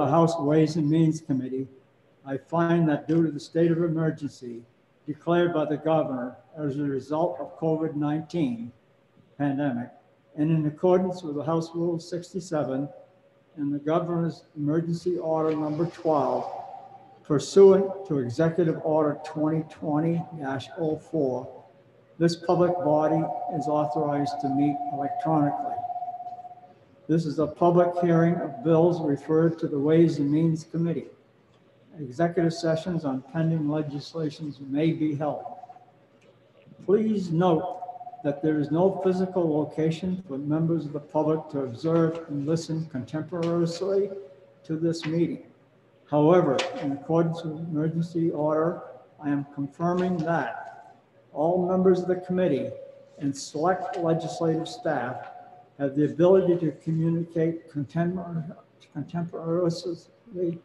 the House Ways and Means Committee, I find that due to the state of emergency declared by the governor as a result of COVID-19 pandemic, and in accordance with the House Rule 67 and the governor's emergency order number 12, pursuant to Executive Order 2020-04, this public body is authorized to meet electronically. This is a public hearing of bills referred to the Ways and Means Committee. Executive sessions on pending legislations may be held. Please note that there is no physical location for members of the public to observe and listen contemporaneously to this meeting. However, in accordance with emergency order, I am confirming that all members of the committee and select legislative staff have the ability to communicate contemporaneously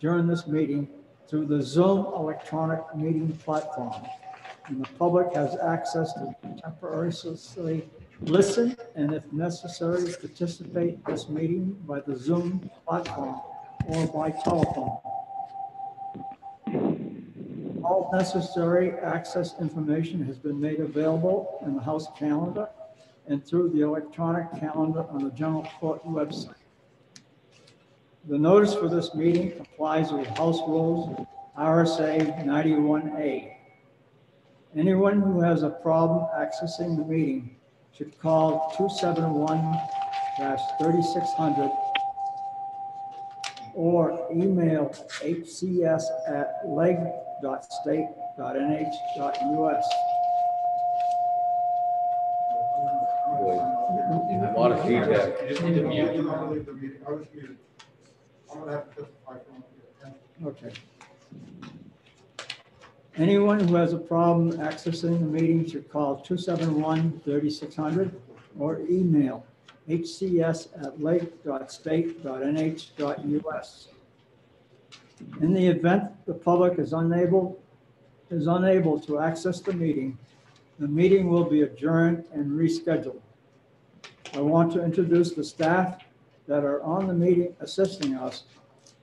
during this meeting through the Zoom electronic meeting platform. And the public has access to contemporaneously listen and if necessary, participate in this meeting by the Zoom platform or by telephone. All necessary access information has been made available in the House calendar and through the electronic calendar on the general court website. The notice for this meeting complies with House Rules RSA 91A. Anyone who has a problem accessing the meeting should call 271-3600 or email hcs@leg.state.nh.us. A lot of feedback. You just need to mute. I'm gonna leave the meeting. I was muted. I'm gonna have to testify from. Okay. Anyone who has a problem accessing the meeting should call 271-3600 or email hcs@leg.state.nh.us. In the event the public is unable, is unable to access the meeting, the meeting will be adjourned and rescheduled. I want to introduce the staff that are on the meeting assisting us,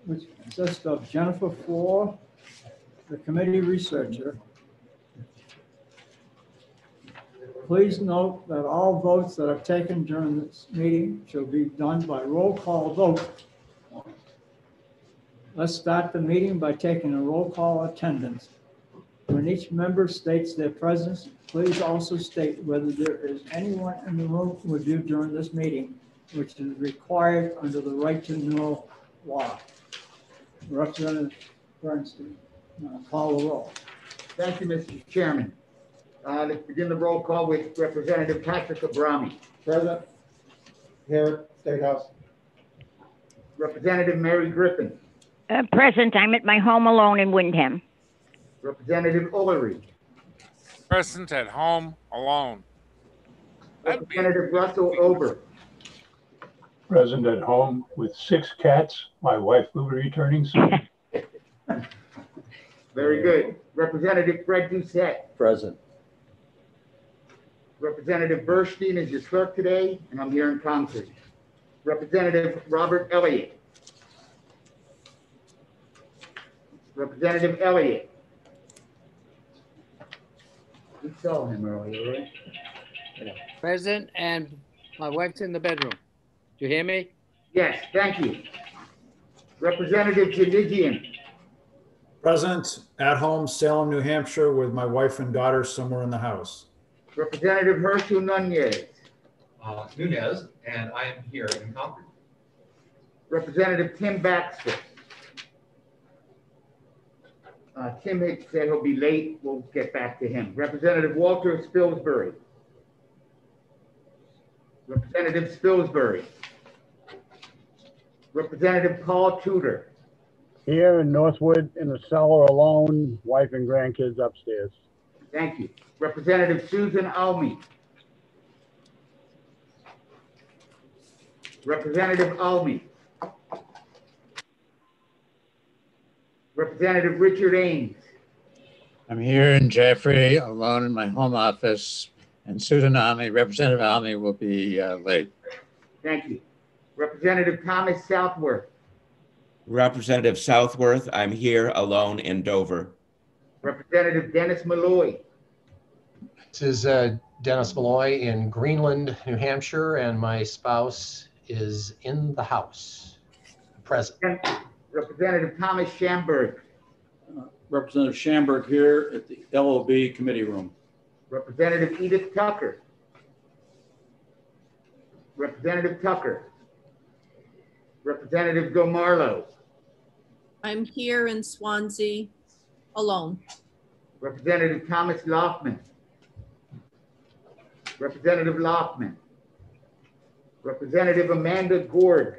which consists of Jennifer Floor, the committee researcher. Please note that all votes that are taken during this meeting shall be done by roll call vote. Let's start the meeting by taking a roll call attendance. When each member states their presence, please also state whether there is anyone in the room with you during this meeting, which is required under the right to know law. Representative Bernstein, uh, call the roll. Thank you, Mr. Chairman. Uh, Let's begin the roll call with Representative Patrick Abrami, Present. Here, State House. Representative Mary Griffin, Uh, present, I'm at my home alone in Windham. Representative Ulery, Present at home alone. That'd be- Representative Russell Ober, present at home with six cats. My wife will be returning soon. very good. Representative Fred Doucette, Present. Representative Burstein is your clerk today, and I'm here in Concord. Representative Robert Elliott. Representative Elliott. We saw him earlier, right? Present, and my wife's in the bedroom. Do you hear me? Yes, thank you. Representative Janigian, Present at home, Salem, New Hampshire, with my wife and daughter somewhere in the house. Representative Herschel Nunez, uh, Nunez, and I am here in Concord. Representative Tim Baxter. Uh, Tim had said he'll be late. We'll get back to him. Representative Walter Spilsbury. Representative Spilsbury. Representative Paul Tudor. Here in Northwood in the cellar alone, wife and grandkids upstairs. Thank you. Representative Susan Almy. Representative Almy. Representative Richard Ames. I'm here in Jaffrey, alone in my home office, and Susan Almy, Representative Almy will be uh, late. Thank you. Representative Thomas Southworth. Representative Southworth, I'm here alone in Dover. Representative Dennis Malloy. This is uh, Dennis Malloy in Greenland, New Hampshire, and my spouse is in the house, present. Representative Thomas Schamberg. Uh, Representative Schamberg here at the LOB committee room. Representative Edith Tucker. Representative Tucker. Representative Gomarlo. I'm here in Swanzey alone. Representative Thomas Lockman. Representative Lockman. Representative Amanda Gourgue.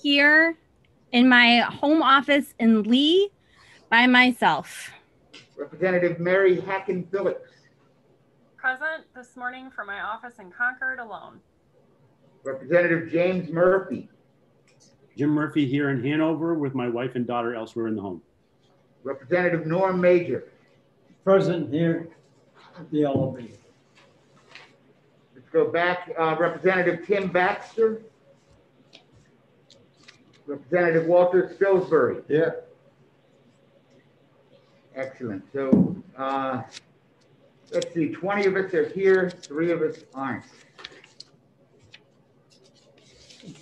Here in my home office in Lee by myself. Representative Mary Hakken-Phillips. Present this morning from my office in Concord alone. Representative James Murphy. Jim Murphy here in Hanover with my wife and daughter elsewhere in the home. Representative Norm Major. Present here at the LOB. Let's go back. Uh, Representative Tim Baxter. Representative Walter Spilsbury. Yeah. Excellent. So uh, let's see, 20 of us are here, three of us aren't.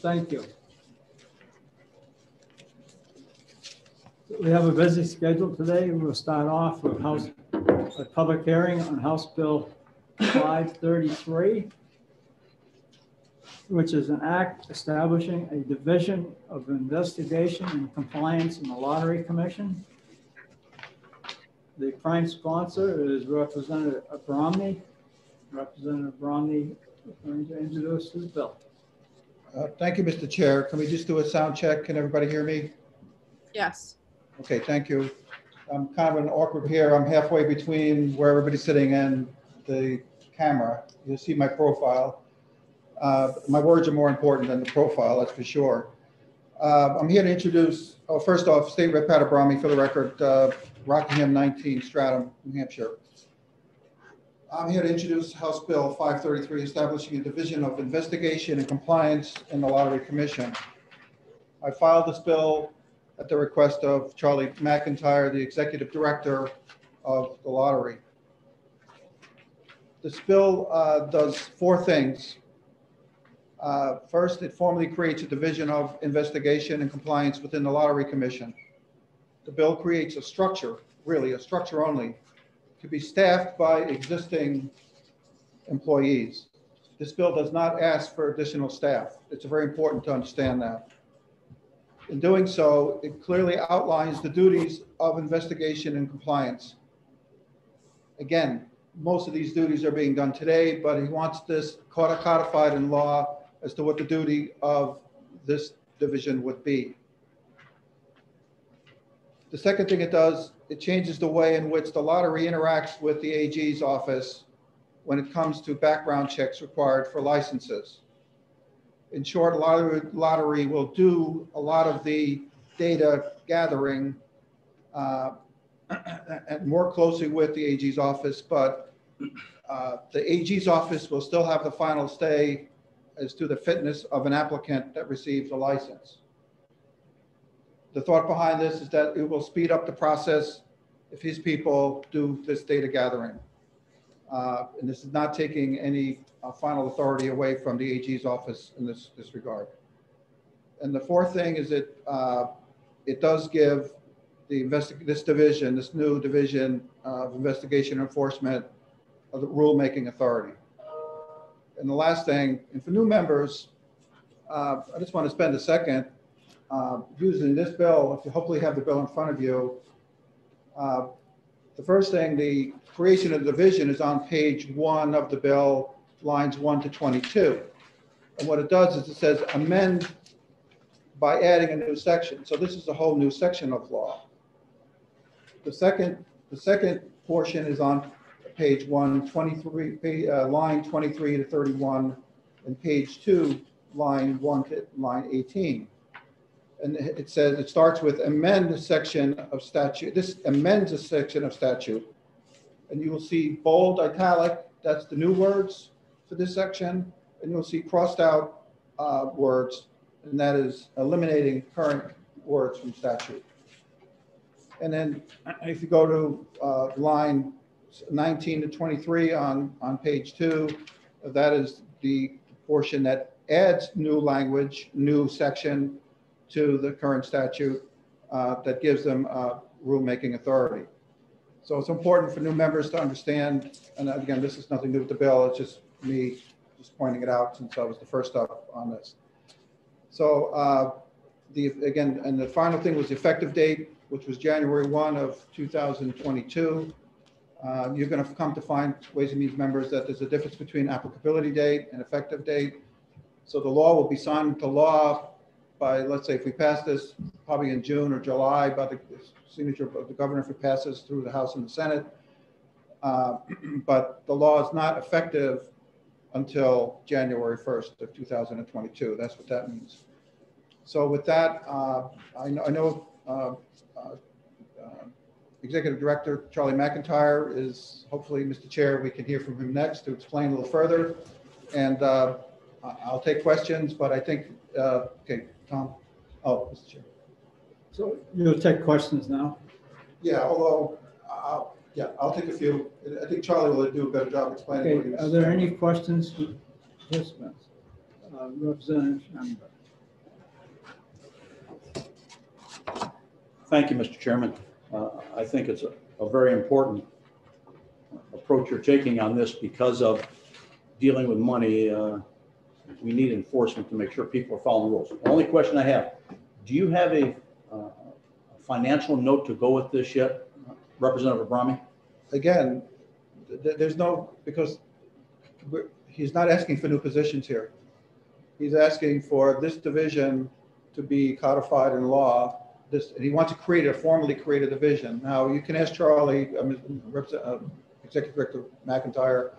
Thank you. We have a busy schedule today. We'll start off with House, a public hearing on House Bill 533, which is an act establishing a division of investigation and compliance in the Lottery Commission. The prime sponsor is Representative Abrami. Representative Abrami is going to introduce his bill. Uh, Thank you, Mr. Chair. Can we just do a sound check? Can everybody hear me? Yes. Okay, thank you. I'm kind of an awkward here. I'm halfway between where everybody's sitting and the camera. You'll see my profile. Uh, My words are more important than the profile, that's for sure. Uh, I'm here to introduce, oh, first off, State Rep. Pat Abrami, for the record, uh, Rockingham 19, Stratham, New Hampshire. I'm here to introduce House Bill 533, establishing a division of investigation and compliance in the Lottery Commission. I filed this bill at the request of Charlie McIntyre, the Executive Director of the lottery. This bill uh, does four things. Uh, First, it formally creates a division of investigation and compliance within the Lottery Commission. The bill creates a structure, really a structure only, to be staffed by existing employees. This bill does not ask for additional staff. It's very important to understand that. In doing so, it clearly outlines the duties of investigation and compliance. Again, most of these duties are being done today, but he wants this codified in law as to what the duty of this division would be. The second thing it does, it changes the way in which the lottery interacts with the AG's office when it comes to background checks required for licenses. In short, lottery, lottery will do a lot of the data gathering uh, and more closely with the AG's office, but uh, the AG's office will still have the final say as to the fitness of an applicant that receives a license. The thought behind this is that it will speed up the process if his people do this data gathering. Uh, And this is not taking any uh, final authority away from the AG's office in this, this regard. And the fourth thing is that uh, it does give the this division, this new division of investigation enforcement of the rulemaking authority. And the last thing, and for new members, uh, I just want to spend a second uh, using this bill, if you hopefully have the bill in front of you. Uh, The first thing, the creation of the division is on page one of the bill, lines one to 22. And what it does is it says amend by adding a new section. So this is a whole new section of law. The second, the second portion is on page one, 23, uh, line 23 to 31, and page two, line one to line 18. And it says, it starts with amend a section of statute. This amends a section of statute. And you will see bold italic, that's the new words for this section. And you'll see crossed out uh, words, and that is eliminating current words from statute. And then if you go to uh, line 19 to 23 on, on page two, that is the portion that adds new language, new section to the current statute uh, that gives them uh, rulemaking authority. So it's important for new members to understand, and again, this is nothing new with the bill, it's just me just pointing it out since I was the first up on this. So uh, the, again, and the final thing was the effective date, which was January 1 of 2022. Uh, You're going to come to find Ways and Means members that there's a difference between applicability date and effective date. So the law will be signed into law by, let's say, if we pass this, probably in June or July, by the signature of the governor if it passes through the House and the Senate. Uh, But the law is not effective until January 1st of 2022. That's what that means. So with that, uh, I know, I know uh, Executive Director Charlie McIntyre is, hopefully, Mr. Chair, we can hear from him next to explain a little further. And uh, I- I'll take questions, but I think, uh, okay, Tom? Oh, Mr. Chair. So you'll take questions now? Yeah, although, I'll, yeah, I'll take a few. I think Charlie will do a better job explaining. Okay, was- are there any questions for participants? Uh, Representative Schamberg. Thank you, Mr. Chairman. Uh, I think it's a, a very important approach you're taking on this because of dealing with money. uh, We need enforcement to make sure people are following rules. The only question I have, do you have a uh, financial note to go with this yet, Representative Abrami? Again, th- there's no, because he's not asking for new positions here. He's asking for this division to be codified in law. This, and he wants to create a, formally create a division. Now, you can ask Charlie, um, Represent- uh, Executive Director McIntyre,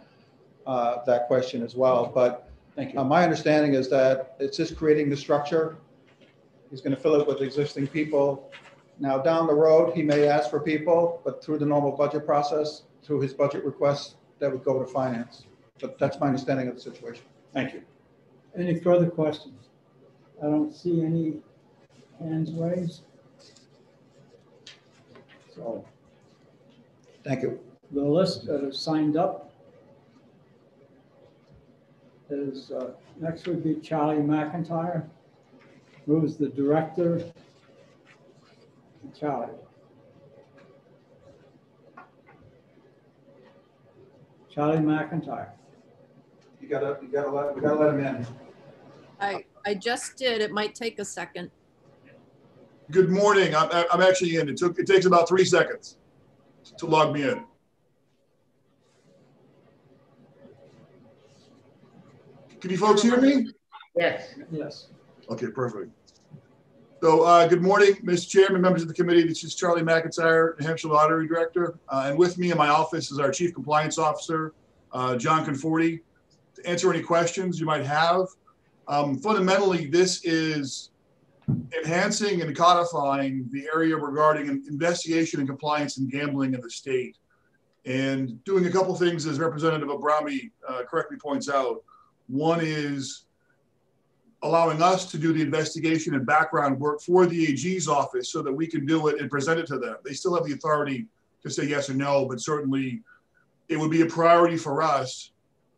uh, that question as well, but Thank you. uh, my understanding is that it's just creating the structure. He's going to fill it with existing people. Now, down the road, he may ask for people, but through the normal budget process, through his budget requests, that would go to finance. But that's my understanding of the situation. Thank you. Any further questions? I don't see any hands raised. So Thank you. the list that is signed up is, uh, next would be Charlie McIntyre, who is the director. Charlie. Charlie McIntyre. You gotta, you gotta let, we gotta let him in. I, I just did. It might take a second. Good morning. I'm, I'm actually in. It took, it takes about three seconds to log me in. Can you folks hear me? Yes. Yes. Okay, perfect. So, uh, good morning, Mr. Chairman, members of the committee. This is Charlie McIntyre, New Hampshire Lottery Director. Uh, and with me in my office is our Chief Compliance Officer, uh, John Conforti, to answer any questions you might have. Um, fundamentally, this is enhancing and codifying the area regarding investigation and compliance in gambling in the state. And doing a couple things, as Representative Abrami uh, correctly points out. One is allowing us to do the investigation and background work for the AG's office so that we can do it and present it to them. They still have the authority to say yes or no, but certainly it would be a priority for us.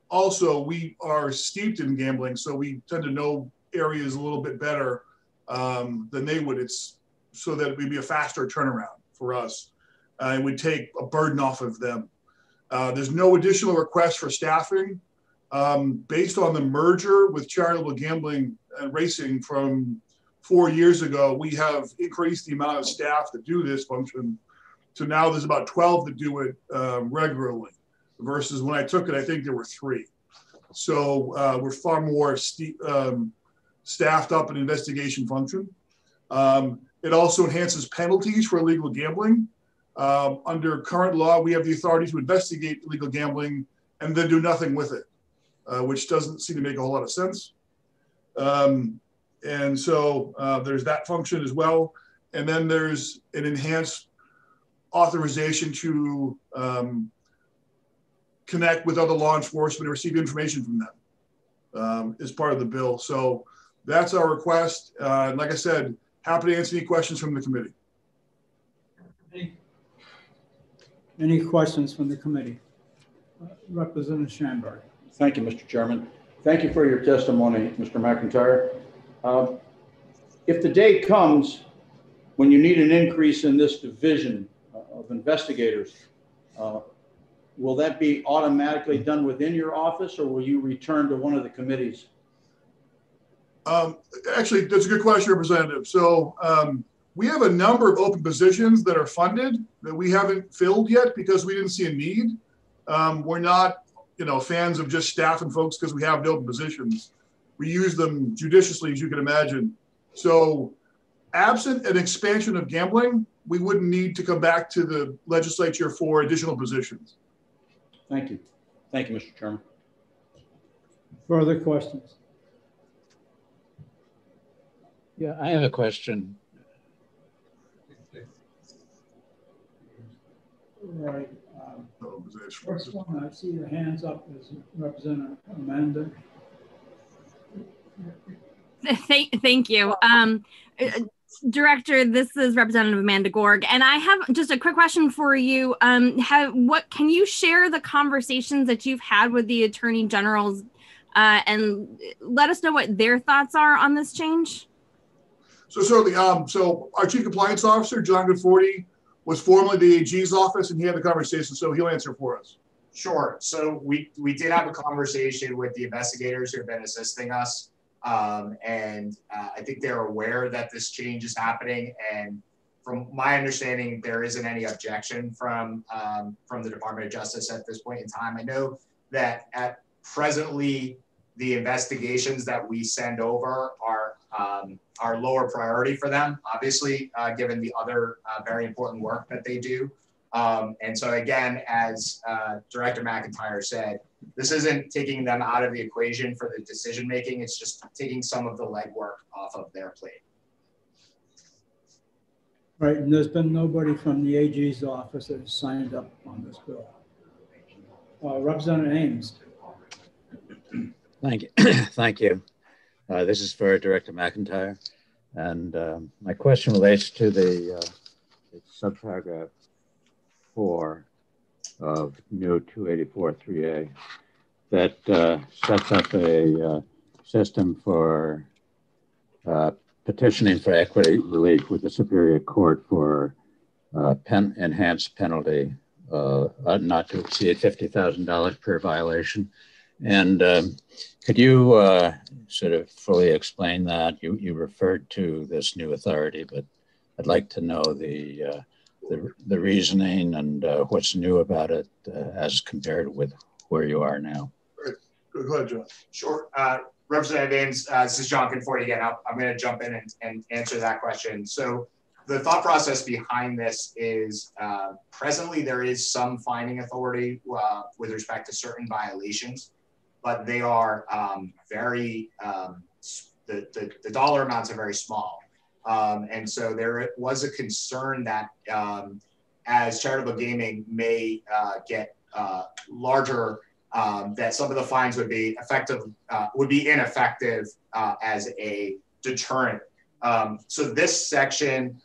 Also, we are steeped in gambling, so we tend to know areas a little bit better um, than they would. It's so that it would be a faster turnaround for us. Uh, it would take a burden off of them. Uh, there's no additional request for staffing. Um, based on the merger with charitable gambling and racing from four years ago, we have increased the amount of staff that do this function So now there's about 12 that do it uh, regularly versus when I took it, I think there were three. So uh, we're far more ste- um, staffed up an investigation function. Um, it also enhances penalties for illegal gambling. Um, under current law, we have the authority to investigate illegal gambling and then do nothing with it, uh, which doesn't seem to make a whole lot of sense. Um, and so uh, there's that function as well. And then there's an enhanced authorization to um, connect with other law enforcement and receive information from them um, as part of the bill. So that's our request. Uh, and like I said, happy to answer any questions from the committee. Any questions from the committee? Uh, Representative Schamberg. Thank you, Mr. Chairman. Thank you for your testimony, Mr. McIntyre. Uh, If the day comes when you need an increase in this division uh, of investigators, uh, will that be automatically done within your office or will you return to one of the committees? Um, actually, that's a good question, Representative. So um, we have a number of open positions that are funded that we haven't filled yet because we didn't see a need. Um, we're not, you know, fans of just staffing folks because we have the open positions. We use them judiciously, as you can imagine. So, absent an expansion of gambling, we wouldn't need to come back to the legislature for additional positions. Thank you. Thank you, Mr. Chairman. Further questions? Yeah, I have a question. All right. um, First one, I see your hands up is Representative Amanda. Thank, thank you. Um, Director, this is Representative Amanda Gourgue, and I have just a quick question for you. Um, have what can you share the conversations that you've had with the Attorney Generals, uh, and let us know what their thoughts are on this change? So certainly, um, so our chief compliance officer, John Conforti, was formerly the AG's office, and he had the conversation, so he'll answer for us. Sure. So we we did have a conversation with the investigators who have been assisting us, um, and uh, I think they're aware that this change is happening. And from my understanding, there isn't any objection from um, from the Department of Justice at this point in time. I know that at presently the investigations that we send over are um, are lower priority for them, obviously, uh, given the other uh, very important work that they do. Um, and so again, as uh, Director McIntyre said, this isn't taking them out of the equation for the decision making. It's just taking some of the legwork off of their plate. Right, and there's been nobody from the AG's office that has signed up on this bill. Uh, Representative Ames. Thank you. Thank you. Uh, this is for Director McIntyre. And um, my question relates to the, uh, subparagraph four of new 284-3A that uh, sets up a uh, system for uh, petitioning for equity relief with the Superior Court for uh, pen, enhanced penalty not to exceed $50,000 per violation. And um, could you uh, sort of fully explain that? You, you referred to this new authority, but I'd like to know the, uh, the, the, reasoning and uh, what's new about it uh, as compared with where you are now. Go ahead, John. Sure. Uh, Representative Ames, uh, this is John Conforti again. i am going to jump in and, and, answer that question. So the thought process behind this is presently there is some finding authority with respect to certain violations but they are um, very, um, the, the, the, dollar amounts are very small. Um, and so there was a concern that um, as charitable gaming may uh, get uh, larger, um, that some of the fines would be effective, uh, would be ineffective uh, as a deterrent. So this section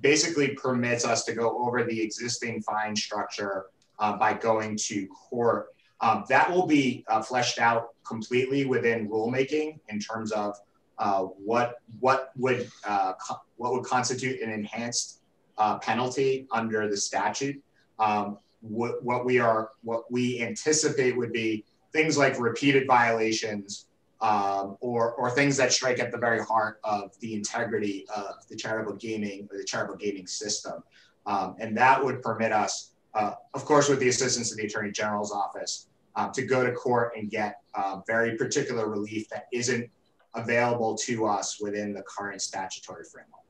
basically permits us to go over the existing fine structure uh, by going to court um, that will be uh, fleshed out completely within rulemaking in terms of uh, what what would uh, what would constitute an enhanced uh, penalty under the statute. Um, what, what we are what we anticipate would be things like repeated violations um, or or things that strike at the very heart of the integrity of the charitable gaming or the charitable gaming system, um, and that would permit us. Uh, of course, with the assistance of the Attorney General's office, uh, to go to court and get uh, very particular relief that isn't available to us within the current statutory framework.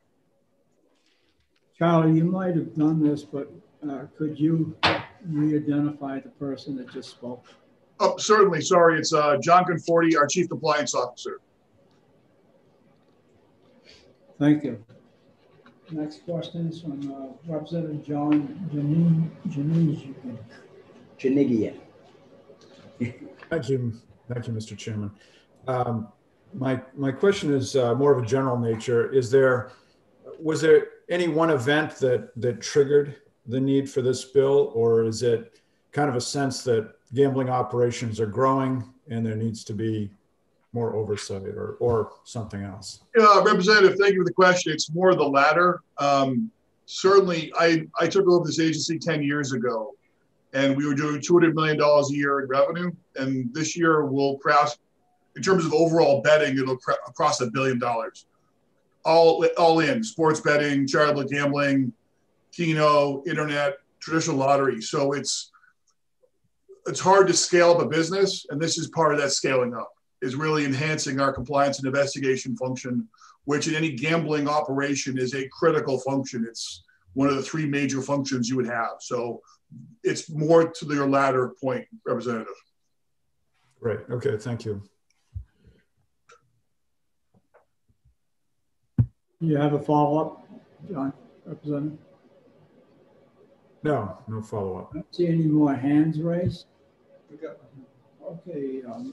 Charlie, you might have done this, but uh, could you re-identify the person that just spoke? Oh, certainly. Sorry, it's uh, John Conforti, our Chief Compliance Officer. Thank you. Next question is from uh, Representative John Janigian. Janigian. Thank you, thank you, Mr. Chairman. Um, My, my question is uh, more of a general nature. Is there, was there any one event that, that triggered the need for this bill? Or is it kind of a sense that gambling operations are growing and there needs to be more oversight or, or something else? Yeah, Representative, thank you for the question. It's more the latter. Um, certainly, I, I took over this agency 10 years ago and we were doing $200 million a year in revenue. And this year we'll cross, in terms of overall betting, it'll cross a billion dollars. All, all in sports betting, charitable gambling, Keno, internet, traditional lottery. So it's, it's hard to scale up a business. And this is part of that scaling up is really enhancing our compliance and investigation function, which in any gambling operation is a critical function. It's one of the three major functions you would have. So it's more to your latter point, Representative. Right. Okay. Thank you. You have a follow-up, John, Representative? No, no follow-up. I don't see any more hands raised. Okay. Um,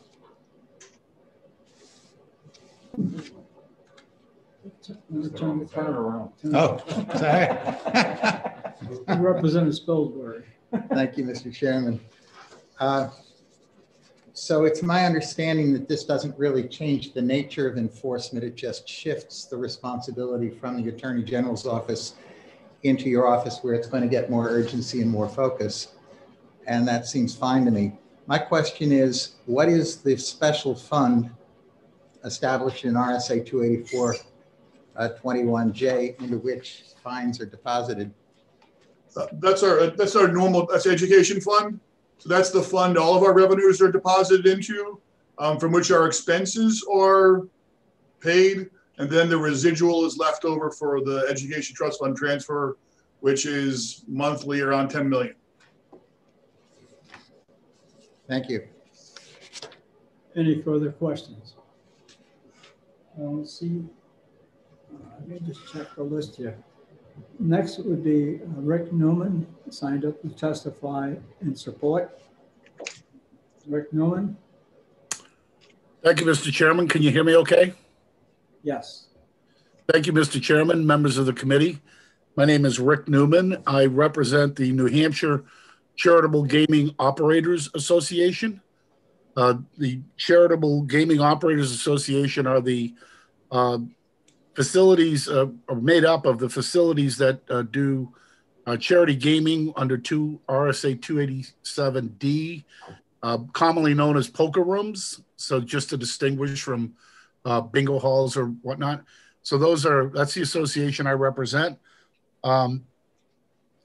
turn the camera around. Oh, sorry. Representative Spilsbury. Thank you, Mr. Chairman. Uh, so it's my understanding that this doesn't really change the nature of enforcement. It just shifts the responsibility from the Attorney General's office into your office where it's going to get more urgency and more focus. And that seems fine to me. My question is, what is the special fund established in RSA 284 uh, 21J into which fines are deposited? Uh, that's our that's our normal that's education fund. So that's the fund all of our revenues are deposited into, um, from which our expenses are paid, and then the residual is left over for the education trust fund transfer, which is monthly around 10 million. Thank you. Any further questions? I don't see. Uh, let me just check the list here. Next would be uh, Rick Newman signed up to testify in support. Rick Newman? Thank you, Mr. Chairman. Can you hear me okay? Yes. Thank you, Mr. Chairman, members of the committee. My name is Rick Newman. I represent the New Hampshire Charitable Gaming Operators Association. Uh, the Charitable Gaming Operators Association are the uh, facilities uh, are made up of the facilities that uh, do uh, charity gaming under 2 RSA 287D, uh, commonly known as poker rooms. So just to distinguish from uh, bingo halls or whatnot. So those are that's the association I represent. Um,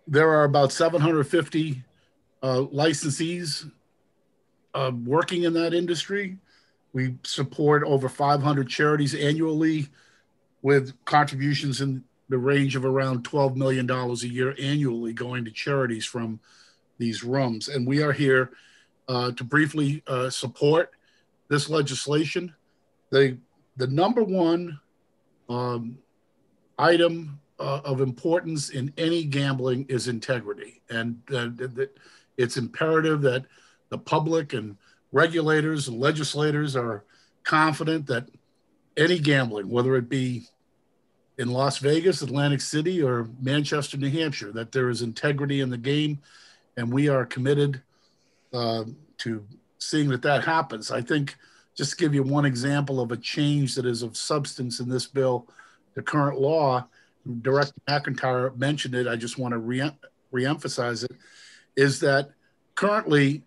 there are about 750 uh, licensees working in that industry. We support over 500 charities annually with contributions in the range of around $12 million a year annually going to charities from these rooms. And we are here uh, to briefly uh, support this legislation. The, the number one um, item uh, of importance in any gambling is integrity. And it's imperative that the public and regulators and legislators are confident that any gambling, whether it be in Las Vegas, Atlantic City, or Manchester, New Hampshire, that there is integrity in the game, and we are committed uh, to seeing that that happens. I think just to give you one example of a change that is of substance in this bill, the current law, Director McIntyre mentioned it. I just want to re- reemphasize it. Is that currently,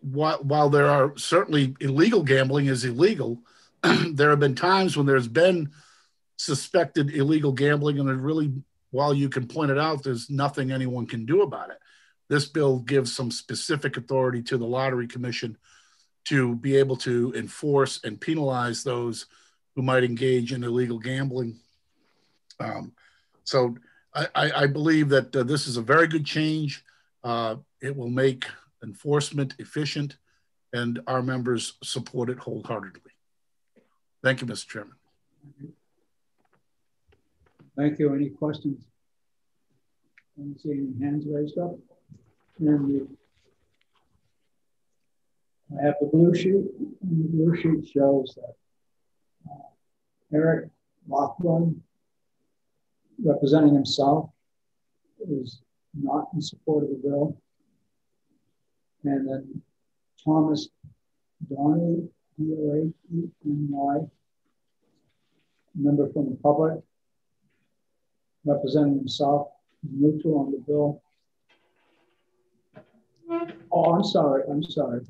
while, while there are certainly illegal gambling is illegal, there have been times when there's been suspected illegal gambling, and really, while you can point it out, there's nothing anyone can do about it. This bill gives some specific authority to the Lottery Commission to be able to enforce and penalize those who might engage in illegal gambling. Um, so I, I, believe that uh, this is a very good change. Uh, it will make enforcement efficient, and our members support it wholeheartedly. Thank you, Mr. Chairman. Thank you. Any questions? I don't see any hands raised up. And the, I have the blue sheet, and the blue sheet shows that uh, Eric Lockburn, representing himself, is not in support of the bill. And then Thomas Donnie, D-O-A-E-N-Y, member from the public, representing himself, neutral on the bill. Oh, I'm sorry, I'm sorry.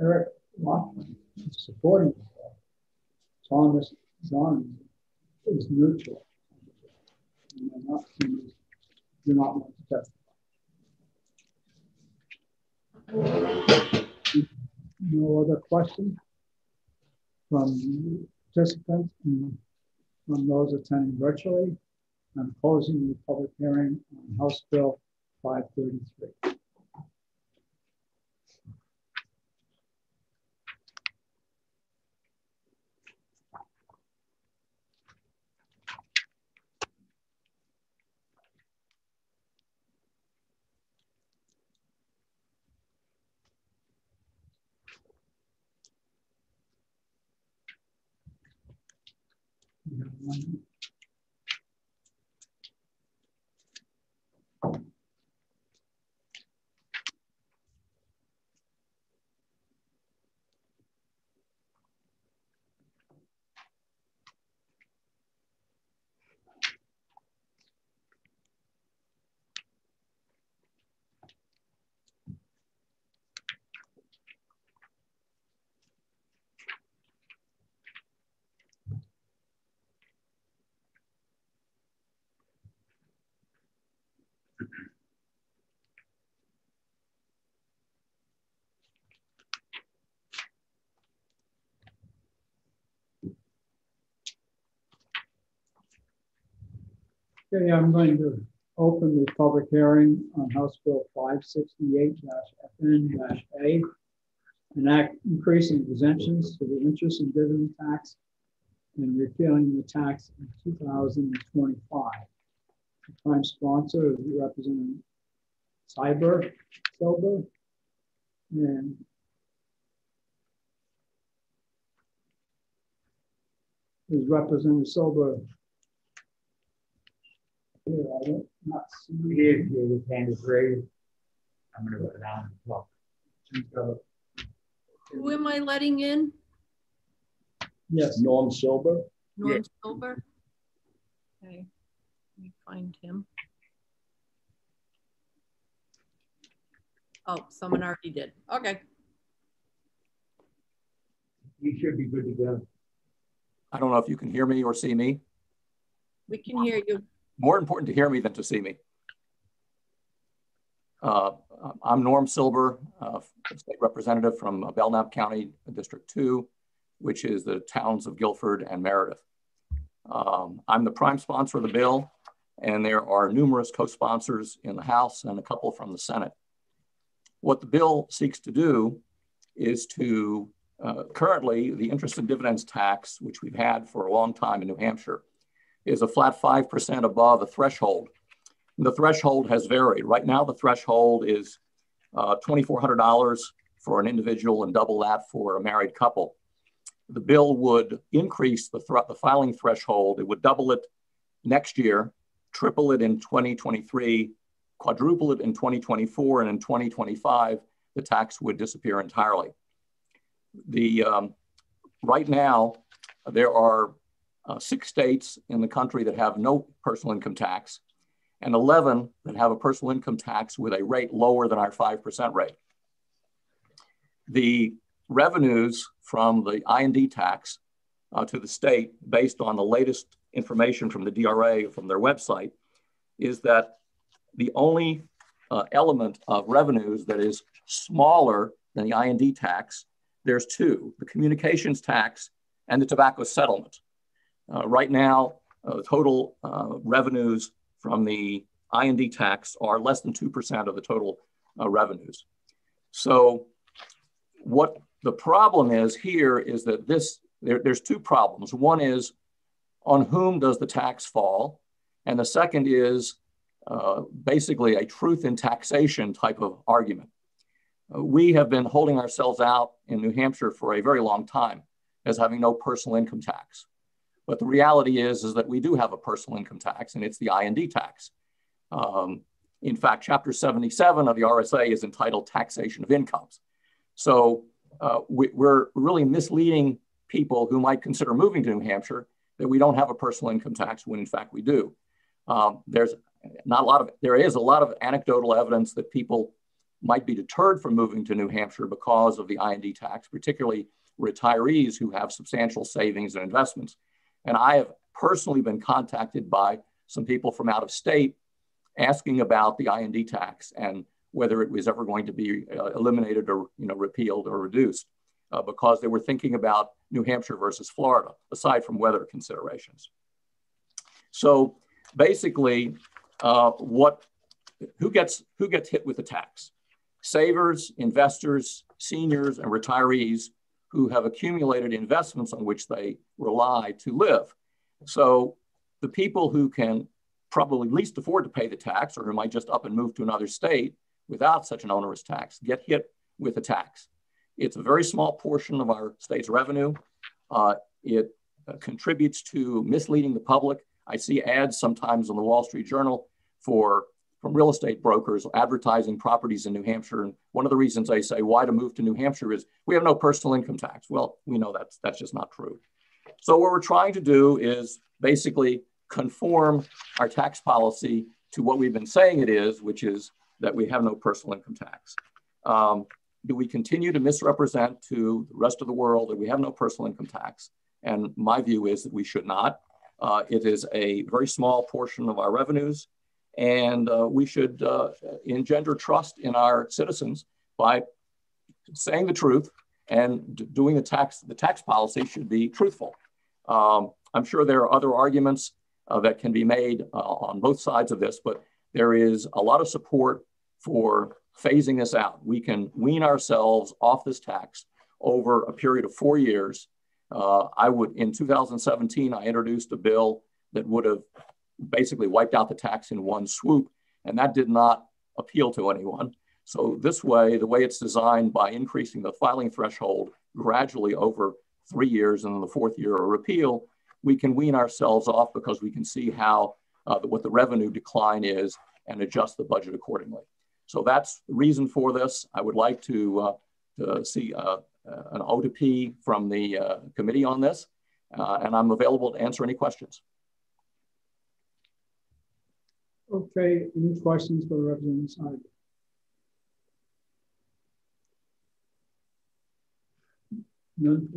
Eric Lockman supporting the bill. Thomas Donnie is neutral. They're not, do not to testify. No other questions from participants and from those attending virtually? I'm closing the public hearing on House Bill 533. Okay, I'm going to open the public hearing on House Bill 568-FN-A, an act increasing exemptions to the interest and dividend tax and repealing the tax in 2025. The prime sponsor is Representative Cyber, Silber, and is Representative Silber here, I don't not see. Here, here, his hand is raised. I'm gonna go down and talk. Who am I letting in? Yes. Norm Silber. Norm Yes. Silver? Okay, let me find him. Oh, someone already did. Okay. You should be good to go. I don't know if you can hear me or see me. We can hear you. More important to hear me than to see me. Uh, I'm Norm Silber, uh, state representative from Belknap County, District 2, which is the towns of Gilford and Meredith. Um, I'm the prime sponsor of the bill, and there are numerous co-sponsors in the House and a couple from the Senate. What the bill seeks to do is to uh, currently the interest and dividends tax, which we've had for a long time in New Hampshire, is a flat 5% above a threshold. And the threshold has varied. Right now, the threshold is uh, $2,400 for an individual and double that for a married couple. The bill would increase the, th- the filing threshold, it would double it next year, triple it in 2023, quadruple it in 2024, and in 2025, the tax would disappear entirely. The um, right now, there are uh, six states in the country that have no personal income tax, and 11 that have a personal income tax with a rate lower than our 5% rate. The revenues from the I&D tax uh, to the state, based on the latest information from the DRA from their website, is that the only uh, element of revenues that is smaller than the I&D tax, there's two, the communications tax and the tobacco settlement. Uh, right now, uh, total uh, revenues from the I&D tax are less than 2% of the total revenues. So what the problem is here is that this, there, there's two problems. One is on whom does the tax fall? And the second is uh, basically a truth in taxation type of argument. Uh, we have been holding ourselves out in New Hampshire for a very long time as having no personal income tax. But the reality is, is that we do have a personal income tax, and it's the I&D tax. Um, in fact, Chapter 77 of the RSA is entitled Taxation of Incomes. So uh, we, are really misleading people who might consider moving to New Hampshire that we don't have a personal income tax when in fact we do. Um, there's not a lot of, there is a lot of anecdotal evidence that people might be deterred from moving to New Hampshire because of the I&D tax, particularly retirees who have substantial savings and investments. And I have personally been contacted by some people from out of state asking about the I&D tax and whether it was ever going to be uh, eliminated or you know repealed or reduced uh, because they were thinking about New Hampshire versus Florida, aside from weather considerations. So basically, uh, what who gets who gets hit with the tax? Savers, investors, seniors, and retirees who have accumulated investments on which they rely to live. So the people who can probably least afford to pay the tax or who might just up and move to another state without such an onerous tax get hit with a tax. It's a very small portion of our state's revenue. Uh, it uh, contributes to misleading the public. I see ads sometimes on the Wall Street Journal for from real estate brokers advertising properties in New Hampshire. And one of the reasons they say why to move to New Hampshire is we have no personal income tax. Well, we know that's that's just not true. So what we're trying to do is basically conform our tax policy to what we've been saying it is, which is that we have no personal income tax. Um, do we continue to misrepresent to the rest of the world that we have no personal income tax? And my view is that we should not. Uh, it is a very small portion of our revenues, and uh, we should uh, engender trust in our citizens by saying the truth and doing the tax. The tax policy should be truthful. Um, I'm sure there are other arguments uh, that can be made uh, on both sides of this, but there is a lot of support for phasing this out. We can wean ourselves off this tax over a period of four years. Uh, I would, in 2017, I introduced a bill that would have basically wiped out the tax in one swoop, and that did not appeal to anyone. So this way, the way it's designed by increasing the filing threshold gradually over three years and then the fourth year a repeal, we can wean ourselves off because we can see how uh, what the revenue decline is and adjust the budget accordingly. So that's the reason for this. I would like to, uh, to see uh, uh an O2P from the uh, committee on this, uh, and I'm available to answer any questions. Okay, any questions for the Representative Side? None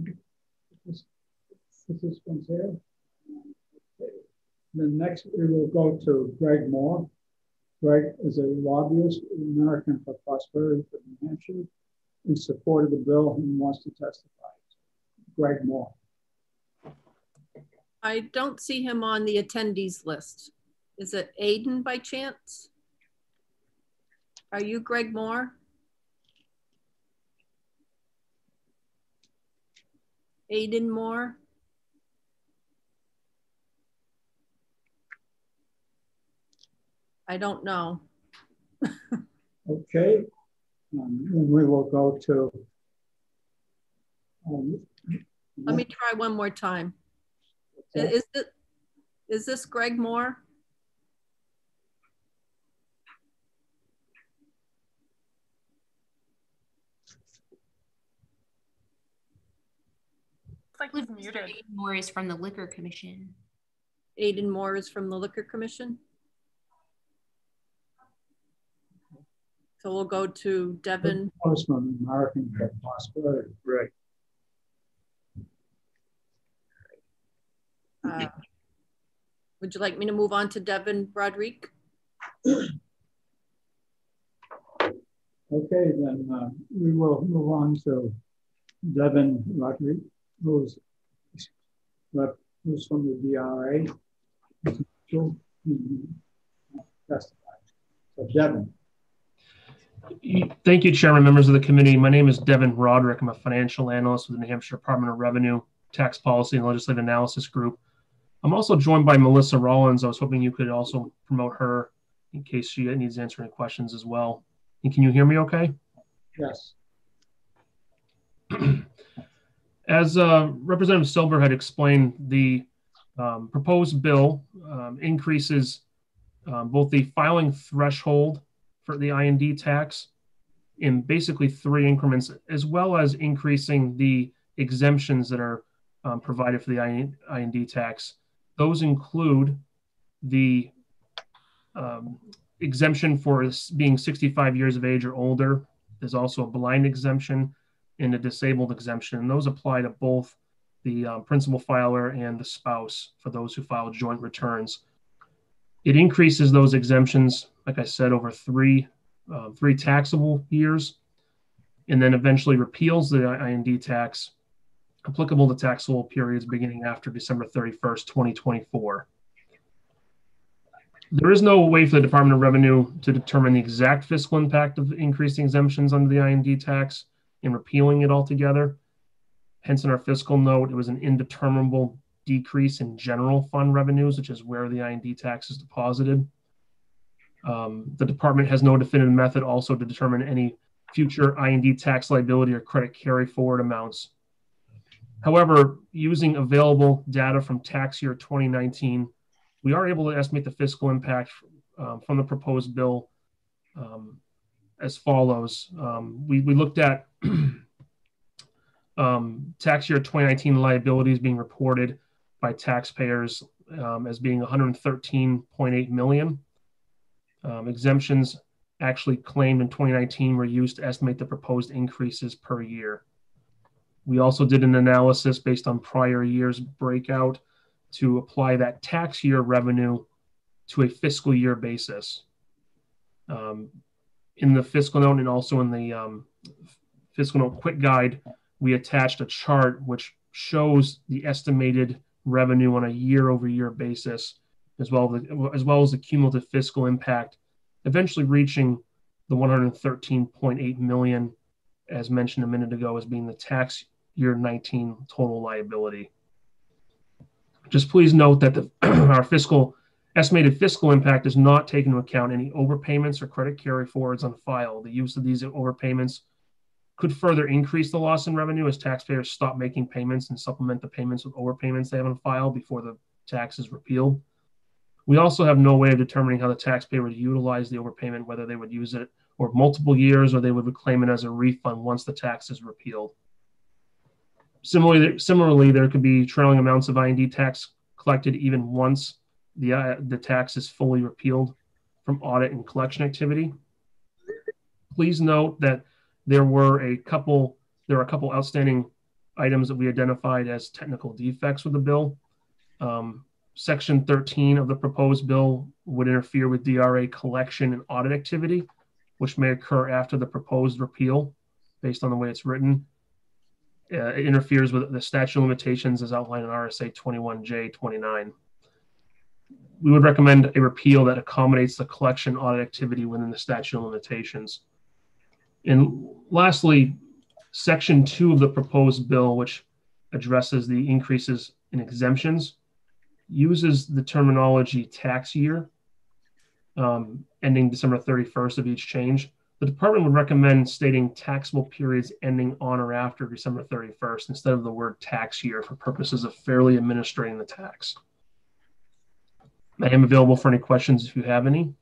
participants here? Okay. Then next we will go to Greg Moore. Greg is a lobbyist in American for Prosperity for New Hampshire in support of the bill and wants to testify. Greg Moore. I don't see him on the attendees list. Is it Aiden by chance? Are you Greg Moore? Aiden Moore? I don't know. okay. Um, and we will go to. Um, Let me try one more time. Okay. Is, it, is this Greg Moore? Like he's muted. Aiden Moore is from the Liquor Commission. Aiden Moore is from the Liquor Commission. So we'll go to Devin. Postman, American Prosperity. Right. Uh, would you like me to move on to Devin Rodrigue? Okay, then uh, we will move on to Devin Who's, who's from the DRA. So Devin. Thank you, Chairman, members of the committee. My name is Devin Roderick. I'm a financial analyst with the New Hampshire Department of Revenue, Tax Policy, and Legislative Analysis Group. I'm also joined by Melissa Rollins. I was hoping you could also promote her in case she needs to answer any questions as well. And can you hear me okay? Yes. As uh, Representative Silber had explained, the um, proposed bill um, increases um, both the filing threshold for the IND tax in basically three increments, as well as increasing the exemptions that are um, provided for the IND tax. Those include the um, exemption for being 65 years of age or older. There's also a blind exemption and a disabled exemption. And those apply to both the um, principal filer and the spouse for those who file joint returns. It increases those exemptions, like I said, over three, uh, three taxable years, and then eventually repeals the IND tax applicable to taxable periods beginning after December 31st, 2024. There is no way for the Department of Revenue to determine the exact fiscal impact of increasing exemptions under the IND tax and repealing it altogether. Hence, in our fiscal note, it was an indeterminable decrease in general fund revenues, which is where the IND tax is deposited. Um, the department has no definitive method also to determine any future IND tax liability or credit carry forward amounts. However, using available data from tax year 2019, we are able to estimate the fiscal impact um, from the proposed bill um, as follows. Um, we, we looked at um, tax year 2019 liabilities being reported by taxpayers um, as being 113.8 million. Um, exemptions actually claimed in 2019 were used to estimate the proposed increases per year. We also did an analysis based on prior years breakout to apply that tax year revenue to a fiscal year basis. Um, in the fiscal note and also in the um, fiscal note quick guide, we attached a chart which shows the estimated revenue on a year over year basis, as well as, as well as the cumulative fiscal impact, eventually reaching the 113.8 million, as mentioned a minute ago, as being the tax year 19 total liability. Just please note that the, our fiscal estimated fiscal impact does not take into account any overpayments or credit carry forwards on file. The use of these overpayments could further increase the loss in revenue as taxpayers stop making payments and supplement the payments with overpayments they have on file before the tax is repealed. We also have no way of determining how the taxpayer would utilize the overpayment, whether they would use it or multiple years or they would claim it as a refund once the tax is repealed. Similarly, similarly, there could be trailing amounts of IND tax collected even once the, uh, the tax is fully repealed from audit and collection activity. Please note that there were a couple, there are a couple outstanding items that we identified as technical defects with the bill. Um, Section 13 of the proposed bill would interfere with DRA collection and audit activity, which may occur after the proposed repeal based on the way it's written uh, it interferes with the statute of limitations as outlined in RSA 21J 29. We would recommend a repeal that accommodates the collection audit activity within the statute of limitations. And lastly, section two of the proposed bill, which addresses the increases in exemptions, uses the terminology tax year um, ending December 31st of each change the department would recommend stating taxable periods ending on or after December 31st instead of the word tax year for purposes of fairly administering the tax. I am available for any questions if you have any.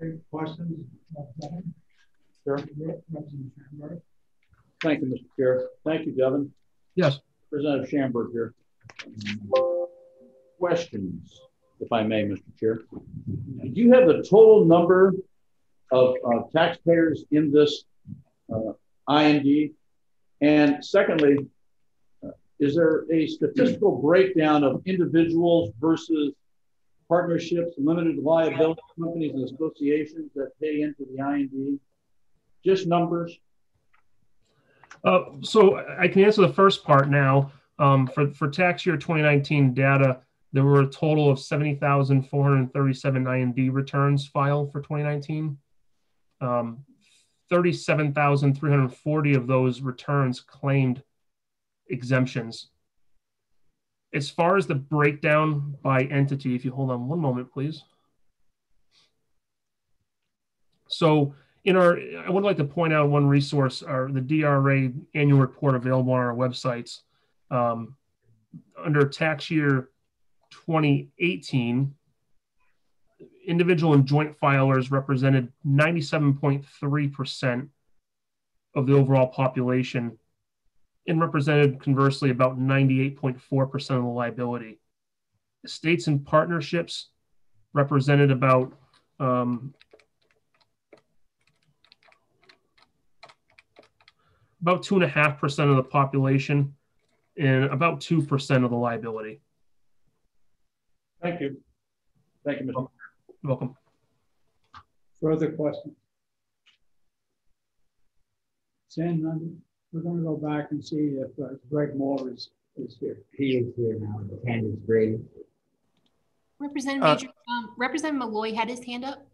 Any questions? Sure. Thank you, Mr. Chair. Thank you, Devin. Yes. Representative Schamberg here. Questions? if I may, Mr. Chair. Do you have the total number of uh, taxpayers in this uh, IND? And secondly, is there a statistical breakdown of individuals versus partnerships, limited liability companies and associations that pay into the IND? Just numbers? Uh, so I can answer the first part now. Um, for, for tax year 2019 data, there were a total of 70,437 IND returns filed for 2019. Um, 37,340 of those returns claimed exemptions. As far as the breakdown by entity, if you hold on one moment, please. So in our, I would like to point out one resource, our the DRA annual report available on our websites. Um, under tax year 2018, individual and joint filers represented 97.3% of the overall population and represented conversely about 98.4% of the liability. States and partnerships represented about um, about two and a half percent of the population and about two percent of the liability. Thank you. Thank you, Mr. You're welcome. Further questions? Seeing none, we're gonna go back and see if uh, Greg Moore is, is here. He is here now. Candace Brady. Representative, Uh, Major- um, Representative Malloy had his hand up.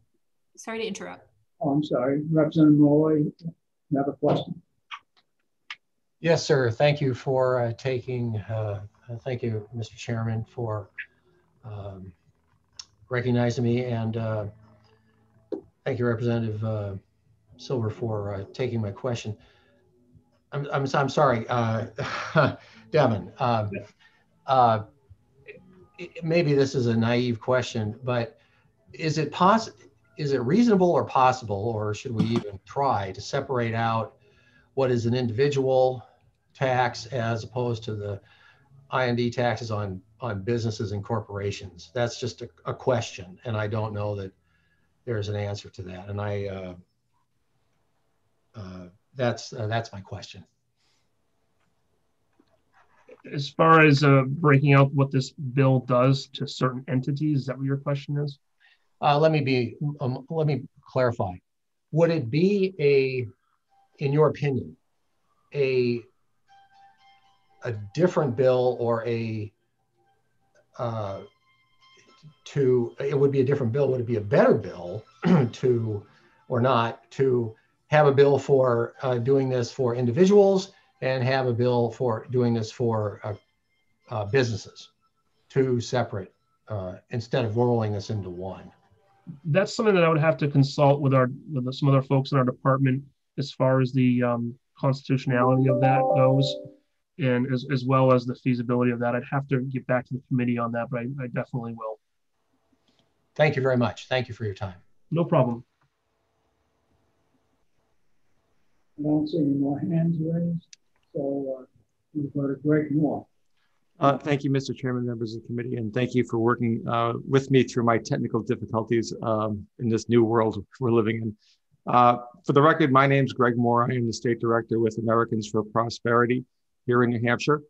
Sorry to interrupt. Oh, I'm sorry, Representative Malloy, you have a question? Yes, sir. Thank you for uh, taking, uh, uh, thank you, Mr. Chairman, for um, recognizing me. And uh, thank you, Representative uh, Silber, for uh, taking my question. I'm, I'm, I'm sorry, uh, Devin. Uh, uh, maybe this is a naive question, but is it possible? is it reasonable or possible, or should we even try to separate out what is an individual tax as opposed to the IND taxes on, on businesses and corporations? That's just a, a question, and I don't know that there's an answer to that. And I, uh, uh, that's, uh, that's my question. As far as uh, breaking out what this bill does to certain entities, is that what your question is? Uh, let me be, um, let me clarify. Would it be a, in your opinion, a, a different bill or a, uh, to, it would be a different bill, would it be a better bill to, or not, to have a bill for uh, doing this for individuals and have a bill for doing this for uh, uh, businesses? Two separate, uh, instead of rolling this into one. That's something that I would have to consult with our with some other folks in our department as far as the um, constitutionality of that goes, and as, as well as the feasibility of that. I'd have to get back to the committee on that, but I, I definitely will. Thank you very much. Thank you for your time. No problem. I don't see any more hands raised, so uh, we've got a Greg Moore. Uh, Thank you, Mr. Chairman, members of the committee, and thank you for working uh, with me through my technical difficulties um, in this new world we're living in. Uh, For the record, my name is Greg Moore. I am the State Director with Americans for Prosperity here in New Hampshire.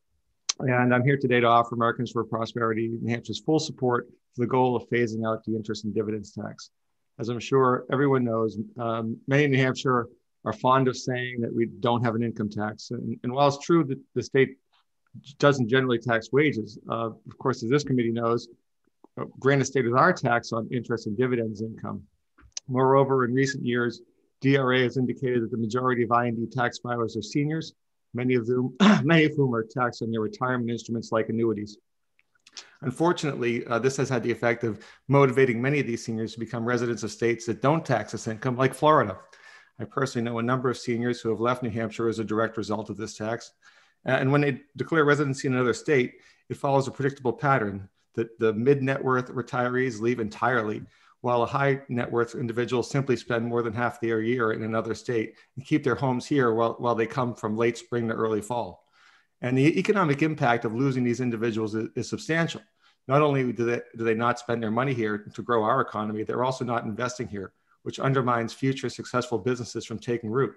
And I'm here today to offer Americans for Prosperity New Hampshire's full support for the goal of phasing out the interest and dividends tax. As I'm sure everyone knows, um, many in New Hampshire are fond of saying that we don't have an income tax. And, and while it's true that the state doesn't generally tax wages. Uh, of course, as this committee knows, uh, Granite State is our tax on interest and dividends income. Moreover, in recent years, DRA has indicated that the majority of IND tax filers are seniors, many of whom, many of whom are taxed on their retirement instruments like annuities. Unfortunately, uh, this has had the effect of motivating many of these seniors to become residents of states that don't tax this income, like Florida. I personally know a number of seniors who have left New Hampshire as a direct result of this tax. And when they declare residency in another state, it follows a predictable pattern that the mid net worth retirees leave entirely, while a high net worth individuals simply spend more than half their year in another state and keep their homes here while, while they come from late spring to early fall. And the economic impact of losing these individuals is, is substantial. Not only do they, do they not spend their money here to grow our economy, they're also not investing here, which undermines future successful businesses from taking root.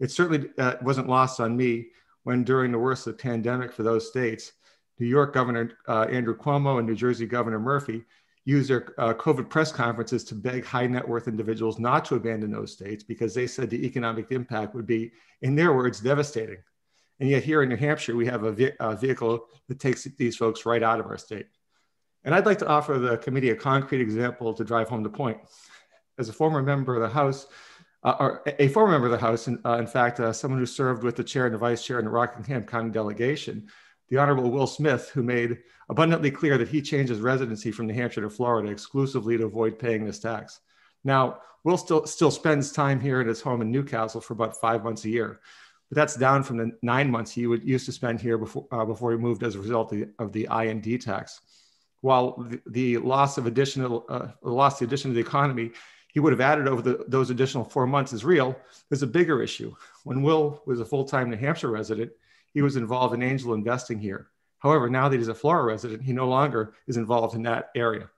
It certainly uh, wasn't lost on me when during the worst of the pandemic for those states, New York Governor uh, Andrew Cuomo and New Jersey Governor Murphy used their uh, COVID press conferences to beg high net worth individuals not to abandon those states because they said the economic impact would be, in their words, devastating. And yet here in New Hampshire, we have a, ve- a vehicle that takes these folks right out of our state. And I'd like to offer the committee a concrete example to drive home the point. As a former member of the House, uh, or a former member of the House, in, uh, in fact, uh, someone who served with the chair and the vice chair in the Rockingham County delegation, the Honorable Will Smith, who made abundantly clear that he changed his residency from New Hampshire to Florida exclusively to avoid paying this tax. Now, Will still still spends time here at his home in New Castle for about five months a year, but that's down from the nine months he would used to spend here before uh, before he moved as a result of the, the IND tax. While the, the loss of additional uh, loss the addition to the economy he would have added over the, those additional four months is real. There's a bigger issue. When Will was a full-time New Hampshire resident, he was involved in angel investing here. However, now that he's a Florida resident, he no longer is involved in that area.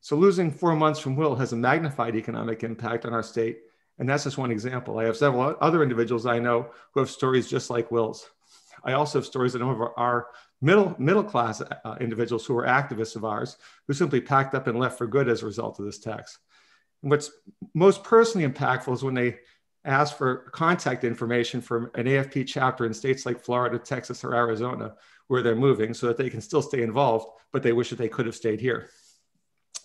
So losing four months from Will has a magnified economic impact on our state. And that's just one example. I have several other individuals I know who have stories just like Will's. I also have stories that of our, middle, middle class uh, individuals who are activists of ours who simply packed up and left for good as a result of this tax. What's most personally impactful is when they ask for contact information from an AFP chapter in states like Florida, Texas, or Arizona, where they're moving so that they can still stay involved, but they wish that they could have stayed here.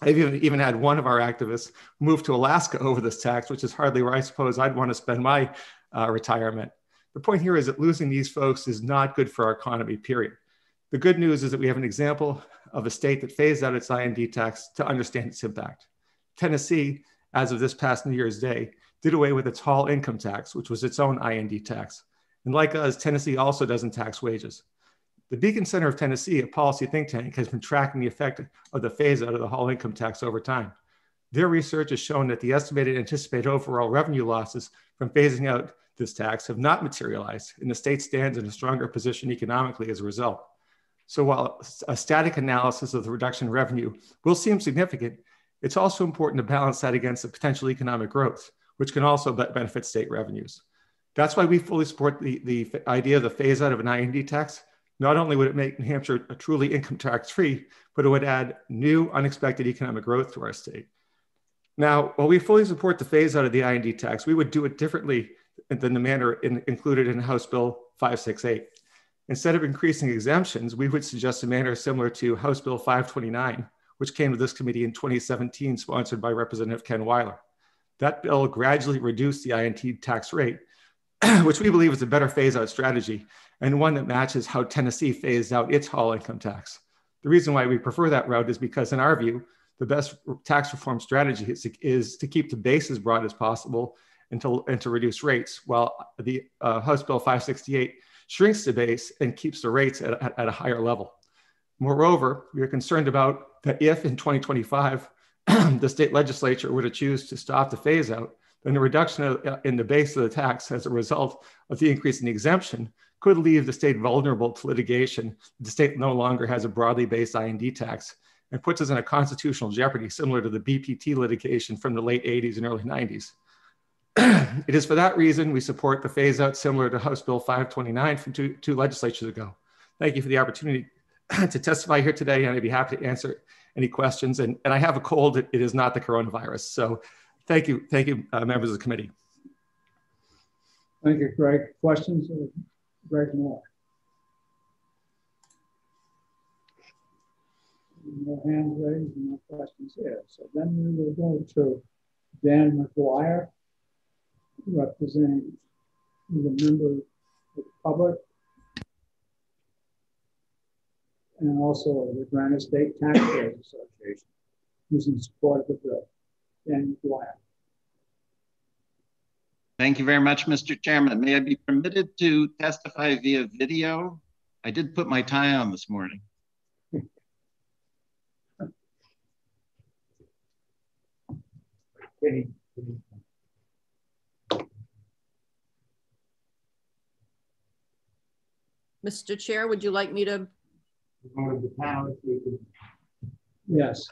I've even, even had one of our activists move to Alaska over this tax, which is hardly where I suppose I'd want to spend my uh, retirement. The point here is that losing these folks is not good for our economy, period. The good news is that we have an example of a state that phased out its IND tax to understand its impact. Tennessee, as of this past New Year's Day, did away with its hall income tax, which was its own IND tax. And like us, Tennessee also doesn't tax wages. The Beacon Center of Tennessee, a policy think tank, has been tracking the effect of the phase out of the hall income tax over time. Their research has shown that the estimated anticipated overall revenue losses from phasing out this tax have not materialized, and the state stands in a stronger position economically as a result. So while a static analysis of the reduction in revenue will seem significant, it's also important to balance that against the potential economic growth, which can also benefit state revenues. That's why we fully support the, the idea of the phase out of an IND tax. Not only would it make New Hampshire a truly income tax free, but it would add new unexpected economic growth to our state. Now, while we fully support the phase out of the IND tax, we would do it differently than the manner in, included in House Bill 568. Instead of increasing exemptions, we would suggest a manner similar to House Bill 529, which came to this committee in 2017, sponsored by Representative Ken Weyler. That bill gradually reduced the INT tax rate, which we believe is a better phase out strategy and one that matches how Tennessee phased out its hall income tax. The reason why we prefer that route is because, in our view, the best tax reform strategy is to, is to keep the base as broad as possible and to, and to reduce rates, while the uh, House Bill 568 shrinks the base and keeps the rates at, at, at a higher level. Moreover, we are concerned about that if in 2025 the state legislature were to choose to stop the phase out, then the reduction uh, in the base of the tax as a result of the increase in the exemption could leave the state vulnerable to litigation. The state no longer has a broadly based IND tax and puts us in a constitutional jeopardy similar to the BPT litigation from the late 80s and early 90s. it is for that reason we support the phase out similar to House Bill 529 from two, two legislatures ago. Thank you for the opportunity to testify here today, and I'd be happy to answer any questions. And, and I have a cold, it, is not the coronavirus. So thank you, thank you, uh, members of the committee. Thank you, Greg. Questions? Greg Moore. No hands raised, no questions here. So then we will go to Dan McGuire, representing, a member of the public and also the Granite State Taxpayers Association, who's in support of the bill. Dan McGuire. Thank you very much, Mr. Chairman. May I be permitted to testify via video? I did put my tie on this morning. Mr. Chair, would you like me to One of the panelists, we can Yes.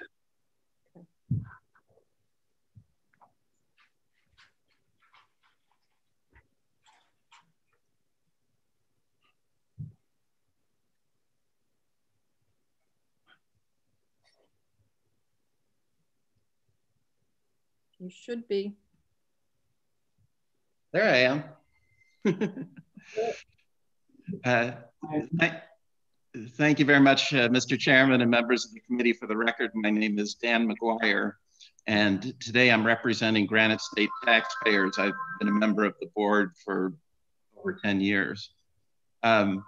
You should be. There I am. uh, thank, thank you very much, uh, Mr. Chairman and members of the committee. For the record, my name is Dan McGuire, and today I'm representing Granite State taxpayers. I've been a member of the board for over 10 years. Um,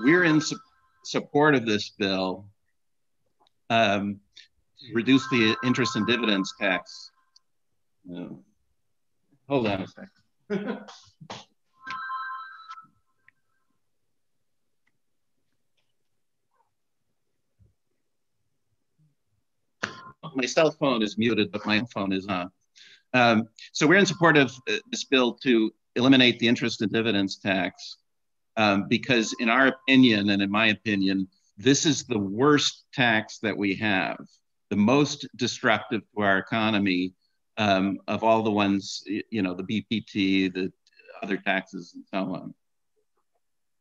we're in su support of this bill um, to reduce the interest and dividends tax. Uh, hold on a second. my cell phone is muted, but my phone is on. Um, so we're in support of uh, this bill to eliminate the interest and dividends tax um, because, in our opinion, and in my opinion, this is the worst tax that we have, the most destructive to our economy um, of all the ones, you know, the BPT, the other taxes, and so on.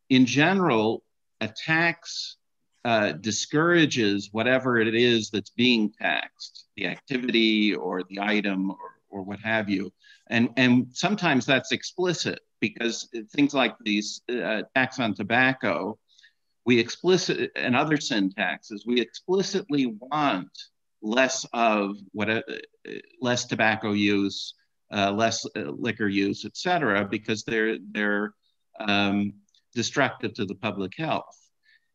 In general, a tax uh, discourages whatever it is that's being taxed, the activity or the item or, or what have you. And, and sometimes that's explicit because things like these uh, tax on tobacco, we explicit and other sin taxes, we explicitly want less of what uh, less tobacco use, uh, less uh, liquor use, et cetera, because they're they're um, destructive to the public health.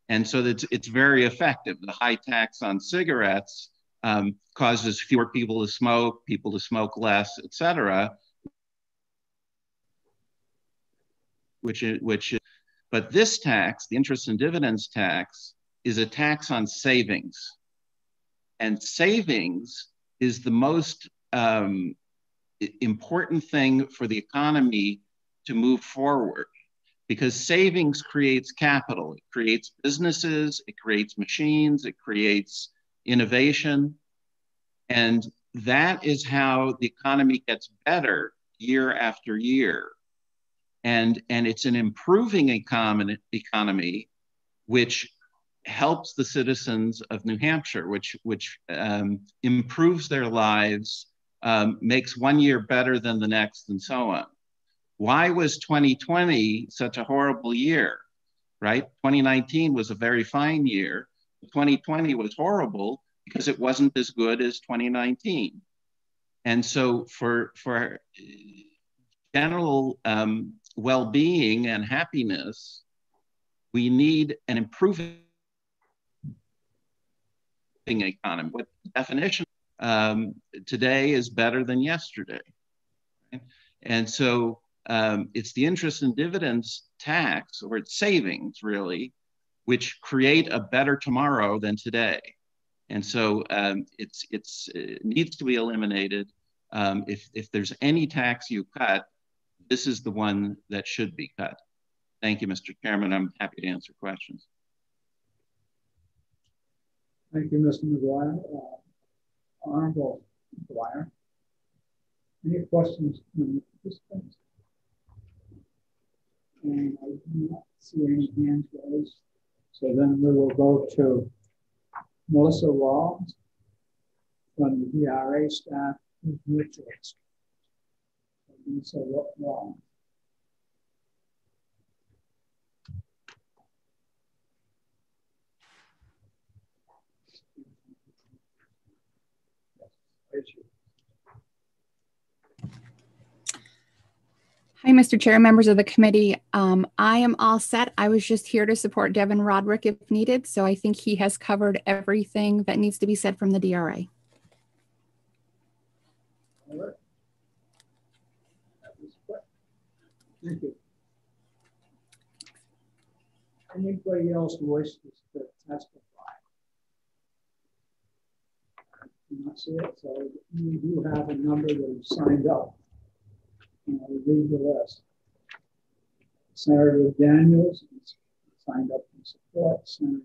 And so it's, it's very effective. The high tax on cigarettes um, causes fewer people to smoke, people to smoke less, et cetera. Which, which, but this tax, the interest and dividends tax, is a tax on savings. And savings is the most um, important thing for the economy to move forward because savings creates capital, it creates businesses, it creates machines, it creates innovation. And that is how the economy gets better year after year. And, and it's an improving economy, economy which helps the citizens of New Hampshire, which, which um, improves their lives, um, makes one year better than the next, and so on. Why was 2020 such a horrible year, right? 2019 was a very fine year. 2020 was horrible because it wasn't as good as 2019. And so for, for general um, well-being and happiness, we need an improving economy. What definition um, today is better than yesterday. And so um, it's the interest and dividends tax, or it's savings really, which create a better tomorrow than today. And so um, it's, it's, it needs to be eliminated. Um, if, if there's any tax you cut, this is the one that should be cut. Thank you, Mr. Chairman. I'm happy to answer questions. Thank you, Mr. McGuire. Uh, Honorable McGuire. Any questions from participants? And I do not see any hands raised. So then we will go to Melissa Rawls from the DRA staff with Richards. Melissa Rawls. Hi, Mr. Chair, members of the committee. Um, I am all set. I was just here to support Devin Roderick if needed, so I think he has covered everything that needs to be said from the DRA. All right. Thank you. Anybody else wishes to testify? Not see it, so we do have a number that have signed up. And I read the list. Senator Daniels signed up in support. Senator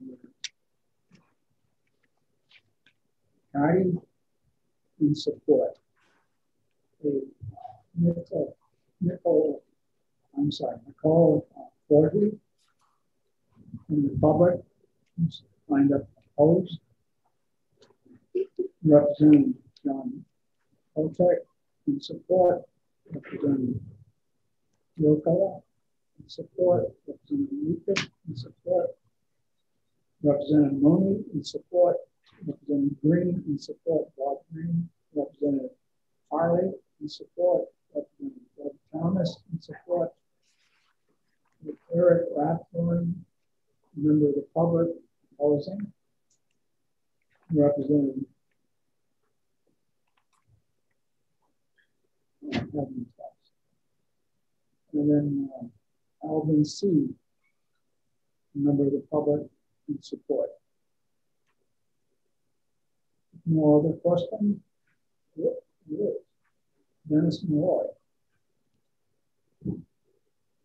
Cardi in support. Nicole, Nicole, I'm sorry, Nicole uh, Forty from the public signed up opposed. Representative John Otek in support. Representative Yokela in support. Representative Meeker in support. Representative Moni in support. Representative Green in support. Bob Green. Representative Harley in support. Representative Doug Thomas in support. Eric Rathborn, member of the public, opposing. Representative And then uh, Alvin C., member of the public in support. No other questions? Dennis Moore.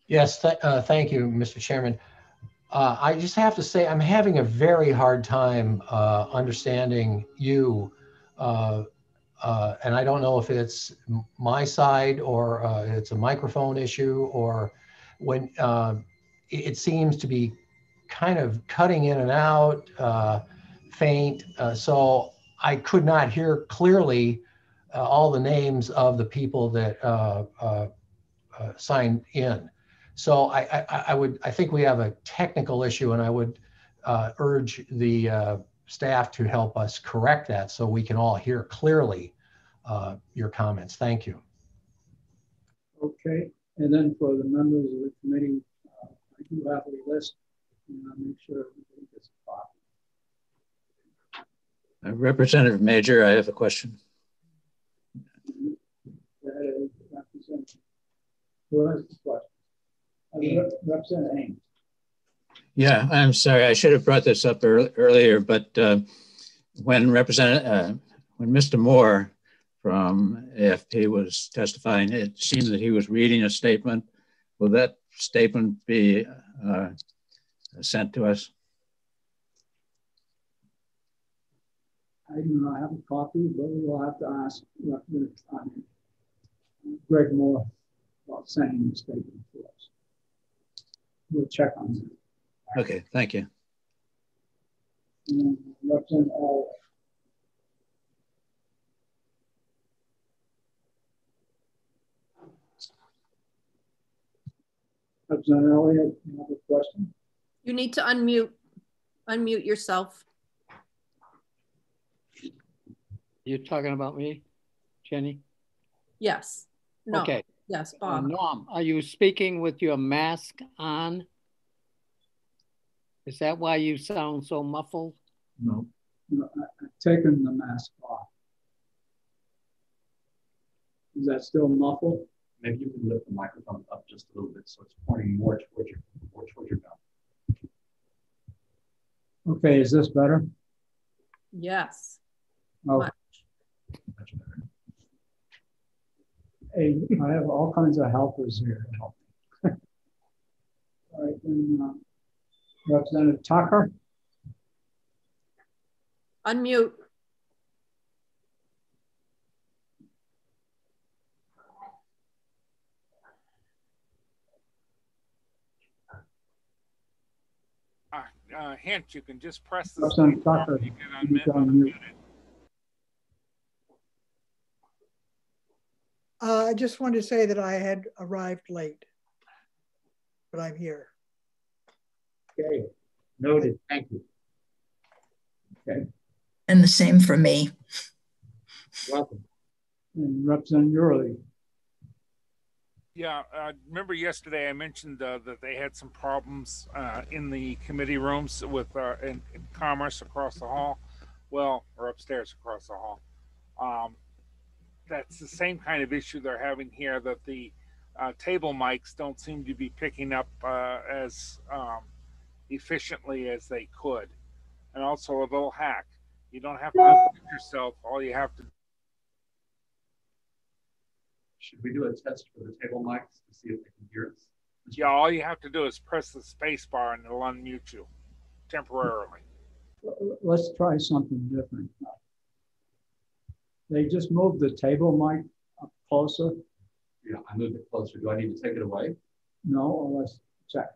Yes, th uh, thank you, Mr. Chairman. Uh, I just have to say, I'm having a very hard time uh, understanding you. Uh, uh and I don't know if it's my side or uh, it's a microphone issue or when uh, it seems to be kind of cutting in and out, faint. so I could not hear clearly all the names of the people that signed in. So I, I, I, would, I think we have a technical issue and I would uh, urge the uh, staff to help us correct that so we can all hear clearly uh, your comments. Thank you. Okay, and then for the members of the committee, uh, I do have a list and I'll make sure everybody gets a copy. Uh, Representative Major, I have a question. Representative. Who has the question? Representative Ames. Yeah, I'm sorry. I should have brought this up earlier, but uh, when Representative, uh, when Mr. Moore from AFP was testifying, it seemed that he was reading a statement. Will that statement be uh, sent to us? I do not have a copy, but we will have to ask Greg Moore about sending the statement to us we'll check on that. Okay, thank you. And Representative All. Representative Elliott, you have a question? You need to unmute, unmute yourself. You're talking about me, Jenny? Yes. No. Okay. Yes, Uh, Bob. Norm, are you speaking with your mask on? Is that why you sound so muffled? No. no I, have taken the mask off. Is that still muffled? Maybe you can lift the microphone up just a little bit so it's pointing more towards your, more towards your mouth. Okay, is this better? Yes. Oh. Much. Much better. Hey, I have all kinds of helpers here to help. all right, then uh, Representative Tucker. Unmute. Uh, uh, hint, you can just press the Representative Tucker, you can unmute. Uh, I just wanted to say that I had arrived late, but I'm here. Okay, noted. Thank you. Okay. And the same for me. Welcome. And Representative Ulery. Yeah, uh, remember yesterday I mentioned uh, that they had some problems uh, in the committee rooms with uh, in, in, commerce across the hall, well, or upstairs across the hall. Um, that's the same kind of issue they're having here that the uh, table mics don't seem to be picking up uh, as um, efficiently as they could. And also a little hack. You don't have to unmute yourself. All you have to should we do a test for the table mics to see if they can hear us? Yeah, all you have to do is press the space bar and it'll unmute you temporarily. Let's try something different. They just moved the table mic up closer. Yeah, I moved it closer. Do I need to take it away? No, let's check.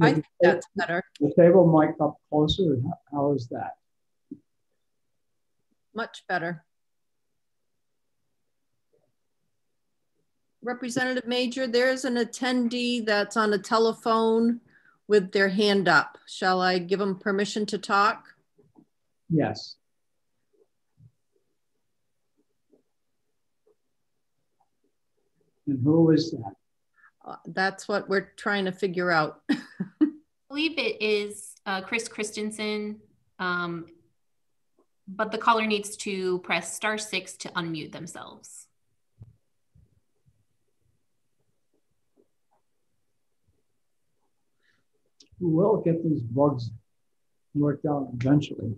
I, think that's better. The table mic up closer, how is that? Much better. Representative Major, there's an attendee that's on a telephone with their hand up. Shall I give them permission to talk? Yes. And who is that? Uh, that's what we're trying to figure out. I believe it is uh, Chris Christensen, um, but the caller needs to press star six to unmute themselves. We will get these bugs worked out eventually.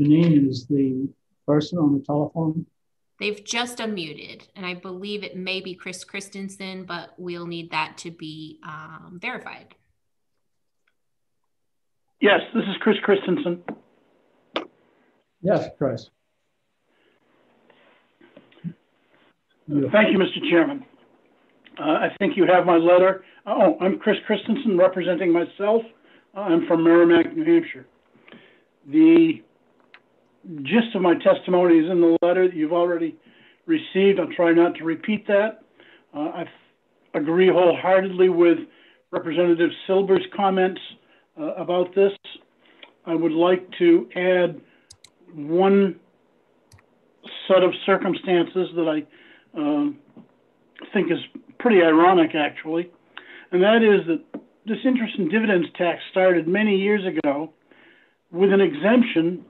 Janine is the person on the telephone. They've just unmuted, and I believe it may be Chris Christensen, but we'll need that to be um, verified. Yes, this is Chris Christensen. Yes, Chris. Thank you, Mr. Chairman. Uh, I think you have my letter. Oh, I'm Chris Christensen representing myself. I'm from Merrimack, New Hampshire. The gist of my testimony is in the letter that you've already received. I'll try not to repeat that. Uh, I agree wholeheartedly with Representative Silber's comments uh, about this. I would like to add one set of circumstances that I uh, think is pretty ironic, actually, and that is that this interest and dividends tax started many years ago with an exemption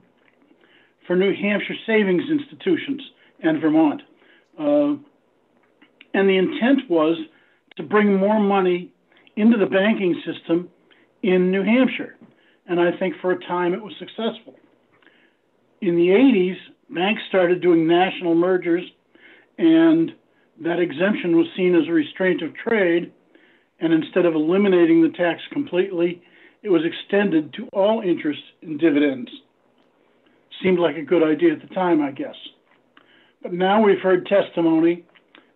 for New Hampshire savings institutions and Vermont. Uh, and the intent was to bring more money into the banking system in New Hampshire. And I think for a time it was successful. In the 80s, banks started doing national mergers, and that exemption was seen as a restraint of trade. And instead of eliminating the tax completely, it was extended to all interest and dividends. Seemed like a good idea at the time, I guess. But now we've heard testimony,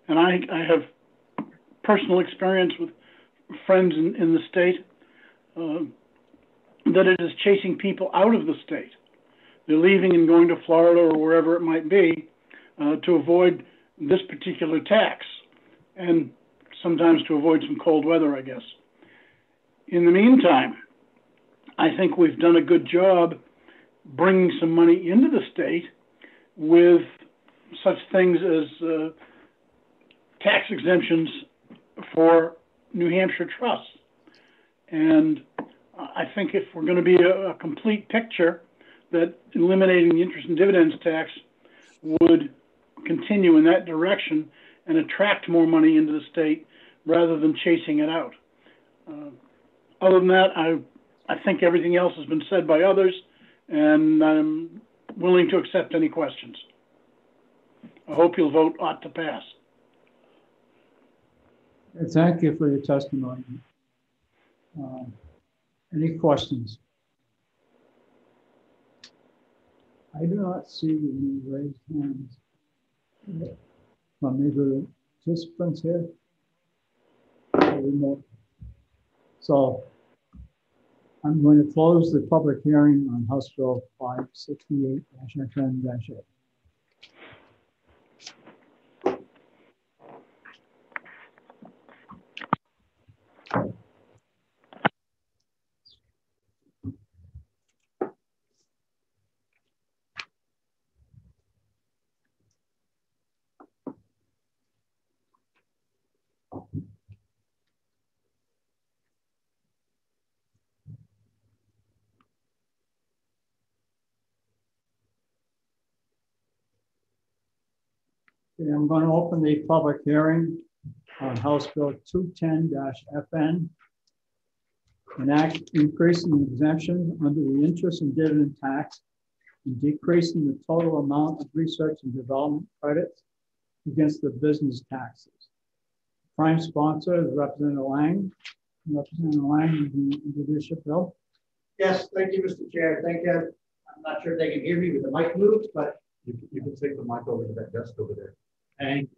and I, I have personal experience with friends in, in the state, uh, that it is chasing people out of the state. They're leaving and going to Florida or wherever it might be uh, to avoid this particular tax, and sometimes to avoid some cold weather, I guess. In the meantime, I think we've done a good job bringing some money into the state with such things as uh, tax exemptions for New Hampshire trusts. And I think if we're going to be a, a complete picture, that eliminating the interest and dividends tax would continue in that direction and attract more money into the state rather than chasing it out. Uh, other than that, I, I think everything else has been said by others, and I'm willing to accept any questions. I hope you'll vote ought to pass. Thank you for your testimony. Uh, any questions? I do not see any raised hands from either participants here. So I'm going to close the public hearing on House Bill 568-FN-A. Okay, I'm going to open the public hearing on House Bill 210-FN, an act increasing exemptions under the interest and dividend tax and decreasing the total amount of research and development credits against the business taxes. Prime sponsor is Representative Lang. Representative Lang, you can introduce your bill. Yes, thank you, Mr. Chair. Thank you. I'm not sure if they can hear me with the mic moved, but you, you can take the mic over to that desk over there. Thank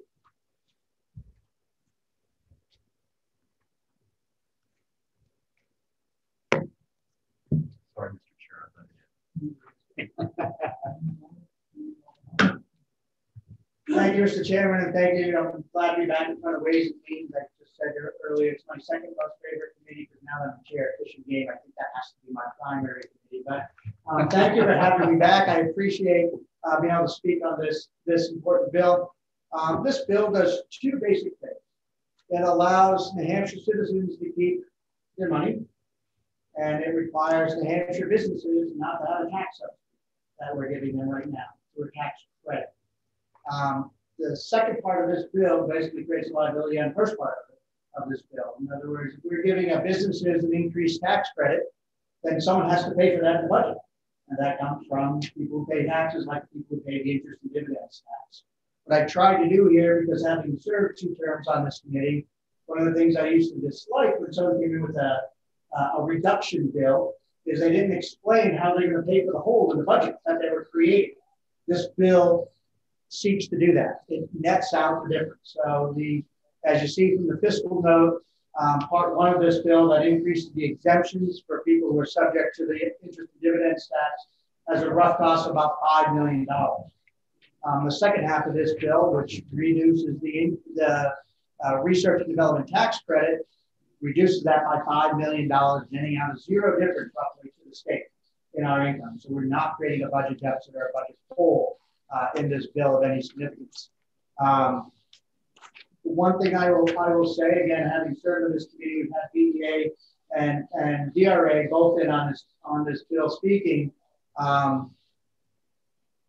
Sorry, Mr. Chair. Thank you, Mr. Chairman, and thank you. I'm glad to be back in front of Ways and Means. I just said earlier, it's my second most favorite committee because now that I'm chair of Fish and Game, I think that has to be my primary committee. But um, thank you for having me back. I appreciate uh, being able to speak on this, this important bill. Um, this bill does two basic things. It allows New Hampshire citizens to keep their money, and it requires New Hampshire businesses not to have a tax subsidy that we're giving them right now through a tax credit. Um, the second part of this bill basically creates liability on the first part of, it, of this bill. In other words, if we're giving a businesses an increased tax credit, then someone has to pay for that in the budget. And that comes from people who pay taxes like people who pay the interest and dividends tax. What I tried to do here, because having served two terms on this committee, one of the things I used to dislike when someone came in with a, a reduction bill is they didn't explain how they're going to pay for the hole in the budget that they were creating. This bill seeks to do that. It nets out the difference. So the, as you see from the fiscal note, um, part one of this bill that increases the exemptions for people who are subject to the interest and dividends tax has a rough cost of about $5 million. Um, the second half of this bill, which reduces the, the uh, research and development tax credit, reduces that by $5 million, netting out a zero difference roughly to the state in our income. So we're not creating a budget deficit or a budget hole uh, in this bill of any significance. Um, one thing I will, I will say, again, having served on this committee, we've had BEA and, and DRA both in on this, on this bill speaking. Um,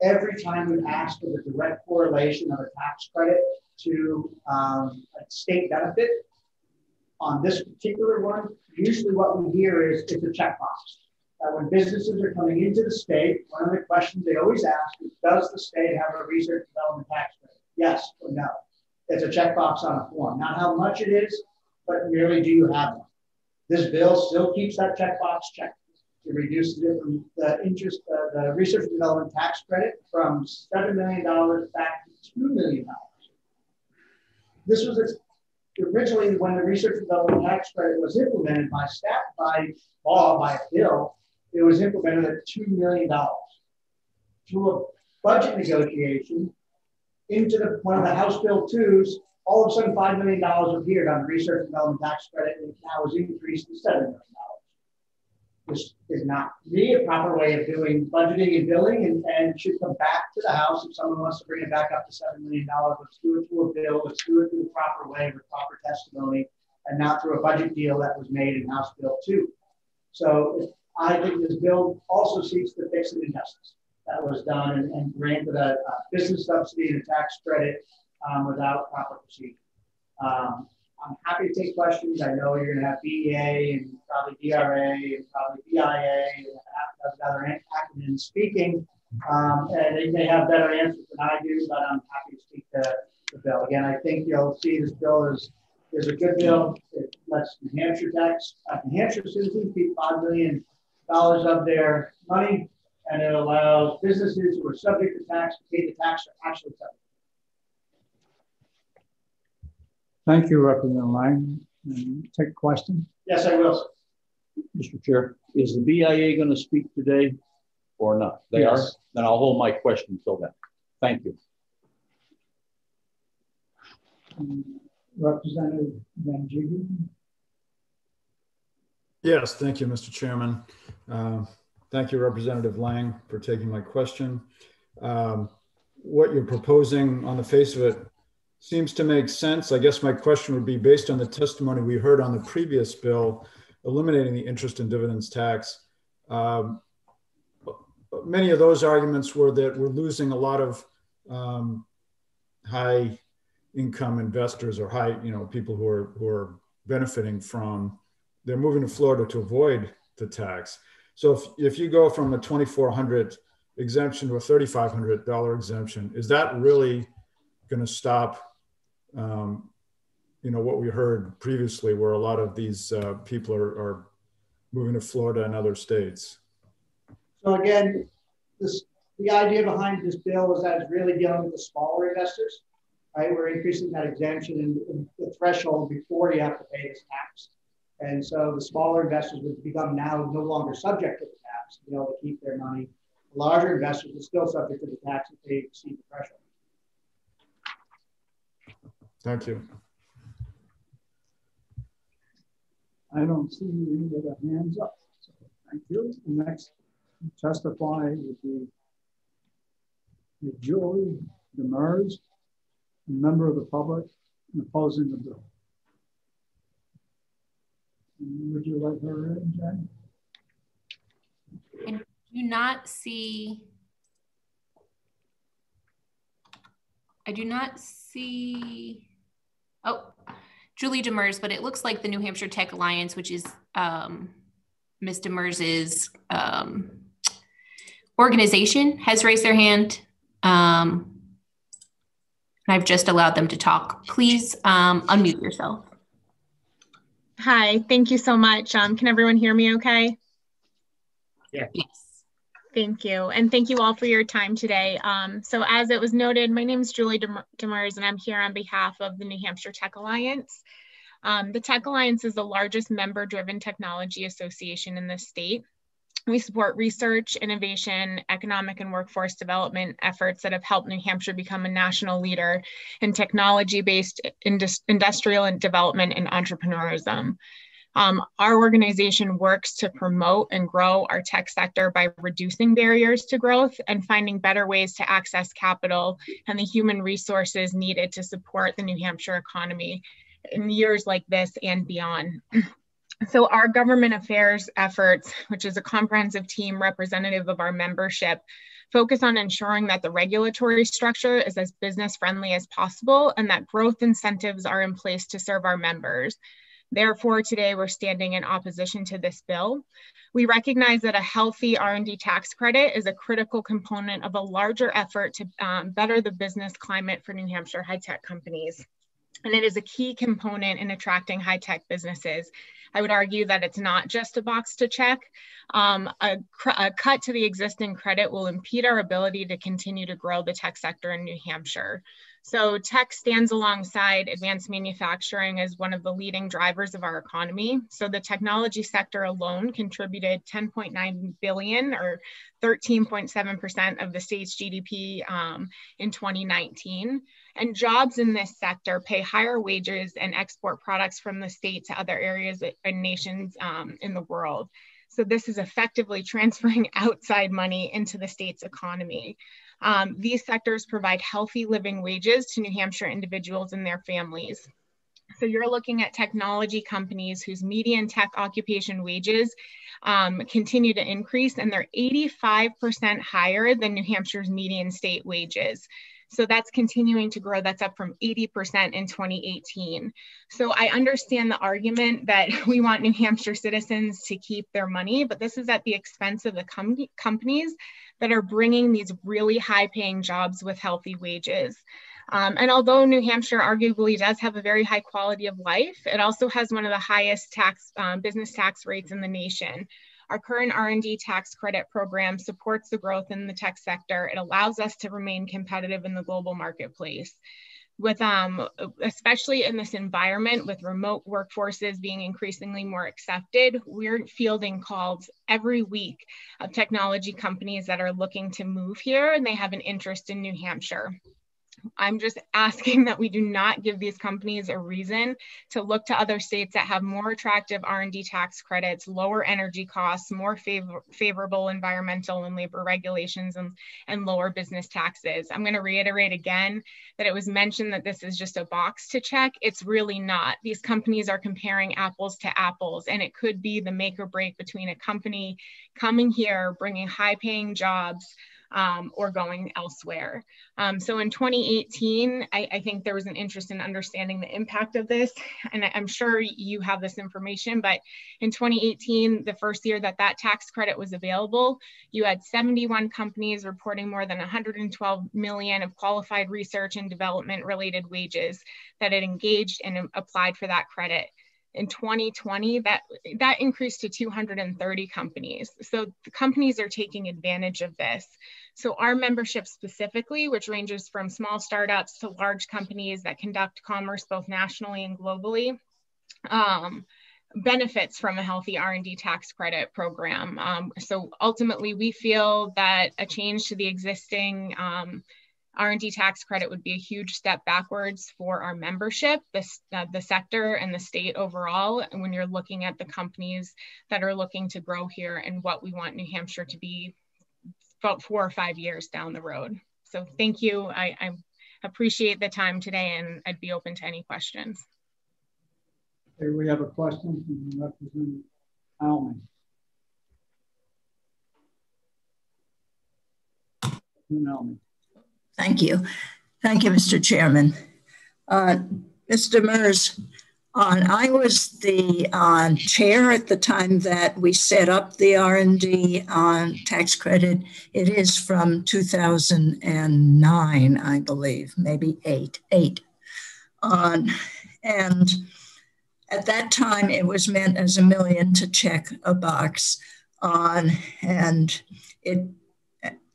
every time we ask for the direct correlation of a tax credit to um, a state benefit, on this particular one, usually what we hear is it's a checkbox. That when businesses are coming into the state, one of the questions they always ask is, does the state have a research development tax credit? Yes or no. It's a checkbox on a form. Not how much it is, but merely do you have one. This bill still keeps that checkbox checked. Reduces it from the interest, uh, the research and development tax credit from $7 million back to $2 million. This was originally when the research and development tax credit was implemented by staff, by law, by bill, it was implemented at $2 million. Through a budget negotiation into the, one of the House Bill 2s, all of a sudden $5 million appeared on the research and development tax credit, and now was increased to $7 million. This is not really a proper way of doing budgeting and billing and, and should come back to the House if someone wants to bring it back up to $7 million. Let's do it through a bill, let's do it through the proper way with proper testimony and not through a budget deal that was made in House Bill 2. So I think this bill also seeks to fix an injustice that was done and, and granted a, a, business subsidy and a tax credit um, without proper procedure. Um, I'm happy to take questions. I know you're going to have BEA and probably DRA and probably BIA and other acronyms speaking, um, and they may have better answers than I do, but I'm happy to speak to the bill. Again, I think you'll see this bill is, is a good bill. It lets New Hampshire tax, uh, New Hampshire citizens keep $5 million of their money, and it allows businesses who are subject to tax to pay the tax they're actually subject Thank you, Representative Lang. Take a question. Yes, I will. Mr. Chair, is the BIA going to speak today or not? They yes. are? Then I'll hold my question until then. Thank you. Representative Van Yes, thank you, Mr. Chairman. Uh, thank you, Representative Lang, for taking my question. Um, what you're proposing on the face of it seems to make sense. I guess my question would be based on the testimony we heard on the previous bill, eliminating the interest and dividends tax. Um, many of those arguments were that we're losing a lot of um, high income investors or high, you know, people who are who are benefiting from. They're moving to Florida to avoid the tax. So if, if you go from a 2,400 exemption to a $3,500 exemption, is that really going to stop um, you know, what we heard previously, where a lot of these uh, people are, are moving to Florida and other states. So again, this, the idea behind this bill is that it's really dealing with the smaller investors, right? We're increasing that exemption and, the threshold before you have to pay this tax. And so the smaller investors would become now no longer subject to the tax, to be able to keep their money. The larger investors are still subject to the tax if they exceed the threshold. Thank you. I don't see any other hands up. So thank you. The next testify would be Julie Demers, a member of the public opposing the bill. Would you like her in, Jen? And do not see I do not see oh, Julie Demers, but it looks like the New Hampshire Tech Alliance, which is um, Ms. Demers's um, organization has raised their hand. Um, and I've just allowed them to talk. Please um, unmute yourself. Hi, thank you so much. Um, can everyone hear me okay? Yeah. Yes. Thank you. And thank you all for your time today. Um, so as it was noted, my name is Julie Demers and I'm here on behalf of the New Hampshire Tech Alliance. Um, the Tech Alliance is the largest member-driven technology association in the state. We support research, innovation, economic and workforce development efforts that have helped New Hampshire become a national leader in technology-based indus industrial and development and entrepreneurism. Um, our organization works to promote and grow our tech sector by reducing barriers to growth and finding better ways to access capital and the human resources needed to support the New Hampshire economy in years like this and beyond. So our government affairs efforts, which is a comprehensive team representative of our membership, focus on ensuring that the regulatory structure is as business friendly as possible and that growth incentives are in place to serve our members. Therefore, today we're standing in opposition to this bill. We recognize that a healthy R&D tax credit is a critical component of a larger effort to um, better the business climate for New Hampshire high-tech companies. And it is a key component in attracting high-tech businesses I would argue that it's not just a box to check. Um, a, a, cut to the existing credit will impede our ability to continue to grow the tech sector in New Hampshire. So tech stands alongside advanced manufacturing as one of the leading drivers of our economy. So the technology sector alone contributed 10.9 billion or 13.7% of the state's GDP um, in 2019. And jobs in this sector pay higher wages and export products from the state to other areas and nations um, in the world. So this is effectively transferring outside money into the state's economy. Um, these sectors provide healthy living wages to New Hampshire individuals and their families. So you're looking at technology companies whose median tech occupation wages um, continue to increase and they're 85% higher than New Hampshire's median state wages. So that's continuing to grow. That's up from 80% in 2018. So I understand the argument that we want New Hampshire citizens to keep their money, but this is at the expense of the com companies that are bringing these really high paying jobs with healthy wages. Um, and although New Hampshire arguably does have a very high quality of life, it also has one of the highest tax um, business tax rates in the nation. Our current R&D tax credit program supports the growth in the tech sector. It allows us to remain competitive in the global marketplace. With um, especially in this environment with remote workforces being increasingly more accepted, we're fielding calls every week of technology companies that are looking to move here and they have an interest in New Hampshire. I'm just asking that we do not give these companies a reason to look to other states that have more attractive R&D tax credits, lower energy costs, more favor favorable environmental and labor regulations, and, and lower business taxes. I'm going to reiterate again that it was mentioned that this is just a box to check. It's really not. These companies are comparing apples to apples, and it could be the make or break between a company coming here, bringing high paying jobs, um, or going elsewhere. Um, so in 2018, I, I, think there was an interest in understanding the impact of this, and I'm sure you have this information, but in 2018, the first year that that tax credit was available, you had 71 companies reporting more than 112 million of qualified research and development related wages that had engaged and applied for that credit in 2020 that that increased to 230 companies. So the companies are taking advantage of this. So our membership specifically which ranges from small startups to large companies that conduct commerce both nationally and globally um, benefits from a healthy r&d tax credit program. Um, so ultimately we feel that a change to the existing um, R&D tax credit would be a huge step backwards for our membership, this, uh, the sector and the state overall. And when you're looking at the companies that are looking to grow here and what we want New Hampshire to be about four or five years down the road. So thank you. I, I appreciate the time today and I'd be open to any questions. Okay, we have a question from Representative Almy. Almy. Thank you. Thank you, Mr. Chairman. Uh, Mr. Mers, Uh, I was the uh, chair at the time that we set up the R&D on tax credit. It is from 2009, I believe, maybe eight, eight. Um, and at that time, it was meant as a million to check a box on, and it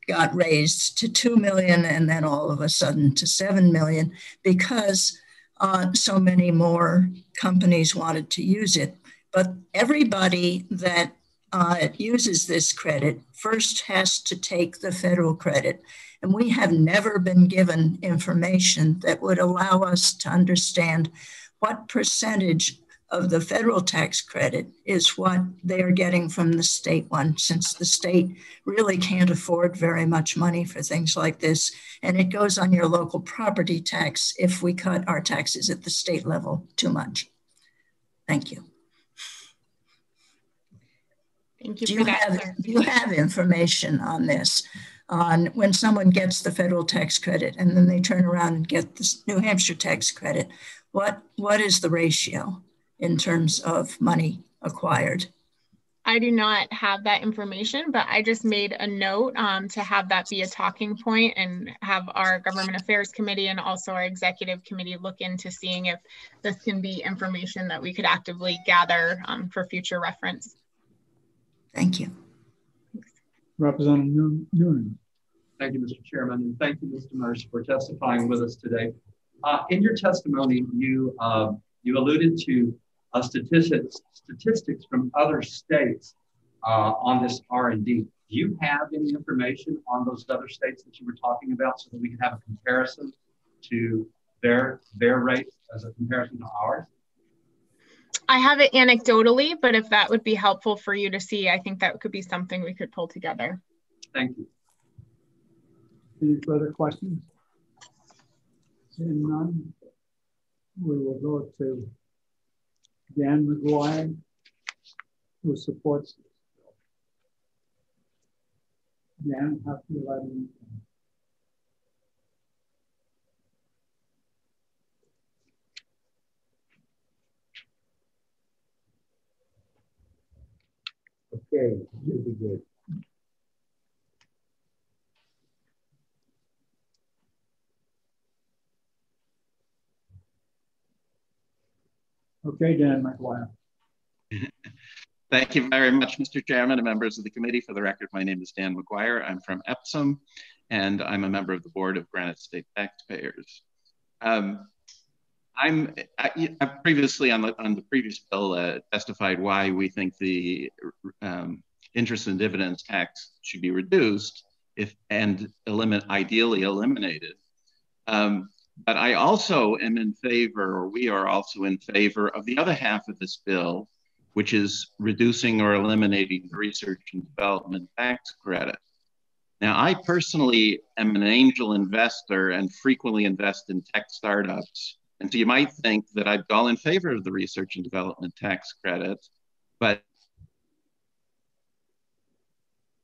got raised to 2 million and then all of a sudden to 7 million because uh, so many more companies wanted to use it. But everybody that uh, uses this credit first has to take the federal credit. And we have never been given information that would allow us to understand what percentage of the federal tax credit is what they are getting from the state one, since the state really can't afford very much money for things like this. And it goes on your local property tax if we cut our taxes at the state level too much. Thank you. Thank you do for you that. Have, do you have information on this? On when someone gets the federal tax credit and then they turn around and get the New Hampshire tax credit, what what is the ratio? In terms of money acquired? I do not have that information, but I just made a note um, to have that be a talking point and have our government affairs committee and also our executive committee look into seeing if this can be information that we could actively gather um, for future reference. Thank you. Representative Noonan. Thank you, Mr. Chairman, and thank you, Mr. Merce, for testifying with us today. Uh, in your testimony, you uh, you alluded to uh, statistics, statistics from other states uh, on this R&D. Do you have any information on those other states that you were talking about so that we can have a comparison to their, their rates as a comparison to ours? I have it anecdotally, but if that would be helpful for you to see, I think that could be something we could pull together. Thank you. Any further questions? Seeing none, we will go to Dan McGuire, who supports this bill. Dan, have to let him. Okay, you'll be good. Okay, Dan McGuire. Thank you very much, Mr. Chairman and members of the committee. For the record, my name is Dan McGuire. I'm from Epsom, and I'm a member of the board of Granite State Taxpayers. Um, I'm I, I, previously on the on the previous bill uh, testified why we think the um, interest and dividends tax should be reduced if and eliminate ideally eliminated. Um, but I also am in favor, or we are also in favor of the other half of this bill, which is reducing or eliminating the research and development tax credit. Now, I personally am an angel investor and frequently invest in tech startups. And so you might think that I'd all in favor of the research and development tax credit, but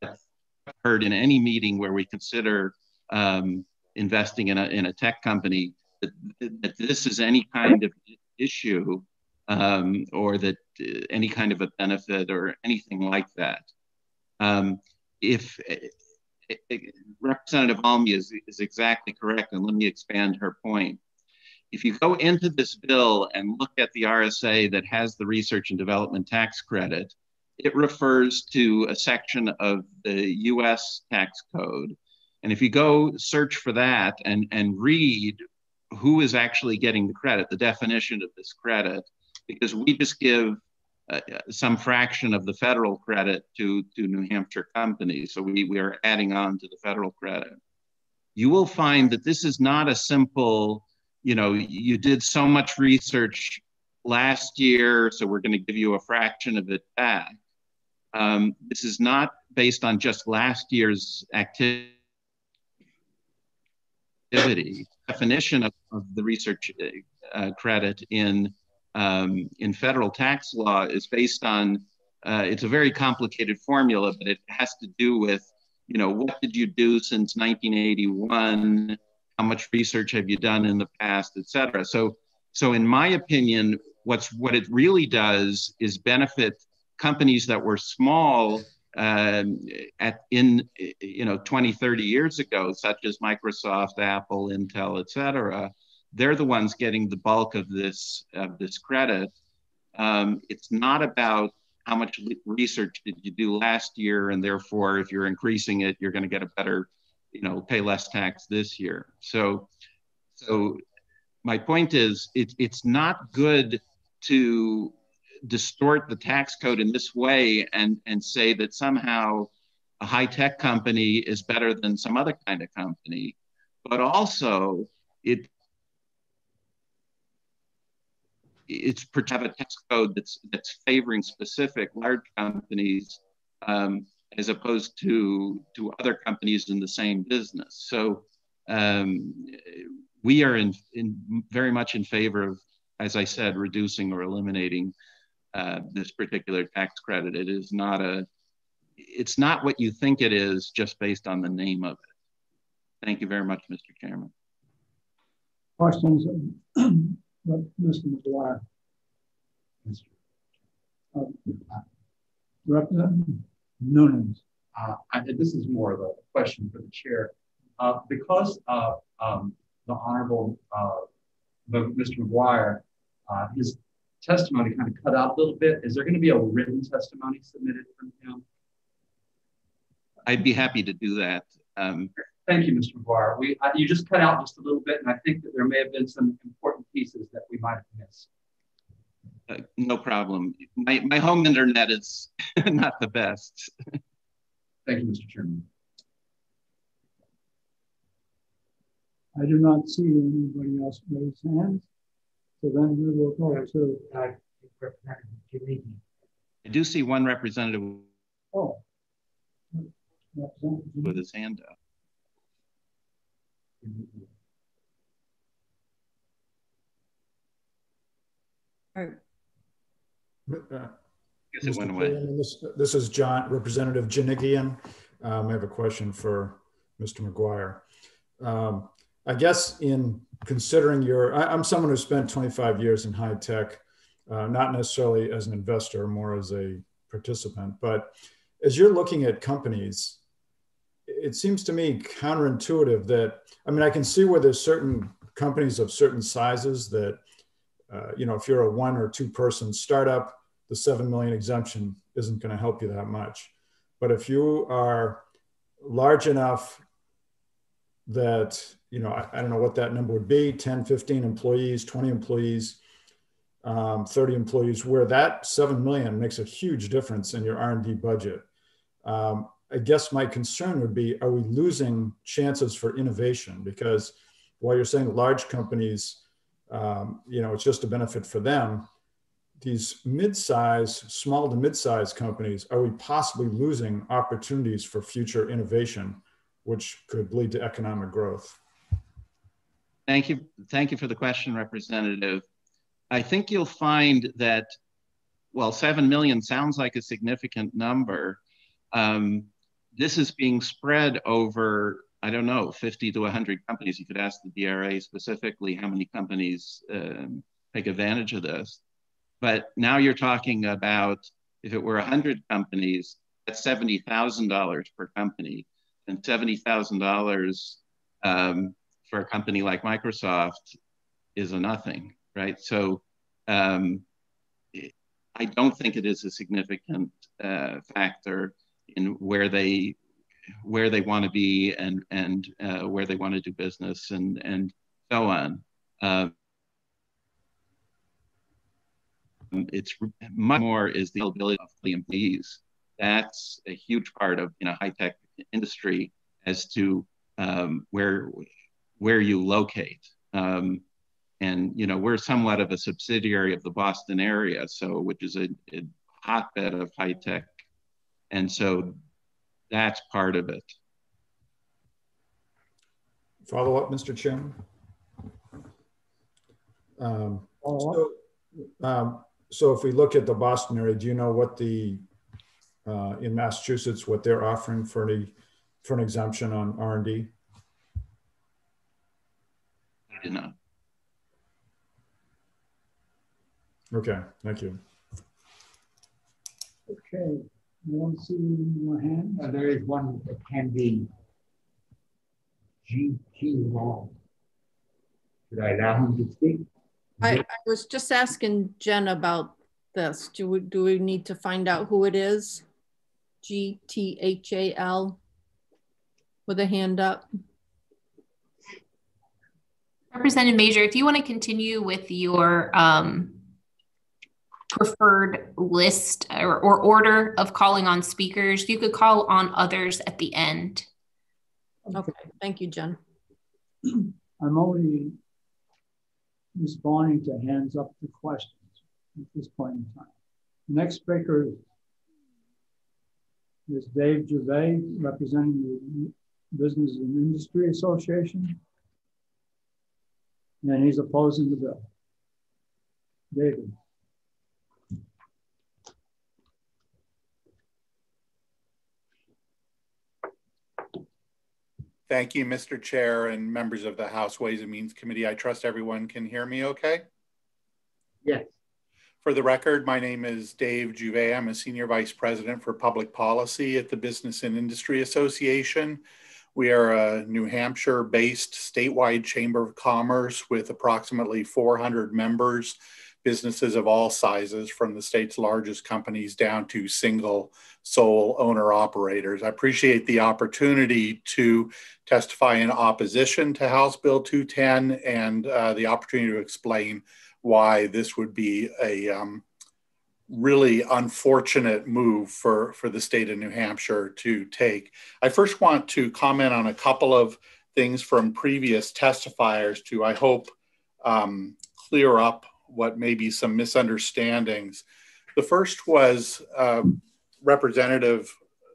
I've heard in any meeting where we consider um, investing in a, in a tech company that, that this is any kind of issue um, or that uh, any kind of a benefit or anything like that. Um, if uh, Representative Almy is, is exactly correct, and let me expand her point. If you go into this bill and look at the RSA that has the research and development tax credit, it refers to a section of the US tax code and if you go search for that and, and read who is actually getting the credit, the definition of this credit, because we just give uh, some fraction of the federal credit to, to New Hampshire companies. So we, we are adding on to the federal credit. You will find that this is not a simple, you know, you did so much research last year, so we're going to give you a fraction of it back. Um, this is not based on just last year's activity activity. Definition of, of the research uh, credit in um, in federal tax law is based on uh, it's a very complicated formula, but it has to do with you know what did you do since 1981, how much research have you done in the past, et cetera. So so in my opinion, what's what it really does is benefit companies that were small um, at in you know 20 30 years ago such as microsoft apple intel et cetera they're the ones getting the bulk of this of this credit. Um, it's not about how much research did you do last year and therefore if you're increasing it you're going to get a better you know pay less tax this year. So so my point is it, it's not good to distort the tax code in this way and, and say that somehow a high tech company is better than some other kind of company, but also it it's have a tax code that's that's favoring specific large companies um, as opposed to to other companies in the same business. So um, we are in, in very much in favor of, as I said, reducing or eliminating uh, this particular tax credit. It is not a, it's not what you think it is just based on the name of it. Thank you very much, Mr. Chairman. Questions, Mr. McGuire? Uh, Representative Nunes. Uh, I, this is more of a question for the chair. Uh, because of um, the Honorable uh, Mr. McGuire, uh, his testimony kind of cut out a little bit. Is there going to be a written testimony submitted from him? I'd be happy to do that. Um, Thank you, Mr. McGuire. We, uh, you just cut out just a little bit, and I think that there may have been some important pieces that we might have missed. Uh, no problem. My, my home internet is not the best. Thank you, Mr. Chairman. I do not see anybody else raise hands. So then we will go to uh, Representative I do see one representative oh. with his hand up. Uh, guess it went away. This, this, is John, Representative Janigian. Um, I have a question for Mr. McGuire. Um, I guess in considering your, I, am someone who spent 25 years in high tech, uh, not necessarily as an investor, more as a participant. But as you're looking at companies, it seems to me counterintuitive that, I mean, I can see where there's certain companies of certain sizes that, uh, you know, if you're a one or two person startup, the 7 million exemption isn't going to help you that much. But if you are large enough that you know, I, I, don't know what that number would be 10, 15 employees, 20 employees, um, 30 employees, where that 7 million makes a huge difference in your R&D budget. Um, I guess my concern would be, are we losing chances for innovation? Because while you're saying large companies, um, you know, it's just a benefit for them, these mid-size, small to mid-size companies, are we possibly losing opportunities for future innovation, which could lead to economic growth? Thank you. Thank you for the question, Representative. I think you'll find that, well, 7 million sounds like a significant number. Um, this is being spread over, I don't know, 50 to 100 companies. You could ask the DRA specifically how many companies um, take advantage of this. But now you're talking about if it were 100 companies, that's $70,000 per company. And $70,000 um, for a company like Microsoft is a nothing, right? So um, I don't think it is a significant uh, factor in where they where they want to be and and uh, where they want to do business and and so on. Uh, it's much more is the ability of the employees. That's a huge part of you know high tech industry as to um, where where you locate. Um, and you know we're somewhat of a subsidiary of the Boston area, so which is a, a hotbed of high tech, and so that's part of it. Follow up, Mr. Chairman. Um, so, um, so if we look at the Boston area, do you know what the uh, in Massachusetts what they're offering for any for an exemption on R and D? did not. Okay, thank you. Okay, you want to see more hands? Uh, there is one attendee, GT Long. Should I allow him to speak? I, I was just asking Jen about this. Do we, do we need to find out who it is? G T H A L with a hand up. Representative Major, if you want to continue with your um, preferred list or, or order of calling on speakers, you could call on others at the end. Okay, thank you, Jen. I'm only responding to hands up to questions at this point in time. Next speaker is Dave Juvet, representing the Business and Industry Association. And he's opposing the bill. David. Thank you, Mr. Chair and members of the House Ways and Means Committee. I trust everyone can hear me okay? Yes. For the record, my name is Dave Juvet. I'm a Senior Vice President for Public Policy at the Business and Industry Association. We are a New Hampshire based statewide chamber of commerce with approximately 400 members businesses of all sizes, from the state's largest companies down to single sole owner operators. I appreciate the opportunity to testify in opposition to House Bill 210 and uh, the opportunity to explain why this would be a um, really unfortunate move for, for the state of New Hampshire to take. I first want to comment on a couple of things from previous testifiers to, I hope, um, clear up what may be some misunderstandings. The first was uh, Representative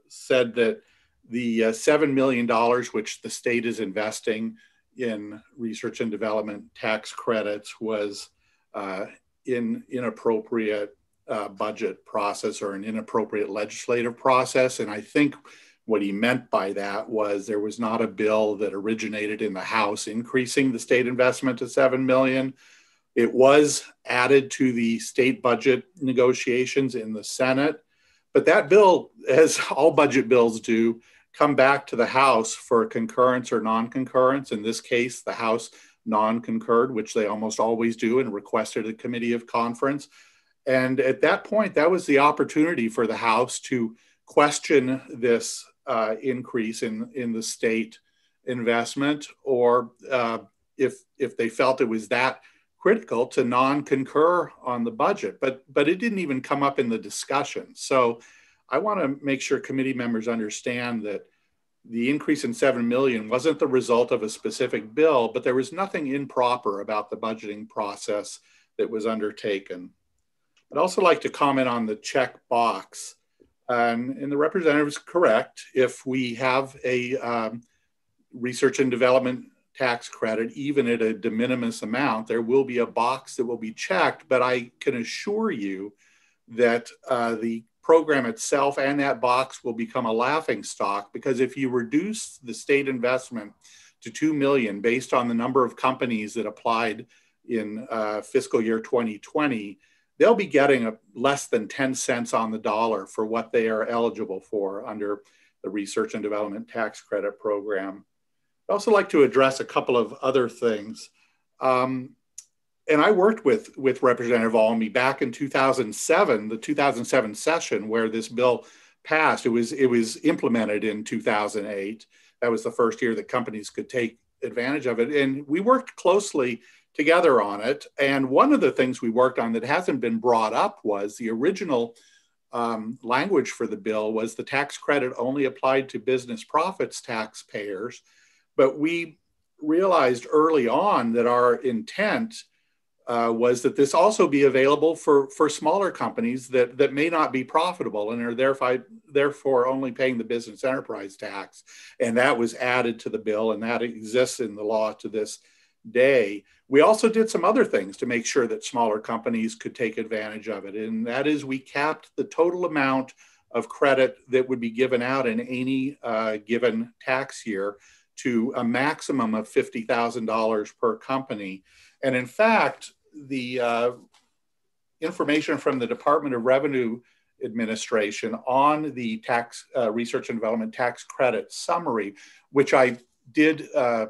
said that the uh, $7 million which the state is investing in research and development tax credits was uh, in inappropriate uh, budget process or an inappropriate legislative process. And I think what he meant by that was there was not a bill that originated in the House increasing the state investment to 7 million. It was added to the state budget negotiations in the Senate, but that bill, as all budget bills do, come back to the House for concurrence or non-concurrence. In this case, the House non-concurred, which they almost always do, and requested a committee of conference. And at that point, that was the opportunity for the House to question this uh, increase in, in the state investment, or uh, if, if they felt it was that critical to non-concur on the budget, but but it didn't even come up in the discussion. So I want to make sure committee members understand that the increase in 7 million wasn't the result of a specific bill, but there was nothing improper about the budgeting process that was undertaken. I'd also like to comment on the check box. Um, and the representative is correct. If we have a um, research and development tax credit, even at a de minimis amount, there will be a box that will be checked. But I can assure you that uh, the program itself and that box will become a laughing stock because if you reduce the state investment to 2 million based on the number of companies that applied in uh, fiscal year 2020 they'll be getting a, less than 10 cents on the dollar for what they are eligible for under the research and development tax credit program I'd also like to address a couple of other things. Um, and I worked with, with Representative Almy back in 2007, the 2007 session where this bill passed. It was, it was implemented in 2008. That was the first year that companies could take advantage of it. And we worked closely together on it. And one of the things we worked on that hasn't been brought up was the original um, language for the bill was the tax credit only applied to business profits taxpayers but we realized early on that our intent uh, was that this also be available for, for smaller companies that, that may not be profitable and are therefore, therefore only paying the business enterprise tax. And that was added to the bill, and that exists in the law to this day. We also did some other things to make sure that smaller companies could take advantage of it. And that is, we capped the total amount of credit that would be given out in any uh, given tax year to a maximum of $50,000 per company. And in fact, the uh, information from the Department of Revenue Administration on the tax uh, research and development tax credit summary, which I did uh,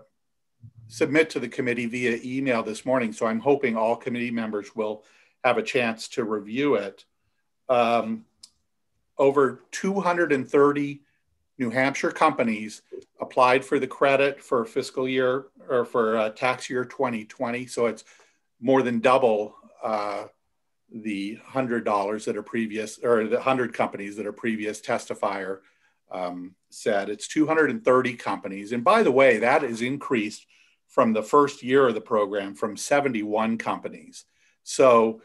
submit to the committee via email this morning. So I'm hoping all committee members will have a chance to review it. Um, over 230 New Hampshire companies applied for the credit for fiscal year or for uh, tax year 2020. So it's more than double uh, the hundred dollars that are previous or the hundred companies that are previous testifier um, said. It's 230 companies. And by the way, that is increased from the first year of the program from 71 companies. So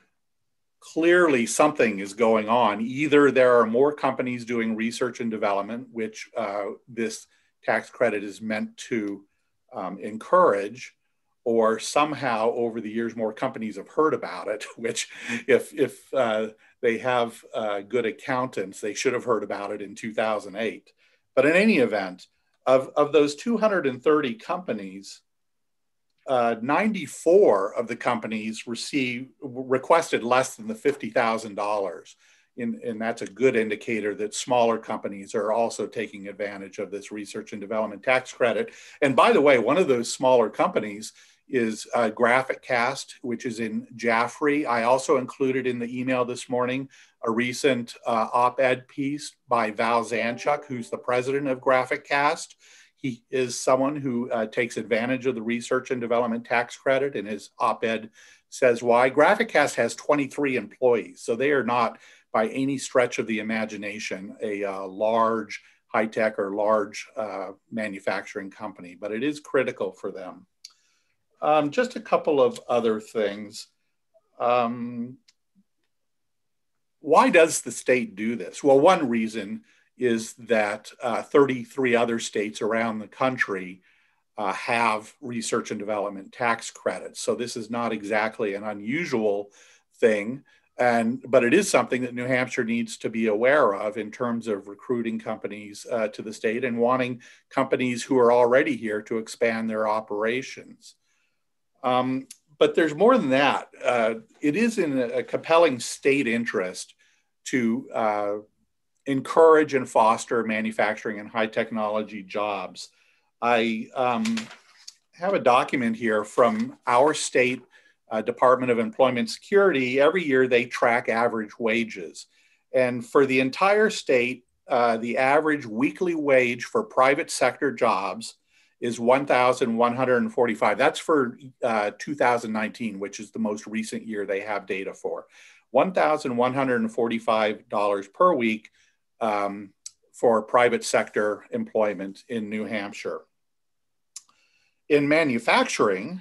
clearly something is going on. Either there are more companies doing research and development, which uh, this tax credit is meant to um, encourage, or somehow over the years more companies have heard about it. Which, if if uh, they have uh, good accountants, they should have heard about it in 2008. But in any event, of of those 230 companies, uh, 94 of the companies received requested less than the $50,000. And that's a good indicator that smaller companies are also taking advantage of this research and development tax credit. And by the way, one of those smaller companies is uh, GraphicCast, which is in Jaffrey. I also included in the email this morning a recent uh, op ed piece by Val Zanchuk, who's the president of GraphicCast. He is someone who uh, takes advantage of the research and development tax credit, and his op ed says why. GraphicCast has 23 employees, so they are not by any stretch of the imagination a uh, large high tech or large uh, manufacturing company, but it is critical for them. Um, just a couple of other things. Um, why does the state do this? Well, one reason is that uh, 33 other states around the country uh, have research and development tax credits. So this is not exactly an unusual thing. And, but it is something that New Hampshire needs to be aware of in terms of recruiting companies uh, to the state and wanting companies who are already here to expand their operations. Um, but there's more than that. Uh, it is in a compelling state interest to uh, encourage and foster manufacturing and high technology jobs. I um, have a document here from our state uh, Department of Employment Security. Every year they track average wages. And for the entire state, uh, the average weekly wage for private sector jobs is 1,145. That's for uh, 2019, which is the most recent year they have data for. $1,145 per week um, for private sector employment in New Hampshire. In manufacturing,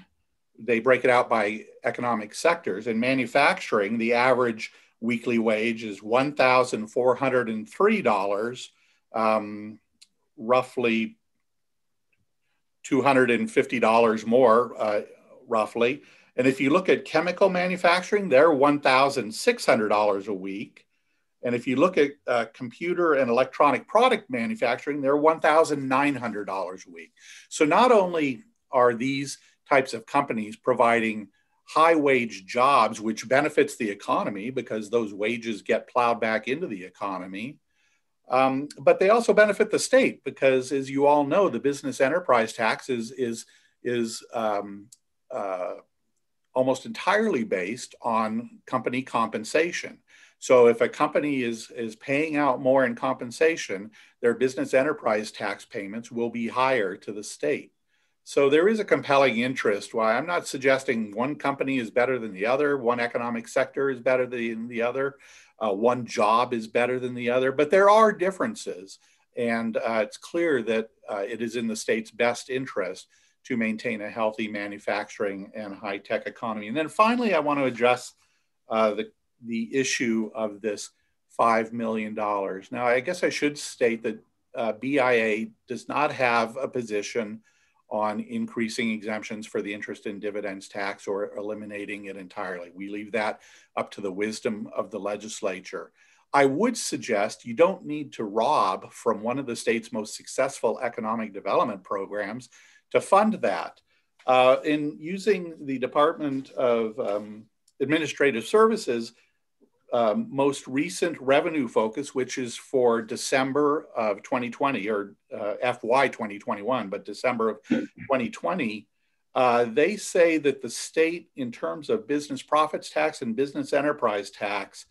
they break it out by economic sectors. In manufacturing, the average weekly wage is $1,403, um, roughly $250 more, uh, roughly. And if you look at chemical manufacturing, they're $1,600 a week. And if you look at uh, computer and electronic product manufacturing, they're $1,900 a week. So not only are these types of companies providing high wage jobs, which benefits the economy because those wages get plowed back into the economy. Um, but they also benefit the state because, as you all know, the business enterprise tax is is is um, uh, almost entirely based on company compensation. So if a company is, is paying out more in compensation, their business enterprise tax payments will be higher to the state. So there is a compelling interest. Why I'm not suggesting one company is better than the other, one economic sector is better than the other, uh, one job is better than the other, but there are differences. And uh, it's clear that uh, it is in the state's best interest to maintain a healthy manufacturing and high tech economy. And then finally, I want to address uh, the the issue of this $5 million. Now, I guess I should state that uh, BIA does not have a position on increasing exemptions for the interest and dividends tax or eliminating it entirely. We leave that up to the wisdom of the legislature. I would suggest you don't need to rob from one of the state's most successful economic development programs to fund that. Uh, in using the Department of um, Administrative Services um, most recent revenue focus, which is for December of 2020 or uh, FY 2021, but December of 2020, uh, they say that the state, in terms of business profits tax and business enterprise tax,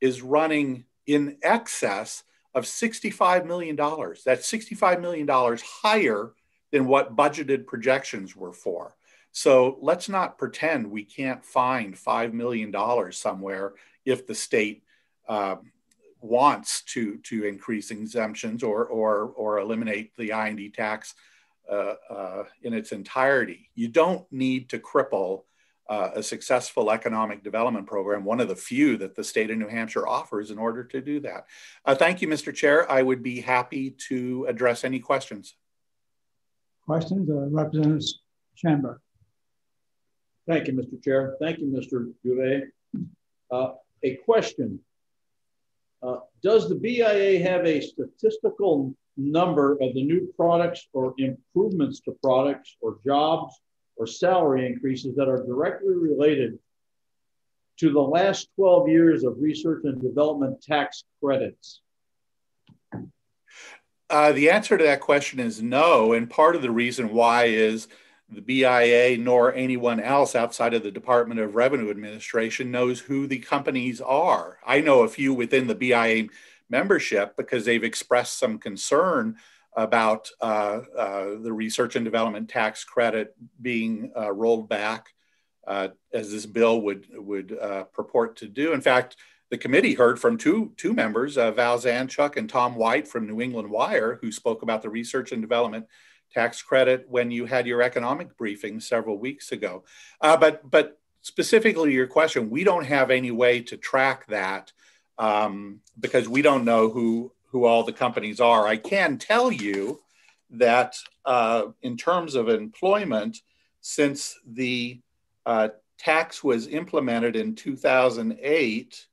is running in excess of $65 million. That's $65 million higher than what budgeted projections were for. So let's not pretend we can't find $5 million somewhere if the state uh, wants to, to increase exemptions or, or, or eliminate the I&D tax uh, uh, in its entirety. You don't need to cripple uh, a successful economic development program, one of the few that the state of New Hampshire offers in order to do that. Uh, thank you, Mr. Chair. I would be happy to address any questions. Questions, uh, Representative Schamberg. Thank you, Mr. Chair. Thank you, Mr. Juvet. A question. Uh, does the BIA have a statistical number of the new products or improvements to products or jobs or salary increases that are directly related to the last 12 years of research and development tax credits? Uh, the answer to that question is no. And part of the reason why is the BIA nor anyone else outside of the Department of Revenue Administration knows who the companies are. I know a few within the BIA membership because they've expressed some concern about uh, uh, the research and development tax credit being uh, rolled back uh, as this bill would would uh, purport to do. In fact, the committee heard from two two members, uh, Val Zanchuk and Tom White from New England Wire, who spoke about the research and development tax credit when you had your economic briefing several weeks ago. but but specifically your question, we don't have any way to track that um, because we don't know who who all the companies are. I can tell you that uh, in terms of employment, since the uh, tax was implemented in 2008,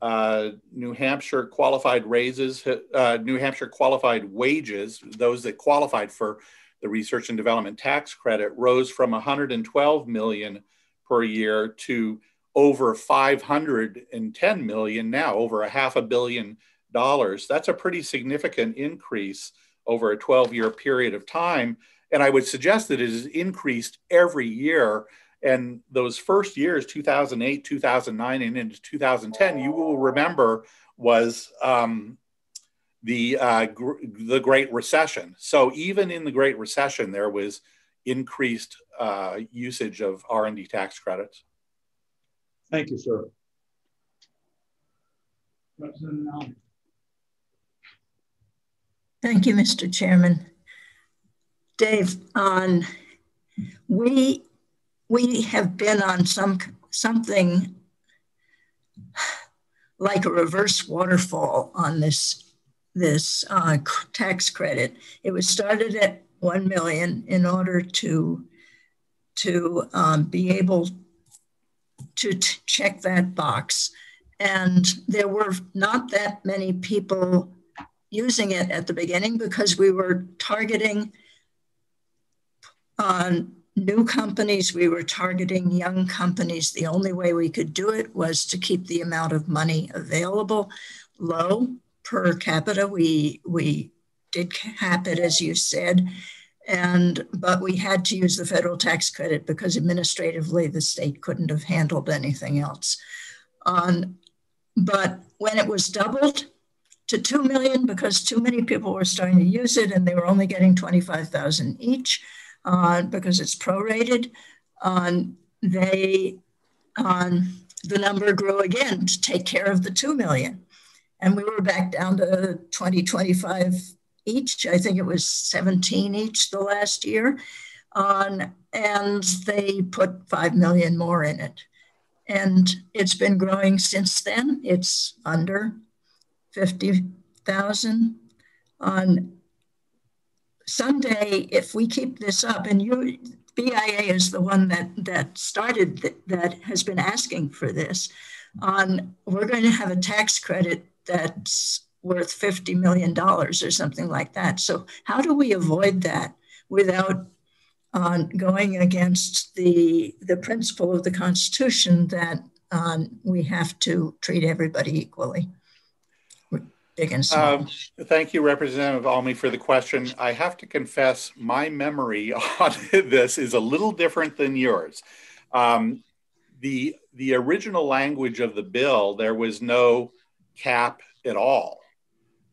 uh, New Hampshire qualified raises, uh, New Hampshire qualified wages, those that qualified for the research and development tax credit, rose from 112 million per year to over 510 million now, over a half a billion dollars. That's a pretty significant increase over a 12 year period of time. And I would suggest that it has increased every year. And those first years, 2008, 2009, and into 2010, you will remember was um, the uh, gr- the Great Recession. So even in the Great Recession, there was increased uh, usage of R&D tax credits. Thank you, sir. Thank you, Mr. Chairman. Dave, on we we have been on some something like a reverse waterfall on this this uh, tax credit. It was started at one million in order to to um, be able to check that box. And there were not that many people using it at the beginning because we were targeting on new companies, we were targeting young companies. The only way we could do it was to keep the amount of money available low per capita. We, we did cap it, as you said, and but we had to use the federal tax credit because administratively the state couldn't have handled anything else. Um, but when it was doubled to 2 million because too many people were starting to use it and they were only getting 25,000 each uh, because it's prorated, um, they um, the number grew again to take care of the 2 million. And we were back down to 20, 25 each. I think it was 17 each the last year. On, and they put 5 million more in it. And it's been growing since then. It's under 50,000. On someday, if we keep this up, and you, BIA is the one that, that started, th- that has been asking for this, on we're going to have a tax credit that's worth $50 million or something like that. So, how do we avoid that without uh, going against the, the principle of the Constitution that um, we have to treat everybody equally. Um, thank you, Representative Almy, for the question. I have to confess, my memory on this is a little different than yours. Um, the the original language of the bill, there was no cap at all,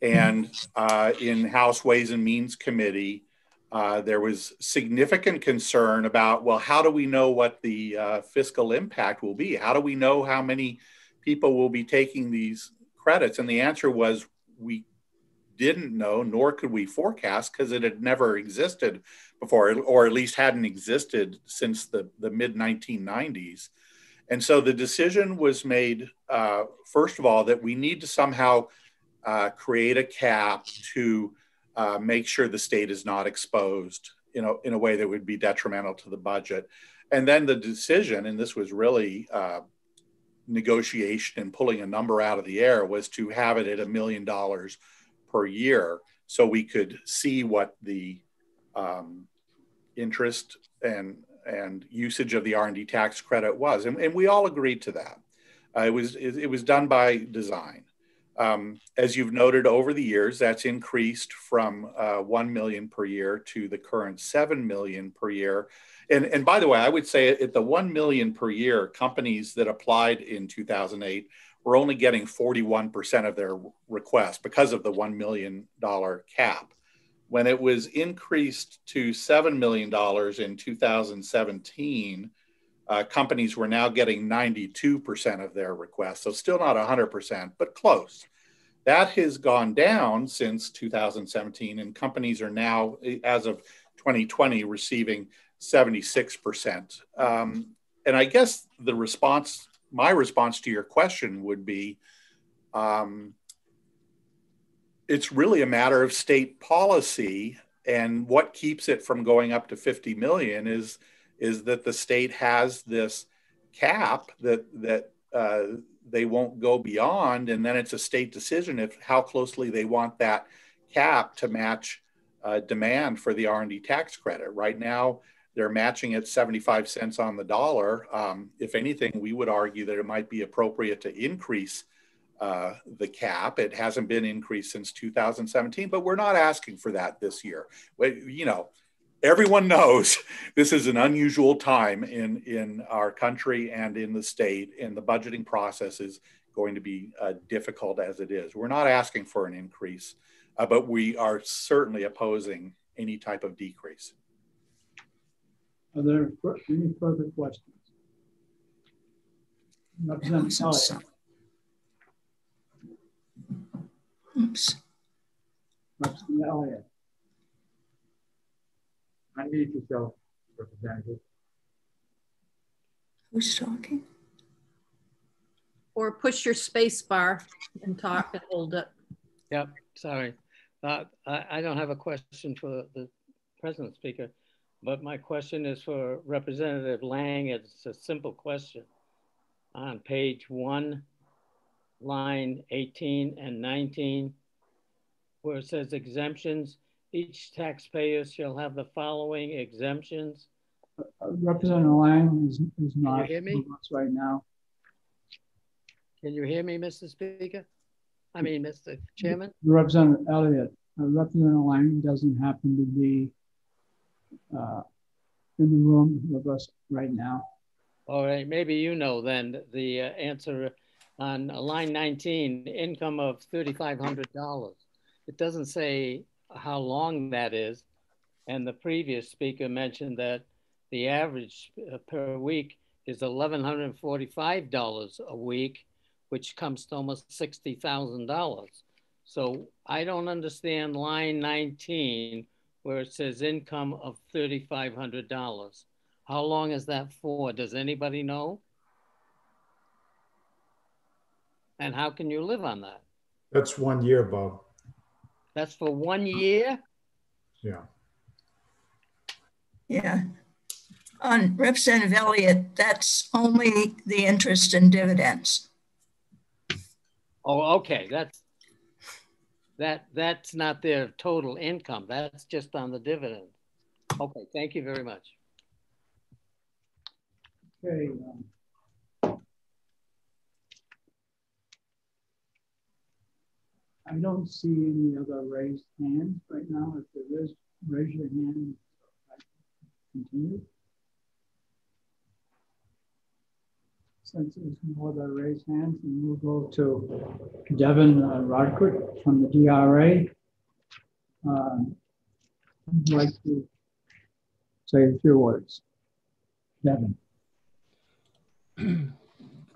and uh, in House Ways and Means Committee, uh, there was significant concern about well, how do we know what the uh, fiscal impact will be? How do we know how many people will be taking these credits? And the answer was we didn't know, nor could we forecast because it had never existed before, or at least hadn't existed since the, the mid 1990s. And so the decision was made, uh, first of all, that we need to somehow uh, create a cap to uh, make sure the state is not exposed you know, in a way that would be detrimental to the budget. And then the decision, and this was really uh, negotiation and pulling a number out of the air, was to have it at a million dollars per year so we could see what the um, interest and and usage of the R&D tax credit was. And, and we all agreed to that. Uh, it, was, it, it, was done by design. Um, as you've noted over the years, that's increased from uh, 1 million per year to the current 7 million per year. And, and by the way, I would say at the 1 million per year, companies that applied in 2008 were only getting 41% of their requests because of the $1 million cap. When it was increased to $7 million in 2017, uh, companies were now getting 92% of their requests. So still not 100%, but close. That has gone down since 2017, and companies are now, as of 2020, receiving 76%. Um, and I guess the response my response to your question would be um, it's really a matter of state policy and what keeps it from going up to 50 million is is that the state has this cap that that uh, they won't go beyond and then it's a state decision if how closely they want that cap to match uh, demand for the r&d tax credit right now they're matching at 75 cents on the dollar. Um, if anything, we would argue that it might be appropriate to increase uh, the cap. It hasn't been increased since 2017, but we're not asking for that this year. You know, everyone knows this is an unusual time in, in our country and in the state, and the budgeting process is going to be uh, difficult as it is. We're not asking for an increase, uh, but we are certainly opposing any type of decrease. Are there any further questions? Representative Elliott. Oops. Representative Elliott. Unmute yourself, Representative. Who's talking? Or push your space bar and talk and hold it. Yep, sorry. Uh, I, I don't have a question for the present speaker. But my question is for Representative Lang. It's a simple question. On page one, line 18 and 19, where it says exemptions, each taxpayer shall have the following exemptions. Uh, Representative Lang is, is not hear me? right now. Can you hear me, Mr. Speaker? I mean, Mr. Chairman? Representative Elliott, uh, Representative Lang doesn't happen to be uh, in the room with us right now. All right, maybe you know then the uh, answer on line 19, income of $3,500. It doesn't say how long that is. And the previous speaker mentioned that the average uh, per week is $1,145 a week, which comes to almost $60,000. So I don't understand line 19 where it says income of $3,500. How long is that for? Does anybody know? And how can you live on that? That's one year, Bob. That's for one year? Yeah. Yeah. On Representative Elliott, that's only the interest and dividends. Oh, okay. That's that that's not their total income. That's just on the dividend. Okay, thank you very much. Okay. Um, I don't see any other raised hands right now. If there is, raise your hand. Continue. Since there's no other raised hands, then we'll go to Devin uh, from the DRA. Um, I'd like to say a few words. Devin.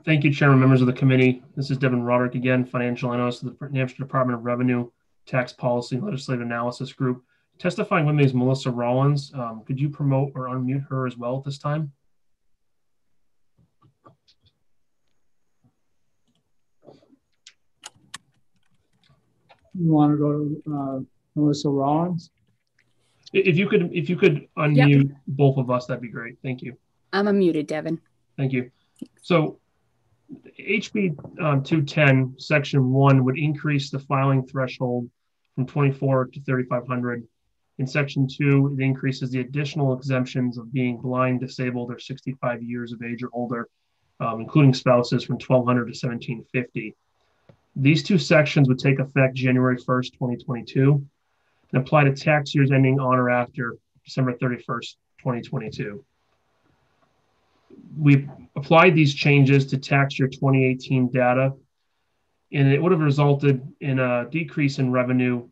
Thank you, Chairman, members of the committee. This is Devin Roderick again, financial analyst of the New Hampshire Department of Revenue, Tax Policy, and Legislative Analysis Group. Testifying with me is Melissa Rollins. Um, could you promote or unmute her as well at this time? You want to go to uh, Melissa Rollins? If you could, if you could unmute yep. both of us, that'd be great. Thank you. I'm unmuted, Devin. Thank you. So HB um, 210, Section 1 would increase the filing threshold from 24 to 3,500. In Section 2, it increases the additional exemptions of being blind, disabled, or 65 years of age or older, um, including spouses, from 1,200 to 1,750. These two sections would take effect January 1st, 2022, and apply to tax years ending on or after December 31st, 2022. We applied these changes to tax year 2018 data, and it would have resulted in a decrease in revenue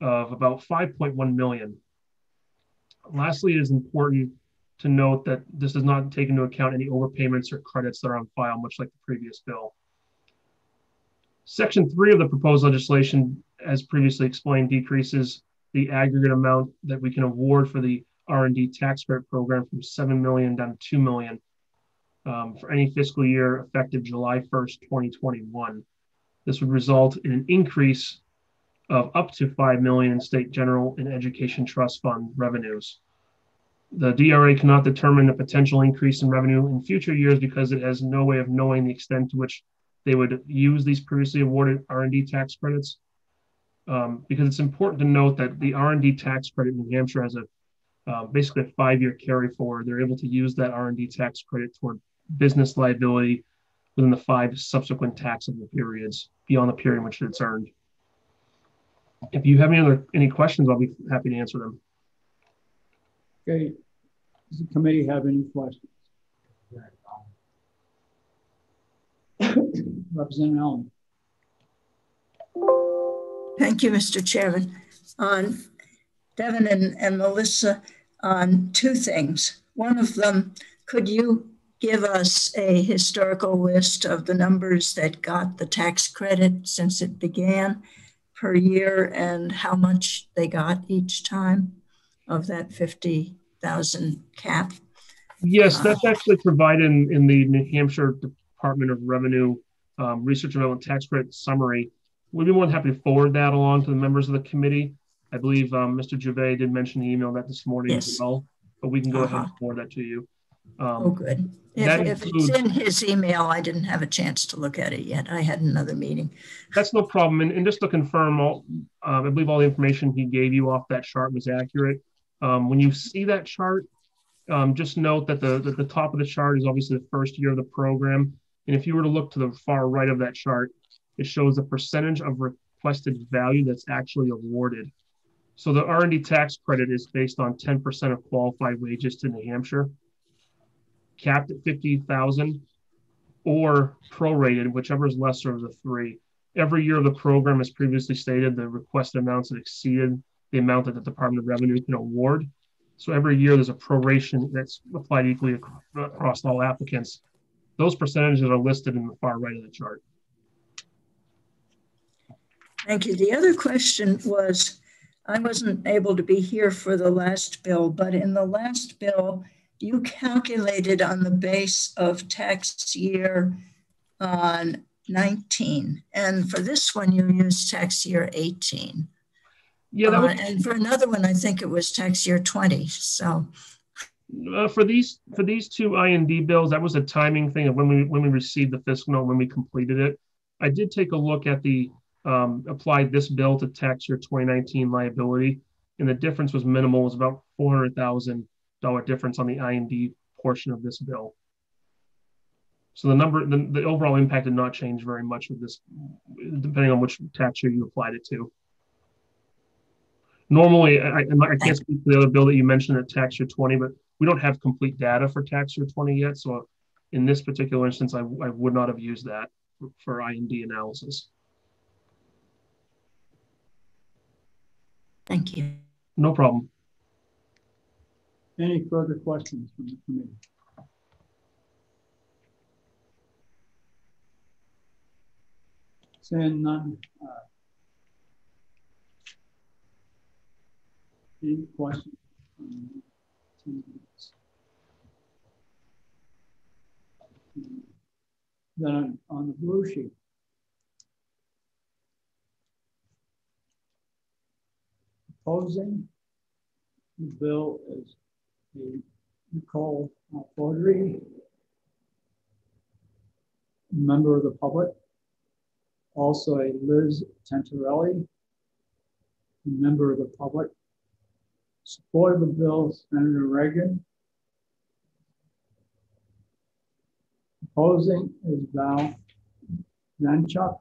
of about 5.1 million. Lastly, it is important to note that this does not take into account any overpayments or credits that are on file, much like the previous bill. Section three of the proposed legislation, as previously explained, decreases the aggregate amount that we can award for the R&D tax credit program from 7 million down to 2 million um, for any fiscal year effective July 1st, 2021. This would result in an increase of up to 5 million in state general and education trust fund revenues. The DRA cannot determine the potential increase in revenue in future years because it has no way of knowing the extent to which they would use these previously awarded R&D tax credits. Um, because it's important to note that the R&D tax credit in New Hampshire has a uh, basically a five-year carry forward. They're able to use that R&D tax credit toward business liability within the five subsequent taxable periods beyond the period in which it's earned. If you have any other any questions, I'll be happy to answer them. Okay. Does the committee have any questions? Representative Almy. Thank you, Mr. Chairman. On Devin and, and Melissa, on two things. One of them, could you give us a historical list of the numbers that got the tax credit since it began per year and how much they got each time of that 50,000 cap? Yes, that's actually provided in, in, the New Hampshire Department of Revenue um, Research and Development Tax Credit Summary. We'd be more than happy to forward that along to the members of the committee. I believe um, Mr. Juvet did mention the email that this morning yes. as well, but we can go uh -huh. ahead and forward that to you. Um, oh, good. If, if it's in his email, I didn't have a chance to look at it yet. I had another meeting. That's no problem. And, and just to confirm, all, uh, I believe all the information he gave you off that chart was accurate. Um, when you see that chart, um, just note that the, that the top of the chart is obviously the first year of the program. And if you were to look to the far right of that chart, it shows the percentage of requested value that's actually awarded. So the R&D tax credit is based on 10% of qualified wages to New Hampshire capped at 50,000 or prorated, whichever is lesser of the three. Every year of the program, as previously stated, the requested amounts have exceeded the amount that the Department of Revenue can award. So every year there's a proration that's applied equally across all applicants. Those percentages are listed in the far right of the chart. Thank you. The other question was, I wasn't able to be here for the last bill, but in the last bill, you calculated on the base of tax year on 19. And for this one, you used tax year 18. Yeah, that uh, and for another one, I think it was tax year 20. So uh, for these for these two I&D bills, that was a timing thing of when we when we received the fiscal note when we completed it. I did take a look at the um, applied this bill to tax year 2019 liability, and the difference was minimal. It was about 400,000 difference on the I&D portion of this bill. So the number, the, the overall impact did not change very much with this, depending on which tax year you applied it to. Normally, I, I can't speak to the other bill that you mentioned at tax year 20, but we don't have complete data for tax year 20 yet. So in this particular instance, I, I would not have used that for, for I&D analysis. Thank you. No problem. Any further questions from the committee? Seeing none. Uh, any questions? Then on the blue sheet, opposing the bill is Nicole Baudry, member of the public, also a Liz Tentarelli, member of the public. Support of the bill, Senator Reagan. Opposing is Val Zanchuk,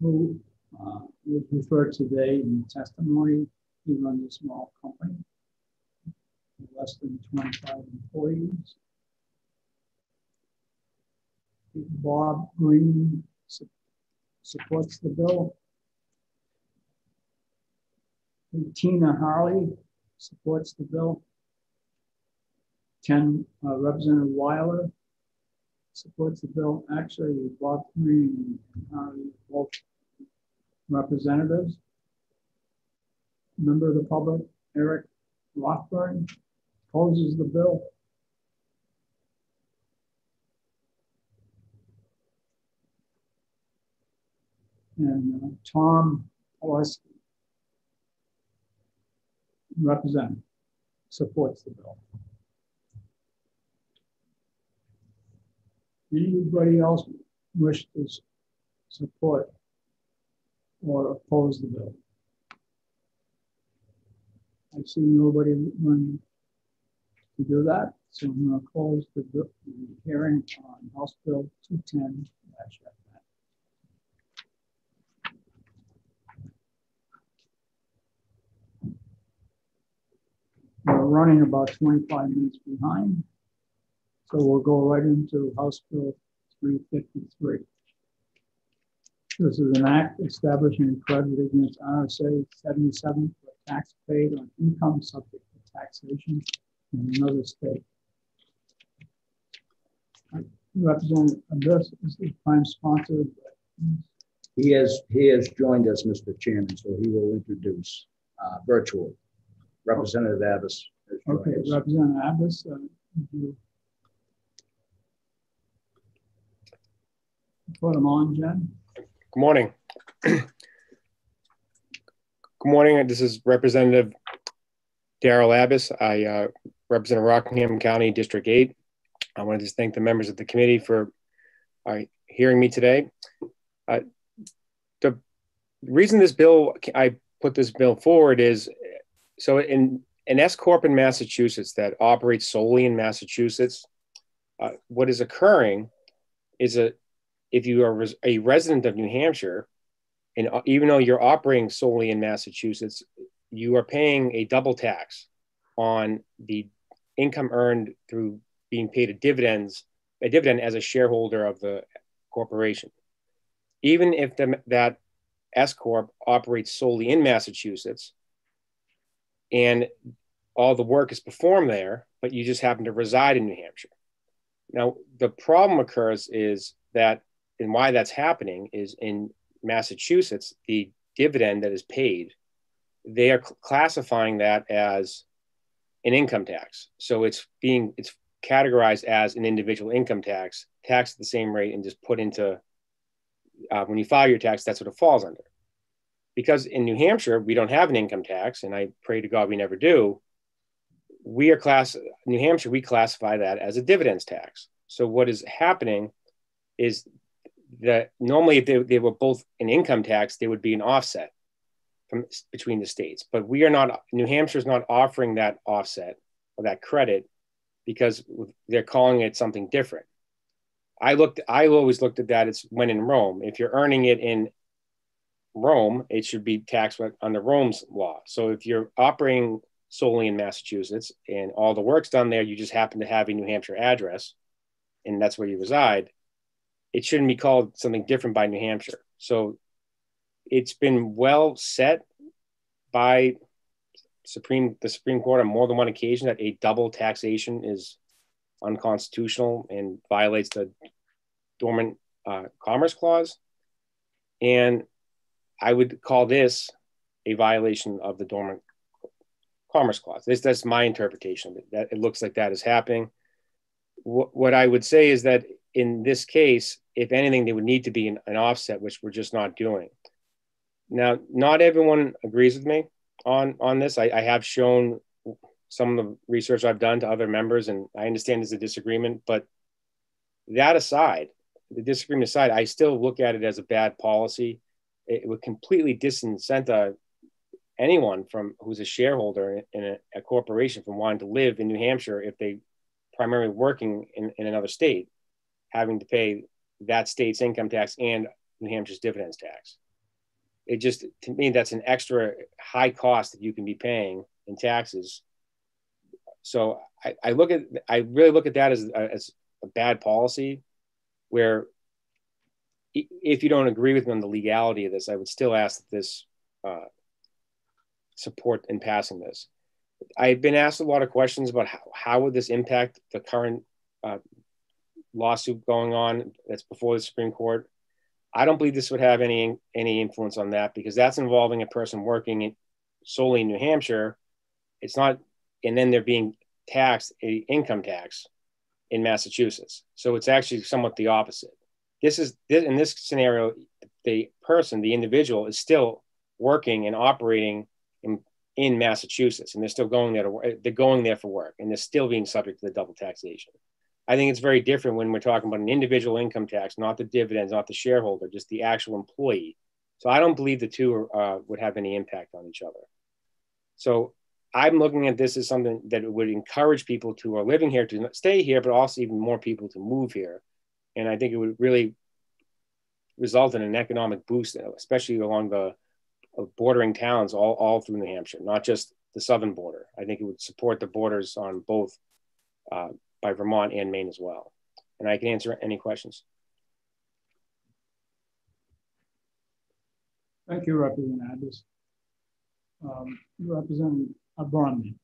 who uh, was referred today in testimony. He runs a small company, less than 25 employees. Bob Greene su supports the bill. Tina Harley supports the bill. Ken uh, Representative Weyler supports the bill. Actually, Bob Greene Harley both representatives. Member of the public, Eric Rothburn, opposes the bill. And uh, Tom Oleski, representative, supports the bill. Anybody else wish to support or oppose the bill? I see nobody wanting to do that, so I'm going to close the, the hearing on House Bill 210 We're running about 25 minutes behind, so we'll go right into House Bill 353. This is an act establishing credit against RSA 77 for tax paid on income subject to taxation in another state. Representative this is the prime sponsor. He has he has joined us, Mr. Chairman, so he will introduce uh, virtual. Representative Abbas. Okay, us. Representative Abbas, uh, you put him on, Jen. Good morning. Good morning. This is Representative Daryl Abbas. I uh, represent Rockingham County District 8. I want to just thank the members of the committee for uh, hearing me today. Uh, the reason this bill, I put this bill forward is, so in an S Corp in Massachusetts that operates solely in Massachusetts, uh, what is occurring is a if you are a resident of New Hampshire, and uh, even though you're operating solely in Massachusetts, you are paying a double tax on the income earned through being paid a dividends, a dividend as a shareholder of the corporation. Even if the, that S corp operates solely in Massachusetts, and all the work is performed there, but you just happen to reside in New Hampshire. Now, the problem occurs is that and why that's happening is in Massachusetts, the dividend that is paid, they are cl- classifying that as an income tax. So it's being it's categorized as an individual income tax, taxed at the same rate, and just put into uh, when you file your tax, that's what it falls under. Because in New Hampshire, we don't have an income tax, and I pray to God we never do. We are class New Hampshire, we classify that as a dividends tax. So what is happening is that normally if they, they were both an income tax, they would be an offset from between the states. But we are not. New Hampshire is not offering that offset or that credit because they're calling it something different. I looked, I always looked at that as when in Rome. If you're earning it in Rome, it should be taxed under Rome's law. So if you're operating solely in Massachusetts and all the work's done there, you just happen to have a New Hampshire address and that's where you reside, it shouldn't be called something different by New Hampshire. So it's been well set by Supreme the Supreme Court on more than one occasion that a double taxation is unconstitutional and violates the dormant uh, commerce clause. And I would call this a violation of the dormant commerce clause. This, that's my interpretation it. That it looks like that is happening. What I would say is that in this case, if anything, there would need to be an, an offset, which we're just not doing. Now, not everyone agrees with me on on this. I, I have shown some of the research I've done to other members, and I understand there's a disagreement. But that aside, the disagreement aside, I still look at it as a bad policy. It would completely disincentivize anyone from who's a shareholder in a, a, corporation from wanting to live in New Hampshire if they primarily working in, in another state, having to pay that state's income tax and New Hampshire's dividends tax. It just to me that's an extra high cost that you can be paying in taxes. So I, I look at I really look at that as, as a bad policy, where if you don't agree with me on the legality of this, I would still ask that this uh, support in passing this. I've been asked a lot of questions about how, how would this impact the current uh, lawsuit going on that's before the Supreme Court. I don't believe this would have any any influence on that because that's involving a person working in, solely in New Hampshire. It's not, and then they're being taxed a income tax in Massachusetts. So it's actually somewhat the opposite. This is in this scenario, the person, the individual, is still working and operating in, in Massachusetts, and they're still going there to. They're going there for work, and they're still being subject to the double taxation. I think it's very different when we're talking about an individual income tax, not the dividends, not the shareholder, just the actual employee. So I don't believe the two uh, would have any impact on each other. So I'm looking at this as something that would encourage people who are living here to stay here, but also even more people to move here. And I think it would really result in an economic boost, especially along the bordering towns all, all through New Hampshire, not just the southern border. I think it would support the borders on both uh, by Vermont and Maine as well. And I can answer any questions. Thank you, Representative Abbas. Um, Representative Abrami.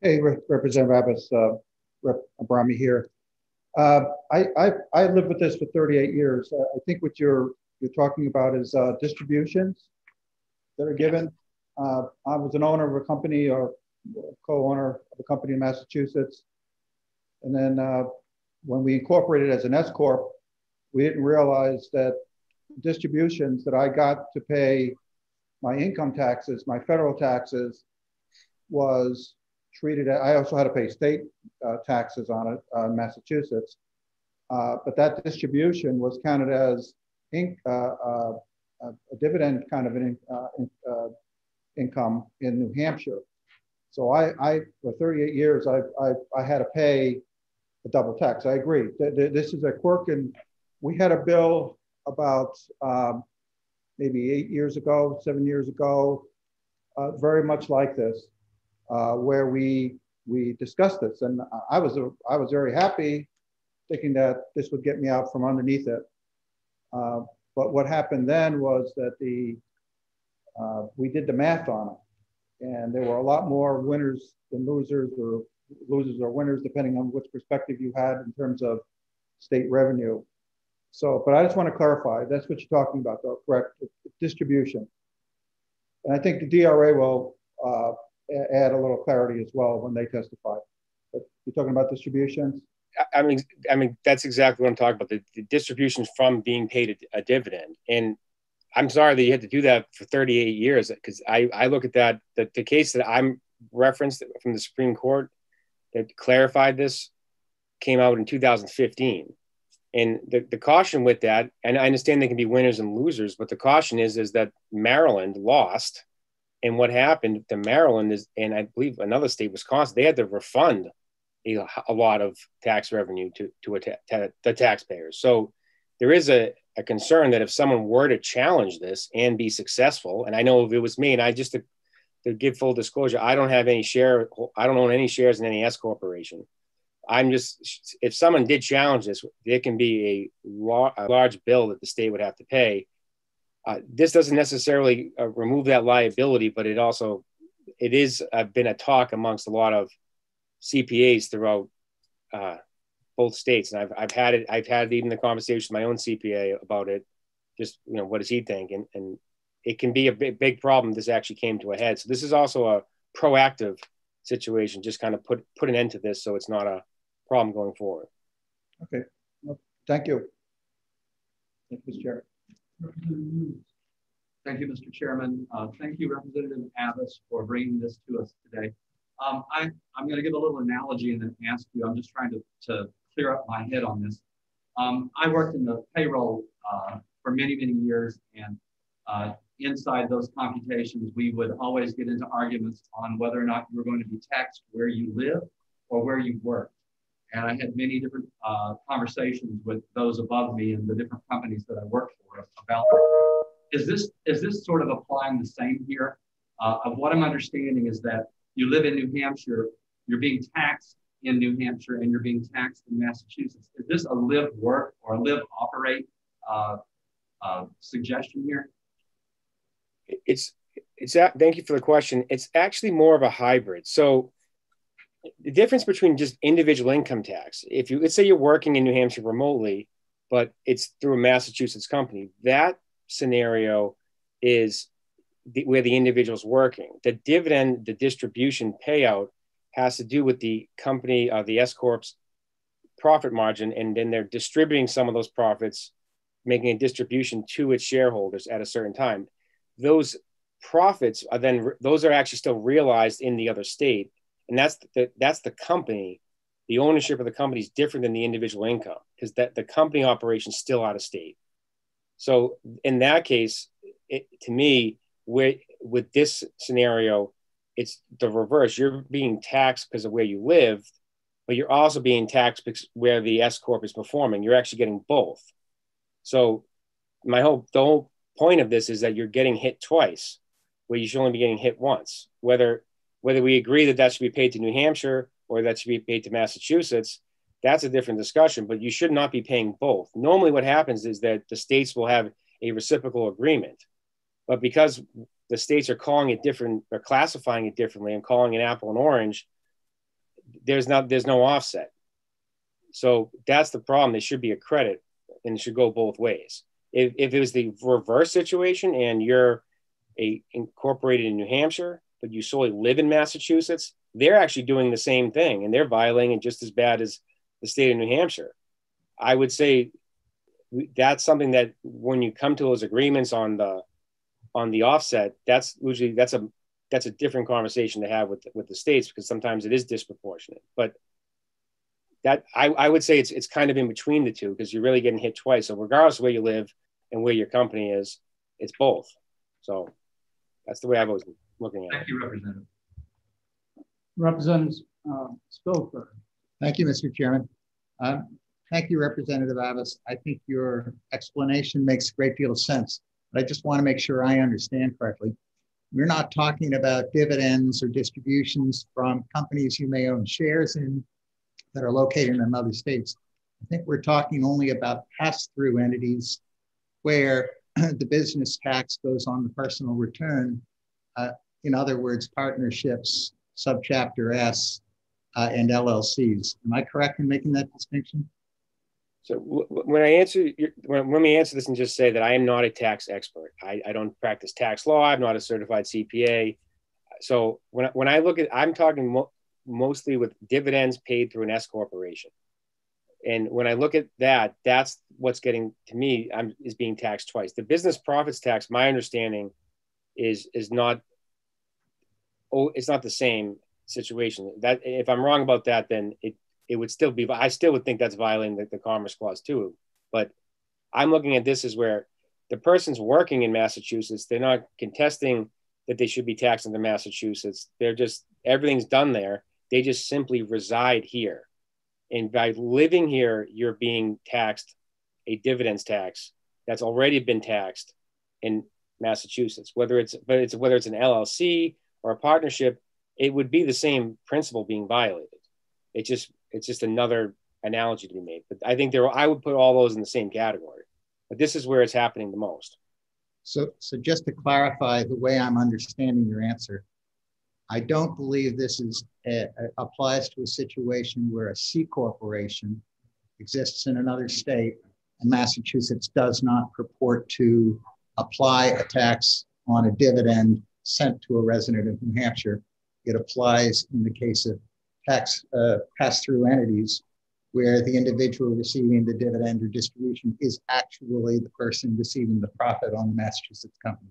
Hey, Representative Abbas, uh, Rep. Abrami here. Uh, I, I, I lived with this for 38 years. Uh, I think what you're, you're talking about is uh, distributions that are given. Uh, I was an owner of a company or co-owner of a company in Massachusetts. And then uh, when we incorporated as an S Corp, we didn't realize that distributions that I got to pay my income taxes, my federal taxes, was treated. I also had to pay state uh, taxes on it uh, in Massachusetts, uh, but that distribution was counted as inc, uh, uh, a dividend kind of an in, income in New Hampshire. So I, I for 38 years, I, I, I had to pay a double tax. I agree. This is a quirk, and we had a bill about um, maybe eight years ago, seven years ago, uh, very much like this, uh, where we we discussed this, and I was I was very happy, thinking that this would get me out from underneath it. Uh, but what happened then was that the uh, we did the math on it, and there were a lot more winners than losers, or losers or winners, depending on which perspective you had in terms of state revenue. So, but I just want to clarify, that's what you're talking about though, correct? Distribution. And I think the DRA will uh, add a little clarity as well when they testify. But you're talking about distributions? I mean, I mean that's exactly what I'm talking about. The, the distributions from being paid a, a, dividend, and I'm sorry that you had to do that for 38 years because I, I look at that the, the case that I'm referenced from the Supreme Court that clarified this came out in 2015 and the, the caution with that, and I understand they can be winners and losers, but the caution is is that Maryland lost. And what happened to Maryland is, and I believe another state, Wisconsin, they had to refund a, a lot of tax revenue to, to ta- the taxpayers. So there is a, a concern that if someone were to challenge this and be successful, and I know if it was me, and I just to, to give full disclosure, I don't have any share, I don't own any shares in any S corporation. I'm just, if someone did challenge this, there can be a, a large bill that the state would have to pay. Uh, this doesn't necessarily uh, remove that liability, but it also, it is uh, been a talk amongst a lot of CPAs throughout uh, both states, and I've, I've had it. I've had even the conversation with my own CPA about it. Just you know, what does he think? And and it can be a big big problem. This actually came to a head. So this is also a proactive situation. Just kind of put put an end to this, so it's not a problem going forward. Okay, well, thank you. Thank you, Mr. Chair. Thank you, Mr. Chairman. Uh, thank you, Representative Abbas, for bringing this to us today. Um, I, I'm going to give a little analogy and then ask you. I'm just trying to, to clear up my head on this. Um, I worked in the payroll uh, for many, many years, and uh, inside those computations, we would always get into arguments on whether or not you were going to be taxed where you live or where you work. And I had many different uh, conversations with those above me and the different companies that I worked for about is this is this sort of applying the same here? Uh, of what I'm understanding is that you live in New Hampshire, you're being taxed in New Hampshire, and you're being taxed in Massachusetts. Is this a live work or live operate uh, uh, suggestion here? It's it's thank you for the question. It's actually more of a hybrid. So the difference between just individual income tax, if you let's say you're working in New Hampshire remotely, but it's through a Massachusetts company, that scenario is the, where the individual's working. The dividend, the distribution payout has to do with the company, uh, the S Corp's profit margin, and then they're distributing some of those profits, making a distribution to its shareholders at a certain time. Those profits are then those are actually still realized in the other state, and that's the, that's the company. The ownership of the company is different than the individual income because that the company operation is still out of state. So in that case, it, to me, where with this scenario, it's the reverse. You're being taxed because of where you live, but you're also being taxed because where the S corp is performing. You're actually getting both. So my whole the whole point of this is that you're getting hit twice, where you should only be getting hit once. Whether whether we agree that that should be paid to New Hampshire or that should be paid to Massachusetts, that's a different discussion. But you should not be paying both. Normally, what happens is that the states will have a reciprocal agreement but because the states are calling it different or classifying it differently and calling it apple and orange, there's not there's no offset. So that's the problem. There should be a credit and it should go both ways. If, if it was the reverse situation and you're a incorporated in New Hampshire, but you solely live in Massachusetts, they're actually doing the same thing and they're violating it just as bad as the state of New Hampshire. I would say that's something that when you come to those agreements on the on the offset, that's usually that's a that's a different conversation to have with with the states because sometimes it is disproportionate. But that I, I would say it's it's kind of in between the two because you're really getting hit twice. So regardless of where you live and where your company is, it's both. So that's the way I've always been looking at Thank it. you, Representative. Representative uh, Spilker. Thank you, Mr. Chairman. Um, thank you, Representative Abbas. I think your explanation makes a great deal of sense. I just want to make sure I understand correctly. We're not talking about dividends or distributions from companies you may own shares in that are located in other states. I think we're talking only about pass-through entities where the business tax goes on the personal return. Uh, in other words, partnerships, subchapter S, uh, and LLCs. Am I correct in making that distinction? So when I answer, when, let me answer this and just say that I am not a tax expert. I, I don't practice tax law. I'm not a certified CPA. So when, when I look at, I'm talking mo- mostly with dividends paid through an S corporation. And when I look at that, that's what's getting to me I'm, is being taxed twice. The business profits tax, my understanding, is is not. Oh, it's not the same situation. That if I'm wrong about that, then it it would still be, I still would think that's violating the, the Commerce Clause too. But I'm looking at this as where the person's working in Massachusetts, they're not contesting that they should be taxed under Massachusetts. They're just, everything's done there. They just simply reside here. And by living here, you're being taxed a dividends tax that's already been taxed in Massachusetts. Whether it's but it's whether it's an LLC or a partnership, it would be the same principle being violated. It just it's just another analogy to be made. But I think there I would put all those in the same category. But this is where it's happening the most. So, so just to clarify the way I'm understanding your answer, I don't believe this is a, applies to a situation where a C corporation exists in another state and Massachusetts does not purport to apply a tax on a dividend sent to a resident of New Hampshire. It applies in the case of tax uh, pass-through entities where the individual receiving the dividend or distribution is actually the person receiving the profit on the Massachusetts company.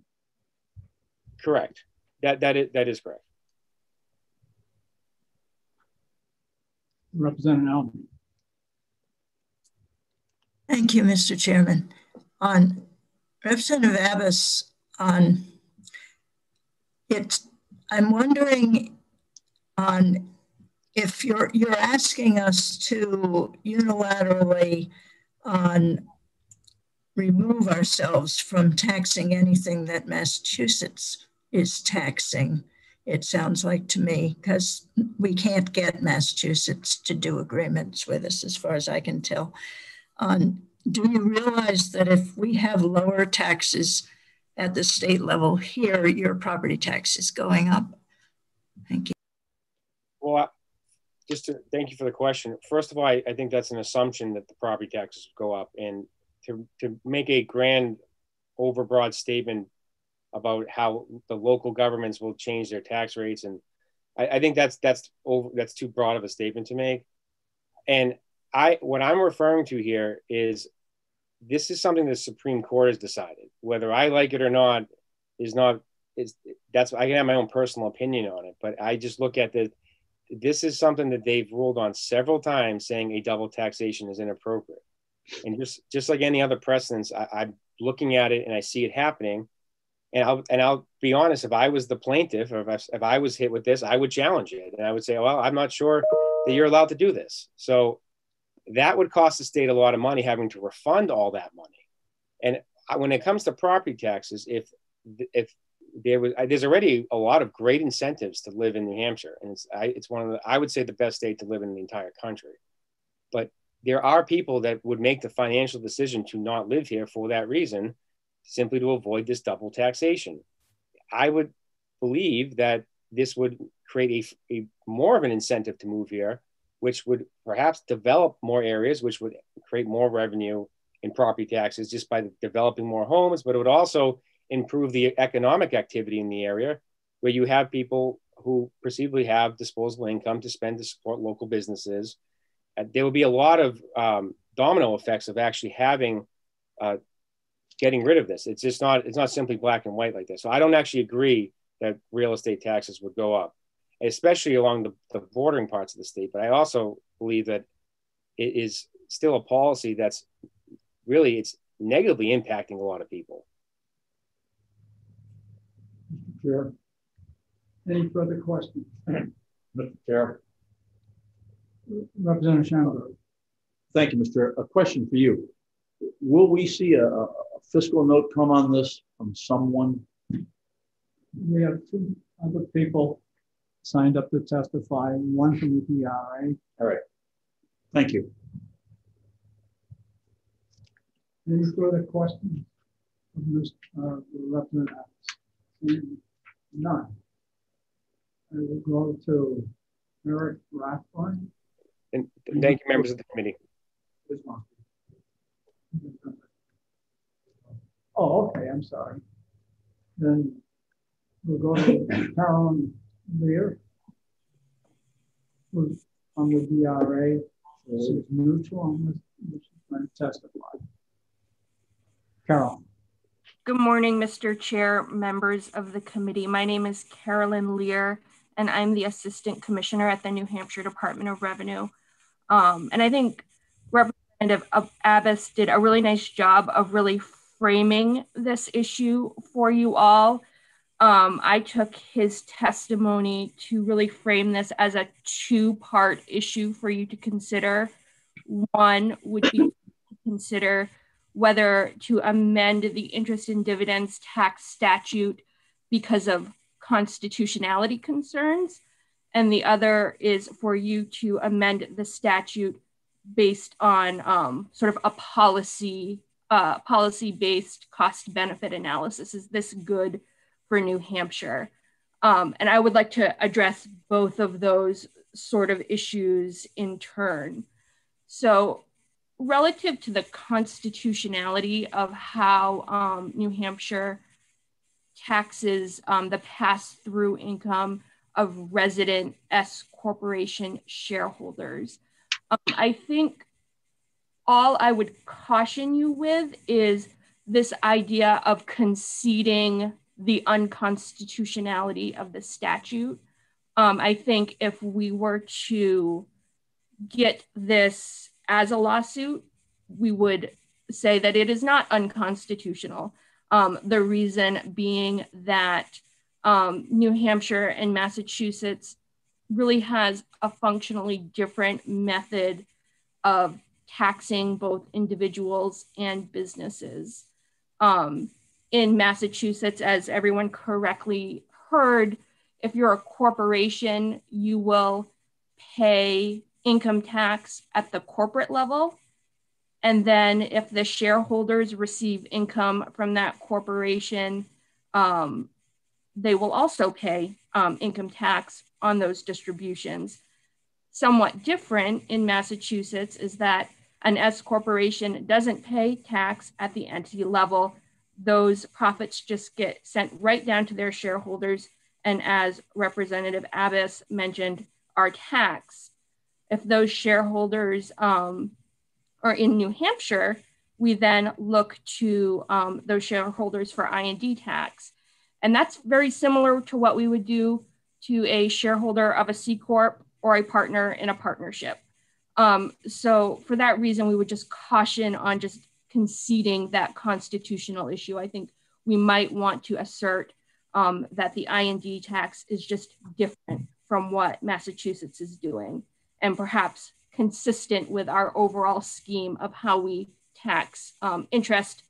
Correct. That that is that is correct. Representative Allen. Thank you, Mr. Chairman. On Representative Abbas, on it, I'm wondering on if you're you're asking us to unilaterally on remove ourselves from taxing anything that Massachusetts is taxing, it sounds like to me, because we can't get Massachusetts to do agreements with us, as far as I can tell. Um, do you realize that if we have lower taxes at the state level here, your property tax is going up? Thank you. Well, just to thank you for the question. First of all, I, I think that's an assumption that the property taxes go up, and to to make a grand, overbroad statement about how the local governments will change their tax rates, and I, I think that's that's over that's too broad of a statement to make. And I what I'm referring to here is this is something the Supreme Court has decided. Whether I like it or not is not is that's I can have my own personal opinion on it, but I just look at the this is something that they've ruled on several times, saying a double taxation is inappropriate. And just just like any other precedents, I, am looking at it and I see it happening. And I'll and I'll be honest, if I was the plaintiff or if I, if I was hit with this, I would challenge it and I would say, well, I'm not sure that you're allowed to do this. So that would cost the state a lot of money having to refund all that money. And when it comes to property taxes, if if there was there's already a lot of great incentives to live in New Hampshire, and it's I, it's one of the I would say the best state to live in the entire country. But there are people that would make the financial decision to not live here for that reason, simply to avoid this double taxation. I would believe that this would create a, a more of an incentive to move here, which would perhaps develop more areas, which would create more revenue in property taxes just by developing more homes, but it would also improve the economic activity in the area where you have people who perceivably have disposable income to spend to support local businesses. Uh, there will be a lot of um, domino effects of actually having uh, getting rid of this. It's just not it's not simply black and white like this. So I don't actually agree that real estate taxes would go up, especially along the, the bordering parts of the state. But I also believe that it is still a policy that's really it's negatively impacting a lot of people. Chair. Any further questions? Mr. Chair. Representative Schamberg. Thank you, Mr. Chair. A question for you. Will we see a, a fiscal note come on this from someone? We have two other people signed up to testify, one from the DRA. All right. Thank you. Any further questions of Mr. Uh, Representative? None. I will go to Eric Rathbun. And thank you, members of the committee. Oh, okay, I'm sorry. Then we'll go to Carollynn Lear, who's on the DRA, she's neutral on this, which is going to testify. Carol. Good morning, Mr. Chair, members of the committee. My name is Carollynn Lear, and I'm the Assistant Commissioner at the New Hampshire Department of Revenue. Um, and I think Representative Abbas did a really nice job of really framing this issue for you all. um, I took his testimony to really frame this as a two part issue for you to consider. One would be to consider whether to amend the interest and dividends tax statute because of constitutionality concerns. And the other is for you to amend the statute based on um, sort of a policy uh, policy based cost benefit analysis. Is this good for New Hampshire? Um, and I would like to address both of those sort of issues in turn. So, relative to the constitutionality of how um, New Hampshire taxes um, the pass through income of resident S corporation shareholders, um, I think all I would caution you with is this idea of conceding the unconstitutionality of the statute. Um, I think if we were to get this as a lawsuit, we would say that it is not unconstitutional. Um, the reason being that um, New Hampshire and Massachusetts really has a functionally different method of taxing both individuals and businesses. Um, in Massachusetts, as everyone correctly heard, if you're a corporation, you will pay income tax at the corporate level. And then if the shareholders receive income from that corporation, um, they will also pay um, income tax on those distributions. Somewhat different in Massachusetts is that an S corporation doesn't pay tax at the entity level. Those profits just get sent right down to their shareholders. And as Representative Abbas mentioned, are taxed. If those shareholders um, are in New Hampshire, we then look to um, those shareholders for I&D tax. And that's very similar to what we would do to a shareholder of a C Corp or a partner in a partnership. Um, so for that reason, we would just caution on just conceding that constitutional issue. I think we might want to assert um, that the I&D tax is just different from what Massachusetts is doing and perhaps consistent with our overall scheme of how we tax um, interest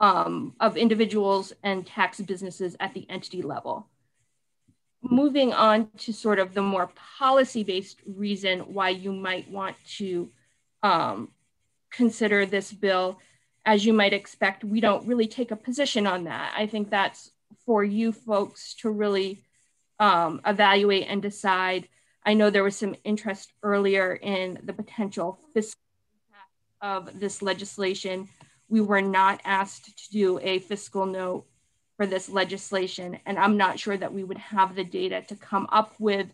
um, of individuals and tax businesses at the entity level moving on to sort of the more policy-based reason why you might want to um, consider this bill, as you might expect, we don't really take a position on that. I think that's for you folks to really um, evaluate and decide. I know there was some interest earlier in the potential fiscal impact of this legislation. We were not asked to do a fiscal note for this legislation. And I'm not sure that we would have the data to come up with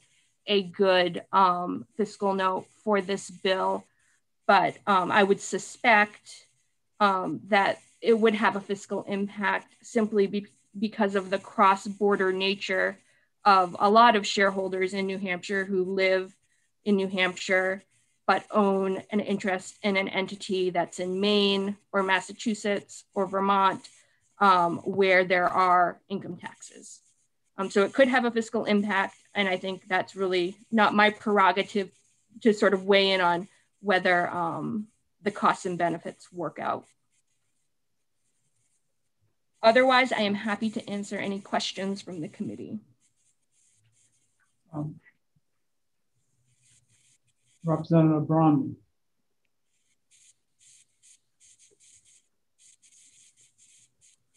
a good um, fiscal note for this bill. But um, I would suspect um, that it would have a fiscal impact simply be because of the cross border nature of a lot of shareholders in New Hampshire who live in New Hampshire but own an interest in an entity that's in Maine or Massachusetts or Vermont um, where there are income taxes. Um, so it could have a fiscal impact. And I think that's really not my prerogative to sort of weigh in on whether um, the costs and benefits work out. Otherwise, I am happy to answer any questions from the committee. Um, Representative Bromley.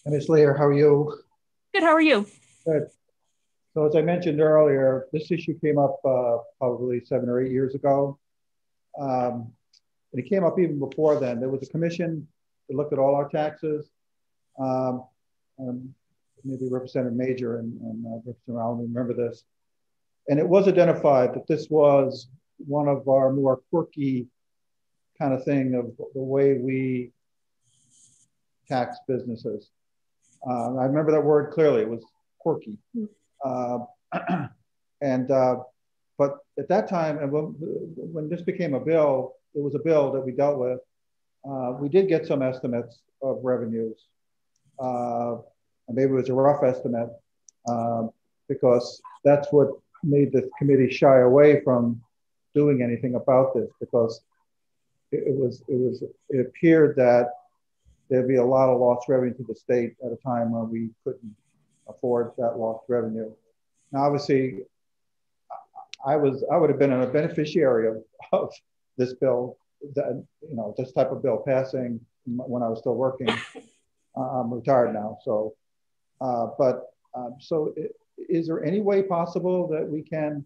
Ms. Lear, how are you? Good, how are you? Good. So as I mentioned earlier, this issue came up uh, probably seven or eight years ago. Um, and it came up even before then. There was a commission that looked at all our taxes. Um, um, maybe Representative Major and, and uh, Representative Allen remember this. And it was identified that this was one of our more quirky kind of thing of the way we tax businesses. Uh, I remember that word clearly. It was quirky. Uh, and uh, but at that time, and when, when this became a bill, it was a bill that we dealt with. Uh, we did get some estimates of revenues. Uh, and maybe it was a rough estimate. uh, because that's what made the committee shy away from doing anything about this because it, it was it was it appeared that there'd be a lot of lost revenue to the state at a time when we couldn't afford that lost revenue. Now, obviously, I was I would have been a beneficiary of, of this bill, that, you know, this type of bill passing when I was still working. I'm retired now, so. Uh, but um, so, it, is there any way possible that we can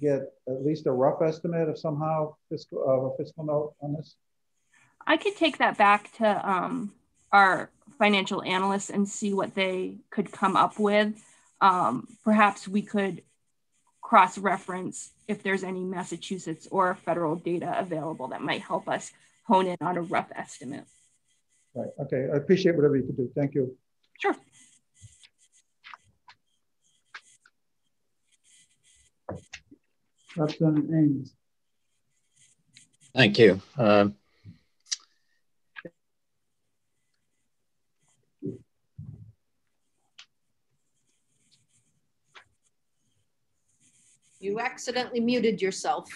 get at least a rough estimate of somehow fiscal of a fiscal note on this? I could take that back to um, our financial analysts and see what they could come up with. Um, perhaps we could cross reference if there's any Massachusetts or federal data available that might help us hone in on a rough estimate. Right. Okay. I appreciate whatever you could do. Thank you. Sure. Representative Ames. Thank you. Um, You accidentally muted yourself.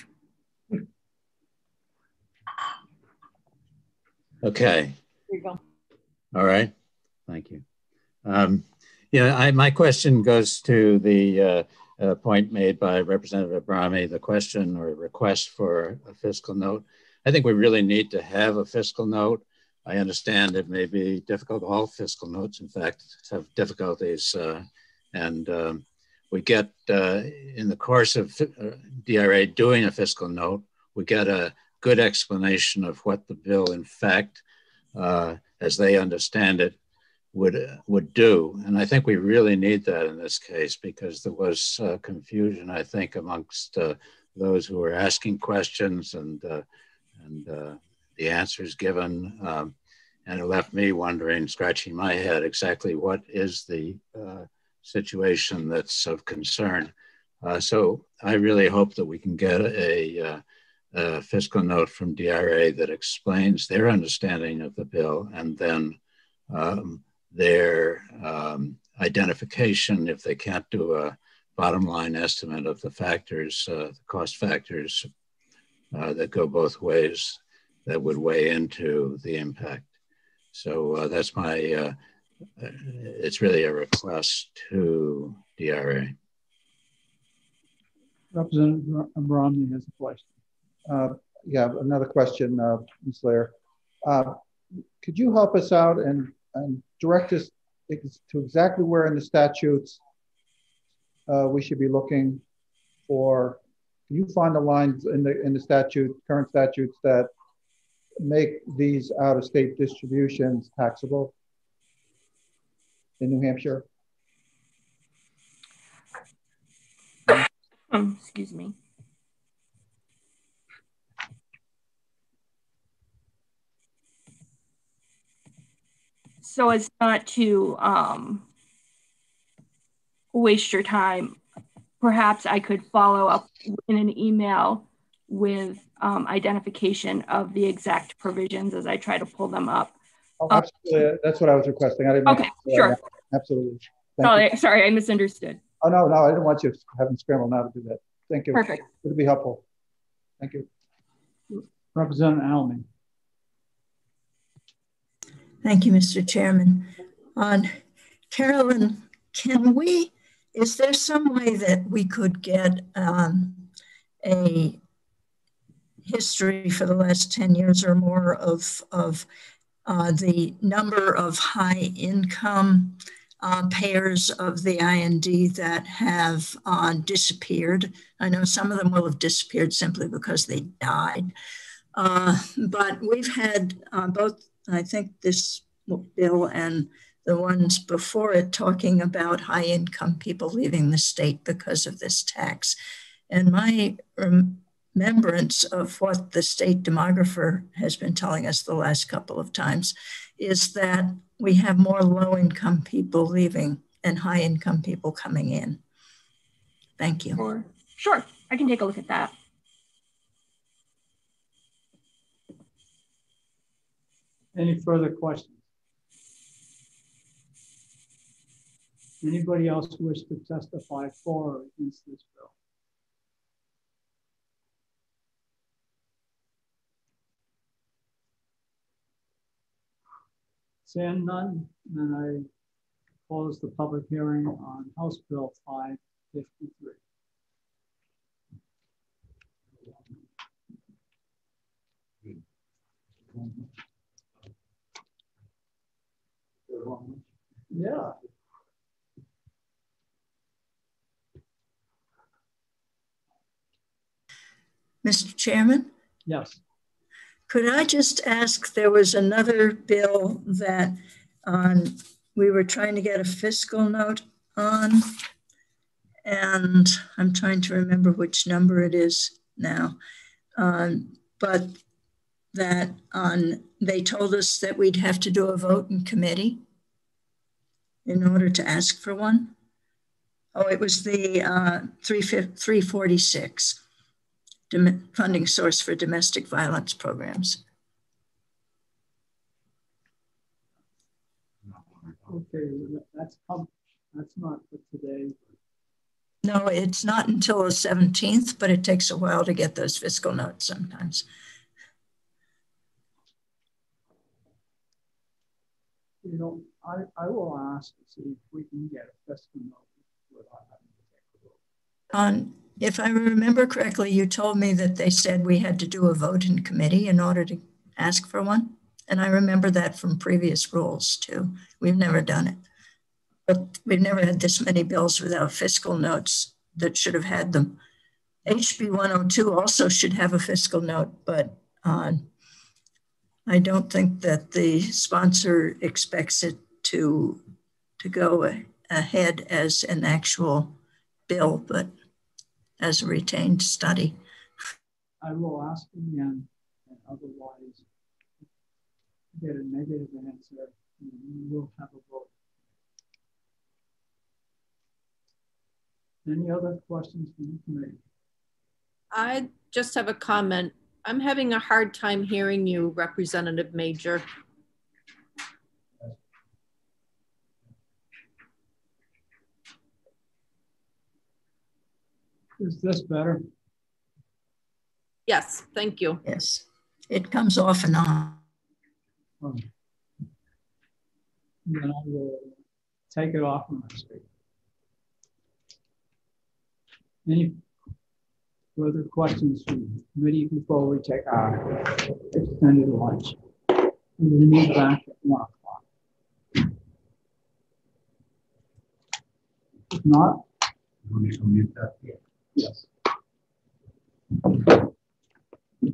Okay. Here you go. All right. Thank you. Um, yeah, I, my question goes to the uh, uh, point made by Representative Abrami, the question or request for a fiscal note. I think we really need to have a fiscal note. I understand it may be difficult. All fiscal notes, in fact, have difficulties. Uh, and um, we get, uh, in the course of uh, DRA doing a fiscal note, we get a good explanation of what the bill, in fact, uh, as they understand it, would would do. And I think we really need that in this case because there was uh, confusion, I think, amongst uh, those who were asking questions and uh, and uh, the answers given. Um, and it left me wondering, scratching my head, exactly what is the uh, situation that's of concern. Uh, so I really hope that we can get a, a fiscal note from DRA that explains their understanding of the bill and then um, their um, identification if they can't do a bottom line estimate of the factors, uh, the cost factors uh, that go both ways that would weigh into the impact. So uh, that's my, uh, it's really a request to DRA. Representative Romney has a question. Uh, yeah, another question, uh, Ms. Lear. could you help us out and, and direct us to exactly where in the statutes uh, we should be looking for. Can you find the lines in the in the statute, current statutes that make these out-of-state distributions taxable in New Hampshire? Um, excuse me. So as not to um, waste your time, perhaps I could follow up in an email with um, identification of the exact provisions as I try to pull them up. Oh, absolutely. That's what I was requesting. I didn't. Okay, sure. Absolutely. Sorry, sorry, I misunderstood. Oh no, no, I didn't want you having scramble now to do that. Thank you. Perfect. It would be helpful. Thank you. Representative Almy. Thank you, Mr. Chairman. On Carollynn, can we, is there some way that we could get um, a history for the last 10 years or more of, of uh, the number of high income uh, payers of the I&D that have uh, disappeared. I know some of them will have disappeared simply because they died. Uh, but we've had uh, both I think this bill and the ones before it talking about high income people leaving the state because of this tax. And my remembrance of what the state demographer has been telling us the last couple of times is that we have more low income people leaving and high income people coming in. Thank you. Sure. I can take a look at that. Any further questions? Anybody else wish to testify for or against this bill? Seeing none, then I close the public hearing on House Bill 553. Yeah. Mr. Chairman? Yes. Could I just ask, there was another bill that um, we were trying to get a fiscal note on, and I'm trying to remember which number it is now. Um, but that on they told us that we'd have to do a vote in committee in order to ask for one. Oh, it was the uh, 346 funding source for domestic violence programs. Okay, that's that's not for today. No, it's not until the 17th, but it takes a while to get those fiscal notes sometimes. You know, I, I will ask to see if we can get a vote. On if I remember correctly, you told me that they said we had to do a vote in committee in order to ask for one. And I remember that from previous rules too. We've never done it. But we've never had this many bills without fiscal notes that should have had them. HB 102 also should have a fiscal note, but uh, I don't think that the sponsor expects it to, to go ahead as an actual bill, but as a retained study. I will ask again, and otherwise get a negative answer, and we will have a vote. Any other questions from the committee? I just have a comment. I'm having a hard time hearing you, Representative Major. Is this better? Yes, thank you. Yes, it comes off and on. Um, then I will take it off when I speak. Any further questions from the committee before we take our extended lunch? We will meet back at one o'clock. If not, Let me mute that. Yes.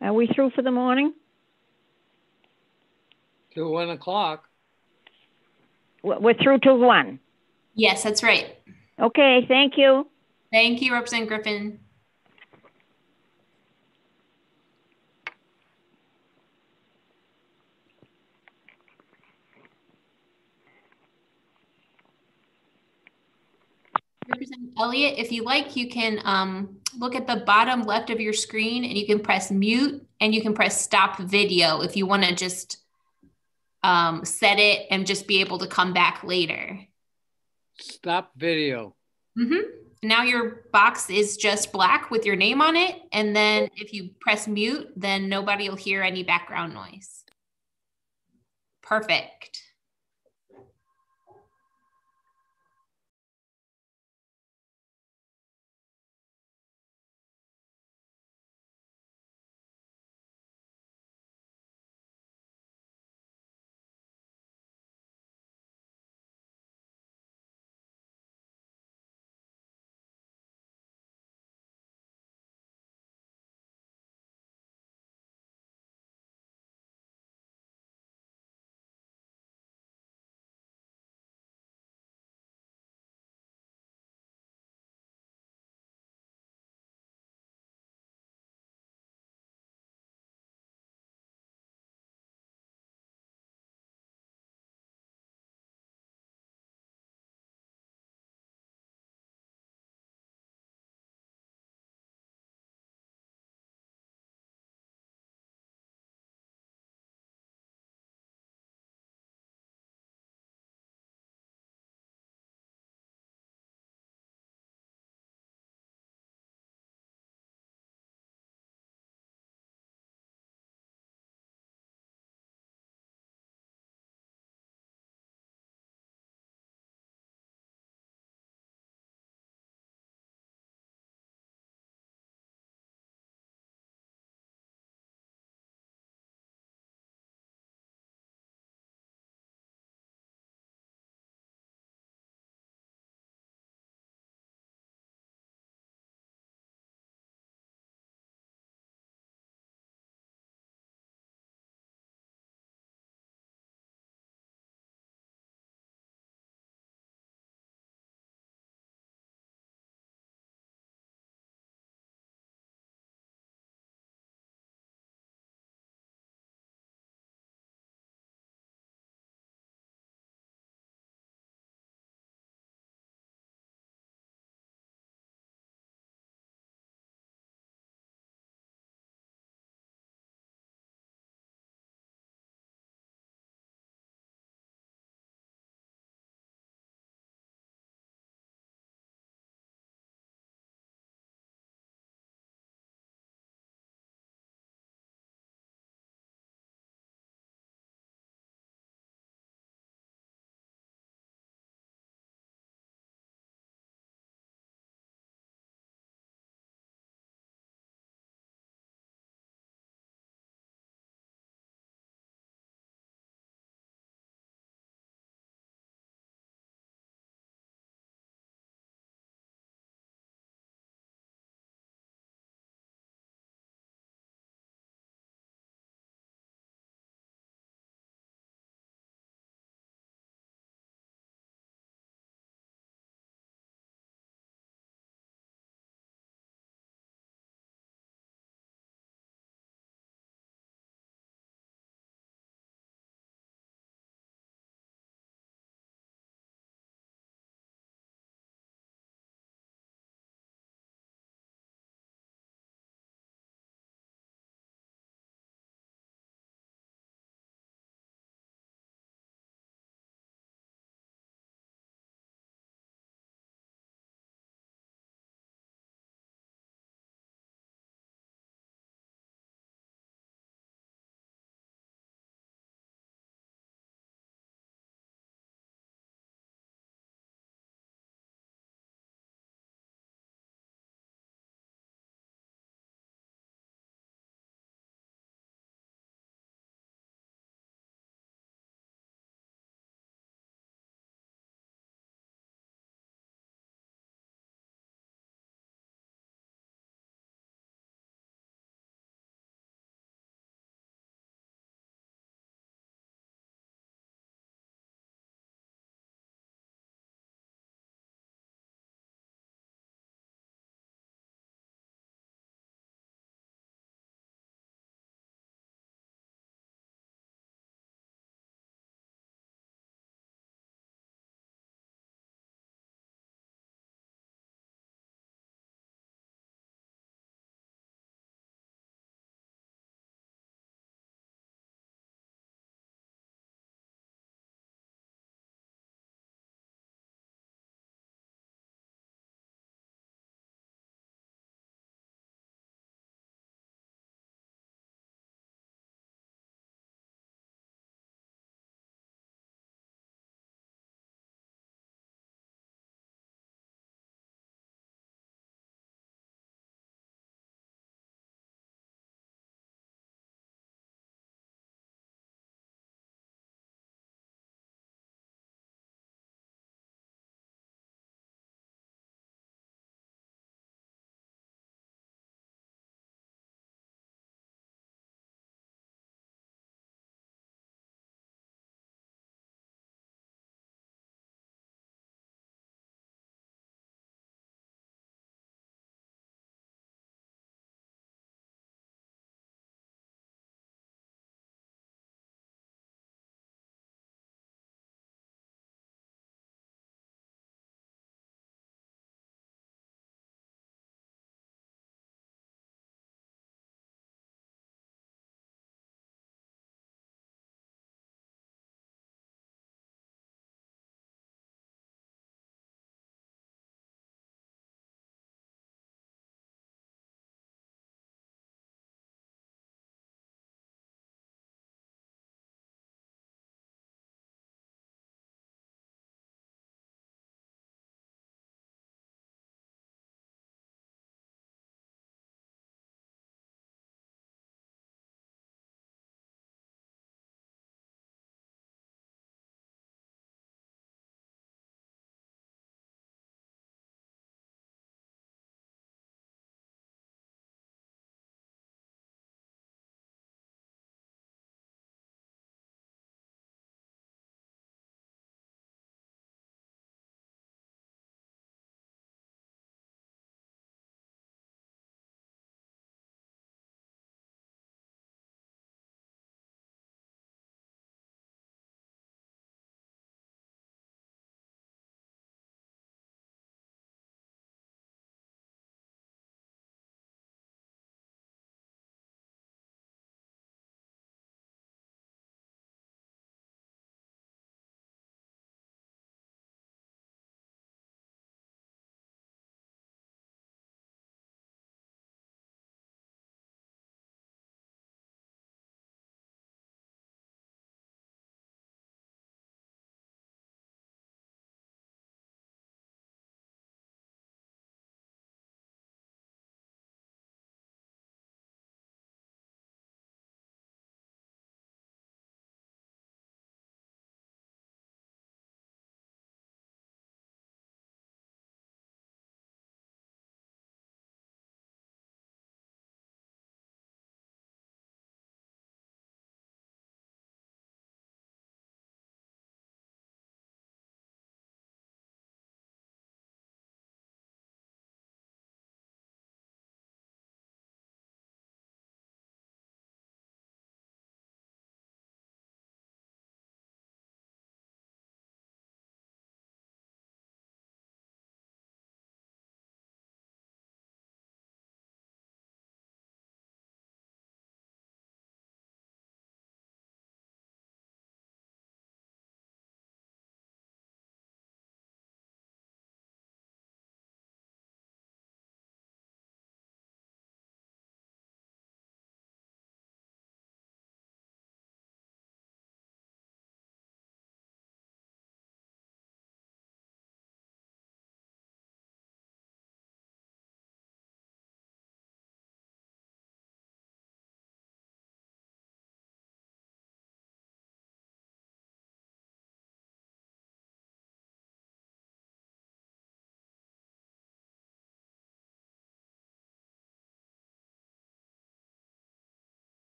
Are we through for the morning? To one o'clock. We're through to one. Yes, that's right. Okay, thank you. Thank you, Representative Griffin. Representative Elliott, if you like, you can um, look at the bottom left of your screen and you can press mute and you can press stop video if you want to just um, set it and just be able to come back later. Stop video. Mm-hmm. Now your box is just black with your name on it. And then if you press mute, then nobody will hear any background noise. Perfect.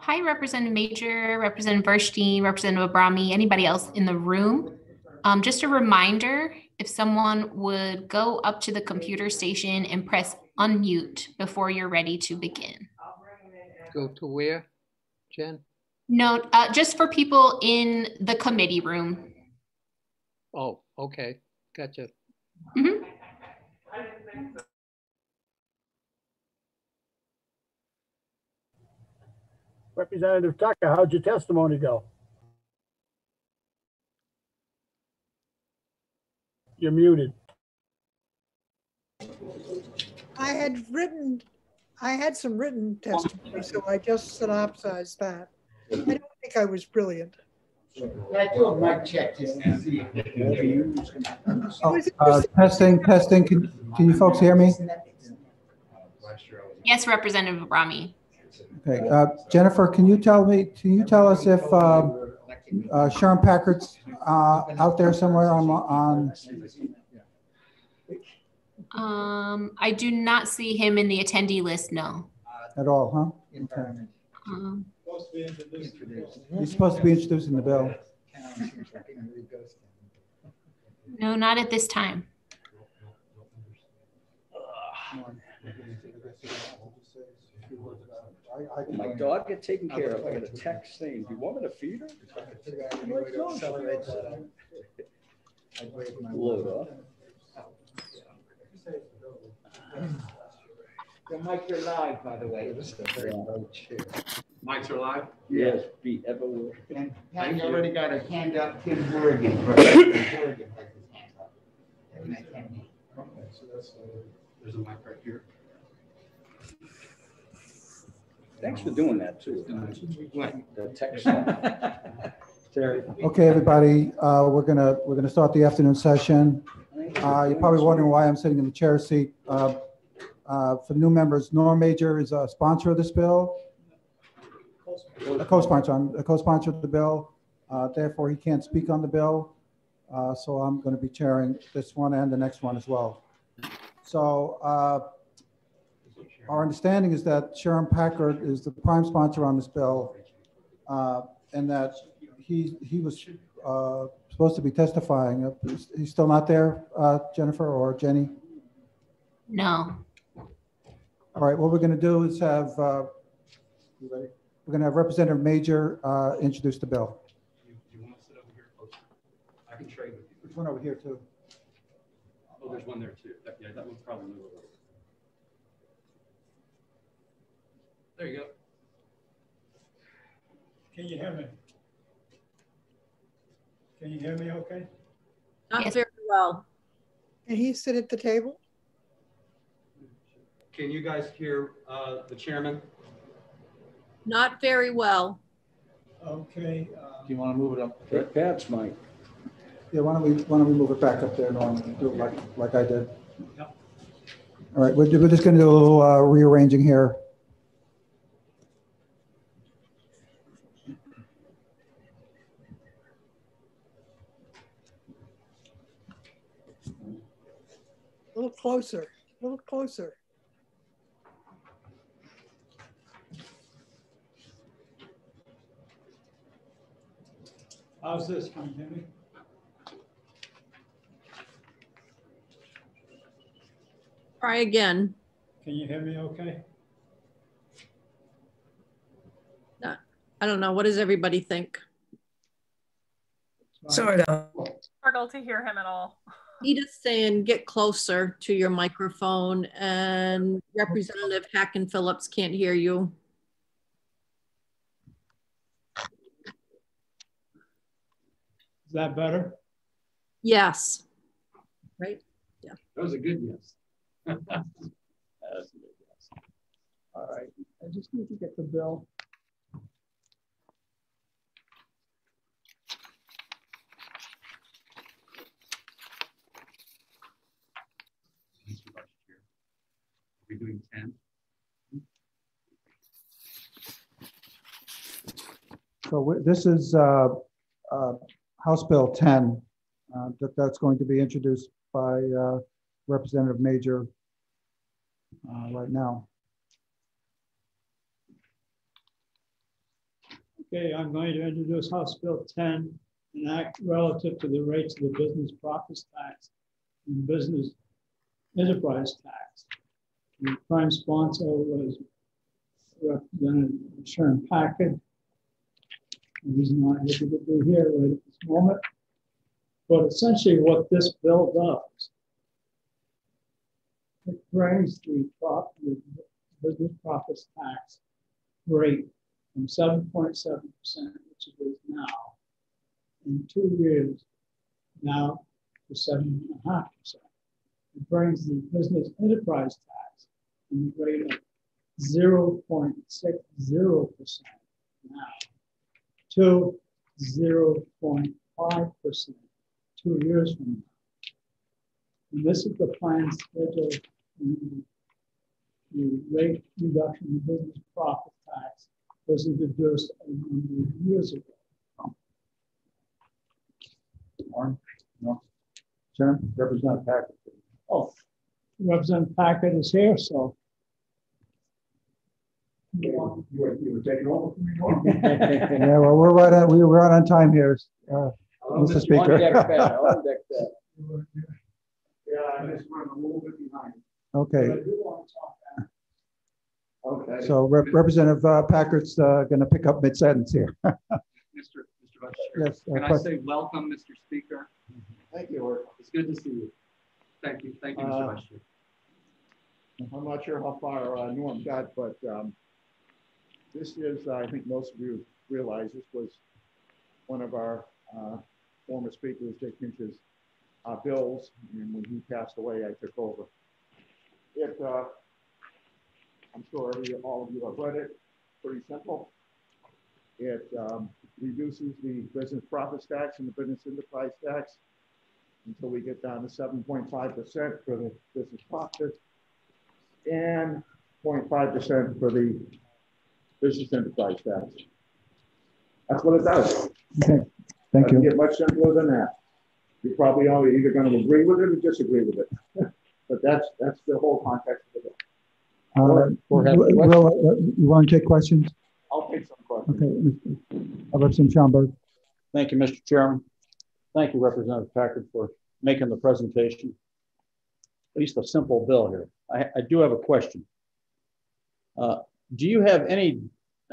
Hi, Representative Major, Representative Burstein, Representative Abrami, anybody else in the room. Um, just a reminder, if someone would go up to the computer station and press unmute before you're ready to begin. Go to where, Jen? No, uh, just for people in the committee room. Oh, okay, gotcha. Mhm. Representative Tucker, how'd your testimony go? You're muted. I had written, I had some written testimony, so I just synopsized that. I don't think I was brilliant. I do a mic check just to see. Oh, uh, Testing, testing, can, can you folks hear me? Yes, Representative Abrami. Okay, uh, Jennifer, can you tell me, can you tell us if um, uh, Sherman Packard's uh, out there somewhere on, on, Um, I do not see him in the attendee list, no. at all, huh? Okay. Um, He's supposed to be introducing the bill. No, not at this time. Oh, my dog get taken care of. I got a text saying, do you want me to feed her? I'm like, "No, Load off. The mics are live, by the way. Mics are live? Yes, be everywhere. And Thank you. already got his hand up, Tim Bergen. Bergen has his hand up. Every night, Tim. There's a mic right here. Thanks for doing that too. The text stuff. Terry. Okay, everybody, uh, we're gonna, we're gonna start the afternoon session. Uh, You're probably wondering why I'm sitting in the chair seat. Uh, uh, For new members, Norm Major is a sponsor of this bill. A co-sponsor, I'm a co-sponsor of the bill. Uh, Therefore, he can't speak on the bill. Uh, So I'm going to be chairing this one and the next one as well. So uh, our understanding is that Sherman Packard is the prime sponsor on this bill, uh, and that he, he was uh, supposed to be testifying. Uh, He's he's still not there, uh, Jennifer or Jenny? No. All right, what we're going to do is have, uh, you ready? we're going to have Representative Major uh, introduce the bill. You want to sit over here closer? I can trade with you. Which one over here, too? Oh, there's one there too. That- Yeah, that one's probably a little. There you go. Can you hear me? Can you hear me okay? Not very well. Can he sit at the table? Can you guys hear uh, the chairman? Not very well. Okay. Do you want to move it up? Pat- Pat's mic. Yeah, why don't we, why don't we move it back up there, Norm, do it like, like I did? Yep. All right, we're, we're just going to do a little uh, rearranging here. Closer, a little closer. How's this? Can you hear me? Try again. Can you hear me okay? Not- I don't know. What does everybody think? Sort of. Struggle to hear him at all. Edith's saying get closer to your microphone and Representative Hakken-Phillips can't hear you. Is that better? Yes. Right? Yeah. That was a good yes. That was a good yes. All right, I just need to get the bill. We're doing 10. So this is uh, uh, House Bill 10, uh, that that's going to be introduced by uh, Representative Major uh, right now. Okay, I'm going to introduce House Bill 10, an act relative to the rates of the business profits tax and business enterprise tax. The prime sponsor was Representative Sherman Packard. He's not able to be here right at this moment. But essentially what this bill does, it brings the, prop, the business profits tax rate from 7.7%, which it is now, in two years now to 7.5%. It brings the business enterprise tax in the rate of 0.60% now to 0.5% two years from now. And this is the planned schedule. The rate reduction in business profit tax was introduced a number of years ago. Warren? No. Chairman, Representative Packard. Oh, Representative Packard is here, so. You were, you were taking over Yeah, well, we're right on, we were right on time here, uh, Mr. Speaker. Yeah, I just went a little bit behind. Okay, But I do want to talk about- Okay. so Rep- Representative uh, Packard's uh, going to pick up mid-sentence here. Mr. Mr. Vice Chair. Yes, uh, Can I question. say welcome, Mr. Speaker? Thank you, It's good to see you. Thank you, thank you, Uh, Mr. Vice Chair. I'm not sure how far uh, Norm got, but um, this is, I think most of you realize, this was one of our uh, former speakers, Dick Hinch's uh, bills, and when he passed away, I took over. It, uh, I'm sure every, all of you have read it, pretty simple. It um, reduces the business profits tax and the business enterprise tax until we get down to 7.5% for the business profits and 0.5% for the business enterprise tax. That's what it does. Okay, thank Doesn't you. get much simpler than that. You're probably all either going to agree with it or disagree with it. But that's, that's the whole context of the bill. Uh, Or have Will, uh, you want to take questions? I'll take some questions. Okay, Mr. Representative Schamberg. Thank you, Mr. Chairman. Thank you, Representative Packard, for making the presentation. At least a simple bill here. I, I do have a question. Uh, do you have any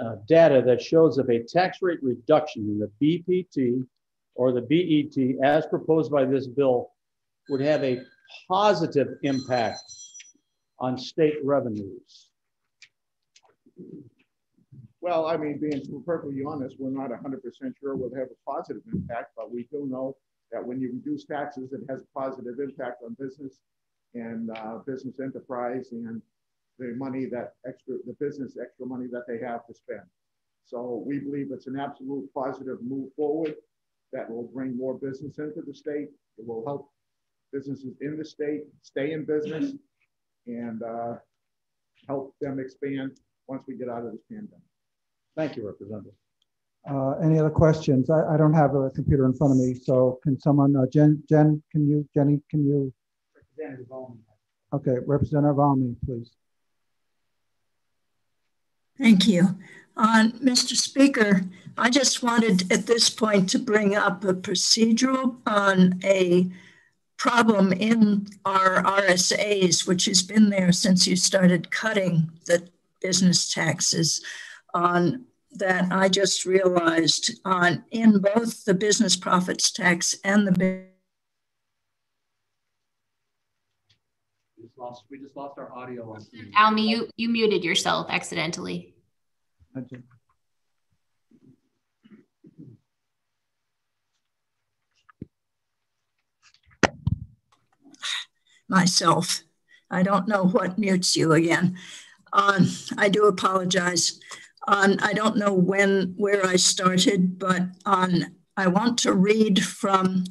uh, data that shows if a tax rate reduction in the BPT or the BET as proposed by this bill would have a positive impact on state revenues? Well, I mean, being perfectly honest, we're not hundred percent sure will have a positive impact, but we do know that when you reduce taxes, it has a positive impact on business and uh, business enterprise and the money that extra, the business extra money that they have to spend. So we believe it's an absolute positive move forward that will bring more business into the state. It will help businesses in the state stay in business and uh, help them expand once we get out of this pandemic. Thank you, Representative. Uh, Any other questions? I, I don't have a computer in front of me, so can someone, uh, Jen, Jen, can you, Jenny, can you? Representative Bowman. Okay, Representative Almy, please. Thank you. Uh, Mr. Speaker, I just wanted at this point to bring up a procedural on a problem in our RSAs, which has been there since you started cutting the business taxes on that I just realized on in both the business profits tax and the We just lost, we just lost our audio on. Zoom. Almy, you, you muted yourself accidentally. myself. I don't know what mutes you again. Um, I do apologize. Um, I don't know when where I started, but on I want to read from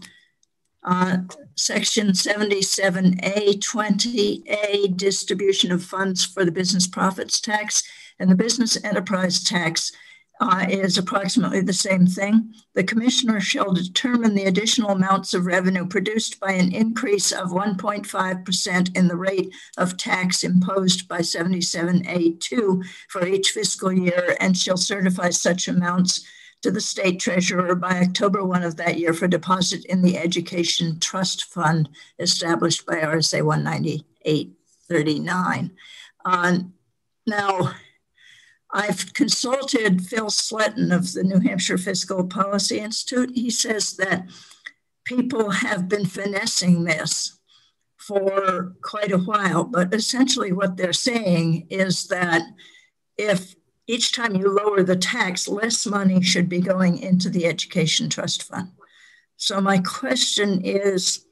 uh, section 77A 20A distribution of funds for the business profits tax and the business enterprise tax uh, is approximately the same thing. The commissioner shall determine the additional amounts of revenue produced by an increase of 1.5% in the rate of tax imposed by 77A2 for each fiscal year and shall certify such amounts to the state treasurer by October 1 of that year for deposit in the education trust fund established by RSA 19839. Uh, now, I've consulted Phil Sletten of the New Hampshire Fiscal Policy Institute. He says that people have been finessing this for quite a while, but essentially what they're saying is that if each time you lower the tax, less money should be going into the education trust fund. So my question is,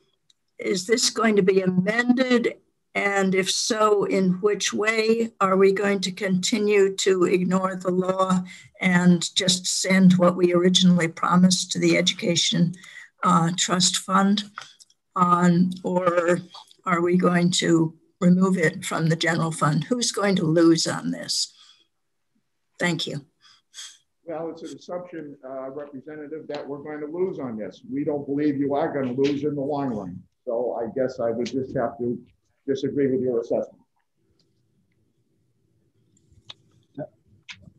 is this going to be amended and if so, in which way are we going to continue to ignore the law and just send what we originally promised to the Education uh, Trust Fund? On, or are we going to remove it from the general fund? Who's going to lose on this? Thank you. Well, it's an assumption, uh, Representative, that we're going to lose on this. We don't believe you are going to lose in the long run. So I guess I would just have to disagree with your assessment.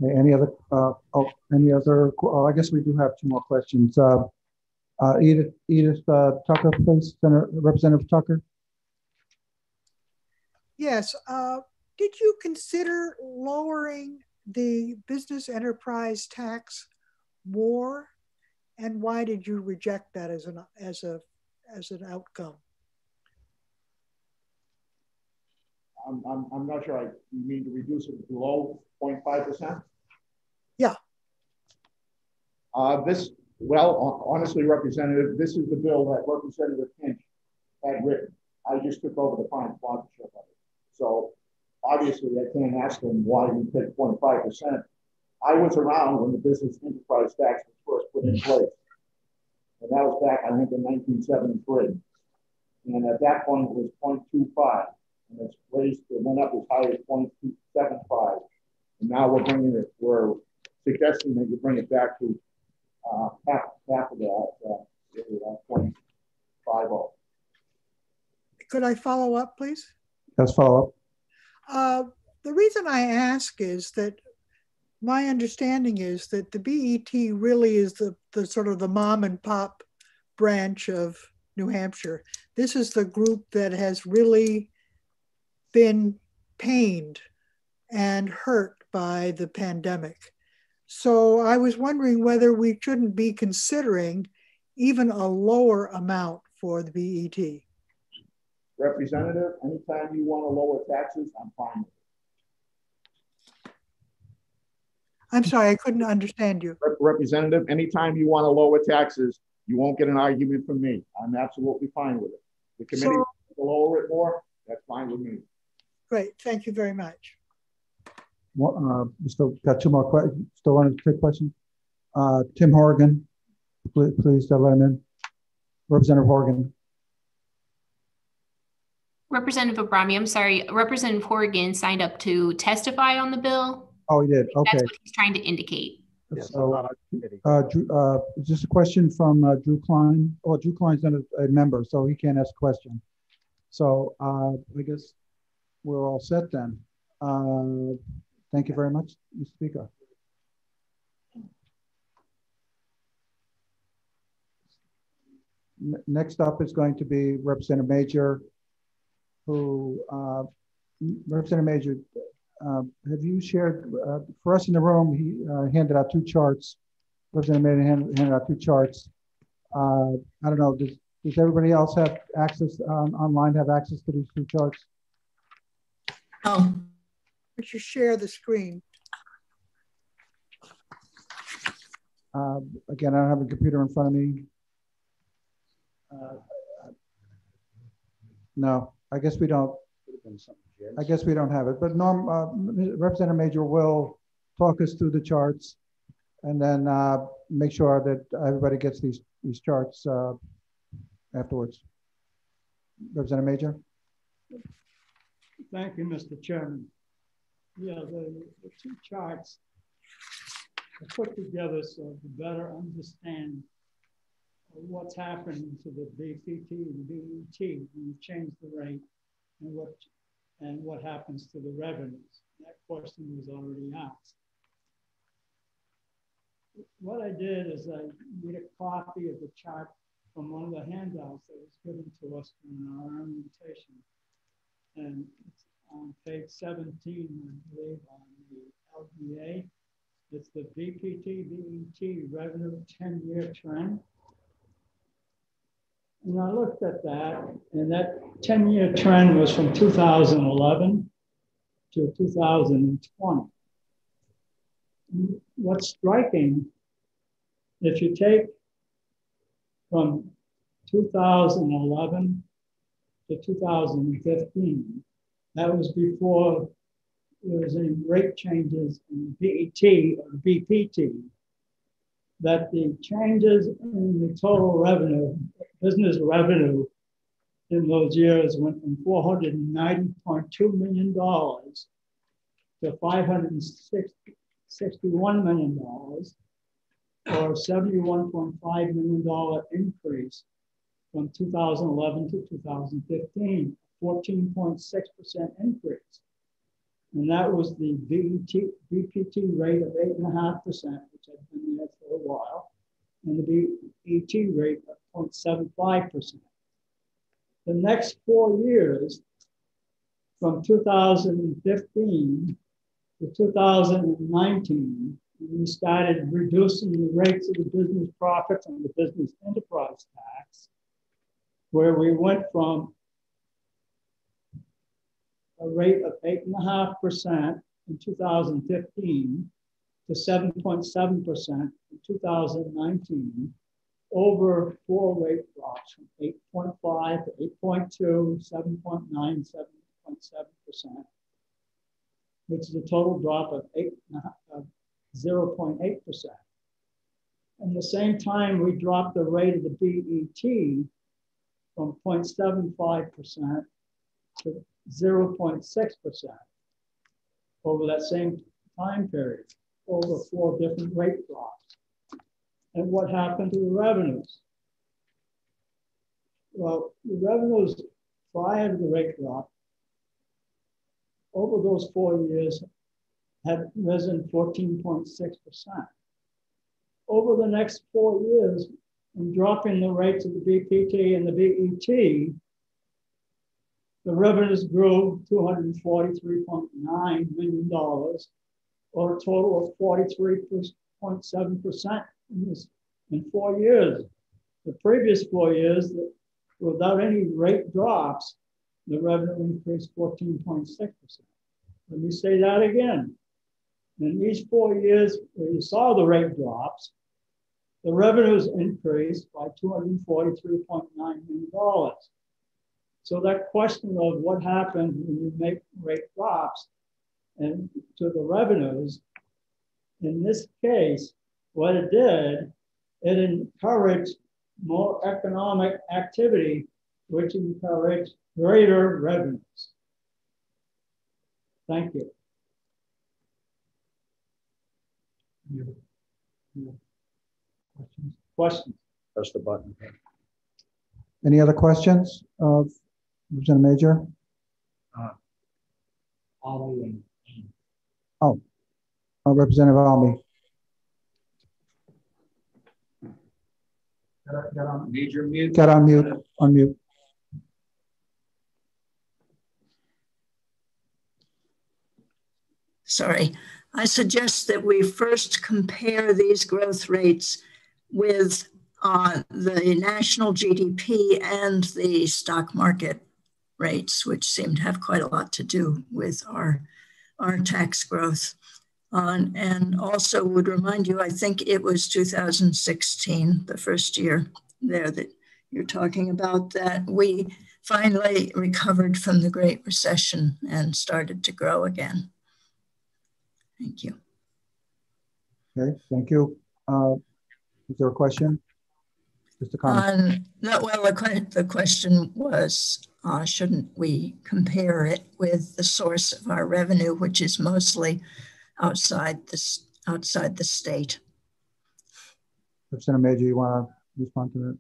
Any other, uh, oh, any other, oh, I guess we do have two more questions. Uh, uh, Edith, Edith uh, Tucker, please, Senator, Representative Tucker. Yes, uh, did you consider lowering the business enterprise tax more? And why did you reject that as an, as a, as an outcome? I'm, I'm, I'm not sure I, you mean to reduce it below 0.5%? Yeah. Uh, this, well, honestly, Representative, this is the bill that Representative Hinch had written. I just took over the fine sponsorship of it. So obviously I can't ask him why he picked 0.5%. I was around when the business enterprise tax was first put in place. And that was back, I think, in 1973. And at that point, it was 0.25 and it's raised, it went up as high as 0.275. And now we're bringing it, we're suggesting that you bring it back to uh, half, half of that, uh, 0.50. Could I follow up, please? Let's follow up. Uh, the reason I ask is that my understanding is that the BET really is the, the sort of the mom and pop branch of New Hampshire. This is the group that has really been pained and hurt by the pandemic. So I was wondering whether we shouldn't be considering even a lower amount for the BET. Representative, anytime you want to lower taxes, I'm fine with it. I'm sorry, I couldn't understand you. Representative, anytime you want to lower taxes, you won't get an argument from me. I'm absolutely fine with it. The committee so, to lower it more, that's fine with me. Great, thank you very much. Well, uh, we still got two more questions. Still wanted to take questions. Uh, Tim Horgan, please, please let him in. Representative Horgan. Representative Abrami, I'm sorry, Representative Horgan signed up to testify on the bill. Oh, he did. Okay. That's what he's trying to indicate. So, uh, Drew, uh, is this a question from uh, Drew Klein? Oh, Drew Klein's not a, a, member, so he can't ask a question. So uh, I guess we're all set then. Uh, thank you very much, Mr. Speaker. Next up is going to be Representative Major, who, uh, Representative Major, uh, have you shared, uh, for us in the room, he uh, handed out two charts. Representative Major handed, handed out two charts. Uh, I don't know, does, does everybody else have access, um, online have access to these two charts? Oh. Would you share the screen? Uh, again, I don't have a computer in front of me. Uh, no, I guess we don't. I guess we don't have it, but Norm, uh, Representative Major will talk us through the charts and then uh, make sure that everybody gets these, these charts uh, afterwards. Representative Major? Thank you, Mr. Chairman. Yeah, the, the two charts are put together so to better understand what's happening to the BPT and BET when you change the rate and what and what happens to the revenues. That question was already asked. what I did is I made a copy of the chart from one of the handouts that was given to us in our orientation. And on page 17, I believe, on the LBA, It's the BPT, BET revenue 10-year trend. And I looked at that, and that 10-year trend was from 2011 to 2020. What's striking, if you take from 2011 to 2015, that was before there was any rate changes in BET or BPT, that the changes in the total revenue, business revenue in those years went from $490.2 million to $561 million, or a $71.5 million increase from 2011 to 2015, 14.6% increase. And that was the BPT rate of 8.5%, which had been there for a while, and the BET rate of 0.75%. The next four years, from 2015 to 2019, we started reducing the rates of the business profits and the business enterprise tax, where we went from a rate of 8.5% in 2015 to 7.7% in 2019 over four rate drops from 8.5 to 8.2, 7.9, 7.7%, which is a total drop of 8, of 0.8%. At the same time, we dropped the rate of the BET from 0.75% to 0.6% over that same time period, over four different rate drops. And what happened to the revenues? Well, the revenues prior to the rate drop over those four years had risen 14.6%. Over the next four years, in dropping the rates of the BPT and the BET, the revenues grew $243.9 million, or a total of 43.7% in, in four years. The previous four years, without any rate drops, the revenue increased 14.6%. Let me say that again. In these four years where you saw the rate drops, the revenues increased by $243.9 million. So that question of what happens when you make rate drops and to the revenues, in this case, what it did, it encouraged more economic activity, which encouraged greater revenues. Thank you. Questions? Questions? Press the button. Any other questions of Representative Major? Uh, Ollie Oh, uh, Representative Almy. Get, get on major mute. Get on mute. Unmute. Sorry. I suggest that we first compare these growth rates with uh, the national GDP and the stock market rates, which seem to have quite a lot to do with our, our tax growth. Um, and also would remind you, I think it was 2016, the first year there that you're talking about, that we finally recovered from the Great Recession and started to grow again. Thank you. Okay, thank you. Uh, is there a question? Just a comment. Um, no, well, the, the question was uh, shouldn't we compare it with the source of our revenue, which is mostly outside this outside the state? Representative Major, you want to respond to that?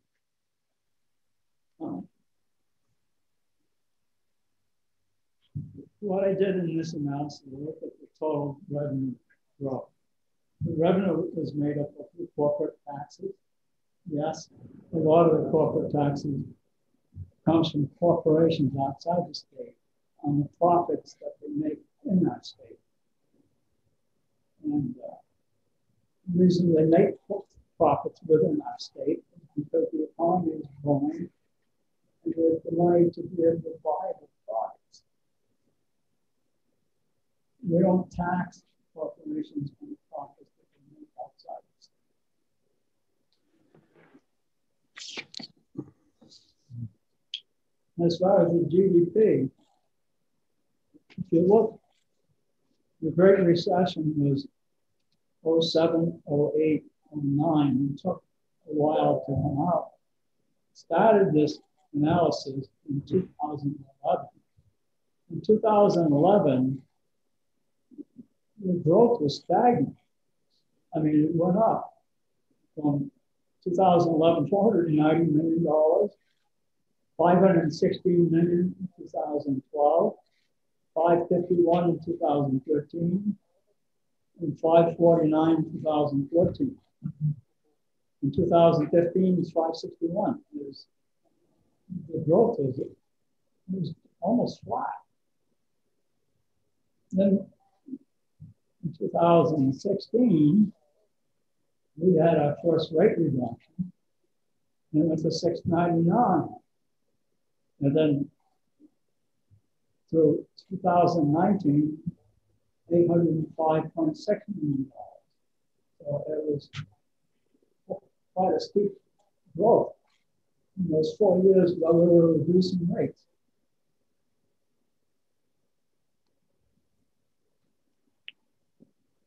What I did in this analysis, I looked at the total revenue growth. The revenue is made up of the corporate taxes. Yes, a lot of the corporate taxes comes from corporations outside the state on the profits that they make in that state. And uh, the reason they make profits within that state is because the economy is growing and there's the money to be able to buy the products. We don't tax corporations on the profits that they make outside the state. As far as the GDP, if you look, the Great Recession was 07, 08, 09. It took a while to come out. Started this analysis in 2011. In 2011, the growth was stagnant. I mean, it went up from 2011, $490 million, 516 million in 2012, 551 in 2013, and 549 in 2014. In 2015, it's 561. It was, the growth was, was almost flat. Then in 2016, we had our first rate reduction. And it went to 699. And then through 2019, $805.6 million. So it was quite a steep growth in those four years while we were reducing rates.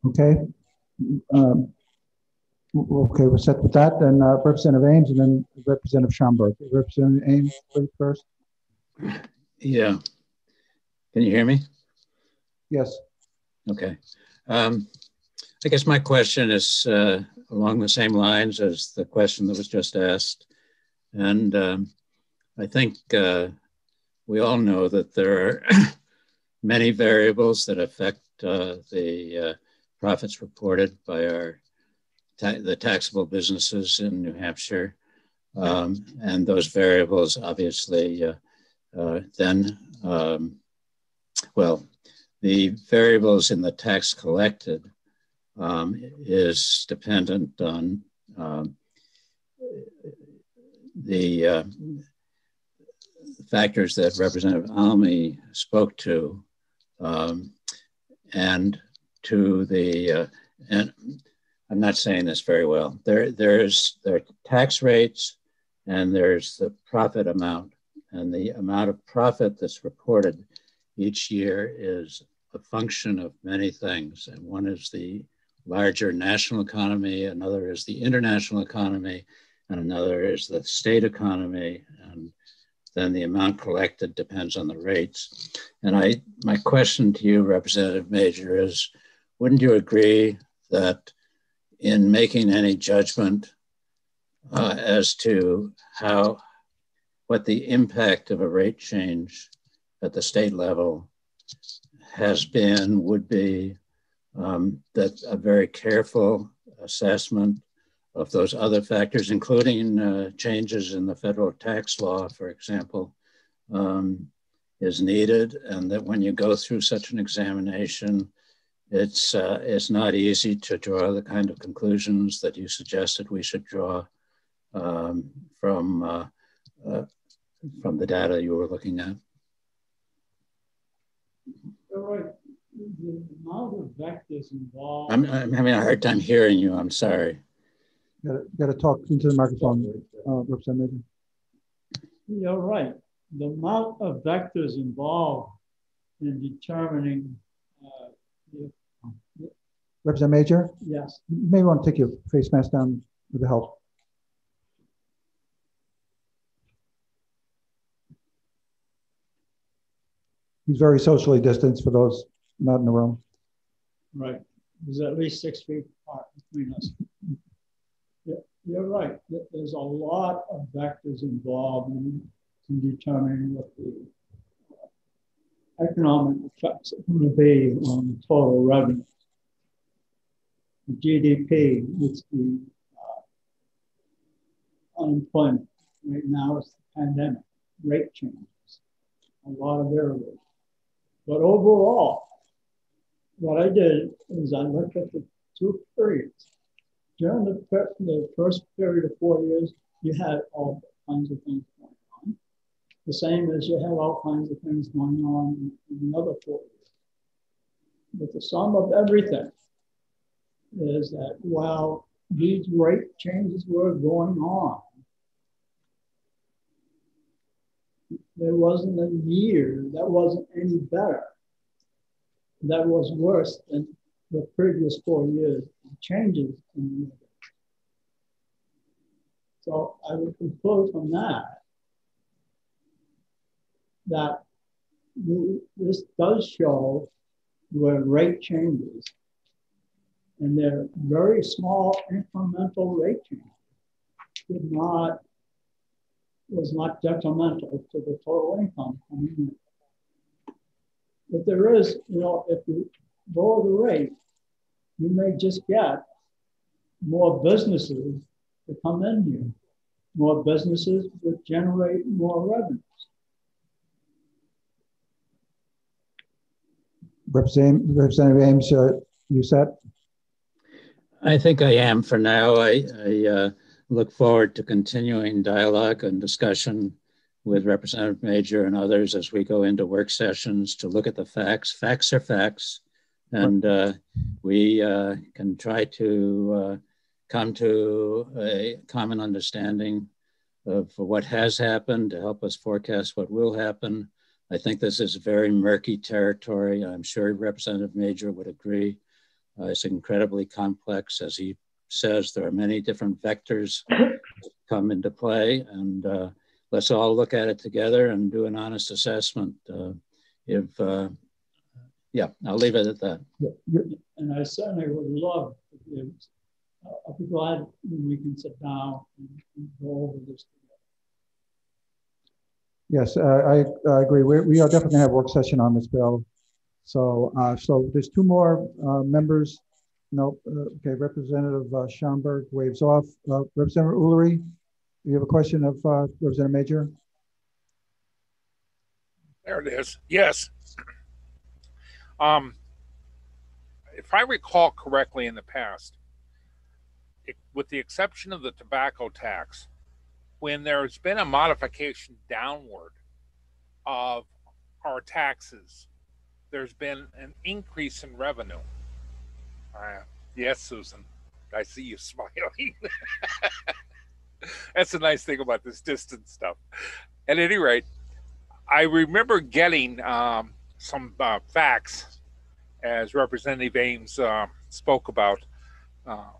Okay. Um, okay, we're set with that. Then uh, Representative Ames and then Representative Schamberg. Representative Ames, please first. Yeah. Can you hear me? Yes. Okay. Um, I guess my question is uh, along the same lines as the question that was just asked. And um, I think uh, we all know that there are many variables that affect uh, the uh, profits reported by our ta the taxable businesses in New Hampshire. Um, and those variables obviously uh, then, um, well, the variables in the tax collected um, is dependent on um, the uh, factors that Representative Almy spoke to, um, and to the uh, and I'm not saying this very well. There, there's there tax rates, and there's the profit amount, and the amount of profit that's reported each year is a function of many things, and one is the larger national economy, another is the international economy, and another is the state economy. And then the amount collected depends on the rates. And I, my question to you, Representative Major, is wouldn't you agree that in making any judgment uh, as to how, what the impact of a rate change at the state level has been, would be, um, that a very careful assessment of those other factors, including uh, changes in the federal tax law, for example, um, is needed, and that when you go through such an examination, it's uh, it's not easy to draw the kind of conclusions that you suggested we should draw um, from uh, uh from the data you were looking at. All right the amount of vectors involved. I'm, I'm having a hard time hearing you. I'm sorry. Got to talk into the microphone, uh, Representative. You're right. The amount of vectors involved in determining. Uh, the, Representative Major? Yes. You may want to take your face mask down with the help. He's very socially distanced for those not in the room. Right. There's at least six feet apart between us. Yeah, you're right. There's a lot of vectors involved in, in determining what the uh, economic effects are going to be on total revenue. GDP, it's the uh, unemployment. Right now, it's the pandemic, rate changes, a lot of variables. But overall, what I did is I looked at the two periods. During the, the first period of four years, you had all kinds of things going on. The same as you had all kinds of things going on in the other four years. But the sum of everything is that while these rate changes were going on, there wasn't a year that wasn't any better, that was worse than the previous four years changes in the. So I would conclude from that that this does show where rate changes and they're very small incremental rate changes did not was not detrimental to the total income coming in. But there is, you know, if you lower the rate, you may just get more businesses to come in here. More businesses would generate more revenues. Representative, Representative Ames, uh, you set? I think I am for now. I, I uh, look forward to continuing dialogue and discussion with Representative Major and others as we go into work sessions to look at the facts. Facts are facts, and uh, we uh, can try to uh, come to a common understanding of what has happened to help us forecast what will happen. I think this is very murky territory. I'm sure Representative Major would agree. Uh, it's incredibly complex. As he says, there are many different vectors come into play, and uh, let's all look at it together and do an honest assessment. Uh, if, uh, yeah, I'll leave it at that. And I certainly would love to I'll be glad when we can sit down and, and go over this together. Yes, uh, I, I agree. We, we are definitely going to have a work session on this bill. So, uh, so there's two more uh, members. No, uh, okay. Representative uh, Schamberg waves off. Uh, Representative Ulery, you have a question of Representative Major? There it is. Yes. Um, if I recall correctly in the past, it, with the exception of the tobacco tax, when there's been a modification downward of our taxes, there's been an increase in revenue. Uh, yes, Susan, I see you smiling. That's the nice thing about this distance stuff. At any rate, I remember getting um, some uh, facts as Representative Ames uh, spoke about uh,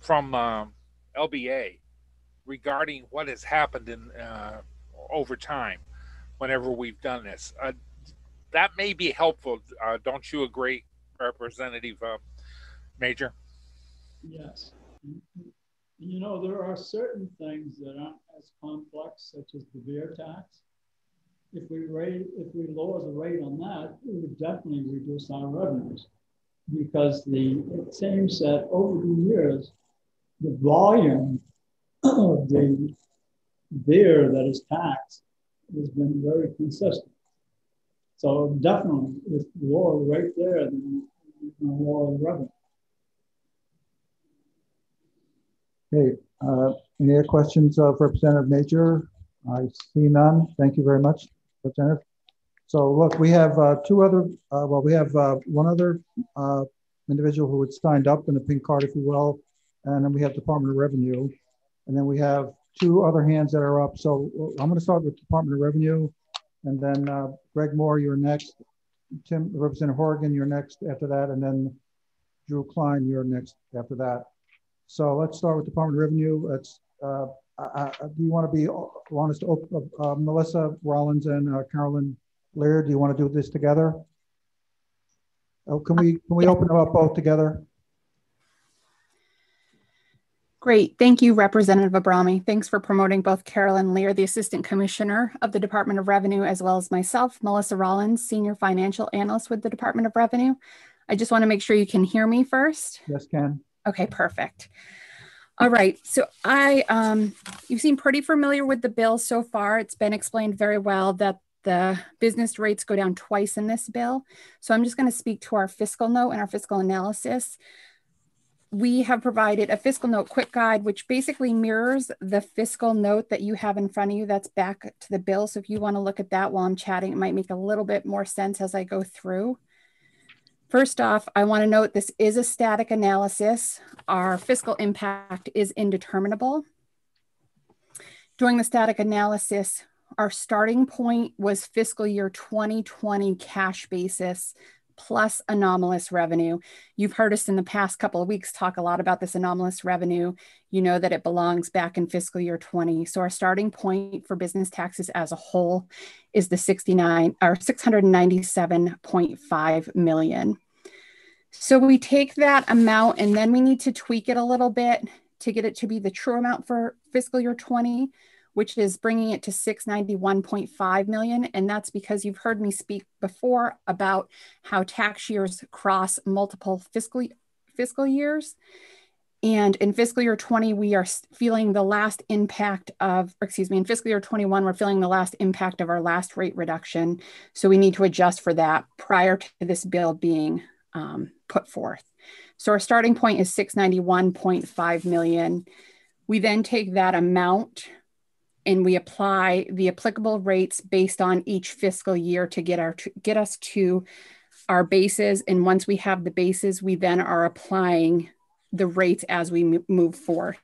from um, LBA regarding what has happened in uh, over time whenever we've done this. That may be helpful. Uh, don't you agree, Representative uh, Major? Yes. You know, there are certain things that aren't as complex, such as the beer tax. If we rate, if we lower the rate on that, it would definitely reduce our revenues because the it seems that over the years the volume of the beer that is taxed has been very consistent. So definitely, if lower right there, then you can lower the revenue. Okay, uh, any other questions of Representative Major? I see none. Thank you very much, Representative. So look, we have uh, two other, uh, well, we have uh, one other uh, individual who had signed up in the pink card, if you will, and then we have Department of Revenue, and then we have two other hands that are up. So I'm going to start with Department of Revenue, and then uh, Greg Moore, you're next. Tim Representative Horgan, you're next after that, and then Drew Klein, you're next after that. So let's start with Department of Revenue. Uh, I, I, do you want to be want us to open, uh, Melissa Rollins and uh, Carollynn Lear? Do you want to do this together? Oh, can we can we open them up both together? Great. Thank you, Representative Abrami. Thanks for promoting both Carollynn Lear, the Assistant Commissioner of the Department of Revenue, as well as myself, Melissa Rollins, Senior Financial Analyst with the Department of Revenue. I just want to make sure you can hear me first. Yes, can. Okay, perfect. All right, so I, um, you seem pretty familiar with the bill so far. It's been explained very well that the business rates go down twice in this bill. So I'm just going to speak to our fiscal note and our fiscal analysis. We have provided a fiscal note quick guide, which basically mirrors the fiscal note that you have in front of you that's back to the bill. So if you want to look at that while I'm chatting, it might make a little bit more sense as I go through. First off, I want to note this is a static analysis. Our fiscal impact is indeterminable. During the static analysis, our starting point was fiscal year 2020 cash basis plus anomalous revenue. You've heard us in the past couple of weeks talk a lot about this anomalous revenue. You know that it belongs back in fiscal year 20. So our starting point for business taxes as a whole is the 69 or 697.5 million. So we take that amount and then we need to tweak it a little bit to get it to be the true amount for fiscal year 20 which is bringing it to 691.5 million. And that's because you've heard me speak before about how tax years cross multiple fiscal, fiscal years. And in fiscal year 20, we are feeling the last impact of, excuse me, in fiscal year 21, we're feeling the last impact of our last rate reduction. So we need to adjust for that prior to this bill being um, put forth. So our starting point is 691.5 million. We then take that amount and we apply the applicable rates based on each fiscal year to get our get us to our bases. And once we have the bases we then are applying the rates as we move forward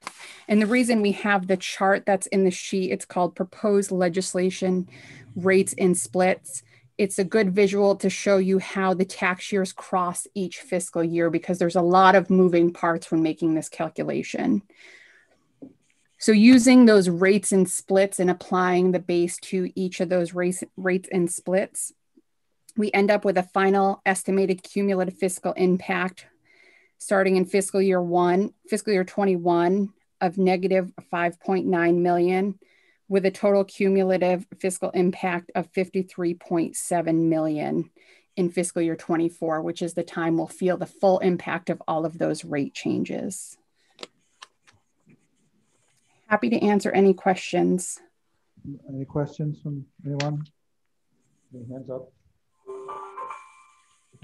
and the reason we have the chart that's in the sheet it's called proposed legislation rates and splits. It's a good visual to show you how the tax years cross each fiscal year because there's a lot of moving parts when making this calculation so using those rates and splits and applying the base to each of those race, rates and splits, we end up with a final estimated cumulative fiscal impact starting in fiscal year one, fiscal year 21 of negative 5.9 million with a total cumulative fiscal impact of 53.7 million in fiscal year 24, which is the time we'll feel the full impact of all of those rate changes. Happy to answer any questions. Any questions from anyone? Any hands up?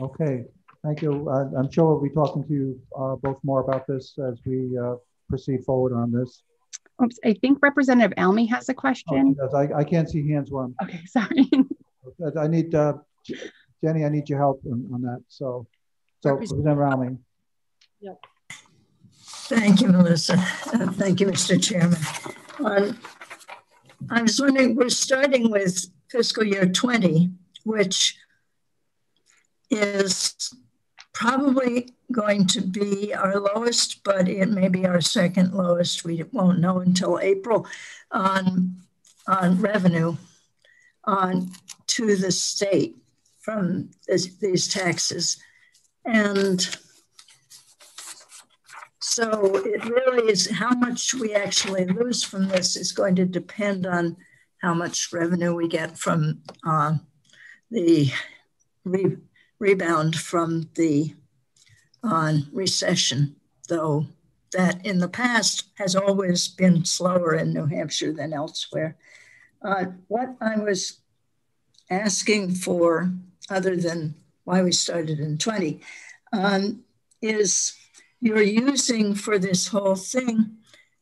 Okay, thank you. Uh, I'm sure we'll be talking to you uh, both more about this as we uh, proceed forward on this. Oops, I think Representative Almy has a question. Oh, I, I can't see hands one. Okay, sorry. I need, uh, Jenny, I need your help on, on that. So, so Representative Almy. Yep. Thank you, Melissa. Uh, thank you, Mr. Chairman. Um, I was wondering, we're starting with fiscal year 20, which is probably going to be our lowest, but it may be our second lowest. We won't know until April on, on revenue on to the state from this, these taxes. And so it really is how much we actually lose from this is going to depend on how much revenue we get from uh, the re rebound from the uh, recession, though that in the past has always been slower in New Hampshire than elsewhere. Uh, what I was asking for, other than why we started in 20, um, is you're using for this whole thing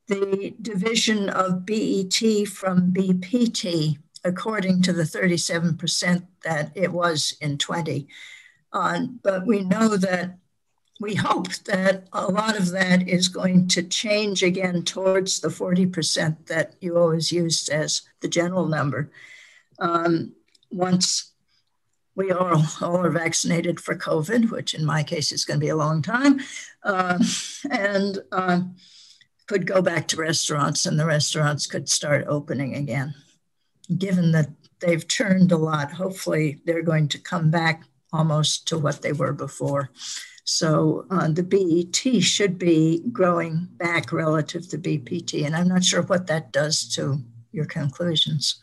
the division of BET from BPT according to the 37% that it was in 20. Uh, but we know that we hope that a lot of that is going to change again towards the 40% that you always used as the general number. Um, once we all, all are vaccinated for COVID, which in my case is going to be a long time, uh, and uh, could go back to restaurants and the restaurants could start opening again. Given that they've turned a lot, hopefully they're going to come back almost to what they were before. So uh, the BET should be growing back relative to BPT, and I'm not sure what that does to your conclusions.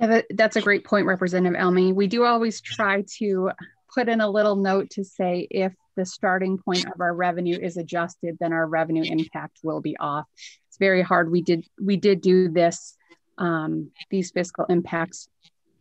Yeah, that, that's a great point, Representative Almy. We do always try to put in a little note to say if the starting point of our revenue is adjusted, then our revenue impact will be off. It's very hard. We did we did do this um, these fiscal impacts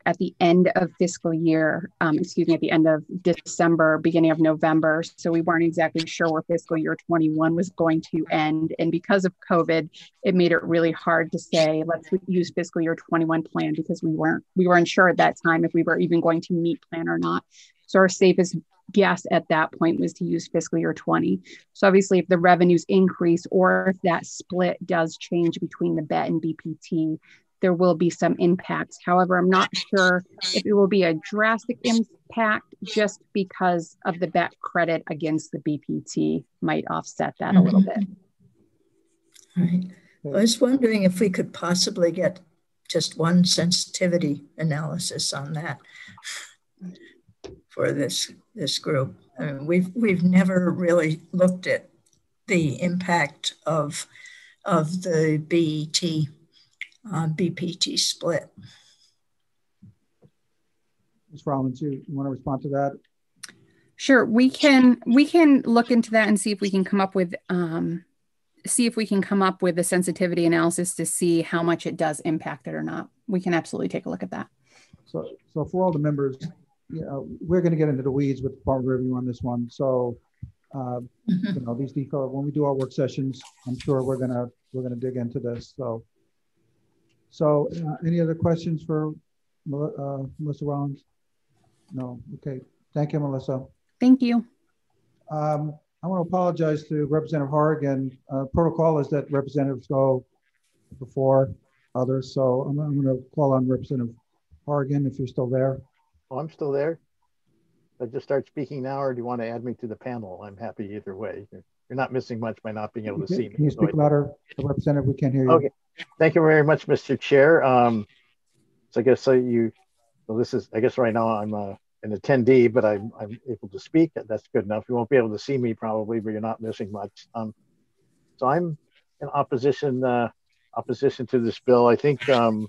at the end of fiscal year, um, excuse me, at the end of December, beginning of November. So we weren't exactly sure where fiscal year 21 was going to end. And because of COVID, it made it really hard to say, let's use fiscal year 21 plan because we weren't, we weren't sure at that time if we were even going to meet plan or not. So our safest guess at that point was to use fiscal year 20. So obviously if the revenues increase or if that split does change between the BET and BPT, there will be some impacts. However, I'm not sure if it will be a drastic impact just because of the BET credit against the BPT might offset that a little mm-hmm. bit. Right. I was wondering if we could possibly get just one sensitivity analysis on that for this this group. I mean, we've we've never really looked at the impact of of the BET uh, BPT split. Ms. Rollins, you, you want to respond to that? Sure, we can we can look into that and see if we can come up with um, see if we can come up with a sensitivity analysis to see how much it does impact it or not. We can absolutely take a look at that. So, so for all the members, you know, we're going to get into the weeds with Department of Revenue on this one. So, uh, mm-hmm. you know, these details when we do our work sessions, I'm sure we're gonna we're gonna dig into this. So, so uh, any other questions for uh, Melissa Rollins? No. Okay. Thank you, Melissa. Thank you. Um, I want to apologize to Representative Horrigan. Uh, protocol is that representatives go before others. So I'm, I'm going to call on Representative Horrigan if you're still there. Oh, I'm still there. I just start speaking now, or do you want to add me to the panel? I'm happy either way. You're, you're not missing much by not being able to can, see me. Can you speak so louder, Representative? We can't hear you. Okay. Thank you very much, Mr. Chair. Um, so I guess so you, well, this is, I guess right now I'm uh, an attendee, but I'm, I'm able to speak. That's good enough. You won't be able to see me probably, but you're not missing much. Um, so I'm in opposition, uh, opposition to this bill. I think, um,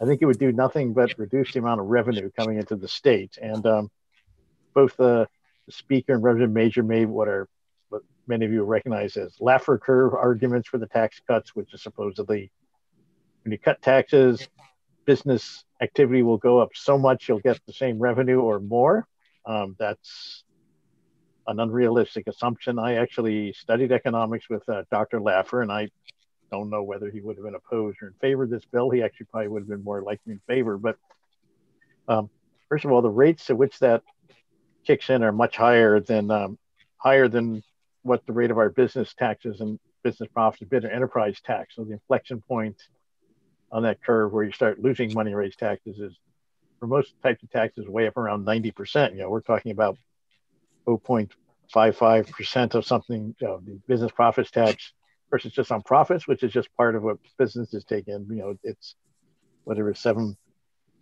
I think it would do nothing but reduce the amount of revenue coming into the state. And um, both the speaker and Representative Major made what are many of you recognize as Laffer curve arguments for the tax cuts, which is supposedly when you cut taxes, business activity will go up so much you'll get the same revenue or more. Um, that's an unrealistic assumption. I actually studied economics with uh, Dr. Laffer, and I don't know whether he would have been opposed or in favor of this bill. He actually probably would have been more likely in favor. But um, first of all, the rates at which that kicks in are much higher than um, higher than what the rate of our business taxes and business profits have been enterprise tax. So the inflection point on that curve where you start losing money raised taxes is for most types of taxes way up around 90%. You know, we're talking about 0.55% of something, you know, the business profits tax versus just on profits, which is just part of what businesses take in. You know, it's whatever seven,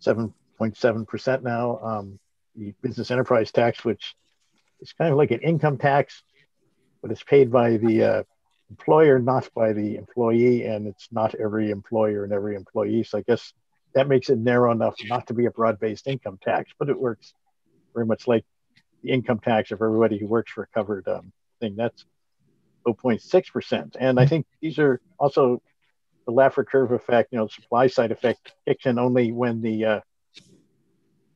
7.7% now. Um, the business enterprise tax, which is kind of like an income tax, but it's paid by the uh, employer, not by the employee, and it's not every employer and every employee. So I guess that makes it narrow enough not to be a broad-based income tax, but it works very much like the income tax of everybody who works for a covered um, thing. That's 0.6%. And I think these are also the Laffer curve effect, you know, supply side effect kicks in only when the uh,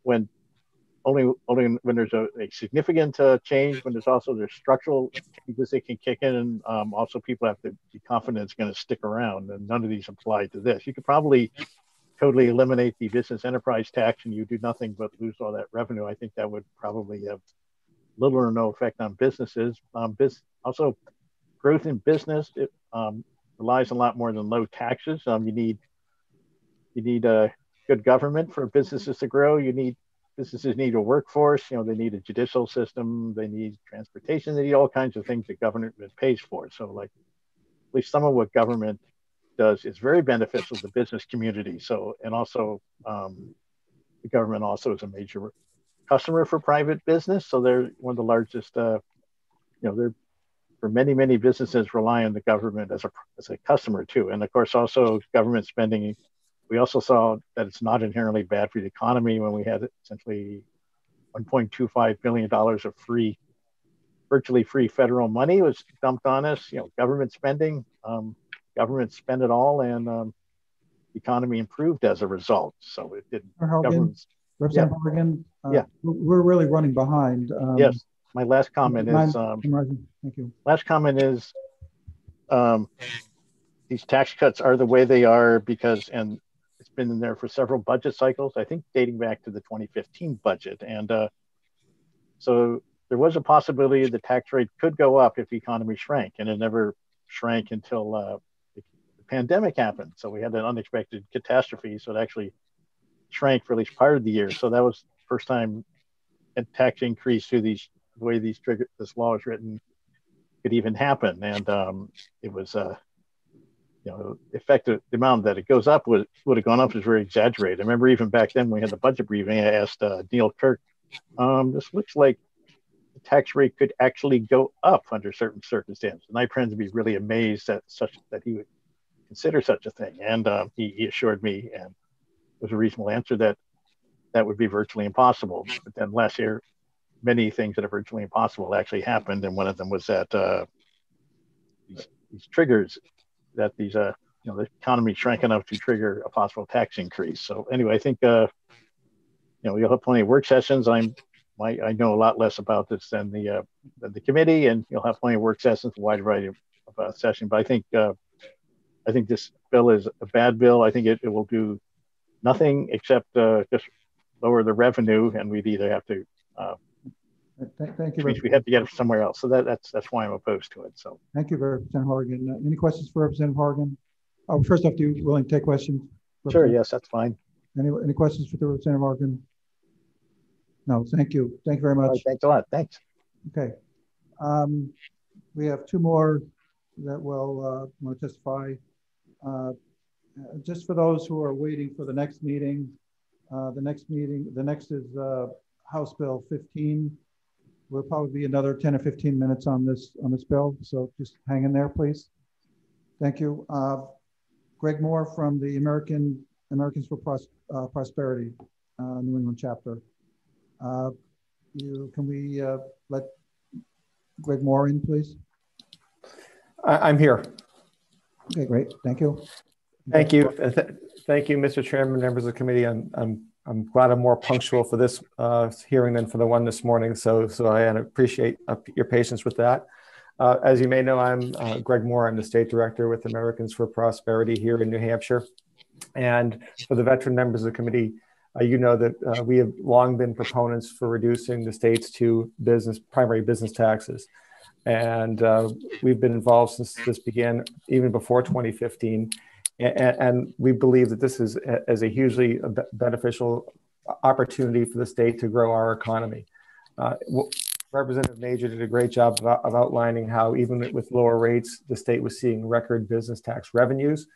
when only only when there's a, a significant uh, change, when there's also there's structural changes that can kick in, and um, also people have to be confident it's going to stick around. And none of these apply to this. You could probably totally eliminate the business enterprise tax, and you do nothing but lose all that revenue. I think that would probably have little or no effect on businesses. Um, biz- also, growth in business it um, relies a lot more than low taxes. Um, you need you need a uh, good government for businesses to grow. You need businesses need a workforce, you know, they need a judicial system, they need transportation, they need all kinds of things that government pays for. So like at least some of what government does is very beneficial to the business community. So, and also um, the government also is a major customer for private business. So they're one of the largest, uh, you know, they're for many, many businesses rely on the government as a, as a customer too. And of course, also government spending we also saw that it's not inherently bad for the economy when we had essentially 1.25 billion dollars of free, virtually free federal money was dumped on us. You know, government spending, um, government spent it all, and um, the economy improved as a result. So it did. Hogan, Representative Yeah. Morgan, uh, Yeah. we're really running behind. Um, yes, my last comment is. Um, Thank you. last comment is um, these tax cuts are the way they are because, and been in there for several budget cycles, I think dating back to the 2015 budget. And uh, so there was a possibility the tax rate could go up if the economy shrank, and it never shrank until uh, the pandemic happened. So we had an unexpected catastrophe. So it actually shrank for at least part of the year. So that was the first time a tax increase through these the way these trigger this law is written could even happen. And um, it was, uh, you know, the effective the amount that it goes up would would have gone up is very exaggerated. I remember even back then when we had the budget briefing, I asked uh, Neal Kurk, um, this looks like the tax rate could actually go up under certain circumstances. And I tend to be really amazed that such that he would consider such a thing. And um, he, he assured me, and it was a reasonable answer that that would be virtually impossible. But then last year, many things that are virtually impossible actually happened, and one of them was that uh, these, these triggers that these uh, you know the economy shrank enough to trigger a possible tax increase. So anyway, I think uh, you know we'll have plenty of work sessions. I'm my, I know a lot less about this than the uh, than the committee, and you'll have plenty of work sessions, a wide variety of, of uh, sessions. But I think uh, I think this bill is a bad bill. I think it, it will do nothing except uh, just lower the revenue, and we'd either have to uh, Th- Thank you. which we have to get it somewhere else. So that, that's that's why I'm opposed to it. So Thank you, Representative Horrigan. Uh, Any questions for Representative Horrigan? Oh, first off, do you willing to take questions? sure, yes, that's fine. Any, any questions for the Representative Horrigan? No, thank you. Thank you very much. thanks a lot. Thanks. Okay. Um, we have two more that will uh, want to testify. Uh, uh, just for those who are waiting for the next meeting, uh, the next meeting, the next is uh, House Bill 15. We'll probably be another 10 or 15 minutes on this on this bill, so just hang in there, please. Thank you. Uh, Greg Moore from the American Americans for Pros uh, Prosperity, uh, New England chapter. Uh, you, can we uh, let Greg Moore in, please? I- I'm here. Okay, great. Thank you. Thank you. Thank you, Mr. Chairman, members of the committee. I'm, I'm, I'm glad I'm more punctual for this uh, hearing than for the one this morning. So, so I appreciate uh, your patience with that. Uh, As you may know, I'm uh, Greg Moore. I'm the state director with Americans for Prosperity here in New Hampshire. And for the veteran members of the committee, uh, you know that uh, we have long been proponents for reducing the state's two business primary business taxes. And we've been involved since this began, even before 2015. And, we believe that this is a, as a hugely beneficial opportunity for the state to grow our economy. Uh, Representative Major did a great job of, of outlining how even with lower rates, the state was seeing record business tax revenues.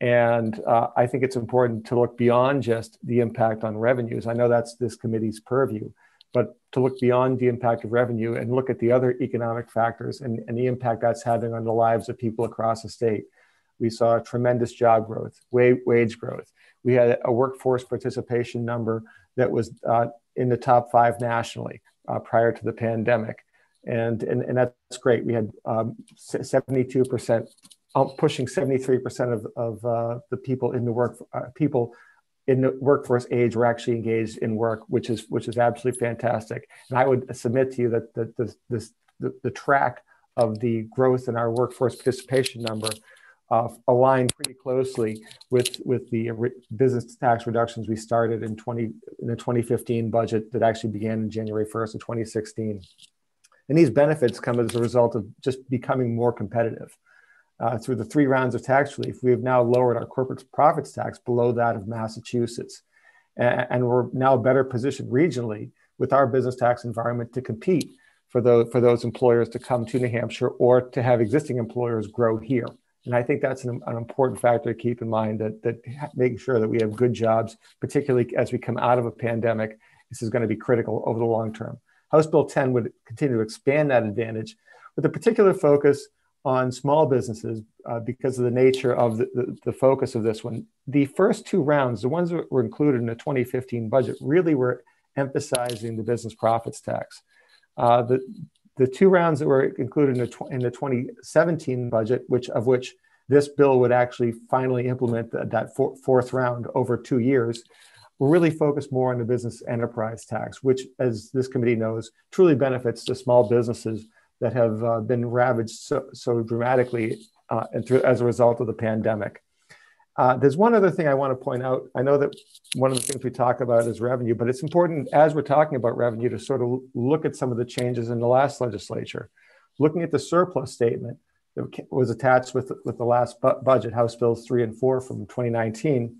And uh, I think it's important to look beyond just the impact on revenues. I know that's this committee's purview, but to look beyond the impact of revenue and look at the other economic factors and, and the impact that's having on the lives of people across the state. We saw tremendous job growth, wage growth. We had a workforce participation number that was uh, in the top five nationally uh, prior to the pandemic. And, and, and that's great. We had um, 72%, uh, pushing 73% of, of uh, the people in the work, uh, people in the workforce age were actually engaged in work, which is which is absolutely fantastic. And I would submit to you that the, the, this, the, the track of the growth in our workforce participation number uh, align pretty closely with with the re- business tax reductions we started in 20 in the 2015 budget that actually began in January 1st of 2016. And these benefits come as a result of just becoming more competitive. Uh, through the three rounds of tax relief, we have now lowered our corporate profits tax below that of Massachusetts. A- And, we're now better positioned regionally with our business tax environment to compete for those, for those employers to come to New Hampshire or to have existing employers grow here. And I think that's an, an important factor to keep in mind that, that making sure that we have good jobs, particularly as we come out of a pandemic, this is going to be critical over the long term. House Bill 10 would continue to expand that advantage with a particular focus on small businesses uh, because of the nature of the, the, the, focus of this one. The first two rounds, the ones that were included in the 2015 budget, really were emphasizing the business profits tax. Uh, the, the two rounds that were included in the, in the 2017 budget, which of which this bill would actually finally implement the, that for, fourth round over two years, will really focused more on the business enterprise tax, which, as this committee knows, truly benefits the small businesses that have uh, been ravaged so, so dramatically uh, through, as a result of the pandemic. Uh, there's one other thing I want to point out. I know that one of the things we talk about is revenue, but it's important as we're talking about revenue to sort of look at some of the changes in the last legislature. Looking at the surplus statement that was attached with, with the last bu budget, House Bills 3 and 4 from 2019,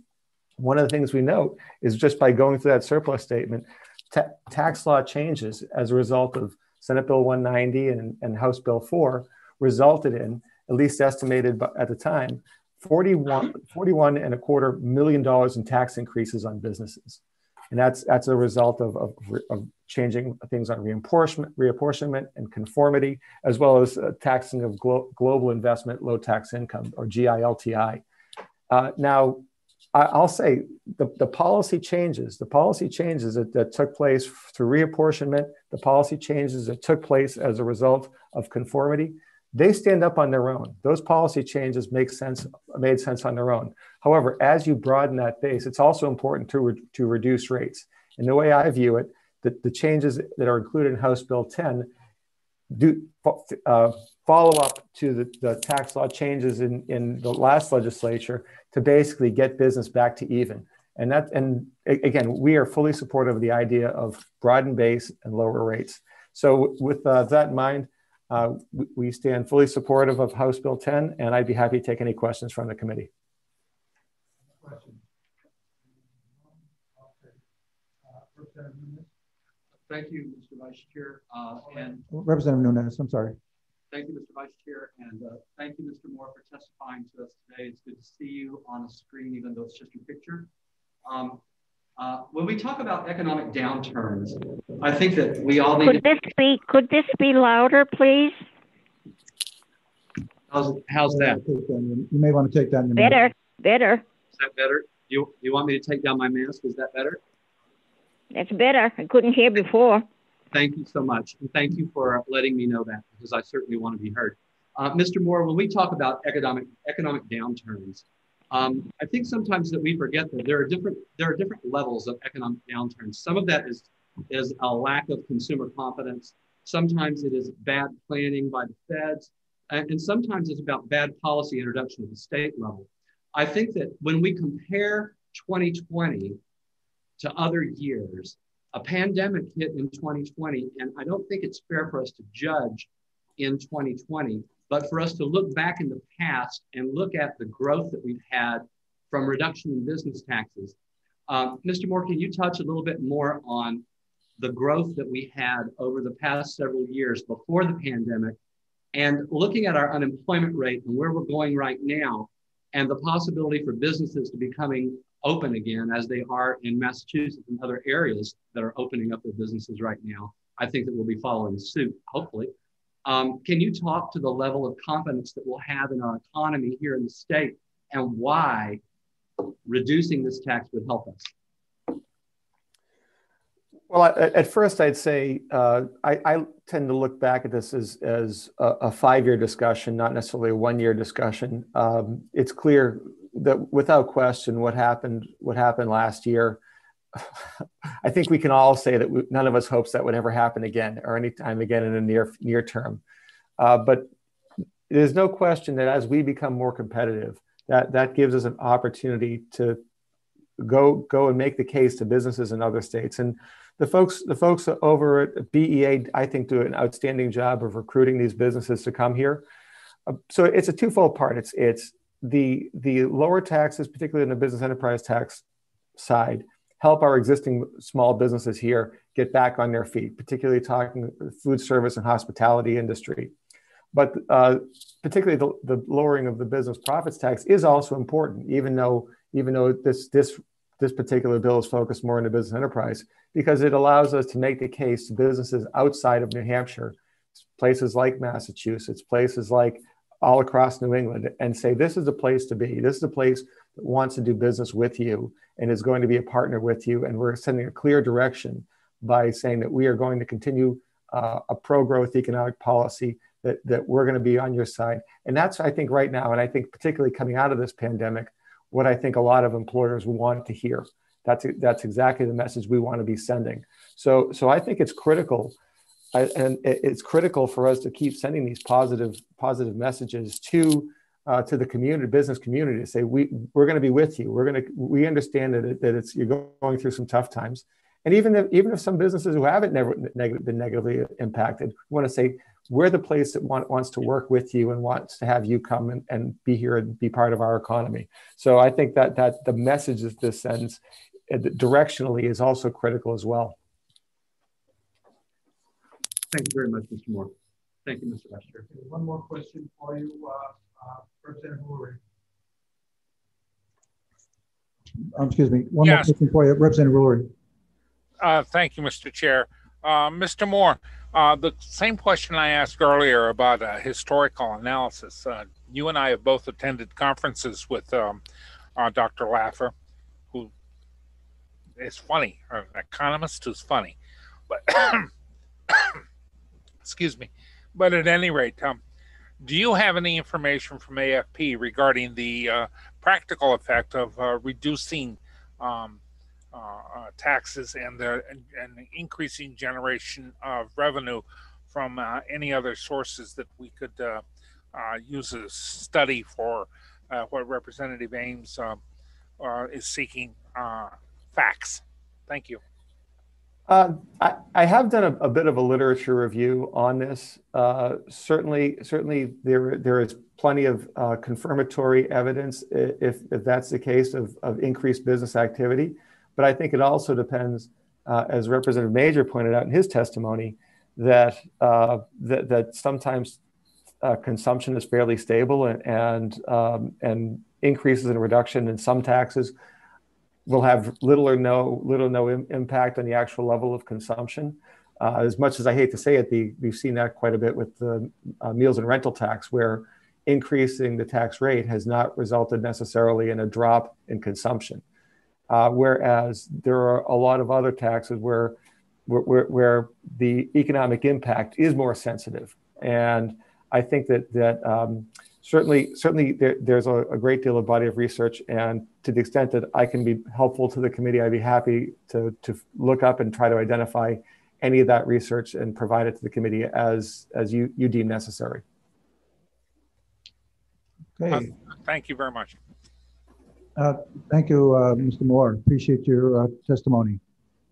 one of the things we note is just by going through that surplus statement, ta tax law changes as a result of Senate Bill 190 and, and House Bill 4 resulted in, at least estimated at the time, 41, 41 and a quarter million dollars in tax increases on businesses. And that's, that's a result of, of, of changing things on reapportionment, reapportionment and conformity, as well as uh, taxing of glo global investment, low tax income, or GILTI. Uh, now, I, will say the, the policy changes, the policy changes that, that took place through reapportionment, the policy changes that took place as a result of conformity, they stand up on their own. Those policy changes make sense, made sense on their own. However, as you broaden that base, it's also important to, re to reduce rates. And the way I view it, the, the changes that are included in House Bill 10 do uh, follow up to the, the, tax law changes in, in the last legislature to basically get business back to even. And that, and again, we are fully supportive of the idea of broaden base and lower rates. So with uh, that in mind, uh, we stand fully supportive of House Bill 10, and I'd be happy to take any questions from the committee. Thank you, Mr. Vice Chair. Uh, and Representative Nunes, I'm sorry. Thank you, Mr. Vice Chair, and uh, thank you, Mr. Moore, for testifying to us today. It's good to see you on a screen, even though it's just a picture. Um, uh, when we talk about economic downturns, I think that we all need. Could this be Could this be louder, please? How's How's that? You may want to take down your better. Mask. Better. Is that better? You You want me to take down my mask? Is that better? That's better. I couldn't hear before. Thank you so much, and thank you for letting me know that because I certainly want to be heard. Uh, Mr. Moore, when we talk about economic economic downturns, um, I think sometimes that we forget that there are different there are different levels of economic downturns. Some of that is is a lack of consumer confidence. Sometimes it is bad planning by the feds, and, and sometimes it's about bad policy introduction at the state level. I think that when we compare 2020 to other years, a pandemic hit in 2020, and I don't think it's fair for us to judge in 2020 but for us to look back in the past and look at the growth that we've had from reduction in business taxes. Um, Mr. Moore, can you touch a little bit more on the growth that we had over the past several years before the pandemic and looking at our unemployment rate and where we're going right now and the possibility for businesses to be coming open again as they are in Massachusetts and other areas that are opening up their businesses right now. I think that we'll be following suit, hopefully. Um, can you talk to the level of confidence that we'll have in our economy here in the state and why reducing this tax would help us? Well, at first, I'd say uh, I, I, tend to look back at this as, as a, a five-year discussion, not necessarily a one-year discussion. Um, it's clear that without question, what happened what happened last year I think we can all say that we, none of us hopes that would ever happen again or anytime again in the near near term. Uh, but there's no question that as we become more competitive, that that gives us an opportunity to go go and make the case to businesses in other states. And the folks the folks over at BEA, I think, do an outstanding job of recruiting these businesses to come here. Uh, so it's a twofold part. It's it's the the lower taxes, particularly in the business enterprise tax side, help our existing small businesses here get back on their feet, particularly talking food service and hospitality industry. But uh, particularly the, the, lowering of the business profits tax is also important, even though even though this this this particular bill is focused more on the business enterprise, because it allows us to make the case to businesses outside of New Hampshire, places like Massachusetts, places like all across New England, and say this is a place to be. This is a place that wants to do business with you and is going to be a partner with you. And we're sending a clear direction by saying that we are going to continue uh, a pro-growth economic policy that, that we're going to be on your side. And that's, I think, right now, and I think particularly coming out of this pandemic, what I think a lot of employers want to hear. That's, that's exactly the message we want to be sending. So, so I think it's critical, I, and it's critical for us to keep sending these positive, positive messages to, uh, to the community, business community, to say we we're going to be with you. We're going to we understand that, it, that it's you're going through some tough times, and even if even if some businesses who haven't never neg- been negatively impacted, we want to say we're the place that want, wants to work with you and wants to have you come and, and be here and be part of our economy. So I think that that the message that this sends uh, directionally is also critical as well. Thank you very much, Mr. Moore. Thank you, Mr. Vice Chair. One more question for you, uh, Representative Ulery. Um, excuse me, one Yes. more question for you, Representative Ulery. Uh, thank you, Mr. Chair. Uh, Mr. Moore, uh, the same question I asked earlier about uh, historical analysis. Uh, you and I have both attended conferences with um, uh, Dr. Laffer, who is funny, or an economist who's funny. But excuse me. But at any rate, um, do you have any information from AFP regarding the uh, practical effect of uh, reducing um, uh, uh, taxes and the and, and increasing generation of revenue from uh, any other sources that we could uh, use as study for what Representative Ames is seeking facts. Thank you. Uh, I, have done a, a, bit of a literature review on this. Uh, certainly, certainly there there is plenty of uh, confirmatory evidence if, if that's the case of, of increased business activity. But I think it also depends, uh, as Representative Major pointed out in his testimony, that uh, that, that sometimes consumption is fairly stable and and, um, and increases and reduction in some taxes will have little or no little or no Im- impact on the actual level of consumption. Uh, as much as I hate to say it, the, we've seen that quite a bit with the uh, meals and rental tax, where increasing the tax rate has not resulted necessarily in a drop in consumption. Uh, whereas there are a lot of other taxes where, where, where the economic impact is more sensitive. And I think that, that um, certainly, certainly there, there's a, a, great deal of body of research. And to the extent that I can be helpful to the committee, I'd be happy to, to look up and try to identify any of that research and provide it to the committee as, as you, you deem necessary. Okay. Uh, thank you very much. Uh, thank you, uh, Mr. Moore. Appreciate your uh, testimony.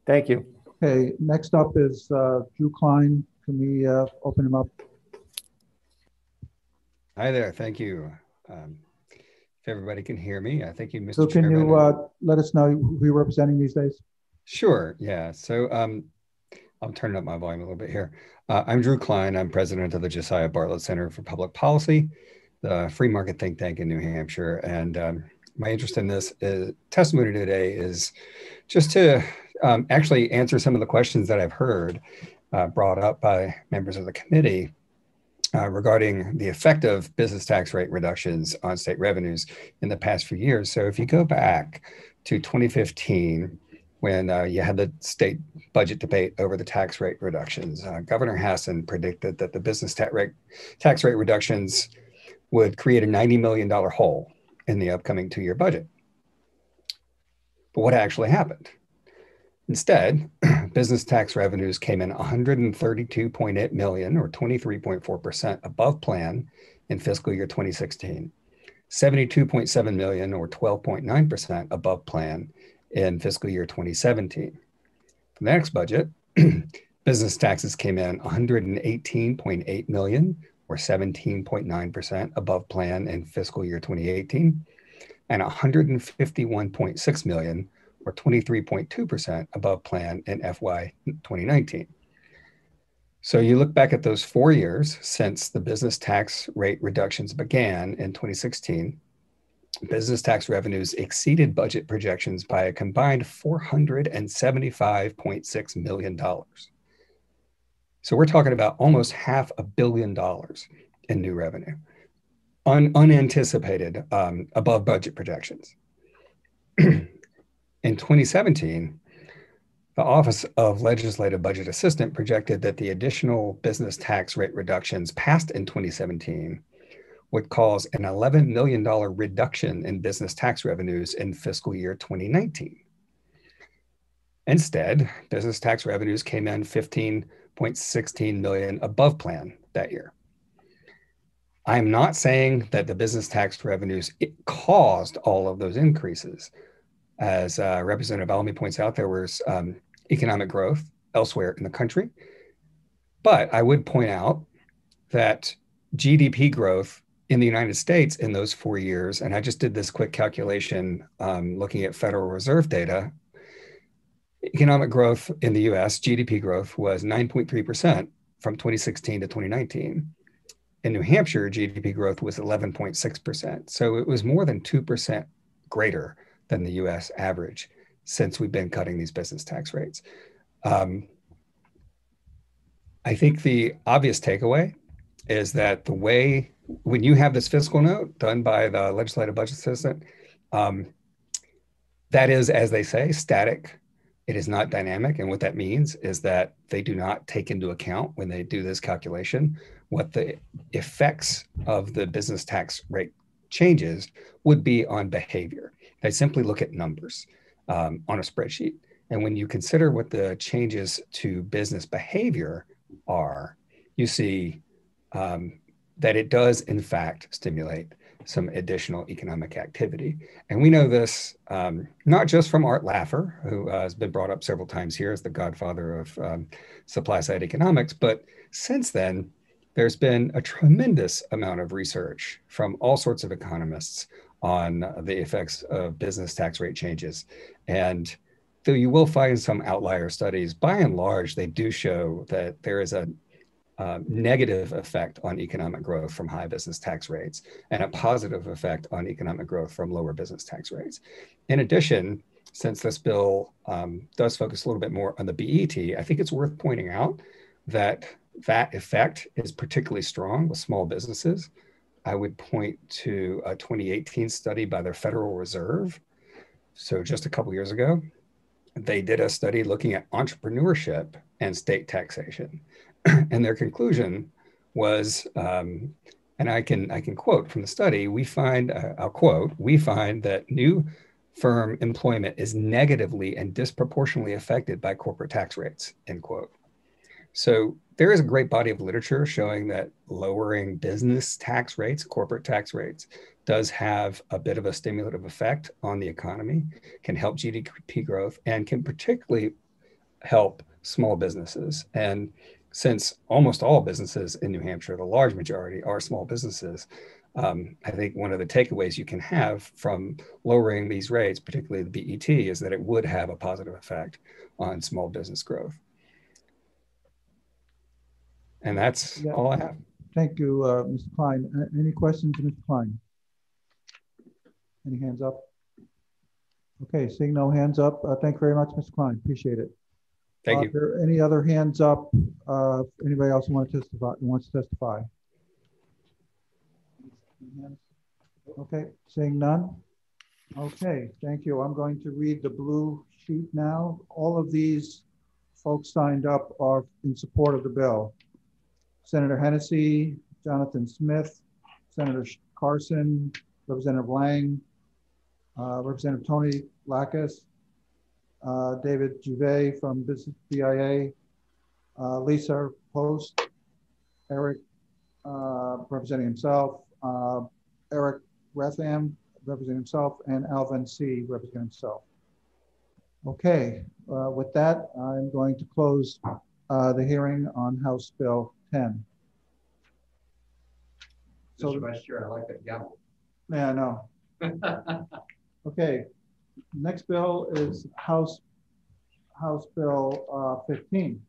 Thank you. Okay, next up is uh, Drew Cline. Can we uh, open him up? Hi there. Thank you. Um, if everybody can hear me, I thank you, Mr. So can Chairman. you uh, let us know who you're representing these days? Sure. Yeah. So um, I'll turn up my volume a little bit here. I'm Drew Cline. I'm president of the Josiah Bartlett Center for Public Policy, the free market think tank in New Hampshire. And um, my interest in this is, testimony today is just to um, actually answer some of the questions that I've heard uh, brought up by members of the committee uh, regarding the effect of business tax rate reductions on state revenues in the past few years. So if you go back to 2015, when uh, you had the state budget debate over the tax rate reductions, uh, Governor Hassan predicted that the business tax rate, tax rate reductions would create a $90 million hole in the upcoming two year budget. But what actually happened? Instead, business tax revenues came in 132.8 million or 23.4% above plan in fiscal year 2016, 72.7 million or 12.9% above plan in fiscal year 2017. For the next budget, business taxes came in 118.8 million or 17.9% above plan in fiscal year 2018, and 151.6 million, or 23.2% above plan in FY 2019. So you look back at those four years since the business tax rate reductions began in 2016, business tax revenues exceeded budget projections by a combined $475.6 million. So we're talking about almost half a billion dollars in new revenue, Un- unanticipated, um, above budget projections. in 2017, The Office of Legislative Budget Assistant projected that the additional business tax rate reductions passed in 2017 would cause an $11 million reduction in business tax revenues in fiscal year 2019. Instead, business tax revenues came in 15.16 million above plan that year. I'm not saying that the business tax revenues caused all of those increases. As uh, Representative Bellamy points out, there was um, economic growth elsewhere in the country. But I would point out that GDP growth in the United States in those four years, and I just did this quick calculation um, looking at Federal Reserve data, economic growth in the US, GDP growth was 9.3% from 2016 to 2019. In New Hampshire, GDP growth was 11.6%. So it was more than 2% greater than the US average since we've been cutting these business tax rates. Um, I think the obvious takeaway is that the way when you have this fiscal note done by the legislative budget assistant, um, that is, as they say, static. It is not dynamic. And what that means is that they do not take into account when they do this calculation what the effects of the business tax rate changes would be on behavior. They simply look at numbers um, on a spreadsheet. And when you consider what the changes to business behavior are, you see um, that it does, in fact, stimulate some additional economic activity. And we know this um, not just from Art Laffer, who uh, has been brought up several times here as the godfather of um, supply side economics, but since then, there's been a tremendous amount of research from all sorts of economists on the effects of business tax rate changes. And though you will find some outlier studies, by and large, they do show that there is a uh, negative effect on economic growth from high business tax rates and a positive effect on economic growth from lower business tax rates. In addition, since this bill um, does focus a little bit more on the BET, I think it's worth pointing out that that effect is particularly strong with small businesses. I would point to a 2018 study by the Federal Reserve. So just a couple years ago, they did a study looking at entrepreneurship and state taxation. and their conclusion was, um, and I can I can quote from the study. We find, uh, I'll quote, we find that new firm employment is negatively and disproportionately affected by corporate tax rates. End quote. So there is a great body of literature showing that lowering business tax rates, corporate tax rates, does have a bit of a stimulative effect on the economy, can help GDP growth, and can particularly help small businesses. And since almost all businesses in New Hampshire, the large majority are small businesses, um, I think one of the takeaways you can have from lowering these rates, particularly the BET, is that it would have a positive effect on small business growth. And that's yeah. all I have. Thank you, uh, Mr. Cline. Uh, any questions, Mr. Cline? Any hands up? Okay, seeing no hands up. Uh, thank you very much, Mr. Cline. Appreciate it. Thank uh, you. Are there any other hands up? Uh, anybody else want to testify? Wants to testify? Okay, seeing none. Okay, thank you. I'm going to read the blue sheet now. All of these folks signed up are in support of the bill. Senator Hennessey, Jonathan Smith, Senator Carson, Representative Lang, uh, Representative Tony Lekas, uh, David Juvet from Business BIA, uh, Lisa Post, Eric uh, representing himself, uh, Eric Ratham representing himself, and Alvin C. representing himself. Okay, uh, with that, I'm going to close the hearing on House Bill 10. So, Mr. Vice Chair, I like that gavel. Yeah, I know. okay, next bill is House House Bill uh, 15.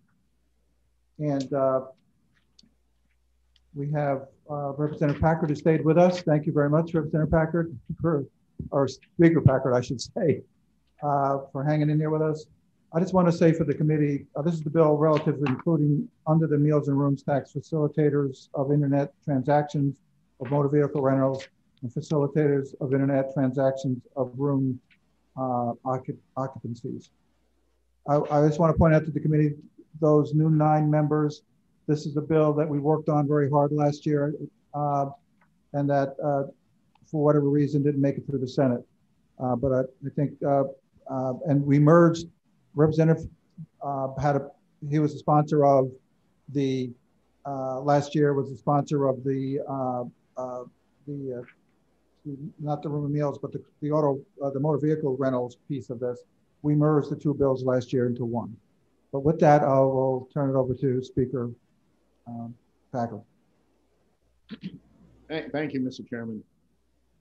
And uh, we have uh, Representative Packard who stayed with us. Thank you very much, Representative Packard, for, or Speaker Packard, I should say, uh, for hanging in there with us. I just want to say for the committee, uh, this is the bill relative to including under the meals and rooms tax facilitators of internet transactions of motor vehicle rentals and facilitators of internet transactions of room uh, occupancies. I, I just want to point out to the committee, those new nine members, this is a bill that we worked on very hard last year uh, and that uh, for whatever reason didn't make it through the Senate. Uh, but I, I think, uh, and we merged, Representative uh, had a, he was a sponsor of the, uh, last year was a sponsor of the, uh, uh, the, not the room and meals, but the, the auto, the motor vehicle rentals piece of this. We merged the two bills last year into one. But with that, I will turn it over to Speaker um, Packard. Thank you, Mr. Chairman.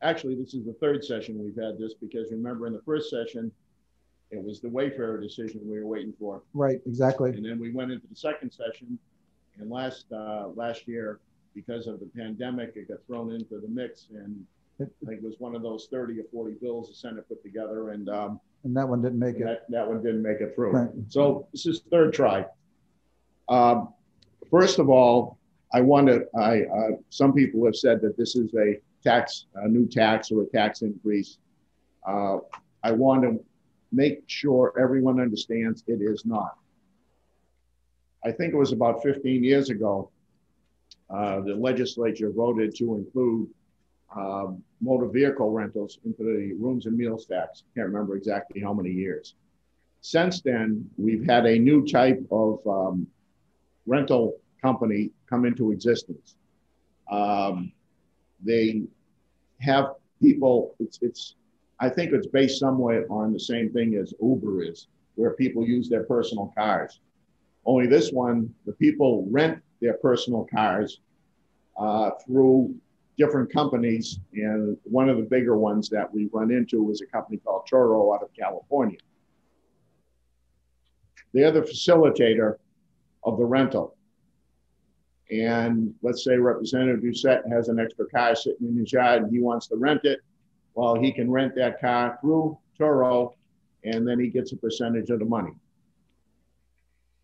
Actually, this is the third session we've had this because remember in the first session, it was the Wayfair decision we were waiting for. Right, exactly. And then we went into the second session and last uh, last year, because of the pandemic, it got thrown into the mix and I think it was one of those 30 or 40 bills the Senate put together and um, and that one didn't make it. That, that one didn't make it through. Right. So this is third try. Um, first of all, I want to, I, uh, some people have said that this is a tax, a new tax or a tax increase. Uh, I want to make sure everyone understands it is not. I think it was about 15 years ago, uh, the legislature voted to include um, motor vehicle rentals into the rooms and meals tax. Can't remember exactly how many years. Since then, we've had a new type of um, rental company come into existence. Um, they have people, it's, it's, I think it's based somewhat on the same thing as Uber is, where people use their personal cars. Only this one, the people rent their personal cars uh, through different companies. And one of the bigger ones that we run into was a company called Turo out of California. They're the facilitator of the rental. And let's say Representative Doucette has an extra car sitting in his yard and he wants to rent it. Well, he can rent that car through Turo and then he gets a percentage of the money.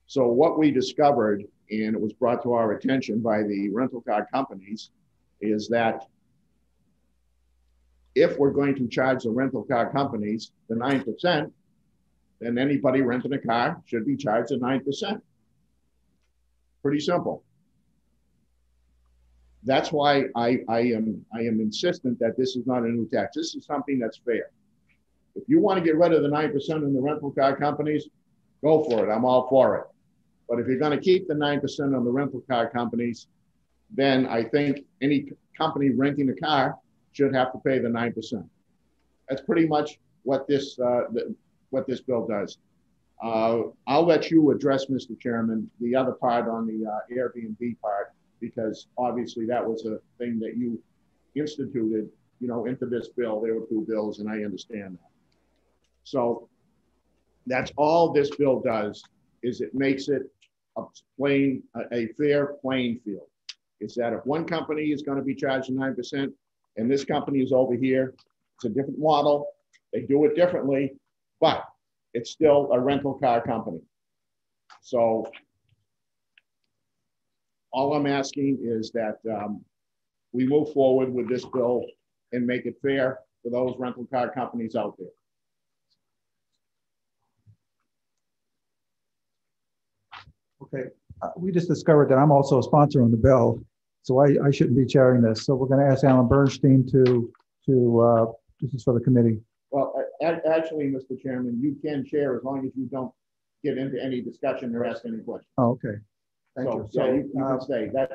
So what we discovered, and it was brought to our attention by the rental car companies, is that if we're going to charge the rental car companies the 9%, then anybody renting a car should be charged the 9%. Pretty simple that's why I, I am I am insistent that this is not a new tax. This is something that's fair. If you want to get rid of the 9% in the rental car companies, go for it. I'm all for it. But if you're going to keep the 9% on the rental car companies, then I think any company renting a car should have to pay the 9%. That's pretty much what this, uh, the, what this bill does. Uh, I'll let you address, Mr. Chairman, the other part on the uh, Airbnb part because obviously that was a thing that you instituted, you know, into this bill. There were two bills, and I understand that. So that's all this bill does is it makes it a plain, a, fair playing field. Is that if one company is going to be charged 9% and this company is over here, it's a different model. They do it differently, but it's still a rental car company. So all I'm asking is that um, we move forward with this bill and make it fair for those rental car companies out there. Okay, uh, we just discovered that I'm also a sponsor on the bill, so I, I shouldn't be chairing this. So we're going to ask Alan Bernstein to, to uh, this is for the committee. Well, actually, Mr. Chairman, you can chair as long as you don't get into any discussion or ask any questions. Oh, okay. Thank so, you. So, so you, you uh, can say that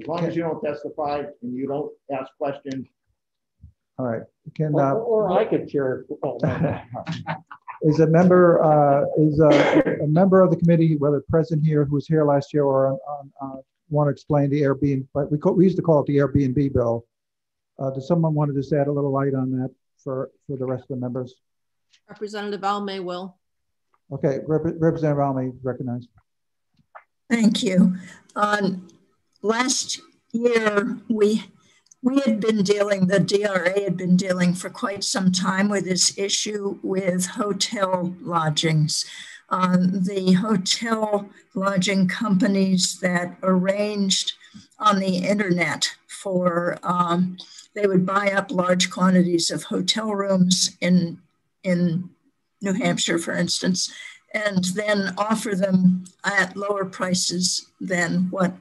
as long as you don't testify and you don't ask questions. All right. Can or, uh, or I could chair. is a member uh, is a, a, member of the committee, whether present here, who was here last year, or on, uh, want to explain the Airbnb? But we call, we used to call it the Airbnb bill. Uh, does someone want to just add a little light on that for for the rest of the members? Representative Almy will. Okay, Rep Representative Almy recognized. Thank you. Um, last year, we we had been dealing, the DRA had been dealing for quite some time with this issue with hotel lodgings. Um, the hotel lodging companies that arranged on the internet for, um, they would buy up large quantities of hotel rooms in, in New Hampshire, for instance, and then offer them at lower prices than what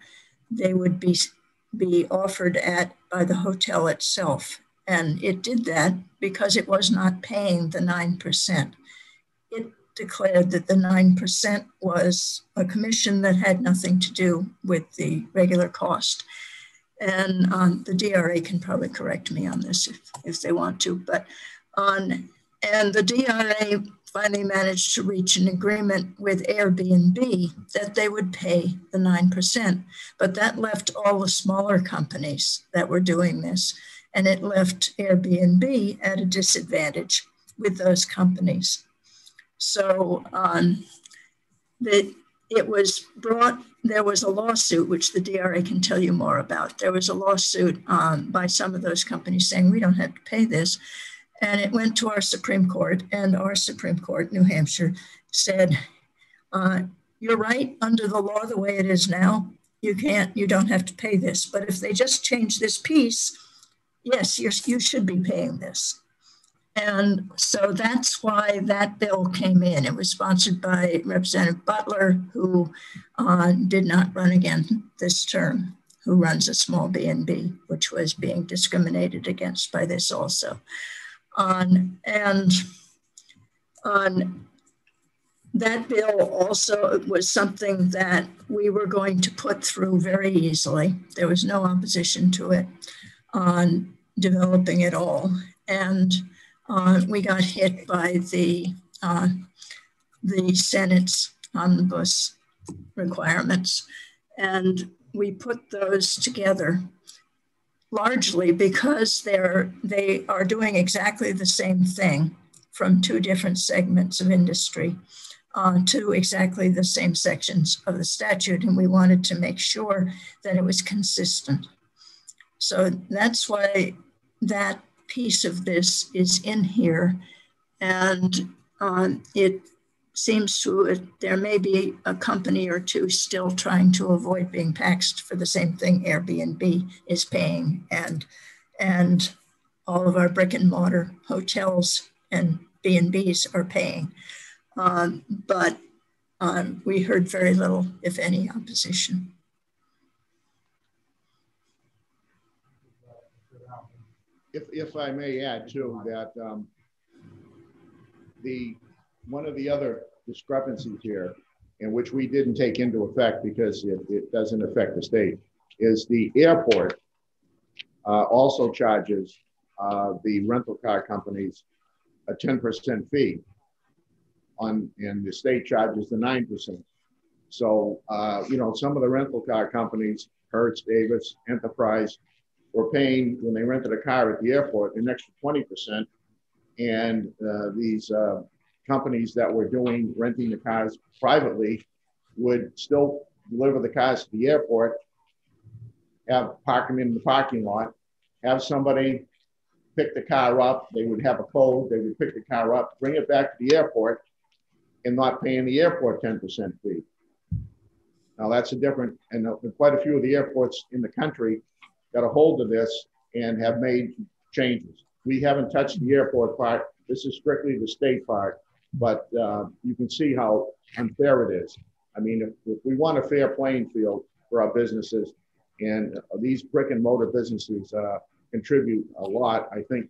they would be, be offered at by the hotel itself. And it did that because it was not paying the 9%. It declared that the 9% was a commission that had nothing to do with the regular cost. And um, the DRA can probably correct me on this if, if they want to, but on, and the DRA finally managed to reach an agreement with Airbnb that they would pay the 9%. But that left all the smaller companies that were doing this, and it left Airbnb at a disadvantage with those companies. So um, that it was brought, there was a lawsuit, which the DRA can tell you more about. There was a lawsuit um, by some of those companies saying, we don't have to pay this. And it went to our Supreme Court, and our Supreme Court, New Hampshire, said, uh, You're right, under the law the way it is now, you can't, you don't have to pay this. But if they just change this piece, yes, you you should be paying this. And so that's why that bill came in. It was sponsored by Representative Butler, who uh, did not run again this term, who runs a small B&B, which was being discriminated against by this also on and on that bill also was something that we were going to put through very easily. There was no opposition to it on developing it all. And uh, we got hit by the, uh, the Senate's omnibus requirements. And we put those together largely because they're they are doing exactly the same thing from two different segments of industry uh, to exactly the same sections of the statute, and we wanted to make sure that it was consistent. So that's why that piece of this is in here, and um, it seems to it there may be a company or two still trying to avoid being taxed for the same thing Airbnb is paying and and all of our brick and mortar hotels and B&Bs are paying. Um, but um, we heard very little, if any, opposition. If, if I may add too, that um, the one of the other discrepancies here, in which we didn't take into effect because it, it doesn't affect the state, is the airport uh, also charges uh, the rental car companies a 10% fee on, and the state charges the 9%. So, uh, you know, some of the rental car companies, Hertz, Avis, Enterprise, were paying when they rented a car at the airport an extra 20%. And uh, these uh, companies that were doing renting the cars privately would still deliver the cars to the airport, have park them in the parking lot, have somebody pick the car up. They would have a code. They would pick the car up, bring it back to the airport, and not paying the airport 10% fee. Now that's a different, and quite a few of the airports in the country got a hold of this and have made changes. We haven't touched the airport part. This is strictly the state part but uh, you can see how unfair it is. I mean, if, if, we want a fair playing field for our businesses, and these brick and mortar businesses uh, contribute a lot, I think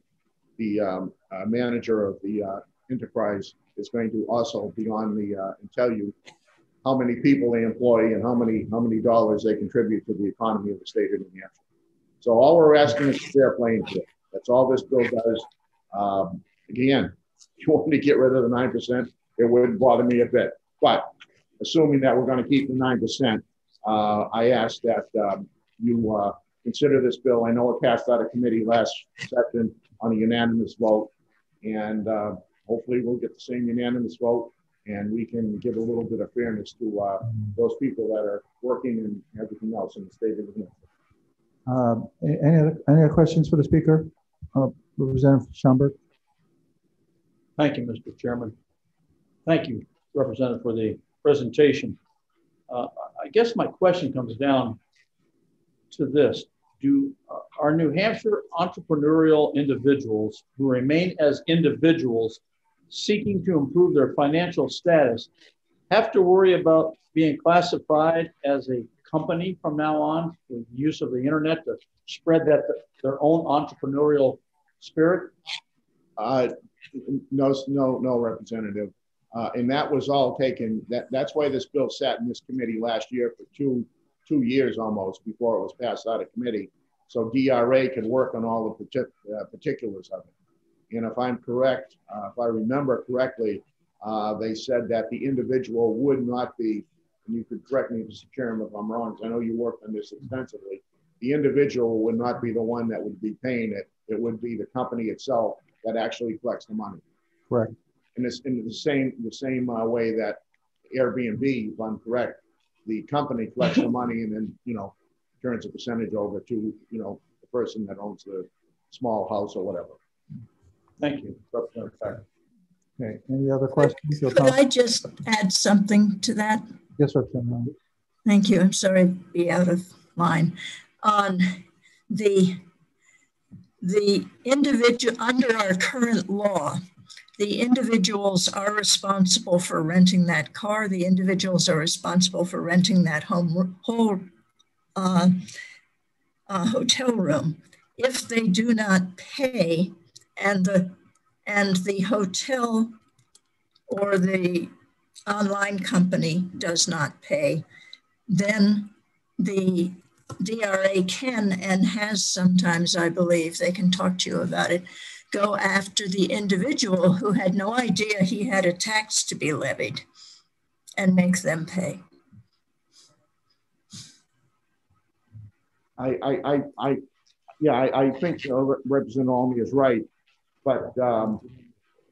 the um, uh, manager of the uh, enterprise is going to also be on the uh, and tell you how many people they employ and how many how many dollars they contribute to the economy of the state of New Hampshire. So all we're asking is fair playing field. That's all this bill does. Um, again, you want to get rid of the 9%, it wouldn't bother me a bit. But assuming that we're going to keep the 9%, uh, I ask that um, you uh, consider this bill. I know it passed out of committee last session on a unanimous vote, and uh, hopefully we'll get the same unanimous vote and we can give a little bit of fairness to uh, those people that are working and everything else in the state of New Hampshire. Um, any, other, any other questions for the speaker? Uh, Representative Schamberg? Thank you, Mr. Chairman. Thank you, Representative, for the presentation. Uh, I guess my question comes down to this. Do uh, our New Hampshire entrepreneurial individuals who remain as individuals seeking to improve their financial status have to worry about being classified as a company from now on with use of the internet to spread that their own entrepreneurial spirit? Uh, no, no, no, Representative. Uh, and that was all taken. That that's why this bill sat in this committee last year for two two years almost before it was passed out of committee, so DRA could work on all the partic uh, particulars of it. And if I'm correct, uh, if I remember correctly, uh, they said that the individual would not be, and you could correct me, Mr. Chairman, if I'm wrong, I know you worked on this extensively. The individual would not be the one that would be paying it. It would be the company itself that actually collects the money. Correct. In this, in the same, the same uh, way that Airbnb, if I'm correct, the company collects the money and then, you know, turns a percentage over to, you know, the person that owns the small house or whatever. Thank you. Okay, any other questions? or Could I just add something to that? Yes, Representative. Thank you. I'm sorry to be out of line. On the, the individual, under our current law, the individuals are responsible for renting that car. The individuals are responsible for renting that home whole uh, uh, hotel room. If they do not pay, and the and the hotel or the online company does not pay, then the DRA can and has sometimes, I believe, they can talk to you about it, go after the individual who had no idea he had a tax to be levied and make them pay. I, I, I, I yeah, I, I think Representative Almy is right, but um,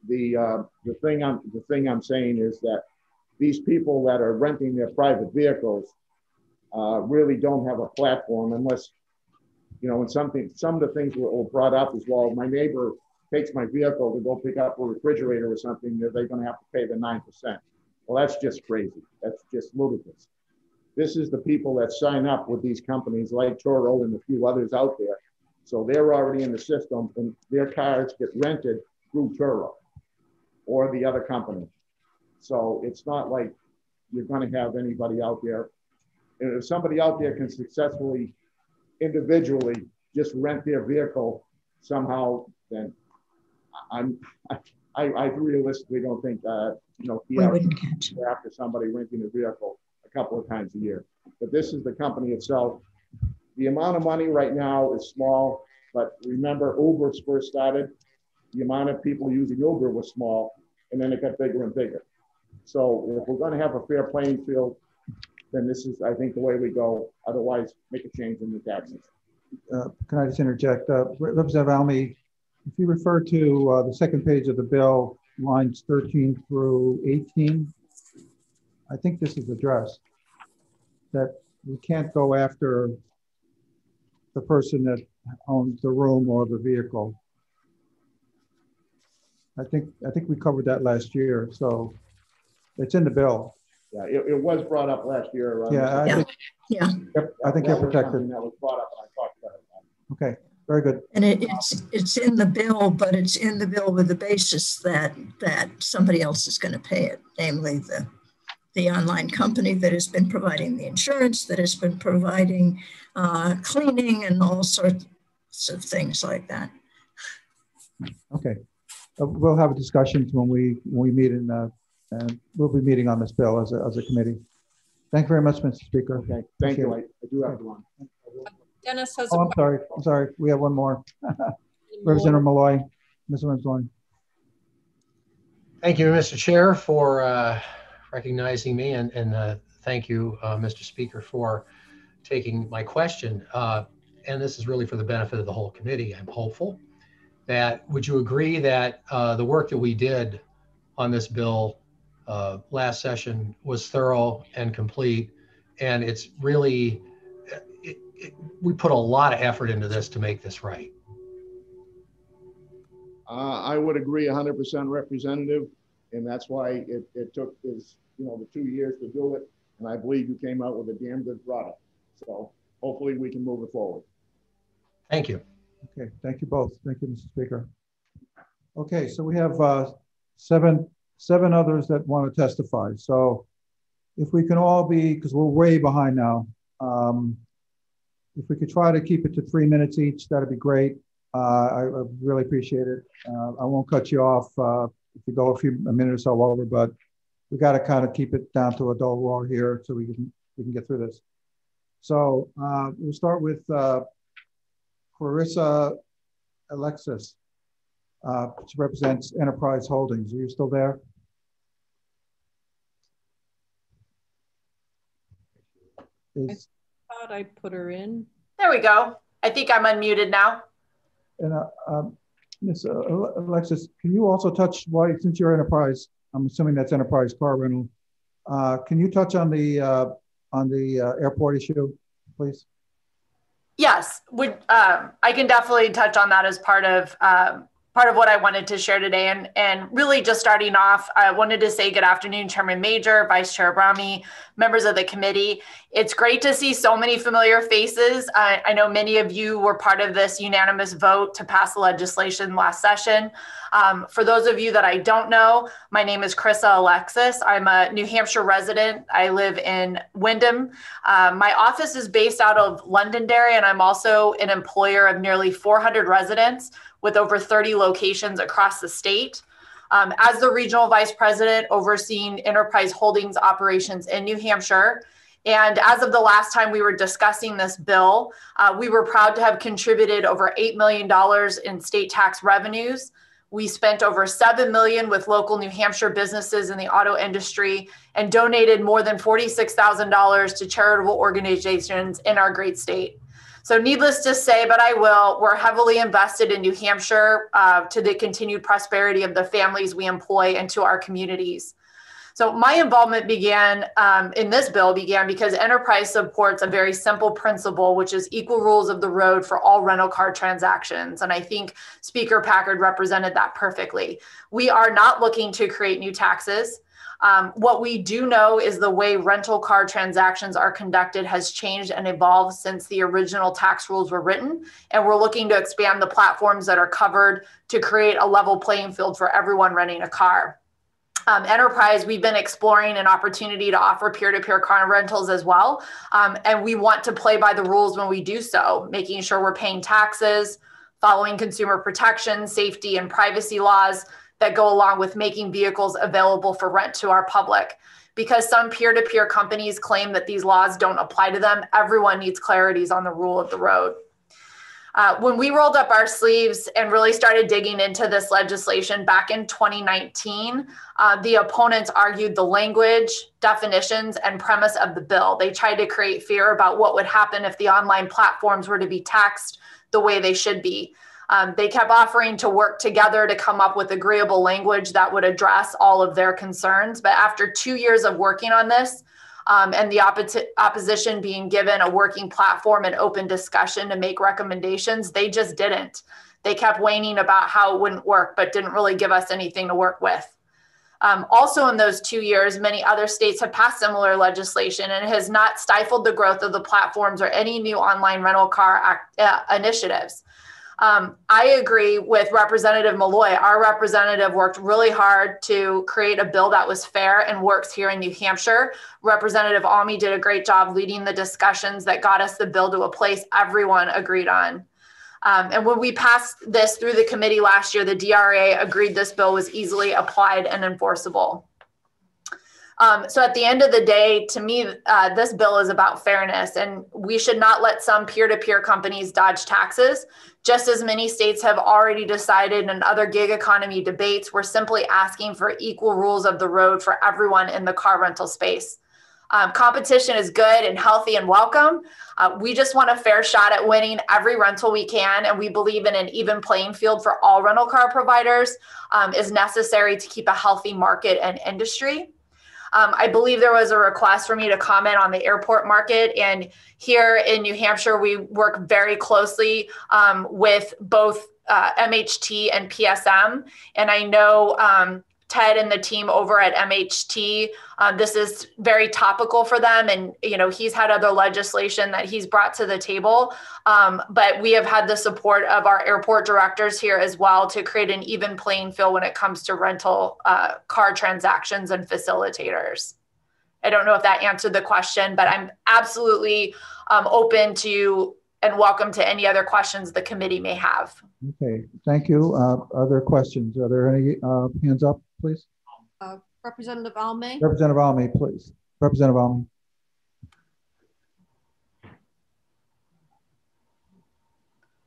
the uh, the thing I'm the thing I'm saying is that these people that are renting their private vehicles uh, really don't have a platform unless you know. And something some of the things were, brought up as well. My neighbor takes my vehicle to go pick up a refrigerator or something. Are they going to have to pay the nine percent? Well, that's just crazy. That's just ludicrous. This is the people that sign up with these companies like Turo and a few others out there. So they're already in the system and their cars get rented through Turo or the other company. So it's not like you're going to have anybody out there. And if somebody out there can successfully, individually, just rent their vehicle somehow, then I'm, I, I realistically don't think, uh, you know, We wouldn't catch after somebody renting a vehicle a couple of times a year. But this is the company itself. The amount of money right now is small, but remember Uber first started, the amount of people using Uber was small, and then it got bigger and bigger. So if we're going to have a fair playing field, then this is, I think, the way we go. Otherwise, make a change in the taxes. Uh, Can I just interject? Uh, Representative if you refer to uh, the second page of the bill, lines 13 through 18, I think this is addressed, that we can't go after the person that owns the room or the vehicle. I think, I think we covered that last year, so it's in the bill. Yeah, it, it was brought up last year. uh, Yeah, I Mr. think, Yeah. yep, I think That you're protected. That was brought up and I talked about it. Okay, very good. And it, it's it's in the bill, but it's in the bill with the basis that that somebody else is going to pay it, namely the the online company that has been providing the insurance, that has been providing uh, cleaning and all sorts of things like that. Okay. Uh, We'll have a discussion when we, when we meet in, uh, and we'll be meeting on this bill as a, as a committee. Thank you very much, Mr. Speaker. Okay, thank you. I, I do have one. Dennis has Oh, I'm sorry, I'm sorry. We have one more. Representative Malloy, Mr. Malloy. Thank you, Mr. Chair, for uh, recognizing me, and, and uh, thank you, uh, Mr. Speaker, for taking my question. Uh, and this is really for the benefit of the whole committee. I'm hopeful that, would you agree that uh, the work that we did on this bill uh, last session was thorough and complete? And it's really, it, it, we put a lot of effort into this to make this right. Uh, I would agree hundred percent representative, and that's why it, it took is, you know, the two years to do it. And I believe you came out with a damn good product. So hopefully we can move it forward. Thank you. Okay, thank you both. Thank you, Mr. Speaker. Okay, so we have uh, seven, seven others that want to testify. So if we can all be, because we're way behind now, um, if we could try to keep it to three minutes each, that'd be great. Uh, I, I, really appreciate it. Uh, I won't cut you off uh, if you go a few a minute or so over, but we got to kind of keep it down to a dull roar here so we can we can get through this. So uh, we'll start with uh, Clarissa Alexis. Uh, she represents Enterprise Holdings. Are you still there? Is, I thought I put her in. There we go. I think I'm unmuted now. And uh, um, Ms. Uh, Alexis, can you also touch why, since you're enterprise, I'm assuming that's enterprise car rental. Uh, can you touch on the uh, on the uh, airport issue, please? Yes, would um, I can definitely touch on that as part of um, part of what I wanted to share today. And, and really just starting off, I wanted to say good afternoon, Chairman Major, Vice Chair Abrami, members of the committee. It's great to see so many familiar faces. I, I know many of you were part of this unanimous vote to pass the legislation last session. Um, for those of you that I don't know, my name is Krissa Alexis. I'm a New Hampshire resident. I live in Windham. Um, my office is based out of Londonderry, and I'm also an employer of nearly 400 residents with over 30 locations across the state. Um, as the regional vice president overseeing enterprise holdings operations in New Hampshire, and as of the last time we were discussing this bill, uh, we were proud to have contributed over $8 million in state tax revenues. We spent over 7 million with local New Hampshire businesses in the auto industry and donated more than $46,000 to charitable organizations in our great state. So, needless to say, but I will, we're heavily invested in New Hampshire uh, to the continued prosperity of the families we employ and to our communities. So, my involvement began um, in this bill began because Enterprise supports a very simple principle, which is equal rules of the road for all rental car transactions. And I think Speaker Packard represented that perfectly. We are not looking to create new taxes. Um, what we do know is the way rental car transactions are conducted has changed and evolved since the original tax rules were written. And we're looking to expand the platforms that are covered to create a level playing field for everyone renting a car. Um, enterprise, we've been exploring an opportunity to offer peer to peer car rentals as well. Um, and we want to play by the rules when we do so, making sure we're paying taxes, following consumer protection, safety, and privacy laws that go along with making vehicles available for rent to our public. Because some peer to peer companies claim that these laws don't apply to them, everyone needs clarities on the rule of the road. Uh, when we rolled up our sleeves and really started digging into this legislation back in 2019, uh, the opponents argued the language, definitions, and premise of the bill. They tried to create fear about what would happen if the online platforms were to be taxed the way they should be. Um, they kept offering to work together to come up with agreeable language that would address all of their concerns. But after two years of working on this, um, and the oppo- opposition being given a working platform and open discussion to make recommendations, they just didn't. They kept whining about how it wouldn't work, but didn't really give us anything to work with. Um, also, in those two years, many other states have passed similar legislation and has not stifled the growth of the platforms or any new online rental car act, uh, initiatives. Um, I agree with Representative Malloy. Our representative worked really hard to create a bill that was fair and works here in New Hampshire. Representative Almy did a great job leading the discussions that got us the bill to a place everyone agreed on. Um, and when we passed this through the committee last year, the DRA agreed this bill was easily applied and enforceable. Um, so at the end of the day, to me, uh, this bill is about fairness, and we should not let some peer to peer companies dodge taxes. Just as many states have already decided in other gig economy debates, we're simply asking for equal rules of the road for everyone in the car rental space. Um, competition is good and healthy and welcome. Uh, we just want a fair shot at winning every rental we can, and we believe in an even playing field for all rental car providers um, is necessary to keep a healthy market and industry. Um, I believe there was a request for me to comment on the airport market. And here in New Hampshire, we work very closely um, with both uh, MHT and PSM. And I know um, Ted and the team over at MHT. Um, this is very topical for them, and you know he's had other legislation that he's brought to the table. Um, but we have had the support of our airport directors here as well to create an even playing field when it comes to rental uh, car transactions and facilitators. I don't know if that answered the question, but I'm absolutely um, open to and welcome to any other questions the committee may have. Okay, thank you. Uh, other questions? Are there any uh, hands up, please? Uh, Representative Almy? Representative Almy, please. Representative Almy.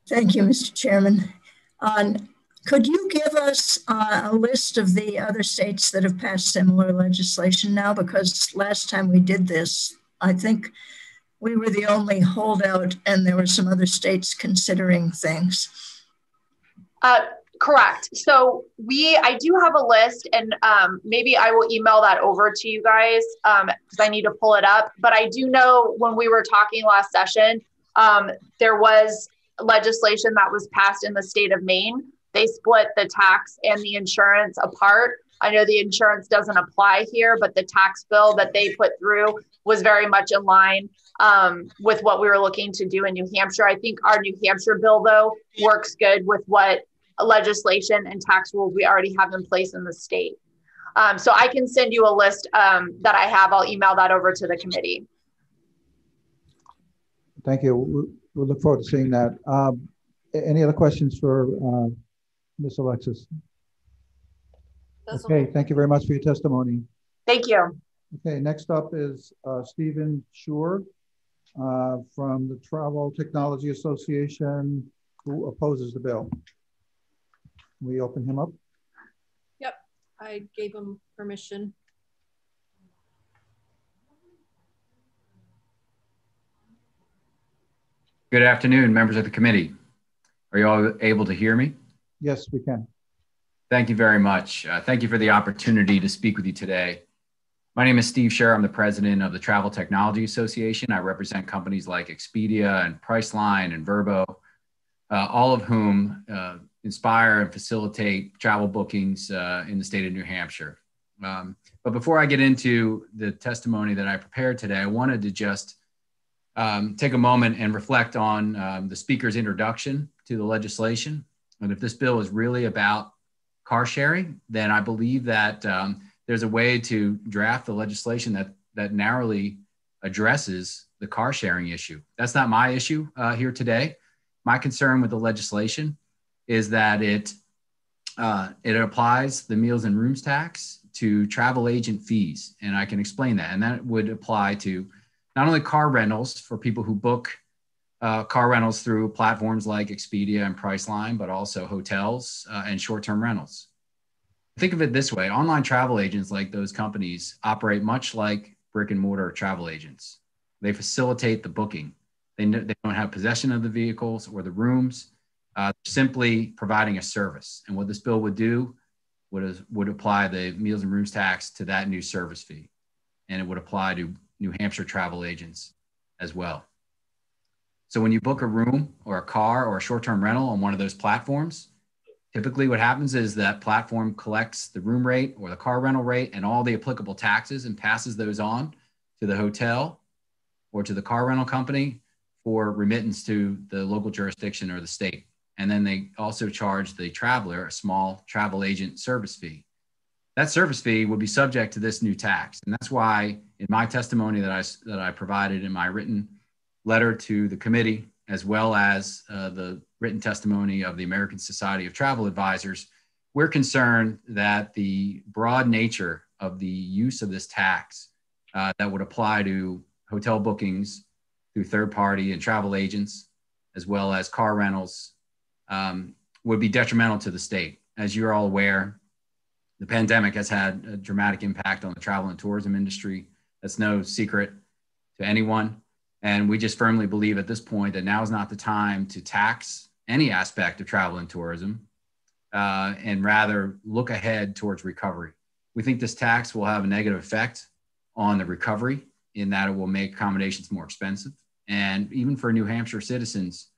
Thank you, Mr. Chairman. Um, could you give us uh, a list of the other states that have passed similar legislation now? Because last time we did this, I think we were the only holdout and there were some other states considering things. Uh, correct. So we, I do have a list and um, maybe I will email that over to you guys because um, I need to pull it up. But I do know when we were talking last session, um, there was legislation that was passed in the state of Maine. They split the tax and the insurance apart. I know the insurance doesn't apply here, but the tax bill that they put through was very much in line um, with what we were looking to do in New Hampshire. I think our New Hampshire bill, though, works good with what legislation and tax rules we already have in place in the state. Um, so I can send you a list um, that I have. I'll email that over to the committee. Thank you. We, we look forward to seeing that. Um, any other questions for uh, Ms. Alexis? That's okay, okay, thank you very much for your testimony. Thank you. Okay, next up is uh, Stephen Shur uh, from the Travel Technology Association who opposes the bill. We open him up? Yep, I gave him permission. Good afternoon, members of the committee. Are you all able to hear me? Yes, we can. Thank you very much. Uh, thank you for the opportunity to speak with you today. My name is Steve Shur. I'm the president of the Travel Technology Association. I represent companies like Expedia and Priceline and Vrbo, uh, all of whom uh, inspire and facilitate travel bookings uh, in the state of New Hampshire. Um, but before I get into the testimony that I prepared today, I wanted to just um, take a moment and reflect on um, the speaker's introduction to the legislation. And if this bill is really about car sharing, then I believe that um, there's a way to draft the legislation that that narrowly addresses the car sharing issue. That's not my issue uh, here today. My concern with the legislation is that it uh, it applies the meals and rooms tax to travel agent fees, and I can explain that. And that would apply to not only car rentals for people who book uh, car rentals through platforms like Expedia and Priceline, but also hotels uh, and short-term rentals. Think of it this way. Online travel agents like those companies operate much like brick and mortar travel agents. They facilitate the booking. They, they don't have possession of the vehicles or the rooms uh, simply providing a service. And what this bill would do would, would apply the meals and rooms tax to that new service fee. And it would apply to new hampshire travel agents as well. So when you book a room or a car or a short-term rental on one of those platforms Typically, what happens is that platform collects the room rate or the car rental rate and all the applicable taxes and passes those on to the hotel or to the car rental company for remittance to the local jurisdiction or the state. And then they also charge the traveler a small travel agent service fee. That service fee would be subject to this new tax. And that's why in my testimony that I, that I provided in my written letter to the committee, as well as uh, the written testimony of the American Society of Travel Advisors, we're concerned that the broad nature of the use of this tax uh, that would apply to hotel bookings through third party and travel agents, as well as car rentals, um, would be detrimental to the state. As you're all aware, the pandemic has had a dramatic impact on the travel and tourism industry. That's no secret to anyone. And we just firmly believe at this point that now is not the time to tax any aspect of travel and tourism uh, and rather look ahead towards recovery. We think this tax will have a negative effect on the recovery in that it will make accommodations more expensive. And even for New Hampshire citizens,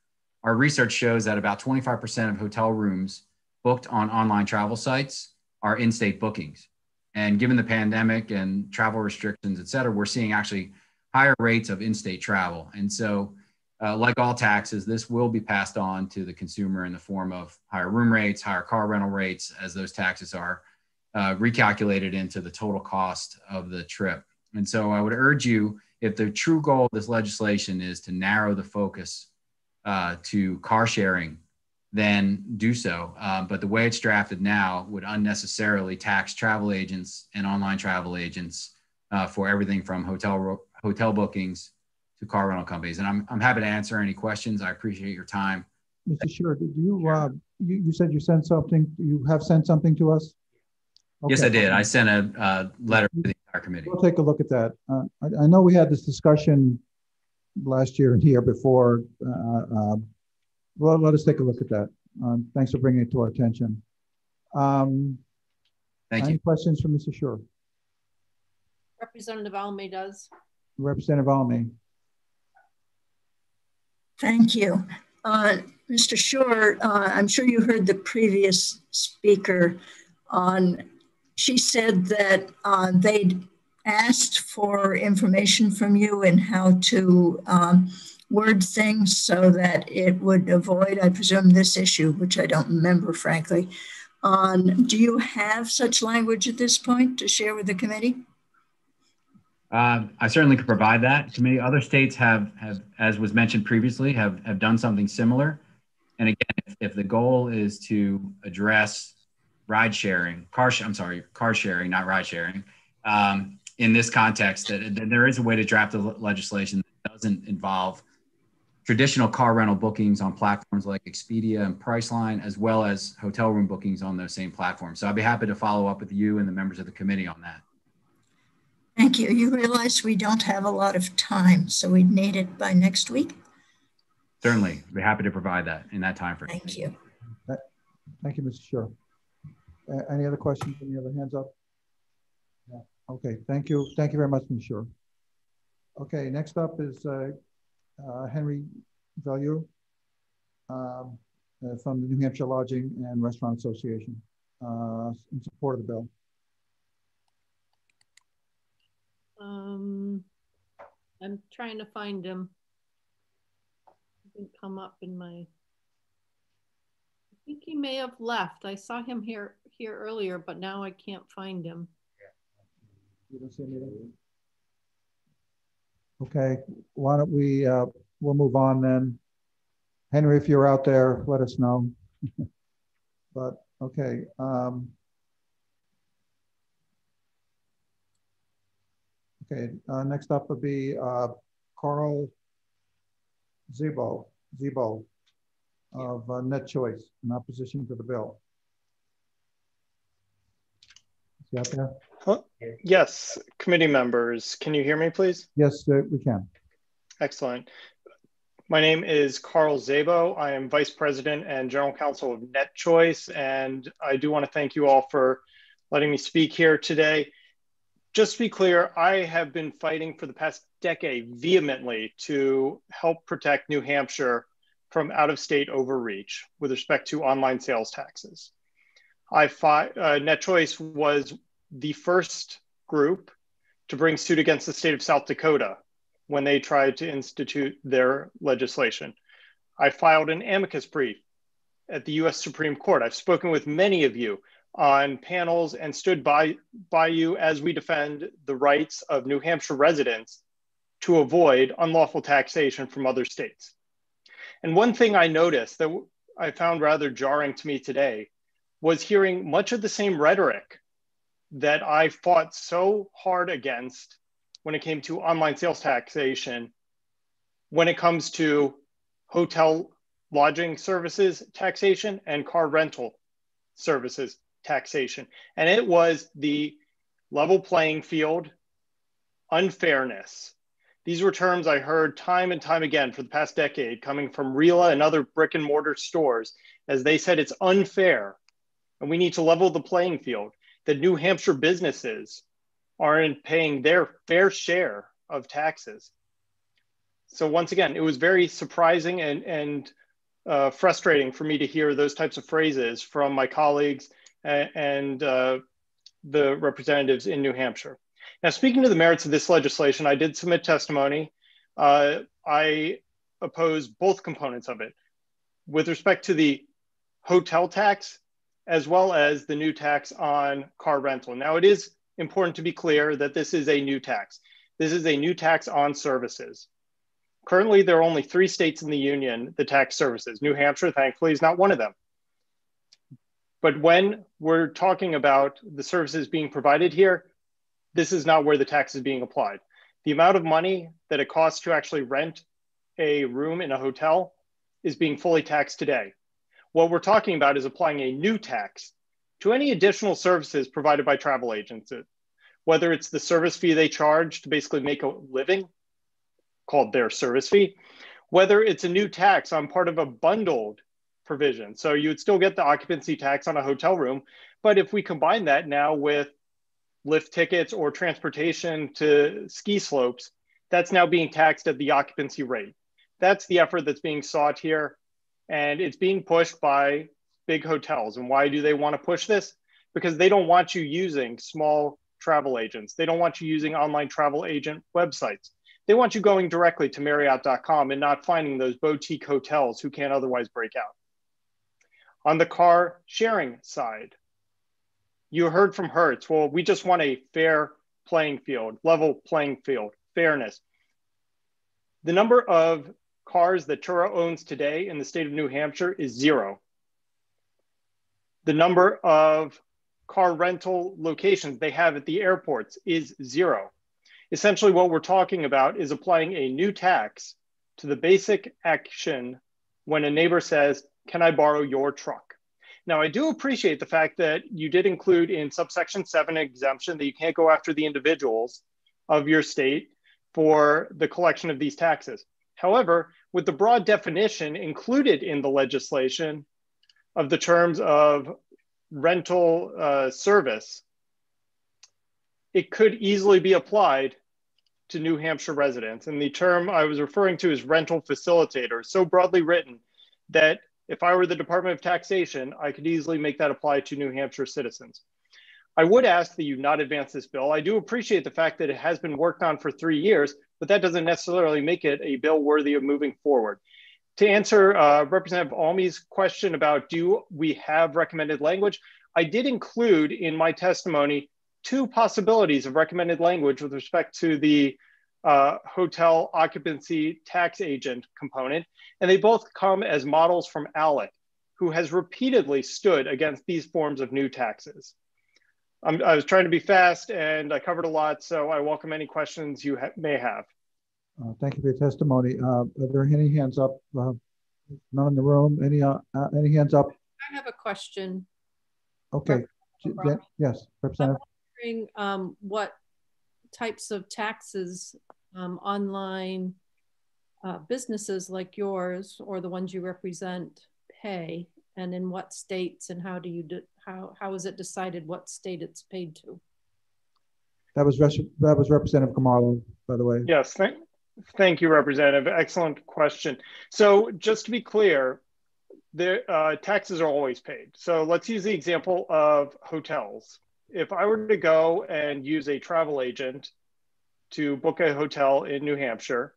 our research shows that about 25% of hotel rooms booked on online travel sites are in state bookings. And given the pandemic and travel restrictions, et cetera, we're seeing actually higher rates of in-state travel. And so, uh, like all taxes, this will be passed on to the consumer in the form of higher room rates, higher car rental rates, as those taxes are uh, recalculated into the total cost of the trip. And so I would urge you, if the true goal of this legislation is to narrow the focus uh, to car sharing, then do so. Uh, but the way it's drafted now would unnecessarily tax travel agents and online travel agents uh, for everything from hotel hotel bookings to car rental companies. And I'm, I'm happy to answer any questions. I appreciate your time. Mr. Shur, did you, uh, you, you said you sent something, you have sent something to us? Yes, I did. I sent a, uh letter to the entire committee. We'll take a look at that. Uh, I, I know we had this discussion last year and here before. Uh, uh, well, let us take a look at that. Um, thanks for bringing it to our attention. Um, Thank any you. questions for Mr. Shur? Representative Almy does. Representative Almy? Thank you. Uh, Mr. Shur, uh, I'm sure you heard the previous speaker on, she said that uh, they'd asked for information from you and how to um, word things so that it would avoid, I presume, this issue, which I don't remember, frankly. Um, do you have such language at this point to share with the committee? Uh, I certainly could provide that to me. Other states have, have, as was mentioned previously, have, have done something similar. And again, if, if the goal is to address ride sharing, car, I'm sorry, car sharing, not ride sharing, um, in this context, that, that there is a way to draft the legislation that doesn't involve traditional car rental bookings on platforms like Expedia and Priceline, as well as hotel room bookings on those same platforms. So I'd be happy to follow up with you and the members of the committee on that. Thank you. You realize we don't have a lot of time, so we'd need it by next week. Certainly, I'd be happy to provide that in that time frame. Thank you. Thank you, Mr. Shur. Uh, any other questions? Any other hands up? Okay, thank you. Thank you very much, Monsieur. Okay, next up is uh, uh, Henry Value um, uh, from the New Hampshire Lodging and Restaurant Association uh, in support of the bill. Um, I'm trying to find him. Didn't come up in my. I think he may have left. I saw him here here earlier, but now I can't find him. Okay, why don't we, uh, we'll move on then. Henry, if you're out there, let us know. But, okay. um, Okay, uh, next up would be uh, Carl Szabo, Szabo of uh, NetChoice in opposition to the bill. Out there? Huh? Yes, committee members, can you hear me, please? Yes, uh, we can. Excellent. My name is Carl Szabo. I am Vice President and General Counsel of NetChoice, and I do want to thank you all for letting me speak here today. Just to be clear, I have been fighting for the past decade vehemently to help protect New Hampshire from out-of-state overreach with respect to online sales taxes. I fought, uh, NetChoice was the first group to bring suit against the state of South Dakota when they tried to institute their legislation. I filed an amicus brief at the US Supreme Court. I've spoken with many of you on panels and stood by, by you as we defend the rights of New Hampshire residents to avoid unlawful taxation from other states. And one thing I noticed that I found rather jarring to me today was hearing much of the same rhetoric that I fought so hard against when it came to online sales taxation, when it comes to hotel lodging services taxation and car rental services taxation. And it was the level playing field, unfairness. These were terms I heard time and time again for the past decade coming from RILA and other brick and mortar stores as they said it's unfair and we need to level the playing field that New Hampshire businesses aren't paying their fair share of taxes. So once again, it was very surprising and, and uh, frustrating for me to hear those types of phrases from my colleagues and, and uh, the representatives in New Hampshire. Now, speaking to the merits of this legislation, I did submit testimony. Uh, I oppose both components of it. With respect to the hotel tax, as well as the new tax on car rental. Now, it is important to be clear that this is a new tax. This is a new tax on services. Currently, there are only three states in the union that tax services. New Hampshire, thankfully, is not one of them. But when we're talking about the services being provided here, this is not where the tax is being applied. The amount of money that it costs to actually rent a room in a hotel is being fully taxed today. What we're talking about is applying a new tax to any additional services provided by travel agents, whether it's the service fee they charge to basically make a living, called their service fee, whether it's a new tax on part of a bundled provision. So you would still get the occupancy tax on a hotel room, but if we combine that now with lift tickets or transportation to ski slopes, that's now being taxed at the occupancy rate. That's the effort that's being sought here. And it's being pushed by big hotels. And why do they want to push this? Because they don't want you using small travel agents. They don't want you using online travel agent websites. They want you going directly to Marriott.com and not finding those boutique hotels who can't otherwise break out. On the car sharing side, you heard from Hertz. Well, we just want a fair playing field, level playing field, fairness. The number of cars that Turo owns today in the state of New Hampshire is zero. The number of car rental locations they have at the airports is zero. Essentially, what we're talking about is applying a new tax to the basic action when a neighbor says, Can I borrow your truck? Now, I do appreciate the fact that you did include in subsection seven exemption that you can't go after the individuals of your state for the collection of these taxes. However, with the broad definition included in the legislation of the terms of rental uh, service, it could easily be applied to New Hampshire residents. And the term I was referring to is rental facilitator, so broadly written that if I were the Department of Taxation, I could easily make that apply to New Hampshire citizens. I would ask that you not advance this bill. I do appreciate the fact that it has been worked on for three years, but that doesn't necessarily make it a bill worthy of moving forward. To answer uh, Representative Almy's question about do we have recommended language, I did include in my testimony two possibilities of recommended language with respect to the uh, hotel occupancy tax agent component, and they both come as models from ALEC, who has repeatedly stood against these forms of new taxes. I'm, i was trying to be fast and I covered a lot, so I welcome any questions you ha may have. Uh, thank you for your testimony. Uh, are there any hands up? Uh, none in the room. Any uh, uh, any hands up? I have a question. Okay. yes, Representative. I'm wondering um, what types of taxes um, online uh, businesses like yours or the ones you represent pay and in what states and how do you do, how how is it decided what state it's paid to? That was that was representative Camarlo, by the way. Yes thank, thank you representative. Excellent question. So just to be clear the uh, taxes are always paid. So let's use the example of hotels. If i were to go and use a travel agent to book a hotel in New Hampshire.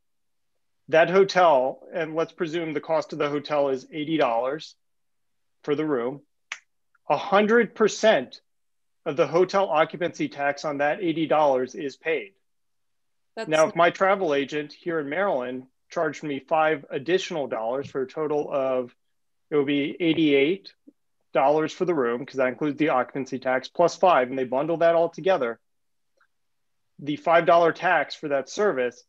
That hotel, and let's presume the cost of the hotel is $80 for the room, 100% of the hotel occupancy tax on that $80 is paid. That's now, if my travel agent here in Maryland charged me five additional dollars for a total of, it would be $88 for the room, because that includes the occupancy tax, plus five, and they bundle that all together the $5 tax for that service,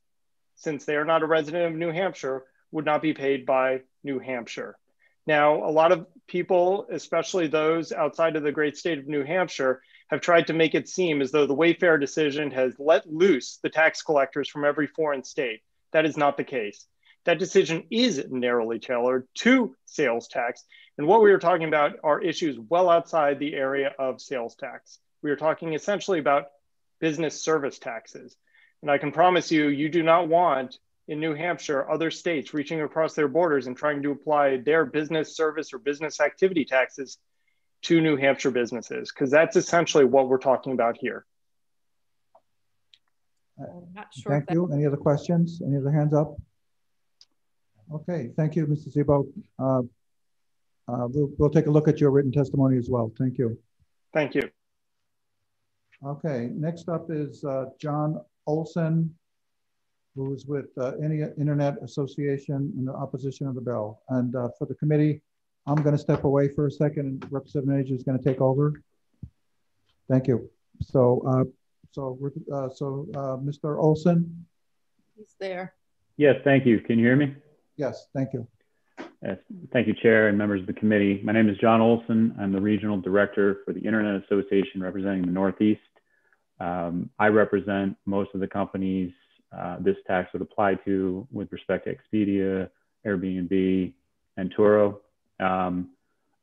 since they are not a resident of New Hampshire, would not be paid by New Hampshire. Now, a lot of people, especially those outside of the great state of New Hampshire, have tried to make it seem as though the Wayfair decision has let loose the tax collectors from every foreign state. That is not the case. That decision is narrowly tailored to sales tax. And what we are talking about are issues well outside the area of sales tax. We are talking essentially about business service taxes. And I can promise you, you do not want in New Hampshire other states reaching across their borders and trying to apply their business service or business activity taxes to New Hampshire businesses, because that's essentially what we're talking about here. Sure thank you. Any other questions? Any other hands up? Okay, thank you, Mr. Szabo. Uh, uh, we'll, we'll take a look at your written testimony as well. Thank you. Thank you. Okay, next up is uh, John Olson, who's with uh, any Internet Association in the opposition of the bill. And uh, for the committee, I'm going to step away for a second and Representative Major is going to take over. Thank you. So, uh, so, uh, so uh, Mr. Olson. He's there. Yes, thank you. Can you hear me? Yes, thank you. Yes, thank you, Chair and members of the committee. My name is John Olson. I'm the Regional Director for the Internet Association representing the Northeast. Um, I represent most of the companies uh, this tax would apply to with respect to Expedia, Airbnb, and Turo. Um,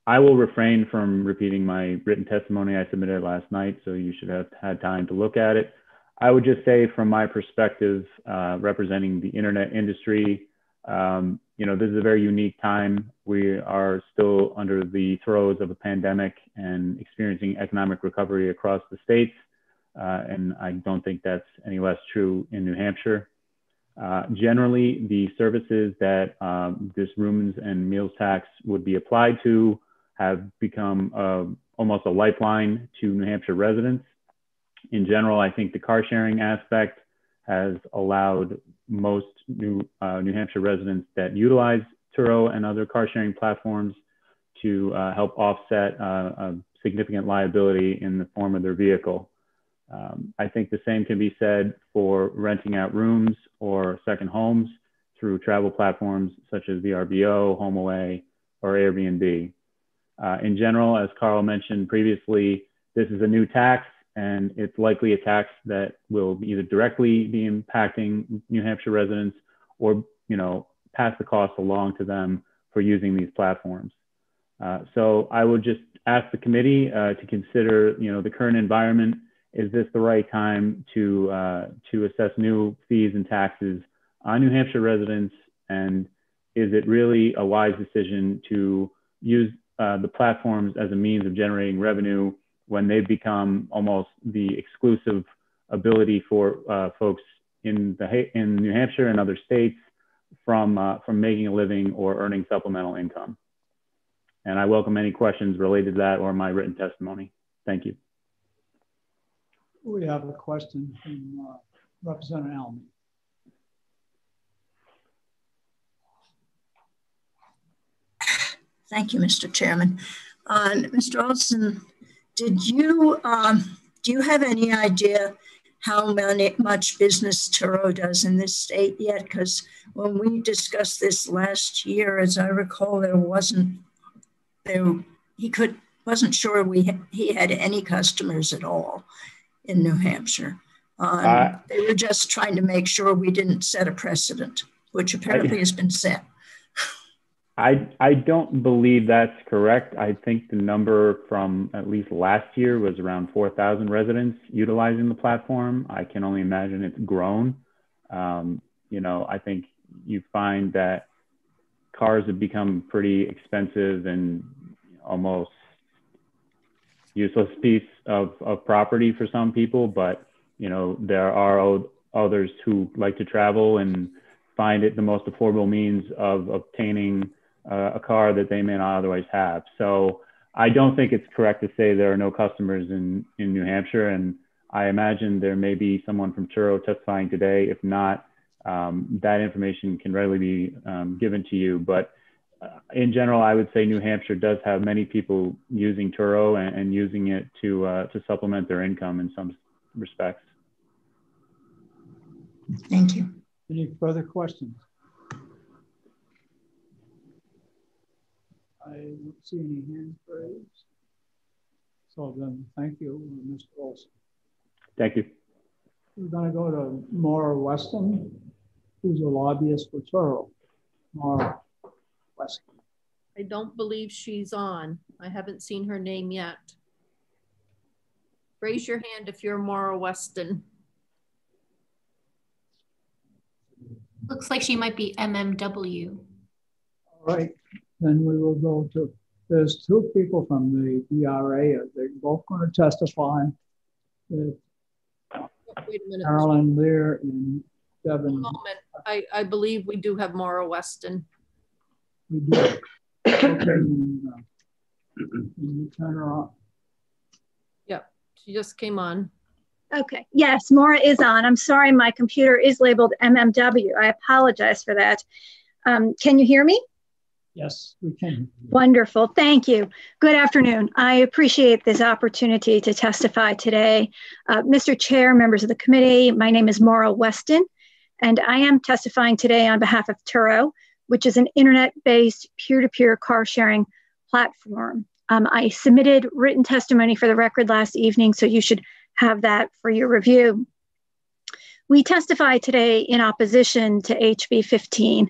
I will refrain from repeating my written testimony I submitted last night, so you should have had time to look at it. I would just say, from my perspective, uh, representing the internet industry, um, you know, this is a very unique time. We are still under the throes of a pandemic and experiencing economic recovery across the states. Uh, and I don't think that's any less true in New Hampshire. Uh, generally, the services that um, this rooms and meals tax would be applied to have become uh, almost a lifeline to New Hampshire residents. In general, I think the car sharing aspect has allowed most New, uh, New Hampshire residents that utilize Turo and other car sharing platforms to uh, help offset uh, a significant liability in the form of their vehicle. Um, I think the same can be said for renting out rooms or second homes through travel platforms such as VRBO, HomeAway, or Airbnb. Uh, in general, as Carl mentioned previously, this is a new tax and it's likely a tax that will either directly be impacting New Hampshire residents or, you know, pass the cost along to them for using these platforms. Uh, so I would just ask the committee uh, to consider, you know, the current environment is this the right time to uh, to assess new fees and taxes on New Hampshire residents? And is it really a wise decision to use uh, the platforms as a means of generating revenue when they become almost the exclusive ability for uh, folks in the in New Hampshire and other states from uh, from making a living or earning supplemental income? And I welcome any questions related to that or my written testimony. Thank you. We have a question from uh, Representative Almy. Thank you, Mr. Chairman. Uh, Mr. Olson, did you um, do you have any idea how many, much business Turo does in this state yet? Because when we discussed this last year, as I recall, there wasn't there he could wasn't sure we he had any customers at all in New Hampshire. Um, uh, they were just trying to make sure we didn't set a precedent, which apparently I, has been set. I, I don't believe that's correct. I think the number from at least last year was around 4,000 residents utilizing the platform. I can only imagine it's grown. Um, you know, I think you find that cars have become pretty expensive and almost useless piece of, of property for some people, but you know there are others who like to travel and find it the most affordable means of obtaining uh, a car that they may not otherwise have. So I don't think it's correct to say there are no customers in in New Hampshire, and I imagine there may be someone from Turo testifying today. If not, um, that information can readily be um, given to you. But in general, I would say New Hampshire does have many people using Turo and, and using it to uh, to supplement their income in some respects. Thank you. Any further questions? I don't see any hands raised. So then, thank you, Mr. Olson. Thank you. We're going to go to Maura Weston, who's a lobbyist for Turo. Maura. I don't believe she's on. I haven't seen her name yet. Raise your hand if you're Maura Weston. Looks like she might be MMW. All right, then we will go to, there's two people from the DRA. They're both going to testify. Wait a minute. Carollynn Lear and Devin. One moment. I, I believe we do have Maura Weston. We do. Okay. And, uh, you turn her on. Yep. She just came on. Okay, yes, Maura is on. I'm sorry, my computer is labeled MMW. I apologize for that. Um, can you hear me? Yes, we can. Wonderful, thank you. Good afternoon. I appreciate this opportunity to testify today. Uh, Mr. Chair, members of the committee, my name is Maura Weston, and I am testifying today on behalf of Turo, which is an internet-based peer-to-peer car sharing platform. Um, I submitted written testimony for the record last evening, so you should have that for your review. We testify today in opposition to HB 15.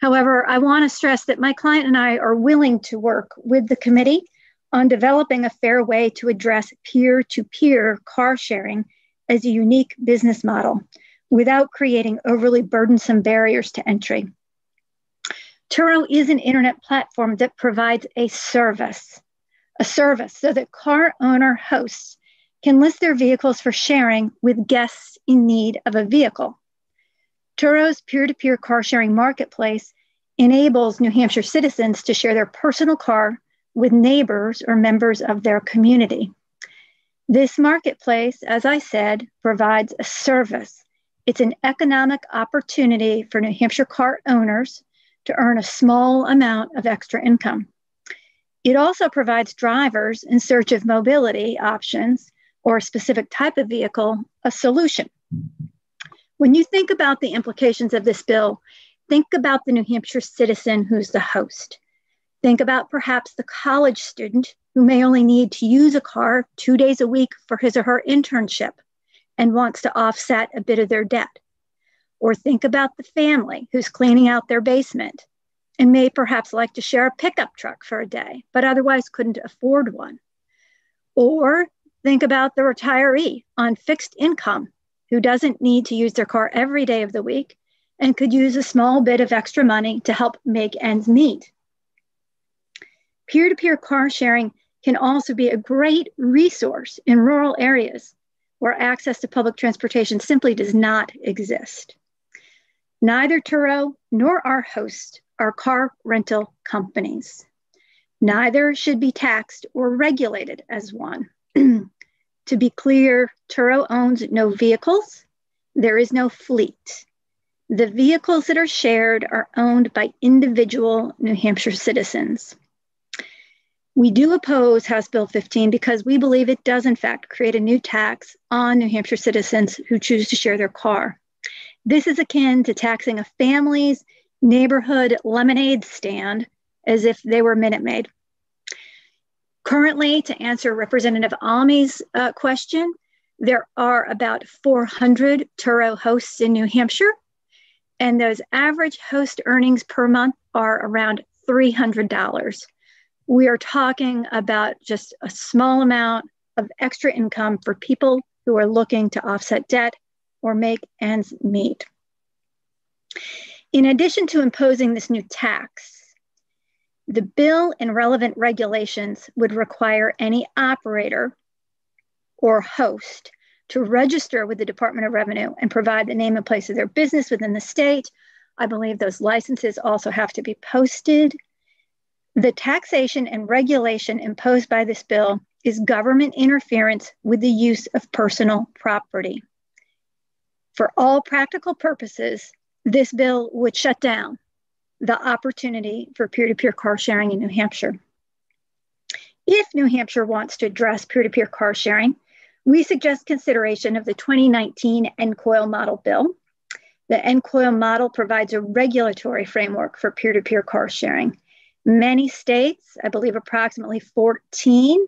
However, I want to stress that my client and I are willing to work with the committee on developing a fair way to address peer to peer car sharing as a unique business model without creating overly burdensome barriers to entry. Turo is an internet platform that provides a service, a service so that car owner hosts can list their vehicles for sharing with guests in need of a vehicle. Turo's peer to peer car sharing marketplace enables New Hampshire citizens to share their personal car with neighbors or members of their community. This marketplace, as I said, provides a service. It's an economic opportunity for New Hampshire car owners to earn a small amount of extra income. It also provides drivers in search of mobility options or a specific type of vehicle a solution. When you think about the implications of this bill, think about the New Hampshire citizen who's the host. Think about perhaps the college student who may only need to use a car two days a week for his or her internship and wants to offset a bit of their debt. Or think about the family who's cleaning out their basement and may perhaps like to share a pickup truck for a day, but otherwise couldn't afford one. Or Think about the retiree on fixed income who doesn't need to use their car every day of the week and could use a small bit of extra money to help make ends meet. Peer to peer car sharing can also be a great resource in rural areas where access to public transportation simply does not exist. Neither Turo nor our host are car rental companies. Neither should be taxed or regulated as one. To be clear, Turo owns no vehicles. There is no fleet. The vehicles that are shared are owned by individual New Hampshire citizens. We do oppose House Bill 15 because we believe it does, in fact, create a new tax on New Hampshire citizens who choose to share their car. This is akin to taxing a family's neighborhood lemonade stand as if they were Minute Maid. Currently, to answer Representative Almy's uh, question, there are about 400 Turo hosts in New Hampshire, and those average host earnings per month are around $300. We are talking about just a small amount of extra income for people who are looking to offset debt or make ends meet. In addition to imposing this new tax, the bill and relevant regulations would require any operator or host to register with the Department of Revenue and provide the name and place of their business within the state. I believe those licenses also have to be posted. The taxation and regulation imposed by this bill is government interference with the use of personal property. For all practical purposes, this bill would shut down the opportunity for peer to peer car sharing in New Hampshire. If New Hampshire wants to address peer to peer car sharing, we suggest consideration of the 2019 NCOIL model bill. The NCOIL model provides a regulatory framework for peer to peer car sharing. Many states, I believe approximately 14,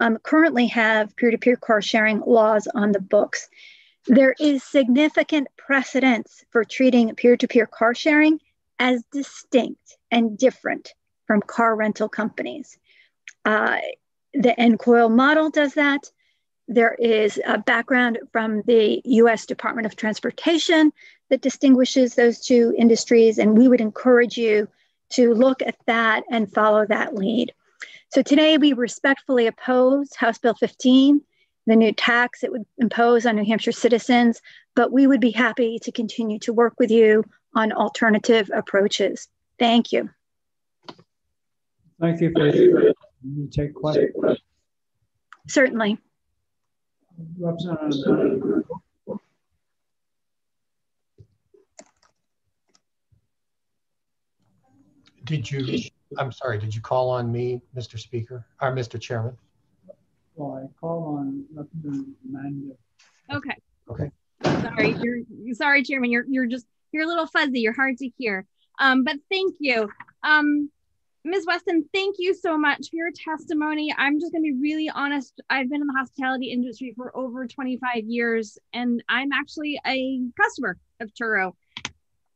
um, currently have peer to peer car sharing laws on the books. There is significant precedence for treating peer to peer car sharing as distinct and different from car rental companies. Uh, the NCOIL model does that. There is a background from the US Department of Transportation that distinguishes those two industries, and we would encourage you to look at that and follow that lead. So today we respectfully oppose House Bill 15, the new tax it would impose on New Hampshire citizens, but we would be happy to continue to work with you on alternative approaches. Thank you. Thank you for you take questions. Certainly. Representative. Did you, I'm sorry, did you call on me, Mr. Speaker, or Mr. Chairman? Well, I call on Representative Amanda. Okay. Okay. Sorry, you're sorry, Chairman. You're you're just you're a little fuzzy. You're hard to hear. Um, but thank you. Um, Ms. Weston, thank you so much for your testimony. I'm just going to be really honest. I've been in the hospitality industry for over 25 years, and I'm actually a customer of Turo.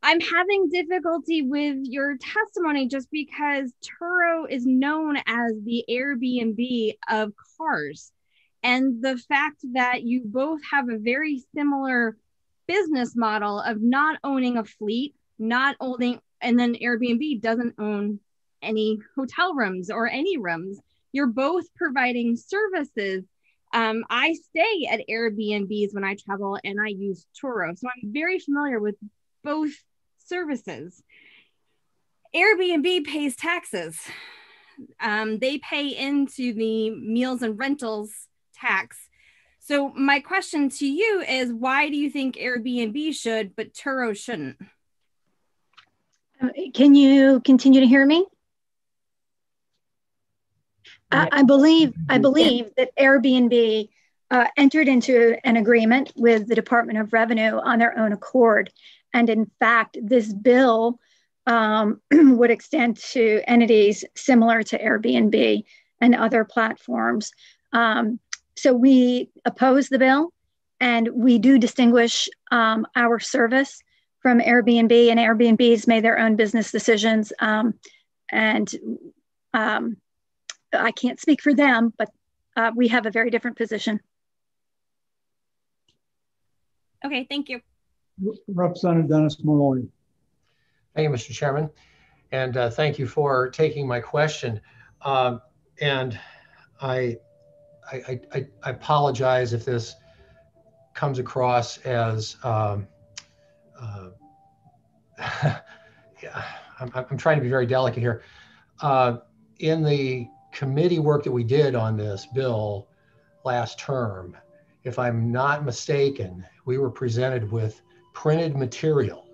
I'm having difficulty with your testimony just because Turo is known as the Airbnb of cars. And the fact that you both have a very similar business model of not owning a fleet, not owning, and then Airbnb doesn't own any hotel rooms or any rooms. You're both providing services. Um, I stay at Airbnbs when I travel and I use Turo. So I'm very familiar with both services. Airbnb pays taxes. Um, they pay into the meals and rentals tax. So my question to you is why do you think Airbnb should, but Turo shouldn't? Uh, Can you continue to hear me? I, I believe I believe that Airbnb uh, entered into an agreement with the Department of Revenue on their own accord, and in fact, this bill um, would extend to entities similar to Airbnb and other platforms. Um, so we oppose the bill, and we do distinguish um, our service from Airbnb, and Airbnb's made their own business decisions. Um, and um, I can't speak for them, but uh, we have a very different position. Okay, thank you. Representative Dennis Maloney. Thank you, Mr. Chairman. And uh, thank you for taking my question. Um, and I, I, I, I, apologize if this comes across as, um, uh, yeah, I'm, I'm, trying to be very delicate here. Uh, in the committee work that we did on this bill last term, if I'm not mistaken, we were presented with printed material,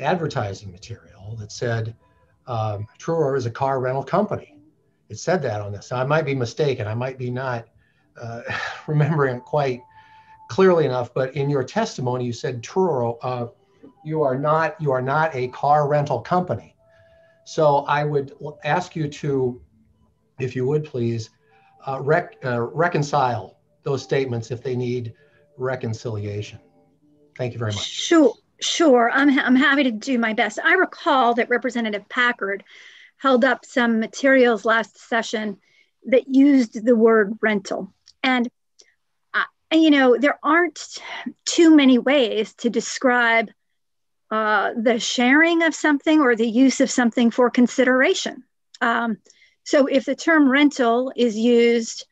advertising material that said um, Turo is a car rental company. It said that on this. Now, I might be mistaken. I might be not uh, remembering it quite clearly enough. But in your testimony, you said Turo, uh, you are not you are not a car rental company. So I would ask you to, if you would please, uh, rec uh, reconcile those statements if they need reconciliation. Thank you very much. Sure, sure. I'm, I'm happy to do my best. I recall that Representative Packard held up some materials last session that used the word rental. And, uh, you know, there aren't too many ways to describe uh, the sharing of something or the use of something for consideration. Um, so if the term rental is used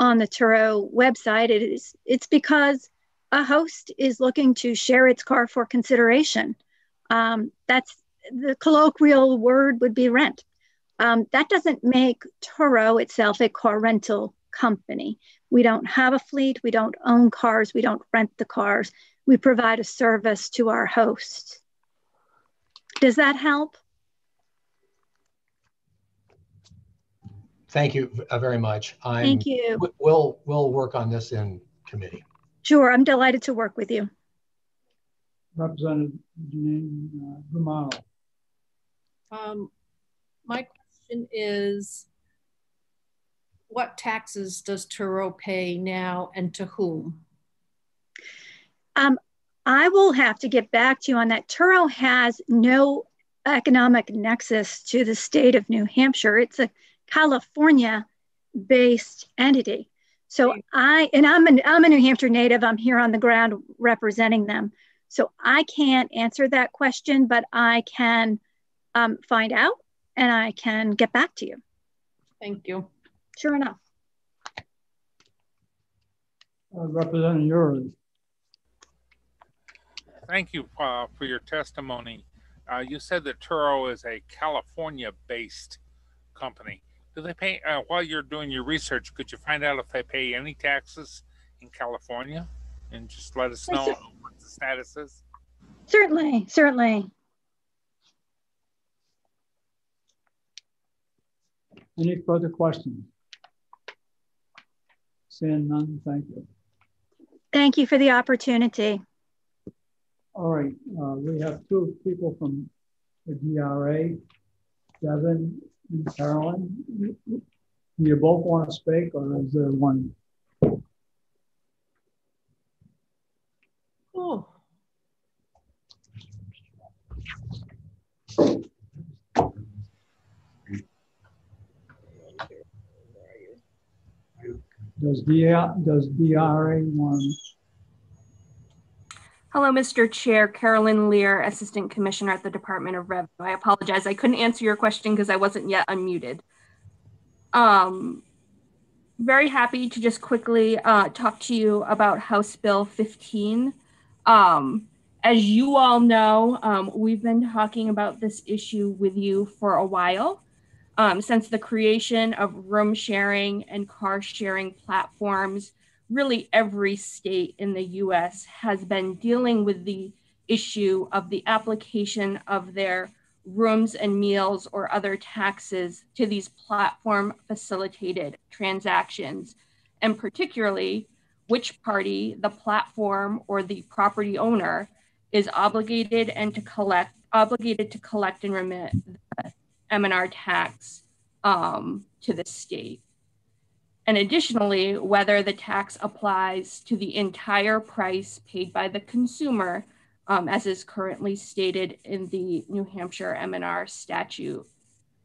on the Turo website, it is it's because a host is looking to share its car for consideration. Um, that's the colloquial word would be rent. Um, that doesn't make Turo itself a car rental company. We don't have a fleet, we don't own cars, we don't rent the cars. We provide a service to our hosts. Does that help? Thank you uh, very much. I'm, Thank you. We'll, we'll work on this in committee. Sure, I'm delighted to work with you. Representative Janine uh, Romano. Um, my question is, what taxes does Turo pay now and to whom? Um, I will have to get back to you on that. Turo has no economic nexus to the state of New Hampshire. It's a California based entity. So I, and I'm, an, I'm a New Hampshire native, I'm here on the ground representing them. So I can't answer that question, but I can um, find out and I can get back to you. Thank you. Sure enough. Uh, Representative Ulery. Thank you uh, for your testimony. Uh, you said that Turo is a California-based company. Do they pay, uh, while you're doing your research, could you find out if they pay any taxes in California and just let us know what the status is? Certainly, certainly. Any further questions? Seeing none, thank you. Thank you for the opportunity. All right, uh, we have two people from the DRA, Devin and Carollynn. Do you both want to speak or is there one? Oh. Does DRA, does DRA want? Hello, Mr. Chair. Carollynn Lear, Assistant Commissioner at the Department of Revenue. I apologize. I couldn't answer your question because I wasn't yet unmuted. Um, very happy to just quickly uh, talk to you about House Bill 15. Um, as you all know, um, we've been talking about this issue with you for a while. Um, since the creation of room sharing and car sharing platforms, really every state in the US has been dealing with the issue of the application of their rooms and meals or other taxes to these platform facilitated transactions, and particularly which party, the platform or the property owner, is obligated and to collect obligated to collect and remit the M&R tax um, to the state. And additionally, whether the tax applies to the entire price paid by the consumer, um, as is currently stated in the New Hampshire M&R statute.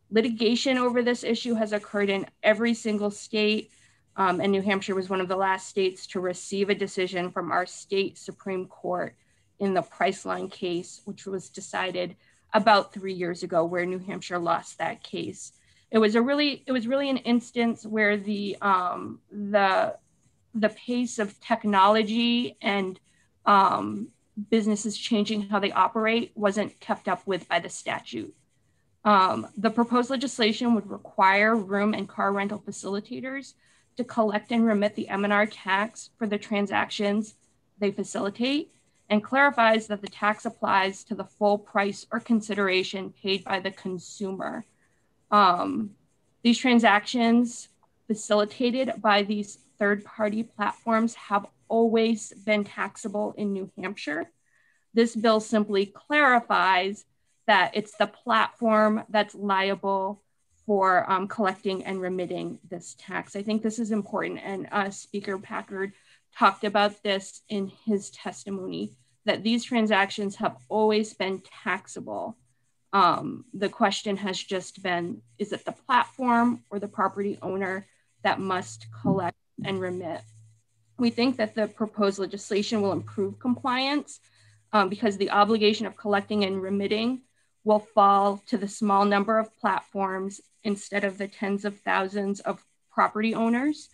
Litigation over this issue has occurred in every single state, um, and New Hampshire was one of the last states to receive a decision from our state Supreme Court in the Priceline case, which was decided about three years ago, where New Hampshire lost that case. It was a really, it was really an instance where the um, the the pace of technology and um, businesses changing how they operate wasn't kept up with by the statute. Um, the proposed legislation would require room and car rental facilitators to collect and remit the M&R tax for the transactions they facilitate and clarifies that the tax applies to the full price or consideration paid by the consumer. Um, these transactions facilitated by these third party platforms have always been taxable in New Hampshire. This bill simply clarifies that it's the platform that's liable for um, collecting and remitting this tax. I think this is important, and uh, Speaker Packard talked about this in his testimony that these transactions have always been taxable. Um, the question has just been is it the platform or the property owner that must collect and remit? We think that the proposed legislation will improve compliance um, because the obligation of collecting and remitting will fall to the small number of platforms instead of the tens of thousands of property owners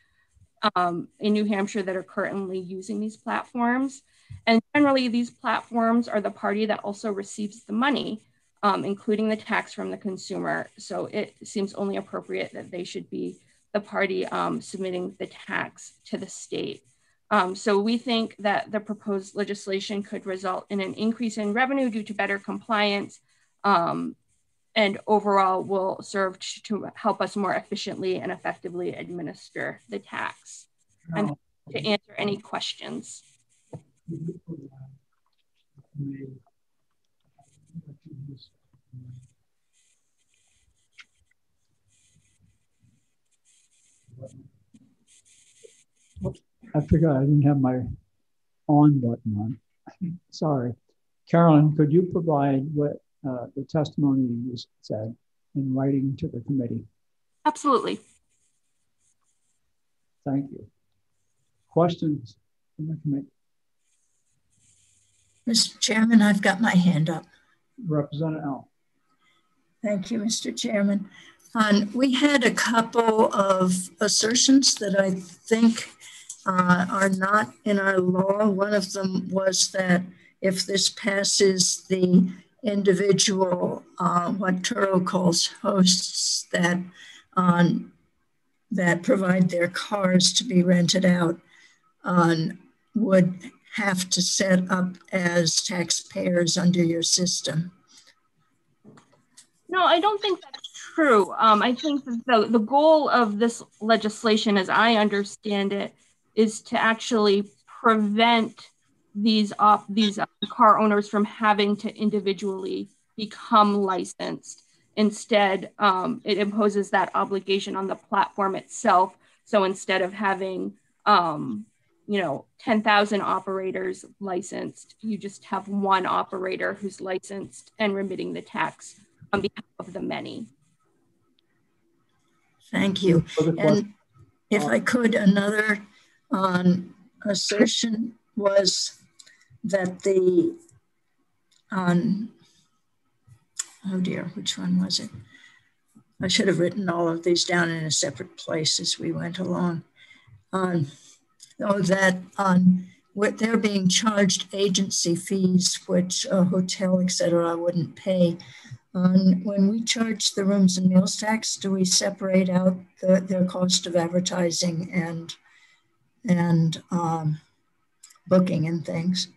um, in New Hampshire that are currently using these platforms. And generally, these platforms are the party that also receives the money, um, including the tax from the consumer. So it seems only appropriate that they should be the party um, submitting the tax to the state. Um, so we think that the proposed legislation could result in an increase in revenue due to better compliance um, and overall will serve to help us more efficiently and effectively administer the tax. And to answer any questions. I forgot I didn't have my on button on. Sorry. Carollynn, could you provide what uh, the testimony you said in writing to the committee? Absolutely. Thank you. Questions from the committee? Mr. Chairman, I've got my hand up. Representative Al. Thank you, Mr. Chairman. Um, we had a couple of assertions that I think uh, are not in our law. One of them was that if this passes, the individual, uh, what Turo calls hosts that um, that provide their cars to be rented out um, would have to set up as taxpayers under your system. No, I don't think that's true. Um, I think the, the goal of this legislation, as I understand it, is to actually prevent these op- these uh, car owners from having to individually become licensed. Instead, um, it imposes that obligation on the platform itself. So instead of having um, you know 10,000 operators licensed, you just have one operator who's licensed and remitting the tax on behalf of the many. Thank you. And if I could, another um, assertion was that the, um, oh dear, which one was it? I should have written all of these down in a separate place as we went along. Um, oh, that um, they're being charged agency fees, which a hotel, et cetera, wouldn't pay. Um, when we charge the rooms and meals tax, do we separate out the, their cost of advertising and and um, booking and things?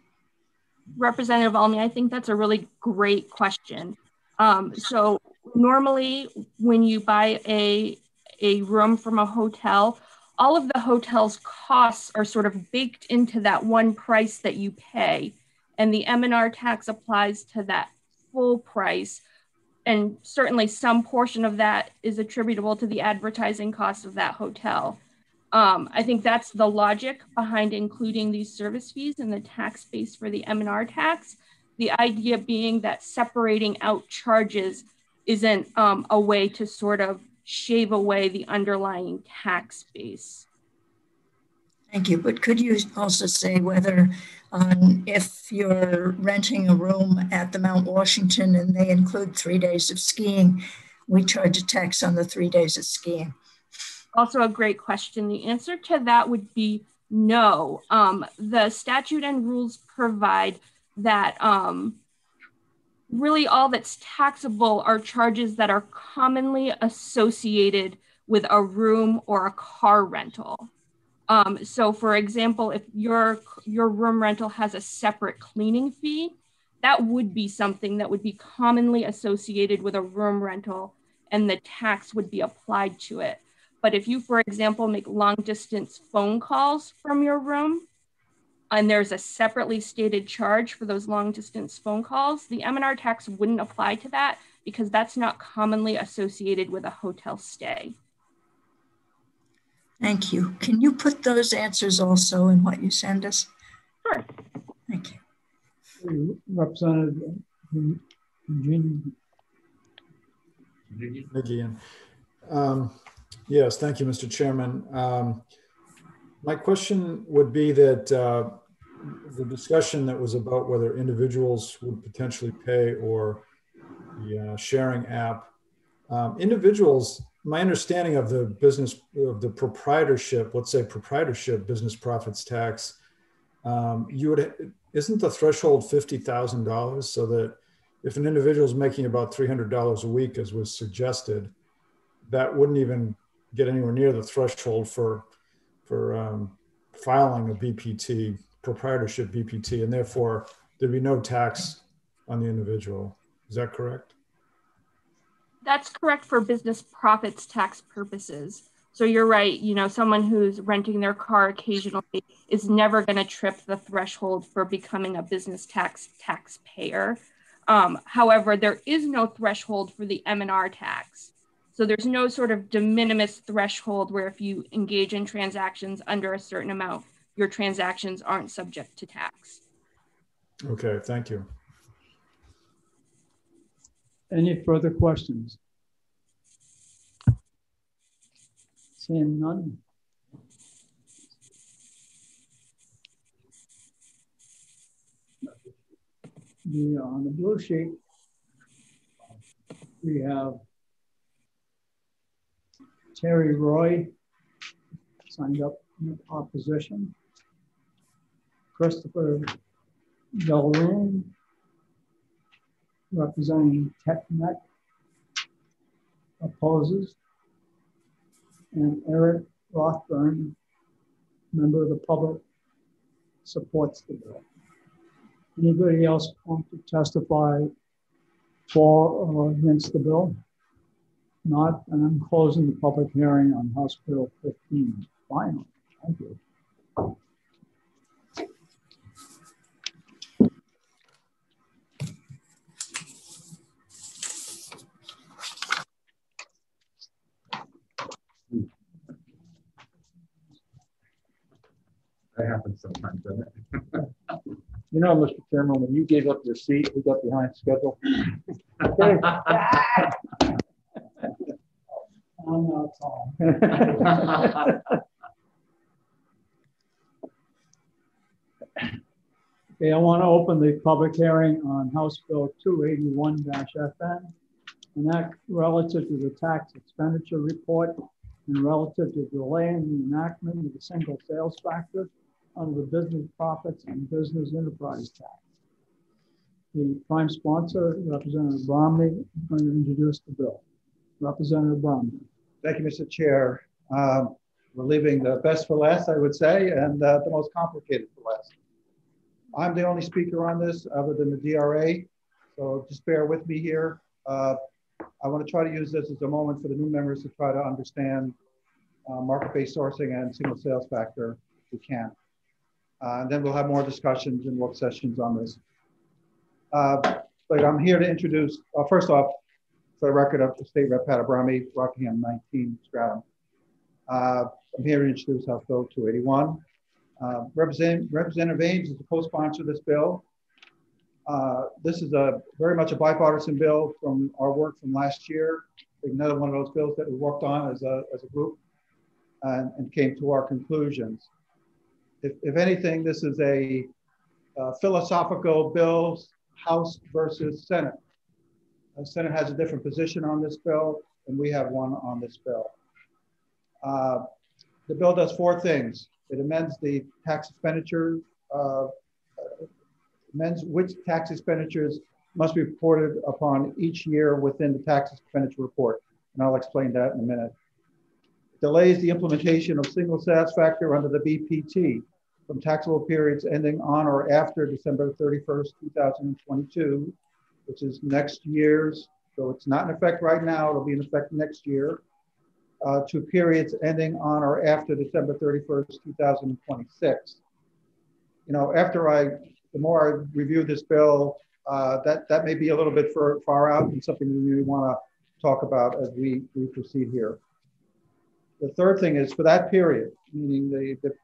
Representative Almy, I think that's a really great question. Um, so normally when you buy a, a room from a hotel, all of the hotel's costs are sort of baked into that one price that you pay. And the M&R tax applies to that full price. And certainly some portion of that is attributable to the advertising cost of that hotel. Um, I think that's the logic behind including these service fees in the tax base for the M&R tax. The idea being that separating out charges isn't um, a way to sort of shave away the underlying tax base. Thank you. But could you also say whether um, if you're renting a room at the Mount Washington and they include three days of skiing, we charge a tax on the three days of skiing? Also, a great question. The answer to that would be no. Um, the statute and rules provide that um, really all that's taxable are charges that are commonly associated with a room or a car rental. Um, so, for example, if your your room rental has a separate cleaning fee, that would be something that would be commonly associated with a room rental, and the tax would be applied to it. But if you, for example, make long distance phone calls from your room, and there's a separately stated charge for those long distance phone calls, the M&R tax wouldn't apply to that because that's not commonly associated with a hotel stay. Thank you. Can you put those answers also in what you send us? Sure. Thank you. Representative Virginia. McGeehan. Um, yes, thank you, Mr. Chairman. Um, my question would be that uh, the discussion that was about whether individuals would potentially pay or the uh, sharing app. Um, individuals, my understanding of the business of the proprietorship, let's say proprietorship business profits tax, um, you would isn't the threshold fifty thousand dollars so that if an individual is making about three hundred dollars a week, as was suggested, that wouldn't even get anywhere near the threshold for for um, filing a BPT proprietorship BPT, and therefore there'd be no tax on the individual. Is that correct? That's correct for business profits tax purposes. So you're right. You know, someone who's renting their car occasionally is never going to trip the threshold for becoming a business tax taxpayer. Um, however, there is no threshold for the M&R tax. So there's no sort of de minimis threshold where if you engage in transactions under a certain amount, your transactions aren't subject to tax. Okay, thank you. Any further questions? Seeing none. The, uh, on the blue sheet, we have Terry Roy signed up in opposition. Christopher Gilrein, representing TechNet, opposes, and Eric Rothburn, member of the Public supports the bill. Anybody else want to testify for or against the bill? Not, and I'm closing the public hearing on House Bill 15. Finally, thank you. That happens sometimes, doesn't it? You know, Mr. Chairman, when you gave up your seat, we got behind schedule. I'm not Tom. Okay, I want to open the public hearing on House Bill 281-FN, and that relative to the tax expenditure report and relative to delaying the enactment of the single sales factor under the business profits and business enterprise tax. The prime sponsor, Representative Abrami, is going to introduce the bill. Representative Abrami. Thank you, Mr. Chair. Um, we're leaving the best for last, I would say, and uh, the most complicated for last. I'm the only speaker on this other than the DRA, so just bear with me here. Uh, I want to try to use this as a moment for the new members to try to understand uh, market-based sourcing and single sales factor if we can. Uh, and then we'll have more discussions and work sessions on this. Uh, but I'm here to introduce, uh, first off, for the record of the State Rep Pat Abrami, Rockingham 19 Stratham. Uh, I'm here to introduce House Bill 281. Uh, Representative, Representative Ames is the co-sponsor of this bill. Uh, this is a very much a bipartisan bill from our work from last year. Another one of those bills that we worked on as a, as a group and, and came to our conclusions. If, if anything, this is a, a philosophical bill, House versus Senate. The Senate has a different position on this bill, and we have one on this bill. Uh, the bill does four things. It amends the tax expenditure, uh, amends which tax expenditures must be reported upon each year within the tax expenditure report. And I'll explain that in a minute. Delays the implementation of single sales factor under the BPT from taxable periods ending on or after December 31st, 2022, which is next year's. So it's not in effect right now, it'll be in effect next year, uh, to periods ending on or after December 31st, 2026. You know, after I, the more I review this bill, uh, that, that may be a little bit far, far out and something we want to talk about as we, we proceed here. The third thing is for that period, meaning the, the,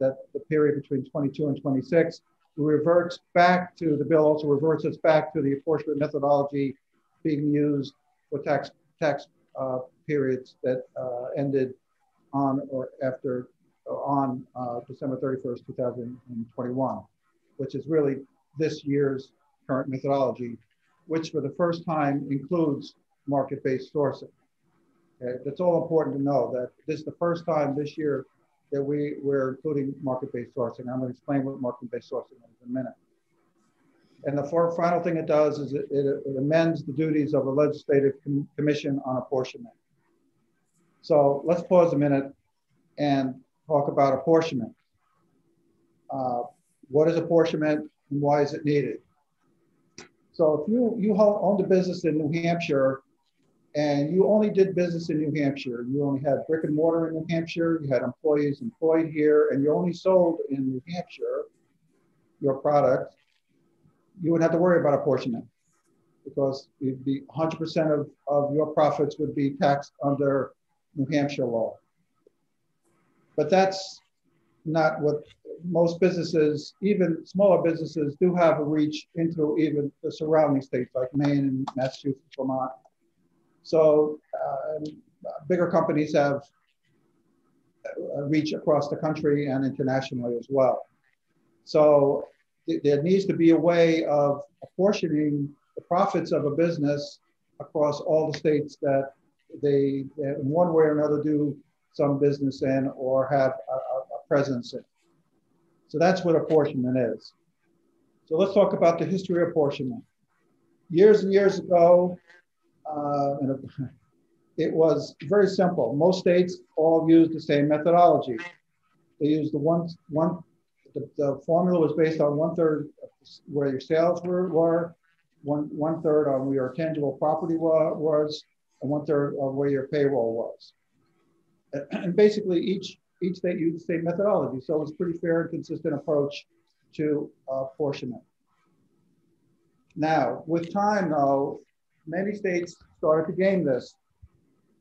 that the period between 22 and 26, reverts back to, the bill also reverts us back to the apportionment methodology being used for tax, tax uh, periods that uh, ended on or after, on uh, December 31st, 2021, which is really this year's current methodology, which for the first time includes market-based sourcing. That's all important to know that this is the first time this year that we, we're including market-based sourcing. I'm going to explain what market-based sourcing is in a minute. And the final thing it does is it, it, it amends the duties of the Legislative Com Commission on Apportionment. So let's pause a minute and talk about apportionment. Uh, what is apportionment and why is it needed? So if you, you owned a business in New Hampshire and you only did business in New Hampshire, you only had brick and mortar in New Hampshire, you had employees employed here, and you only sold in New Hampshire your product, you wouldn't have to worry about apportionment because you'd be 100% of, of your profits would be taxed under New Hampshire law. But that's not what most businesses, even smaller businesses, do have a reach into even the surrounding states like Maine and Massachusetts, Vermont. So uh, bigger companies have reach across the country and internationally as well. So th there needs to be a way of apportioning the profits of a business across all the states that they, in one way or another, do some business in or have a, a presence in. So that's what apportionment is. So let's talk about the history of apportionment. Years and years ago, uh, it was very simple. Most states all used the same methodology. They used the one, one the, the formula was based on one third where your sales were, were one, one third on where your tangible property wa- was, and one third of where your payroll was. And basically each, each state used the same methodology. So it was pretty fair and consistent approach to uh, apportionment. Now, with time though, many states started to game this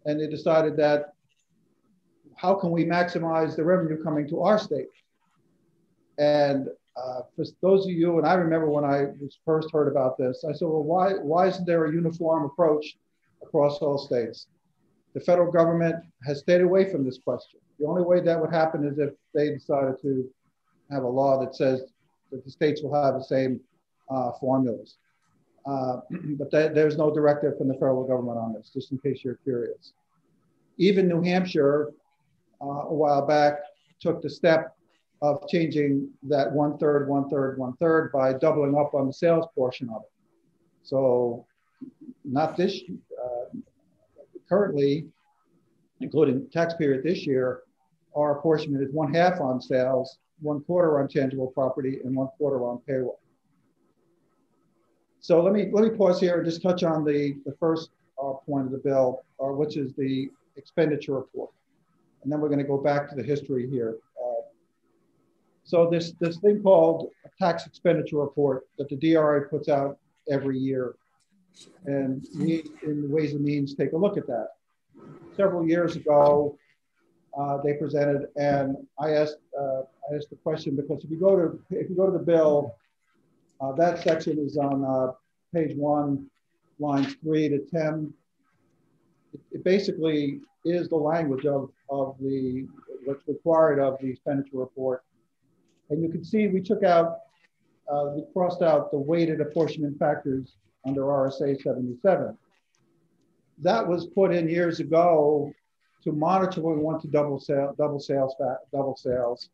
and they decided that how can we maximize the revenue coming to our state? And uh, for those of you, and I remember when I was first heard about this, I said, well, why, why isn't there a uniform approach across all states? The federal government has stayed away from this question. The only way that would happen is if they decided to have a law that says that the states will have the same uh, formulas. Uh, but there's no directive from the federal government on this, just in case you're curious. Even New Hampshire, uh, a while back, took the step of changing that one third, one third, one third by doubling up on the sales portion of it. So, not this, uh, currently, including tax period this year, our apportionment is one half on sales, one quarter on tangible property, and one quarter on payroll. So let me let me pause here and just touch on the the first uh, point of the bill, uh, which is the expenditure report, and then we're going to go back to the history here. Uh, so this this thing called a tax expenditure report that the DRA puts out every year, and we in Ways and Means take a look at that. Several years ago, uh, they presented, and I asked uh, I asked the question because if you go to if you go to the bill uh, that section is on uh, page one, lines three to 10. It, it, basically is the language of, of the what's required of the expenditure report. And you can see we took out, uh, we crossed out the weighted apportionment factors under RSA 77. That was put in years ago to monitor when we want to double sale, double sales, double sales.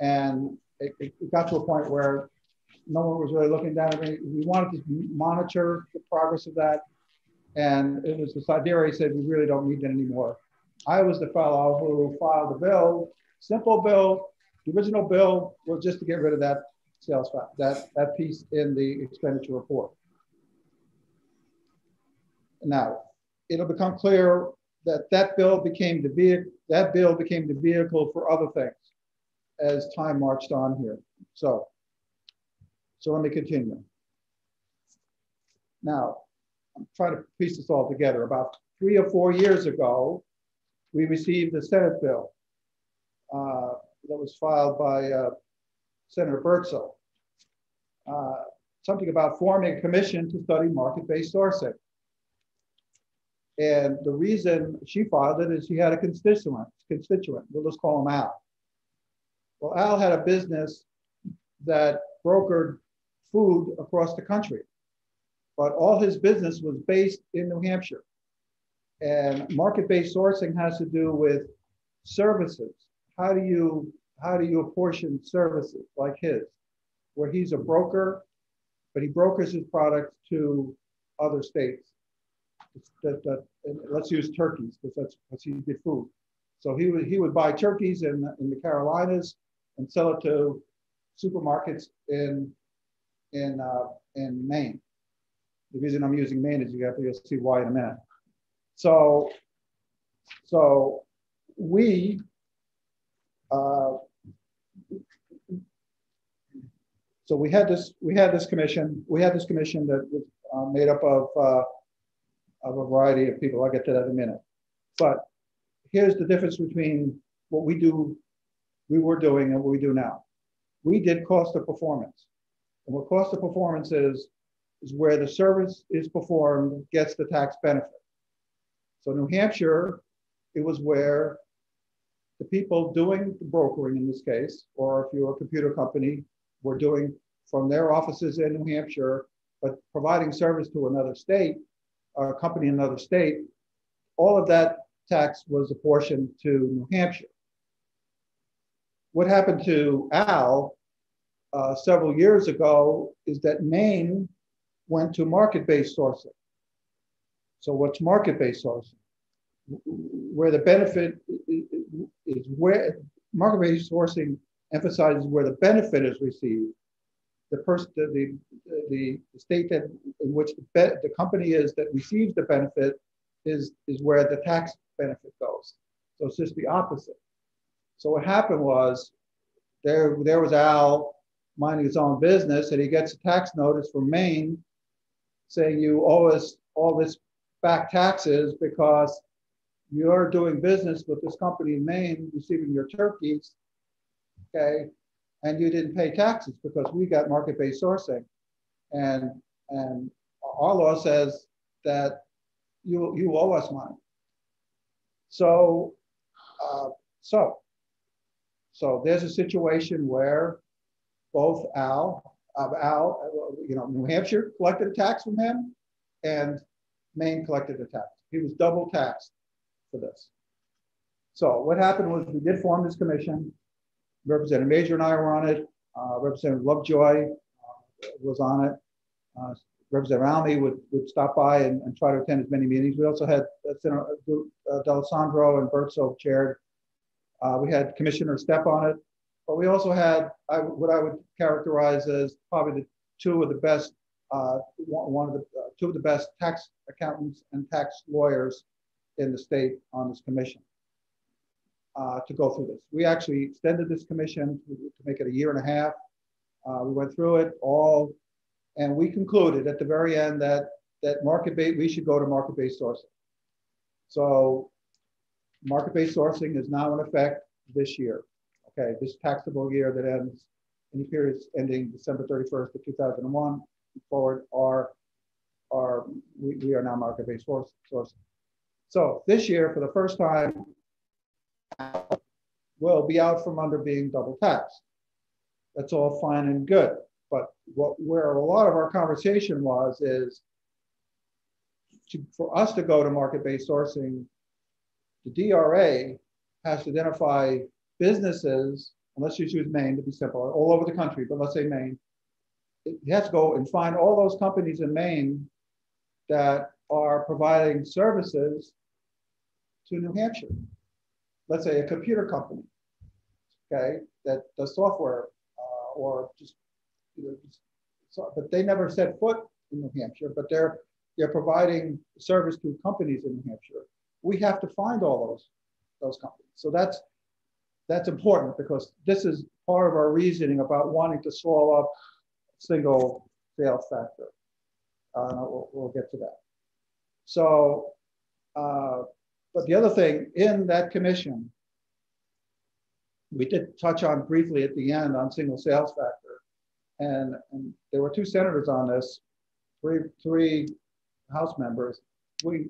And it, it got to a point where no one was really looking down at me. We wanted to monitor the progress of that. And it was the Sideri said, we really don't need it anymore. I was the fellow who filed the bill, simple bill. The original bill was just to get rid of that sales that, that piece in the expenditure report. Now, it'll become clear that that bill became the vehicle, that bill became the vehicle for other things as time marched on here. So so let me continue. Now, I'm trying to piece this all together. About three or four years ago, we received a Senate bill uh, that was filed by uh, Senator Birdsell. Uh, something about forming a commission to study market-based sourcing. And the reason she filed it is she had a constituent, constituent, we'll just call him Al. Well, Al had a business that brokered food across the country. But all his business was based in New Hampshire. And market-based sourcing has to do with services. How do you how do you apportion services like his, where he's a broker, but he brokers his products to other states. That, that, let's use turkeys because that's because he did food. So he would he would buy turkeys in in the Carolinas and sell it to supermarkets in in, uh, in Maine. The reason I'm using Maine is you have to see why in a minute. So, so we, uh, so we had this, we had this commission, we had this commission that was uh, made up of, uh, of a variety of people. I'll get to that in a minute. But here's the difference between what we do, we were doing and what we do now. We did cost of performance. And what cost of performance is, is where the service is performed gets the tax benefit. So New Hampshire, it was where the people doing the brokering in this case, or if you're a computer company, were doing from their offices in New Hampshire, but providing service to another state, a company in another state, all of that tax was apportioned to New Hampshire. What happened to Al uh, several years ago is that Maine went to market-based sourcing. So what's market-based sourcing? Where the benefit is where market-based sourcing emphasizes where the benefit is received. The person, the, the, the state that in which the, be, the company is that receives the benefit is, is where the tax benefit goes. So it's just the opposite. So what happened was there, there was Al minding his own business and he gets a tax notice from Maine saying you owe us all this back taxes because you're doing business with this company in Maine, receiving your turkeys, okay, and you didn't pay taxes because we got market-based sourcing, and and our law says that you you owe us money. So, uh, so, so there's a situation where both Al, uh, Al, you know, New Hampshire collected a tax from him, and Maine collected a tax. He was double taxed for this. So what happened was we did form this commission. Representative Major and I were on it. Uh, Representative Lovejoy uh, was on it. Uh, Representative Almy would, would stop by and, and, try to attend as many meetings. We also had uh, Senator uh, D'Allesandro and Birdsell chaired. We had Commissioner Stepp on it, but we also had I, what I would characterize as probably the two of the best, uh, one of the uh, two of the best tax accountants and tax lawyers in the state on this commission uh, to go through this. We actually extended this commission to, to make it a year and a half. Uh, we went through it all, and we concluded at the very end that that market based we should go to market based sourcing. So, market based sourcing is now in effect this year. Okay, this taxable year that ends any periods ending December 31st of 2001 forward are are we, we are now market based sourcing. So this year, for the first time, will be out from under being double taxed. That's all fine and good. But what where a lot of our conversation was is to, for us to go to market-based sourcing, the DRA has to identify businesses, unless you choose Maine to be simple, all over the country, but let's say Maine, it has to go and find all those companies in Maine that are providing services to New Hampshire. Let's say a computer company, okay, that does software uh, or just, you know, just so, but they never set foot in New Hampshire, but they're they're providing service to companies in New Hampshire. We have to find all those those companies. So that's that's important because this is part of our reasoning about wanting to swallow up single sales factor. Uh, we'll, we'll, get to that. So uh, but the other thing in that commission, we did touch on briefly at the end on single sales factor. And, and there were two senators on this, three, three House members. We,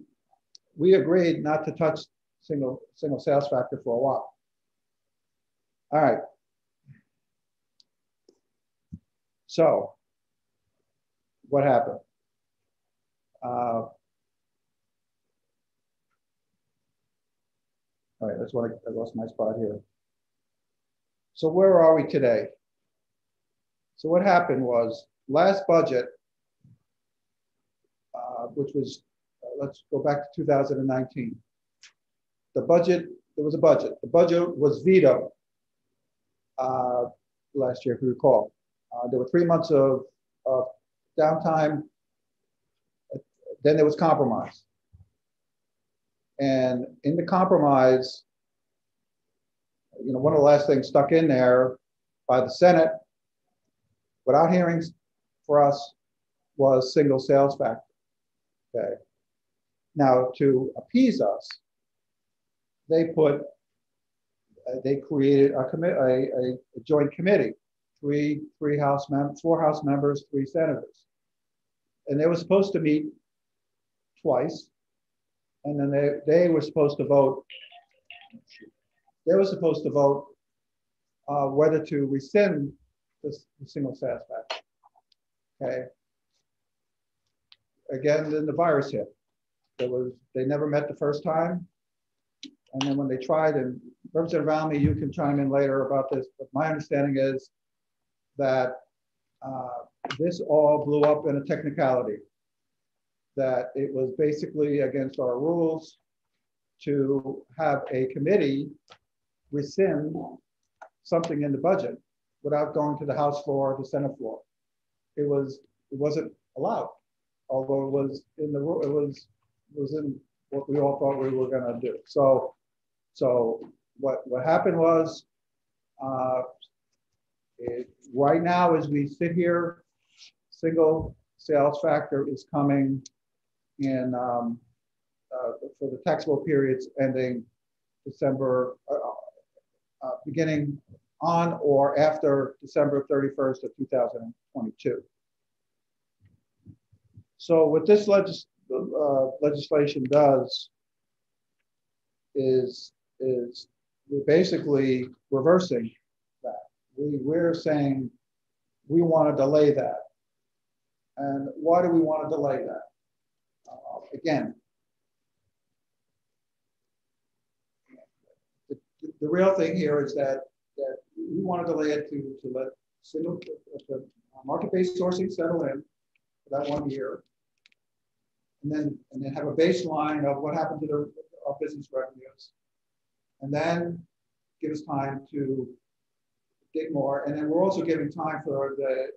we agreed not to touch single, single sales factor for a while. All right. So, what happened? Uh, All right, that's what I, I lost my spot here. So where are we today? So what happened was last budget, uh, which was, uh, let's go back to 2019. The budget, there was a budget. The budget was vetoed uh, last year, if you recall. Uh, there were three months of, of downtime. Then there was compromise. And in the compromise, you know, one of the last things stuck in there by the Senate without hearings for us was single sales factor. Okay. Now, to appease us, they put, uh, they created a, a, a, joint committee, three, three House members, four House members, three senators. And they were supposed to meet twice and then they, they were supposed to vote. They were supposed to vote uh, whether to rescind this, the single tax. Okay. Again, then the virus hit. There was they never met the first time, and then when they tried, and Representative Almy, you can chime in later about this, but my understanding is that uh, this all blew up in a technicality that it was basically against our rules to have a committee rescind something in the budget without going to the House floor or the Senate floor. It was, it wasn't allowed, although it was in the, it was, it was in what we all thought we were gonna do. So, so what, what happened was, uh, it, right now, as we sit here, single sales factor is coming in um, uh, for the taxable periods ending December, uh, uh, beginning on or after December 31st of 2022. So what this legis uh, legislation does is, is we're basically reversing that. We, we're saying we want to delay that. And why do we want to delay that? Uh, again, the, the, real thing here is that, that we want to delay it to, to let single market-based sourcing settle in for that one year. And then, and then have a baseline of what happened to the, our business revenues. And then give us time to dig more. And then we're also giving time for the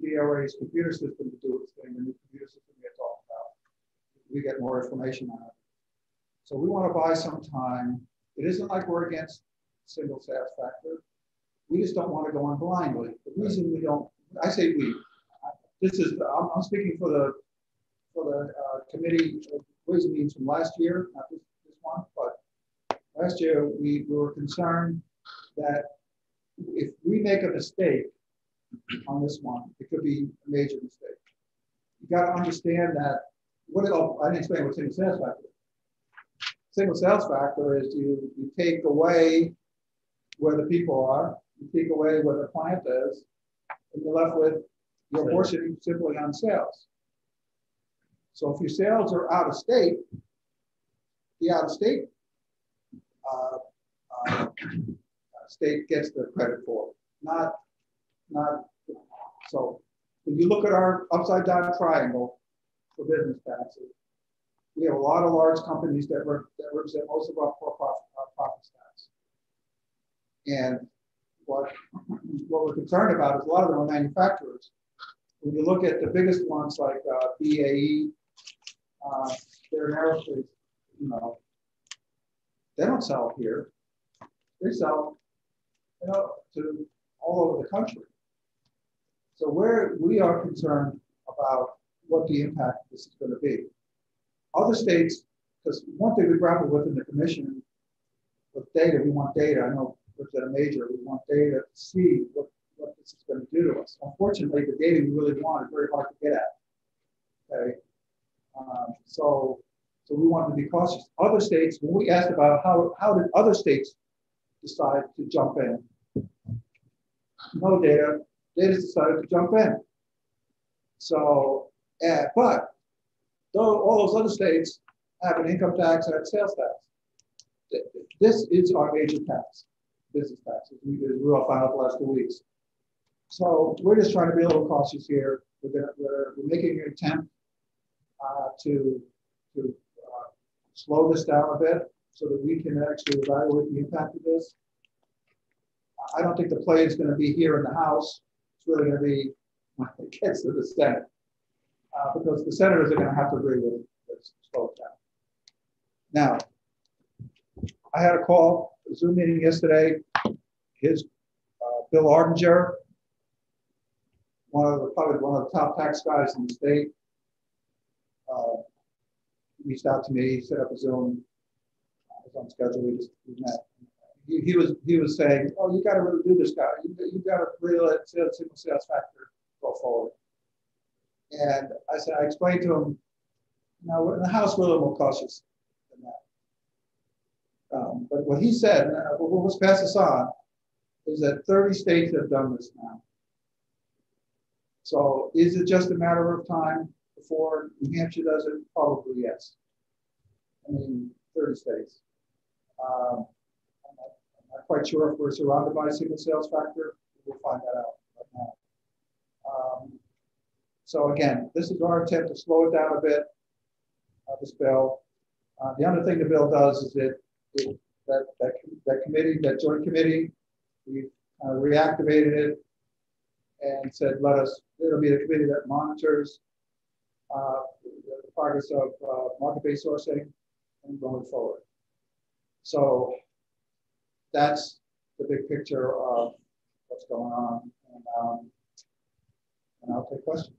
DRA's computer system to do its thing, the new computer system we had talked about. We get more information on it. So we want to buy some time. It isn't like we're against single sales factor. We just don't want to go on blindly. The reason we don't, I say we, this is, I'm, I'm speaking for the for the uh, committee and means from last year, not this, this one, but last year we, we were concerned that if we make a mistake on this one. It could be a major mistake. You got to understand that. What it, oh, I didn't explain what single sales factor is. Single sales factor is you, you take away where the people are, you take away where the plant is, and you're left with your portion simply on sales. So if your sales are out of state, the out of state uh, uh, state gets the credit for, not not so. When you look at our upside down triangle for business taxes, we have a lot of large companies that, re that represent most of our profit, profit tax. And what, what we're concerned about is a lot of them are manufacturers. When you look at the biggest ones like uh, BAE, uh, they're an aerospace, you know, they don't sell here. They sell, you know, to all over the country. So where we are concerned about what the impact this is going to be. Other states, because one thing we grapple with in the commission with data, we want data. I know Representative Major, we want data to see what, what this is going to do to us. Unfortunately, the data we really want is very hard to get at. Okay. Um, so, so we want to be cautious. Other states, when we asked about how, how did other states decide to jump in, no data, they decided to jump in. So, uh, but though all those other states have an income tax and a sales tax, this is our major tax, business taxes. We, we all found out the last two weeks. So we're just trying to be a little cautious here. We're, gonna, we're, we're making an attempt uh, to, to uh, slow this down a bit so that we can actually evaluate the impact of this. I don't think the play is going to be here in the House It's really going to be when it gets to the Senate, uh, because the senators are going to have to agree with this slow down. Now, I had a call, a Zoom meeting yesterday. His uh, Bill Ardinger, one of the probably one of the top tax guys in the state, uh, reached out to me, set up a Zoom. Was on schedule. We just we met he, he was he was saying, "Oh, you got to really do this, guy. You, you got to really let sales, sales factor go forward." And I said, I explained to him, "Now, we're in the house, we're a little more cautious than that." Um, but what he said, uh, we'll, let's pass this on, is that 30 states have done this now. So, is it just a matter of time before New Hampshire does it? Probably yes. I mean, 30 states. Um, I'm, not quite sure if we're surrounded by a single sales factor. We'll find that out right now. Um, so again, this is our attempt to slow it down a bit, uh, this bill. Uh, the other thing the bill does is it, it that, that, that committee, that joint committee, we've uh, reactivated it and said, let us, it'll be the committee that monitors uh, the progress of uh, market-based sourcing and going forward. So that's the big picture of what's going on. And, um, and I'll take questions.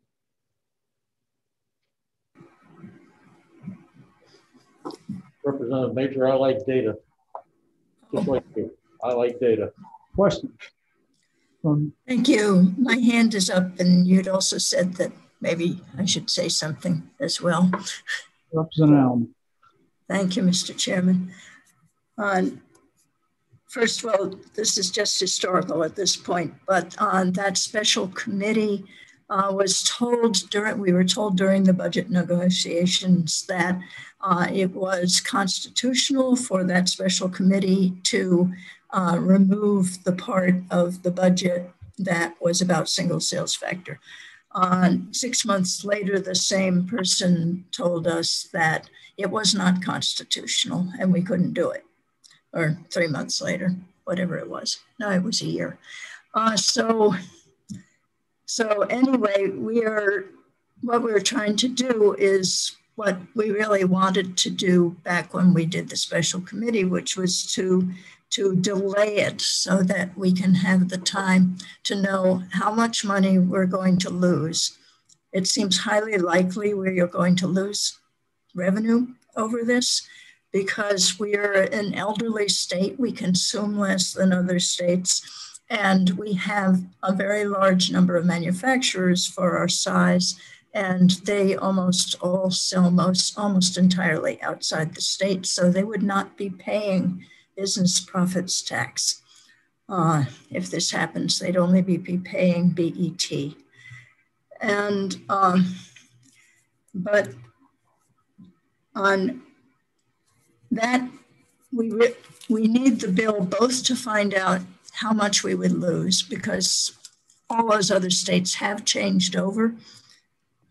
Representative Major, I like data. Just like you. I like data. Question. Um, Thank you. My hand is up, and you'd also said that maybe I should say something as well. Representative Almy. Thank you, Mr. Chairman. Uh, first of all, this is just historical at this point, but on that special committee uh, was told during, we were told during the budget negotiations that uh, it was constitutional for that special committee to uh, remove the part of the budget that was about single sales factor. Uh, six months later, the same person told us that it was not constitutional and we couldn't do it. Or three months later, whatever it was. No, it was a year. Uh, so, so anyway, we are what we're trying to do is what we really wanted to do back when we did the special committee, which was to to delay it so that we can have the time to know how much money we're going to lose. It seems highly likely we are going to lose revenue over this because we are an elderly state. We consume less than other states, and we have a very large number of manufacturers for our size, and they almost all sell most almost entirely outside the state, so they would not be paying business profits tax. Uh, if this happens, they'd only be paying BET. And, um, but on that, we, we need the bill both to find out how much we would lose because all those other states have changed over.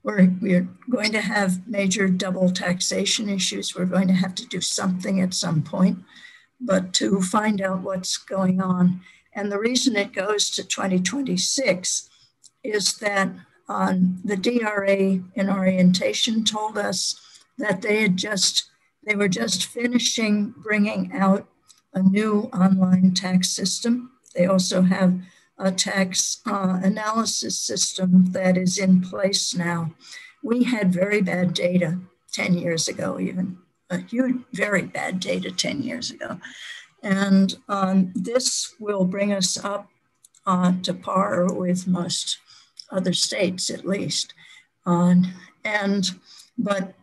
We're, we're going to have major double taxation issues. We're going to have to do something at some point but to find out what's going on. And the reason it goes to 2026 is that um, the DRA in orientation told us that they had just, they were just finishing bringing out a new online tax system. They also have a tax uh, analysis system that is in place now. We had very bad data 10 years ago, even a huge, very bad data 10 years ago. And um, this will bring us up uh, to par with most other states, at least. Um, and, but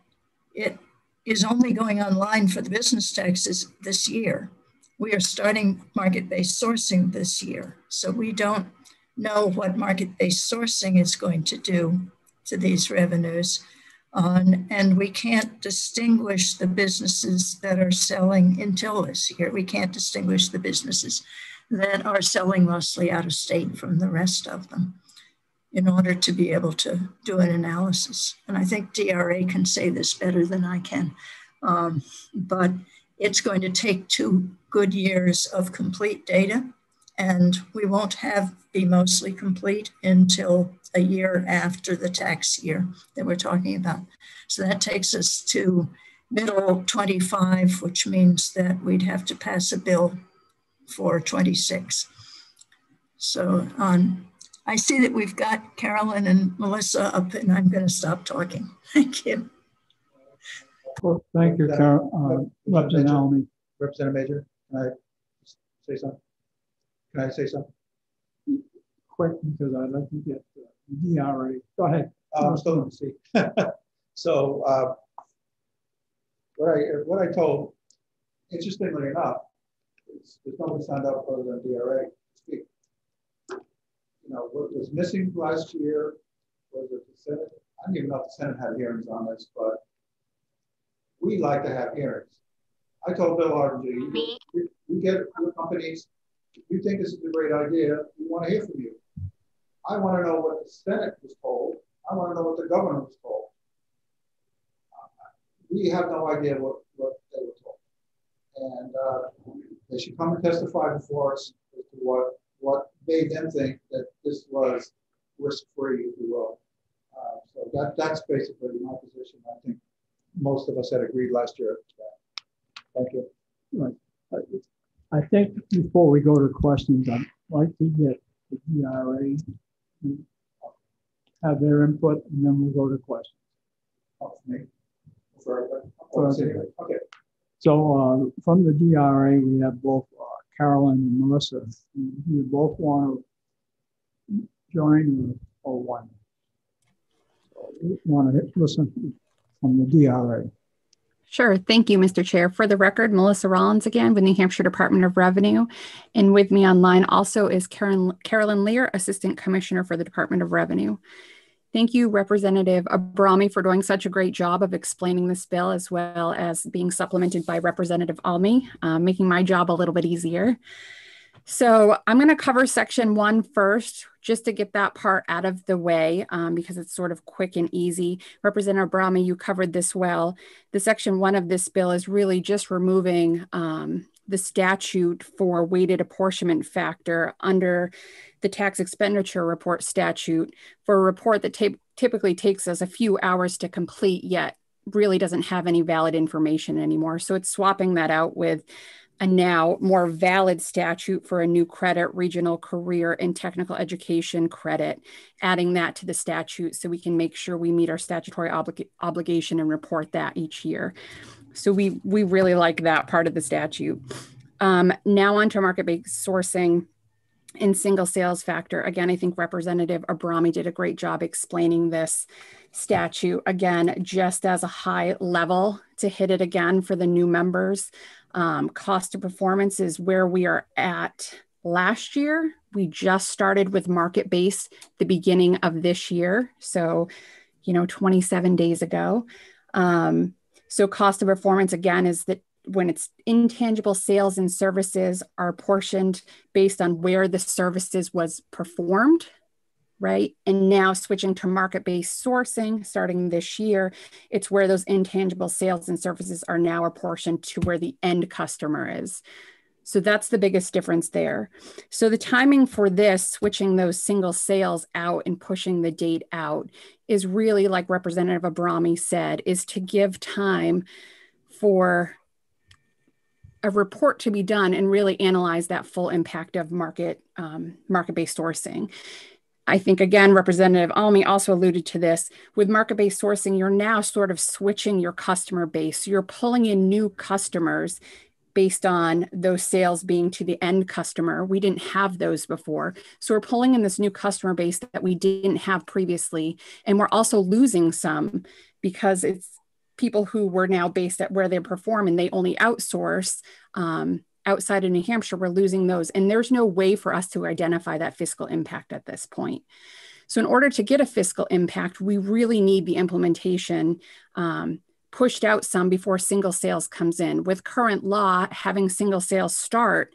it is only going online for the business taxes this year. We are starting market-based sourcing this year. So we don't know what market-based sourcing is going to do to these revenues on, and we can't distinguish the businesses that are selling until this year. We can't distinguish the businesses that are selling mostly out of state from the rest of them in order to be able to do an analysis. And I think DRA can say this better than I can. Um, but it's going to take two good years of complete data, and we won't have be mostly complete until a year after the tax year that we're talking about. So that takes us to middle 25, which means that we'd have to pass a bill for 26. So um, I see that we've got Carolyn and Melissa up and I'm going to stop talking. Thank you. Well, thank you, Carol. Uh, Representative Representative Major, can I say something? Can I say something? Quick, because I'd like to get uh, DRA. Go ahead. Uh, I'm still going to see. so uh, what I what I told, interestingly enough, is there's nobody signed up other than DRA to speak. You know, what was missing last year was it the Senate. I don't even know if the Senate had hearings on this, but we like to have hearings. I told Bill Arden, you, you get your companies, if you think this is a great idea, we want to hear from you. I want to know what the Senate was told. I want to know what the governor was told. Uh, we have no idea what, what they were told. And uh, they should come and testify before us as to what what made them think that this was risk-free, if you will. Uh, so that, that's basically my position. I think most of us had agreed last year. Thank you. Right. I think before we go to questions, I'd like to get the DRA have their input, and then we'll go to questions. Oh. For, Okay. So uh, from the DRA, we have both uh, Carolyn and Melissa. You both want to join or, one? Want to listen from the DRA? Sure. Thank you, Mr. Chair. For the record, Melissa Rollins again with New Hampshire Department of Revenue. And with me online also is Karen, Carolyn Lear, Assistant Commissioner for the Department of Revenue. Thank you, Representative Abrami, for doing such a great job of explaining this bill, as well as being supplemented by Representative Almy, uh, making my job a little bit easier. So I'm going to cover section one first, just to get that part out of the way, um, because it's sort of quick and easy. Representative Abrami, you covered this well. The section one of this bill is really just removing um, the statute for weighted apportionment factor under the tax expenditure report statute for a report that typically takes us a few hours to complete, yet really doesn't have any valid information anymore. So it's swapping that out with a now more valid statute for a new credit, regional career and technical education credit, adding that to the statute so we can make sure we meet our statutory oblig obligation and report that each year. So we, we really like that part of the statute. Um, now on to market-based sourcing and single sales factor. Again, I think Representative Abrami did a great job explaining this statute. Again, just as a high level to hit it again for the new members. Um, cost of performance is where we are at last year. We just started with market base the beginning of this year. So, you know, 27 days ago. Um, so, cost of performance again is that when it's intangible sales and services are portioned based on where the services was performed right? And now switching to market based sourcing starting this year, it's where those intangible sales and services are now apportioned to where the end customer is. So that's the biggest difference there. So the timing for this, switching those single sales out and pushing the date out, is really like Representative Abrami said, is to give time for a report to be done and really analyze that full impact of market um, market-based sourcing. I think, again, Representative Almy also alluded to this. With market based sourcing, you're now sort of switching your customer base. You're pulling in new customers based on those sales being to the end customer. We didn't have those before. So we're pulling in this new customer base that we didn't have previously. And we're also losing some because it's people who were now based at where they perform and they only outsource. Um, outside of New Hampshire, we're losing those. And there's no way for us to identify that fiscal impact at this point. So, in order to get a fiscal impact, we really need the implementation um, pushed out some before single sales comes in. With current law, having single sales start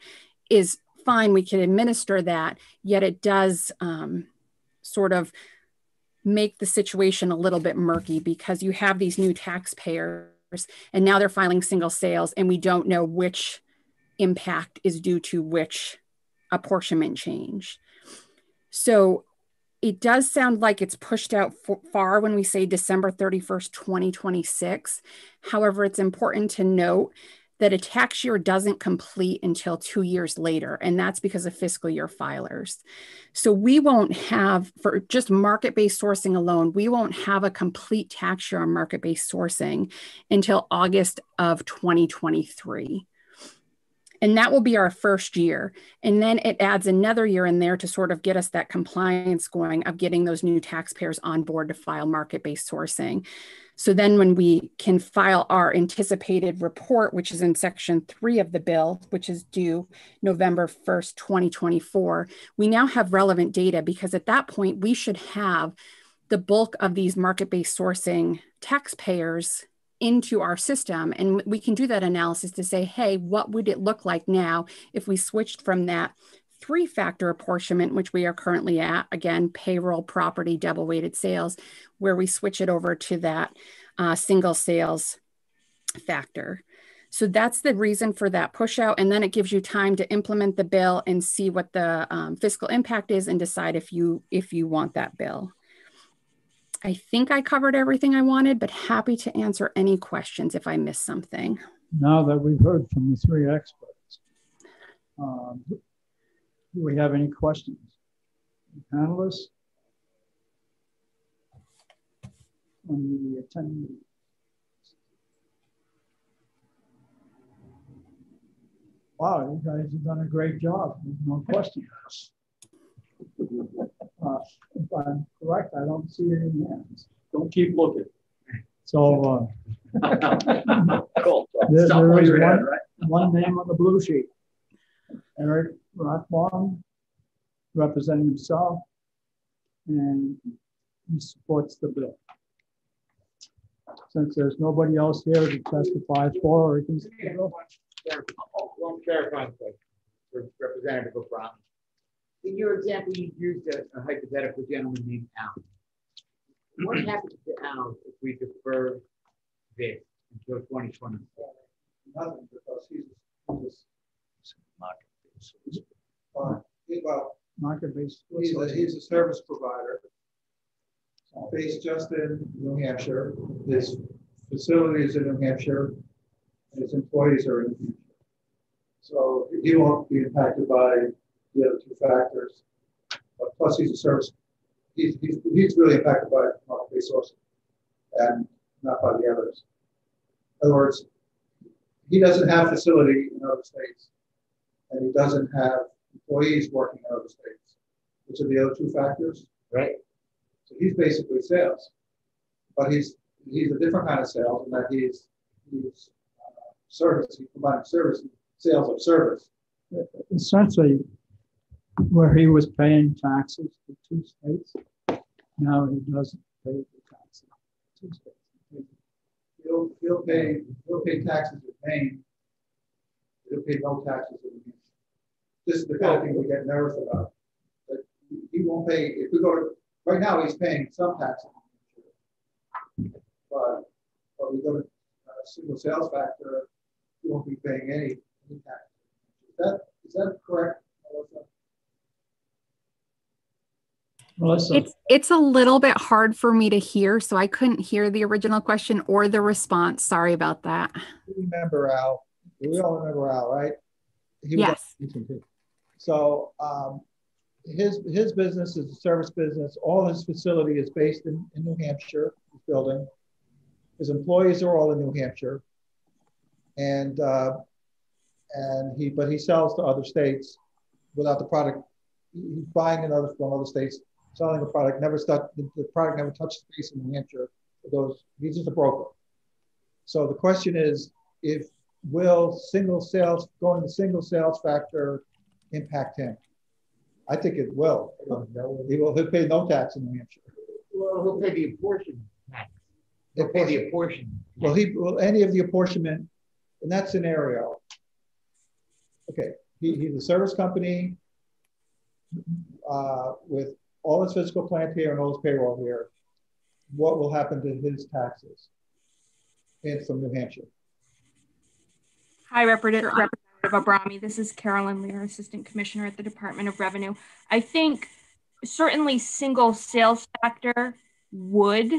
is fine. We can administer that, yet it does um, sort of make the situation a little bit murky because you have these new taxpayers and now they're filing single sales and we don't know which impact is due to which apportionment change. So it does sound like it's pushed out far when we say December 31st, 2026. However, it's important to note that a tax year doesn't complete until two years later, and that's because of fiscal year filers. So we won't have, for just market based sourcing alone, we won't have a complete tax year on market based sourcing until August of 2023 and that will be our first year. And then it adds another year in there to sort of get us that compliance going of getting those new taxpayers on board to file market-based sourcing. So then when we can file our anticipated report which is in section 3 of the bill which is due november 1st 2024 we now have relevant data because at that point we should have the bulk of these market-based sourcing taxpayers into our system. And we can do that analysis to say, hey, what would it look like now if we switched from that three factor apportionment, which we are currently at, again, payroll, property, double weighted sales, where we switch it over to that uh, single sales factor. So that's the reason for that push out. And then it gives you time to implement the bill and see what the um, fiscal impact is and decide if you if you want that bill. I think I covered everything I wanted, but happy to answer any questions if I missed something. Now that we've heard from the three experts, um, do we have any questions? Panelists? On the attendees? Wow, you guys have done a great job. No questions. Uh, if I'm correct, I don't see any hands. Don't keep looking. So uh, cool. there, Stop there while is one, right? one name on the blue sheet. Eric Rockbaum, representing himself, and he supports the bill. Since there's nobody else here to testify for or against the bill, One clarifying question for Representative Abrami. In your example, you used a a hypothetical gentleman named Al. What happens to Al if we defer this until 2020? Nothing, because he's, he's uh, he- well, market-based. he's a, he's a service provider based just in New Hampshire. His facility is in New Hampshire, and his employees are in New Hampshire. So he won't be impacted by the other two factors. But plus, he's a service, he's, he's, he's really impacted by market-based sourcing and not by the others. In other words, he doesn't have facility in other states, and he doesn't have employees working in other states, which are the other two factors. Right. So he's basically sales, but he's he's a different kind of sales in that he's he's uh, service. He's providing service, sales of service. Essentially, where he was paying taxes to two states, now he doesn't pay the taxes to two states. He'll he'll pay he'll pay taxes in Maine. He'll pay no taxes in Hampshire. This is the kind of thing we get nervous about. That he- won't pay if we go to right now he's paying some taxes. But but we go to a single sales factor, he won't be paying any, any tax. Is that is that correct? Melissa? Melissa, It's it's a little bit hard for me to hear, so I couldn't hear the original question or the response. Sorry about that. Remember Al? We all remember Al, right? He was Yes. So um, his his business is a service business. All his facility is based in, in New Hampshire. His building. His employees are all in New Hampshire, and uh, and he but he sells to other states without the product. He's buying in other from other states, selling a product. Never stuck the, the product never touched the base in New Hampshire. Those. He's just a broker. So the question is, if will single sales going to single sales factor impact him? I think it will. He will. He'll pay no tax in New Hampshire. Well, he'll pay the apportionment tax. He'll pay the apportion. Well, he will any of the apportionment in that scenario. Okay, he, he's a service company uh, with all his physical plant here and all his payroll here. What will happen to his taxes? And from New Hampshire. Hi, Representative, Representative Abrami. This is Carolyn Lear, Assistant Commissioner at the Department of Revenue. I think certainly single sales factor would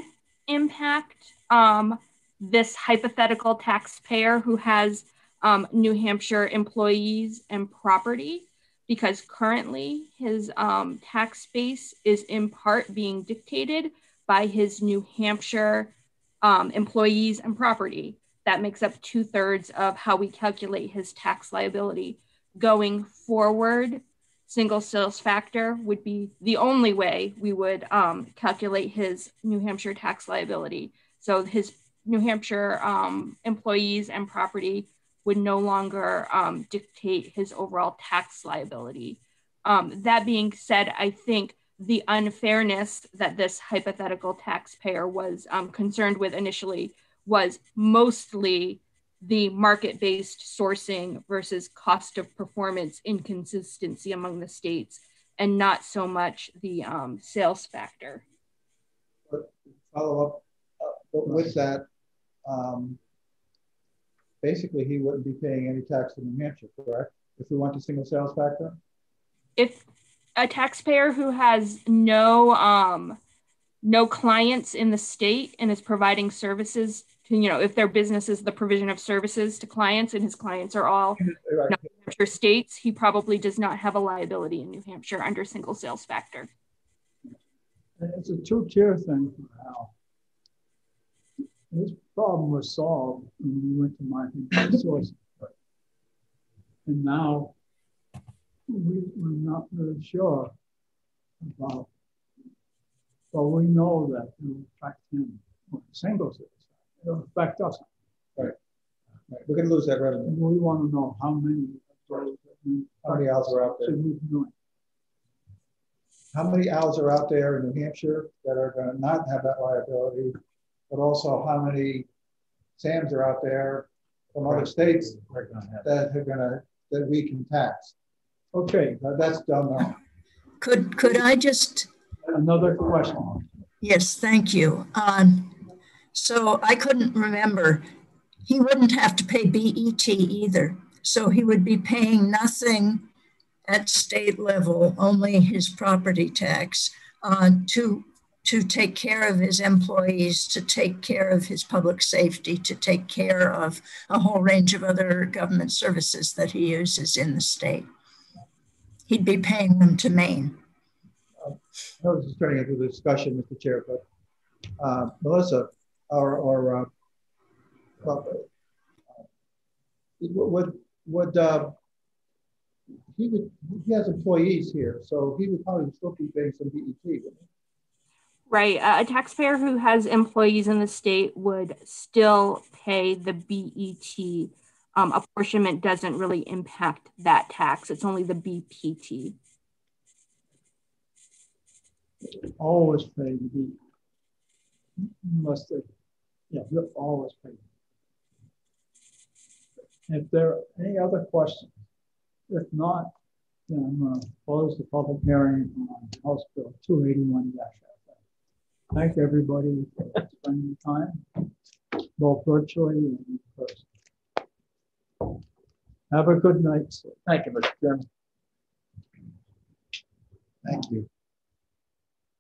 impact um, this hypothetical taxpayer who has um, New Hampshire employees and property because currently his um, tax base is in part being dictated by his New Hampshire um, employees and property. That makes up two thirds of how we calculate his tax liability. Going forward, single sales factor would be the only way we would um, calculate his New Hampshire tax liability. So his New Hampshire um, employees and property would no longer um, dictate his overall tax liability. Um, that being said, I think the unfairness that this hypothetical taxpayer was um, concerned with initially was mostly the market based sourcing versus cost of performance inconsistency among the states, and not so much the um, sales factor. Follow up uh, with that, um, basically he wouldn't be paying any tax in New Hampshire, correct? If we went to single sales factor? If a taxpayer who has no um no clients in the state and is providing services to you know if their business is the provision of services to clients and his clients are all Right. New Hampshire states, he probably does not have a liability in New Hampshire under single sales factor. It's a two-tier thing for Al. This problem was solved when we went to my source. And now we, we're not really sure about, but we know that it will affect him with single sales. It'll affect us. Right. Right. We're gonna lose that revenue. And we want to know how many. of those How many owls are out there? Should we be doing? How many owls are out there in New Hampshire that are gonna not have that liability? But also how many SAMs are out there from other states that are gonna, that we can tax? Okay. Now, That's done now. Could, could I just, Another question. yes, thank you. Um, so I couldn't remember, he wouldn't have to pay BET either. So he would be paying nothing at state level, only his property tax uh, to, to take care of his employees, to take care of his public safety, to take care of a whole range of other government services that he uses in the state. He'd be paying them to Maine. I was just turning into a discussion, Mr. Chair, but uh, Melissa, or, or uh, well, uh, would, would, uh, he would, he has employees here, so he would probably still be paying some BET, wouldn't he? Right. Uh, a taxpayer who has employees in the state would still pay the BET. Um, apportionment doesn't really impact that tax. It's only the BPT. Always pay the B. Unless they, yeah, they'll always pay. If there are any other questions, if not, then I'm going to close the public hearing on House Bill 281 Thank everybody for spending time, both virtually and in person. Have a good night. Thank you, Mr. Chairman. Thank you.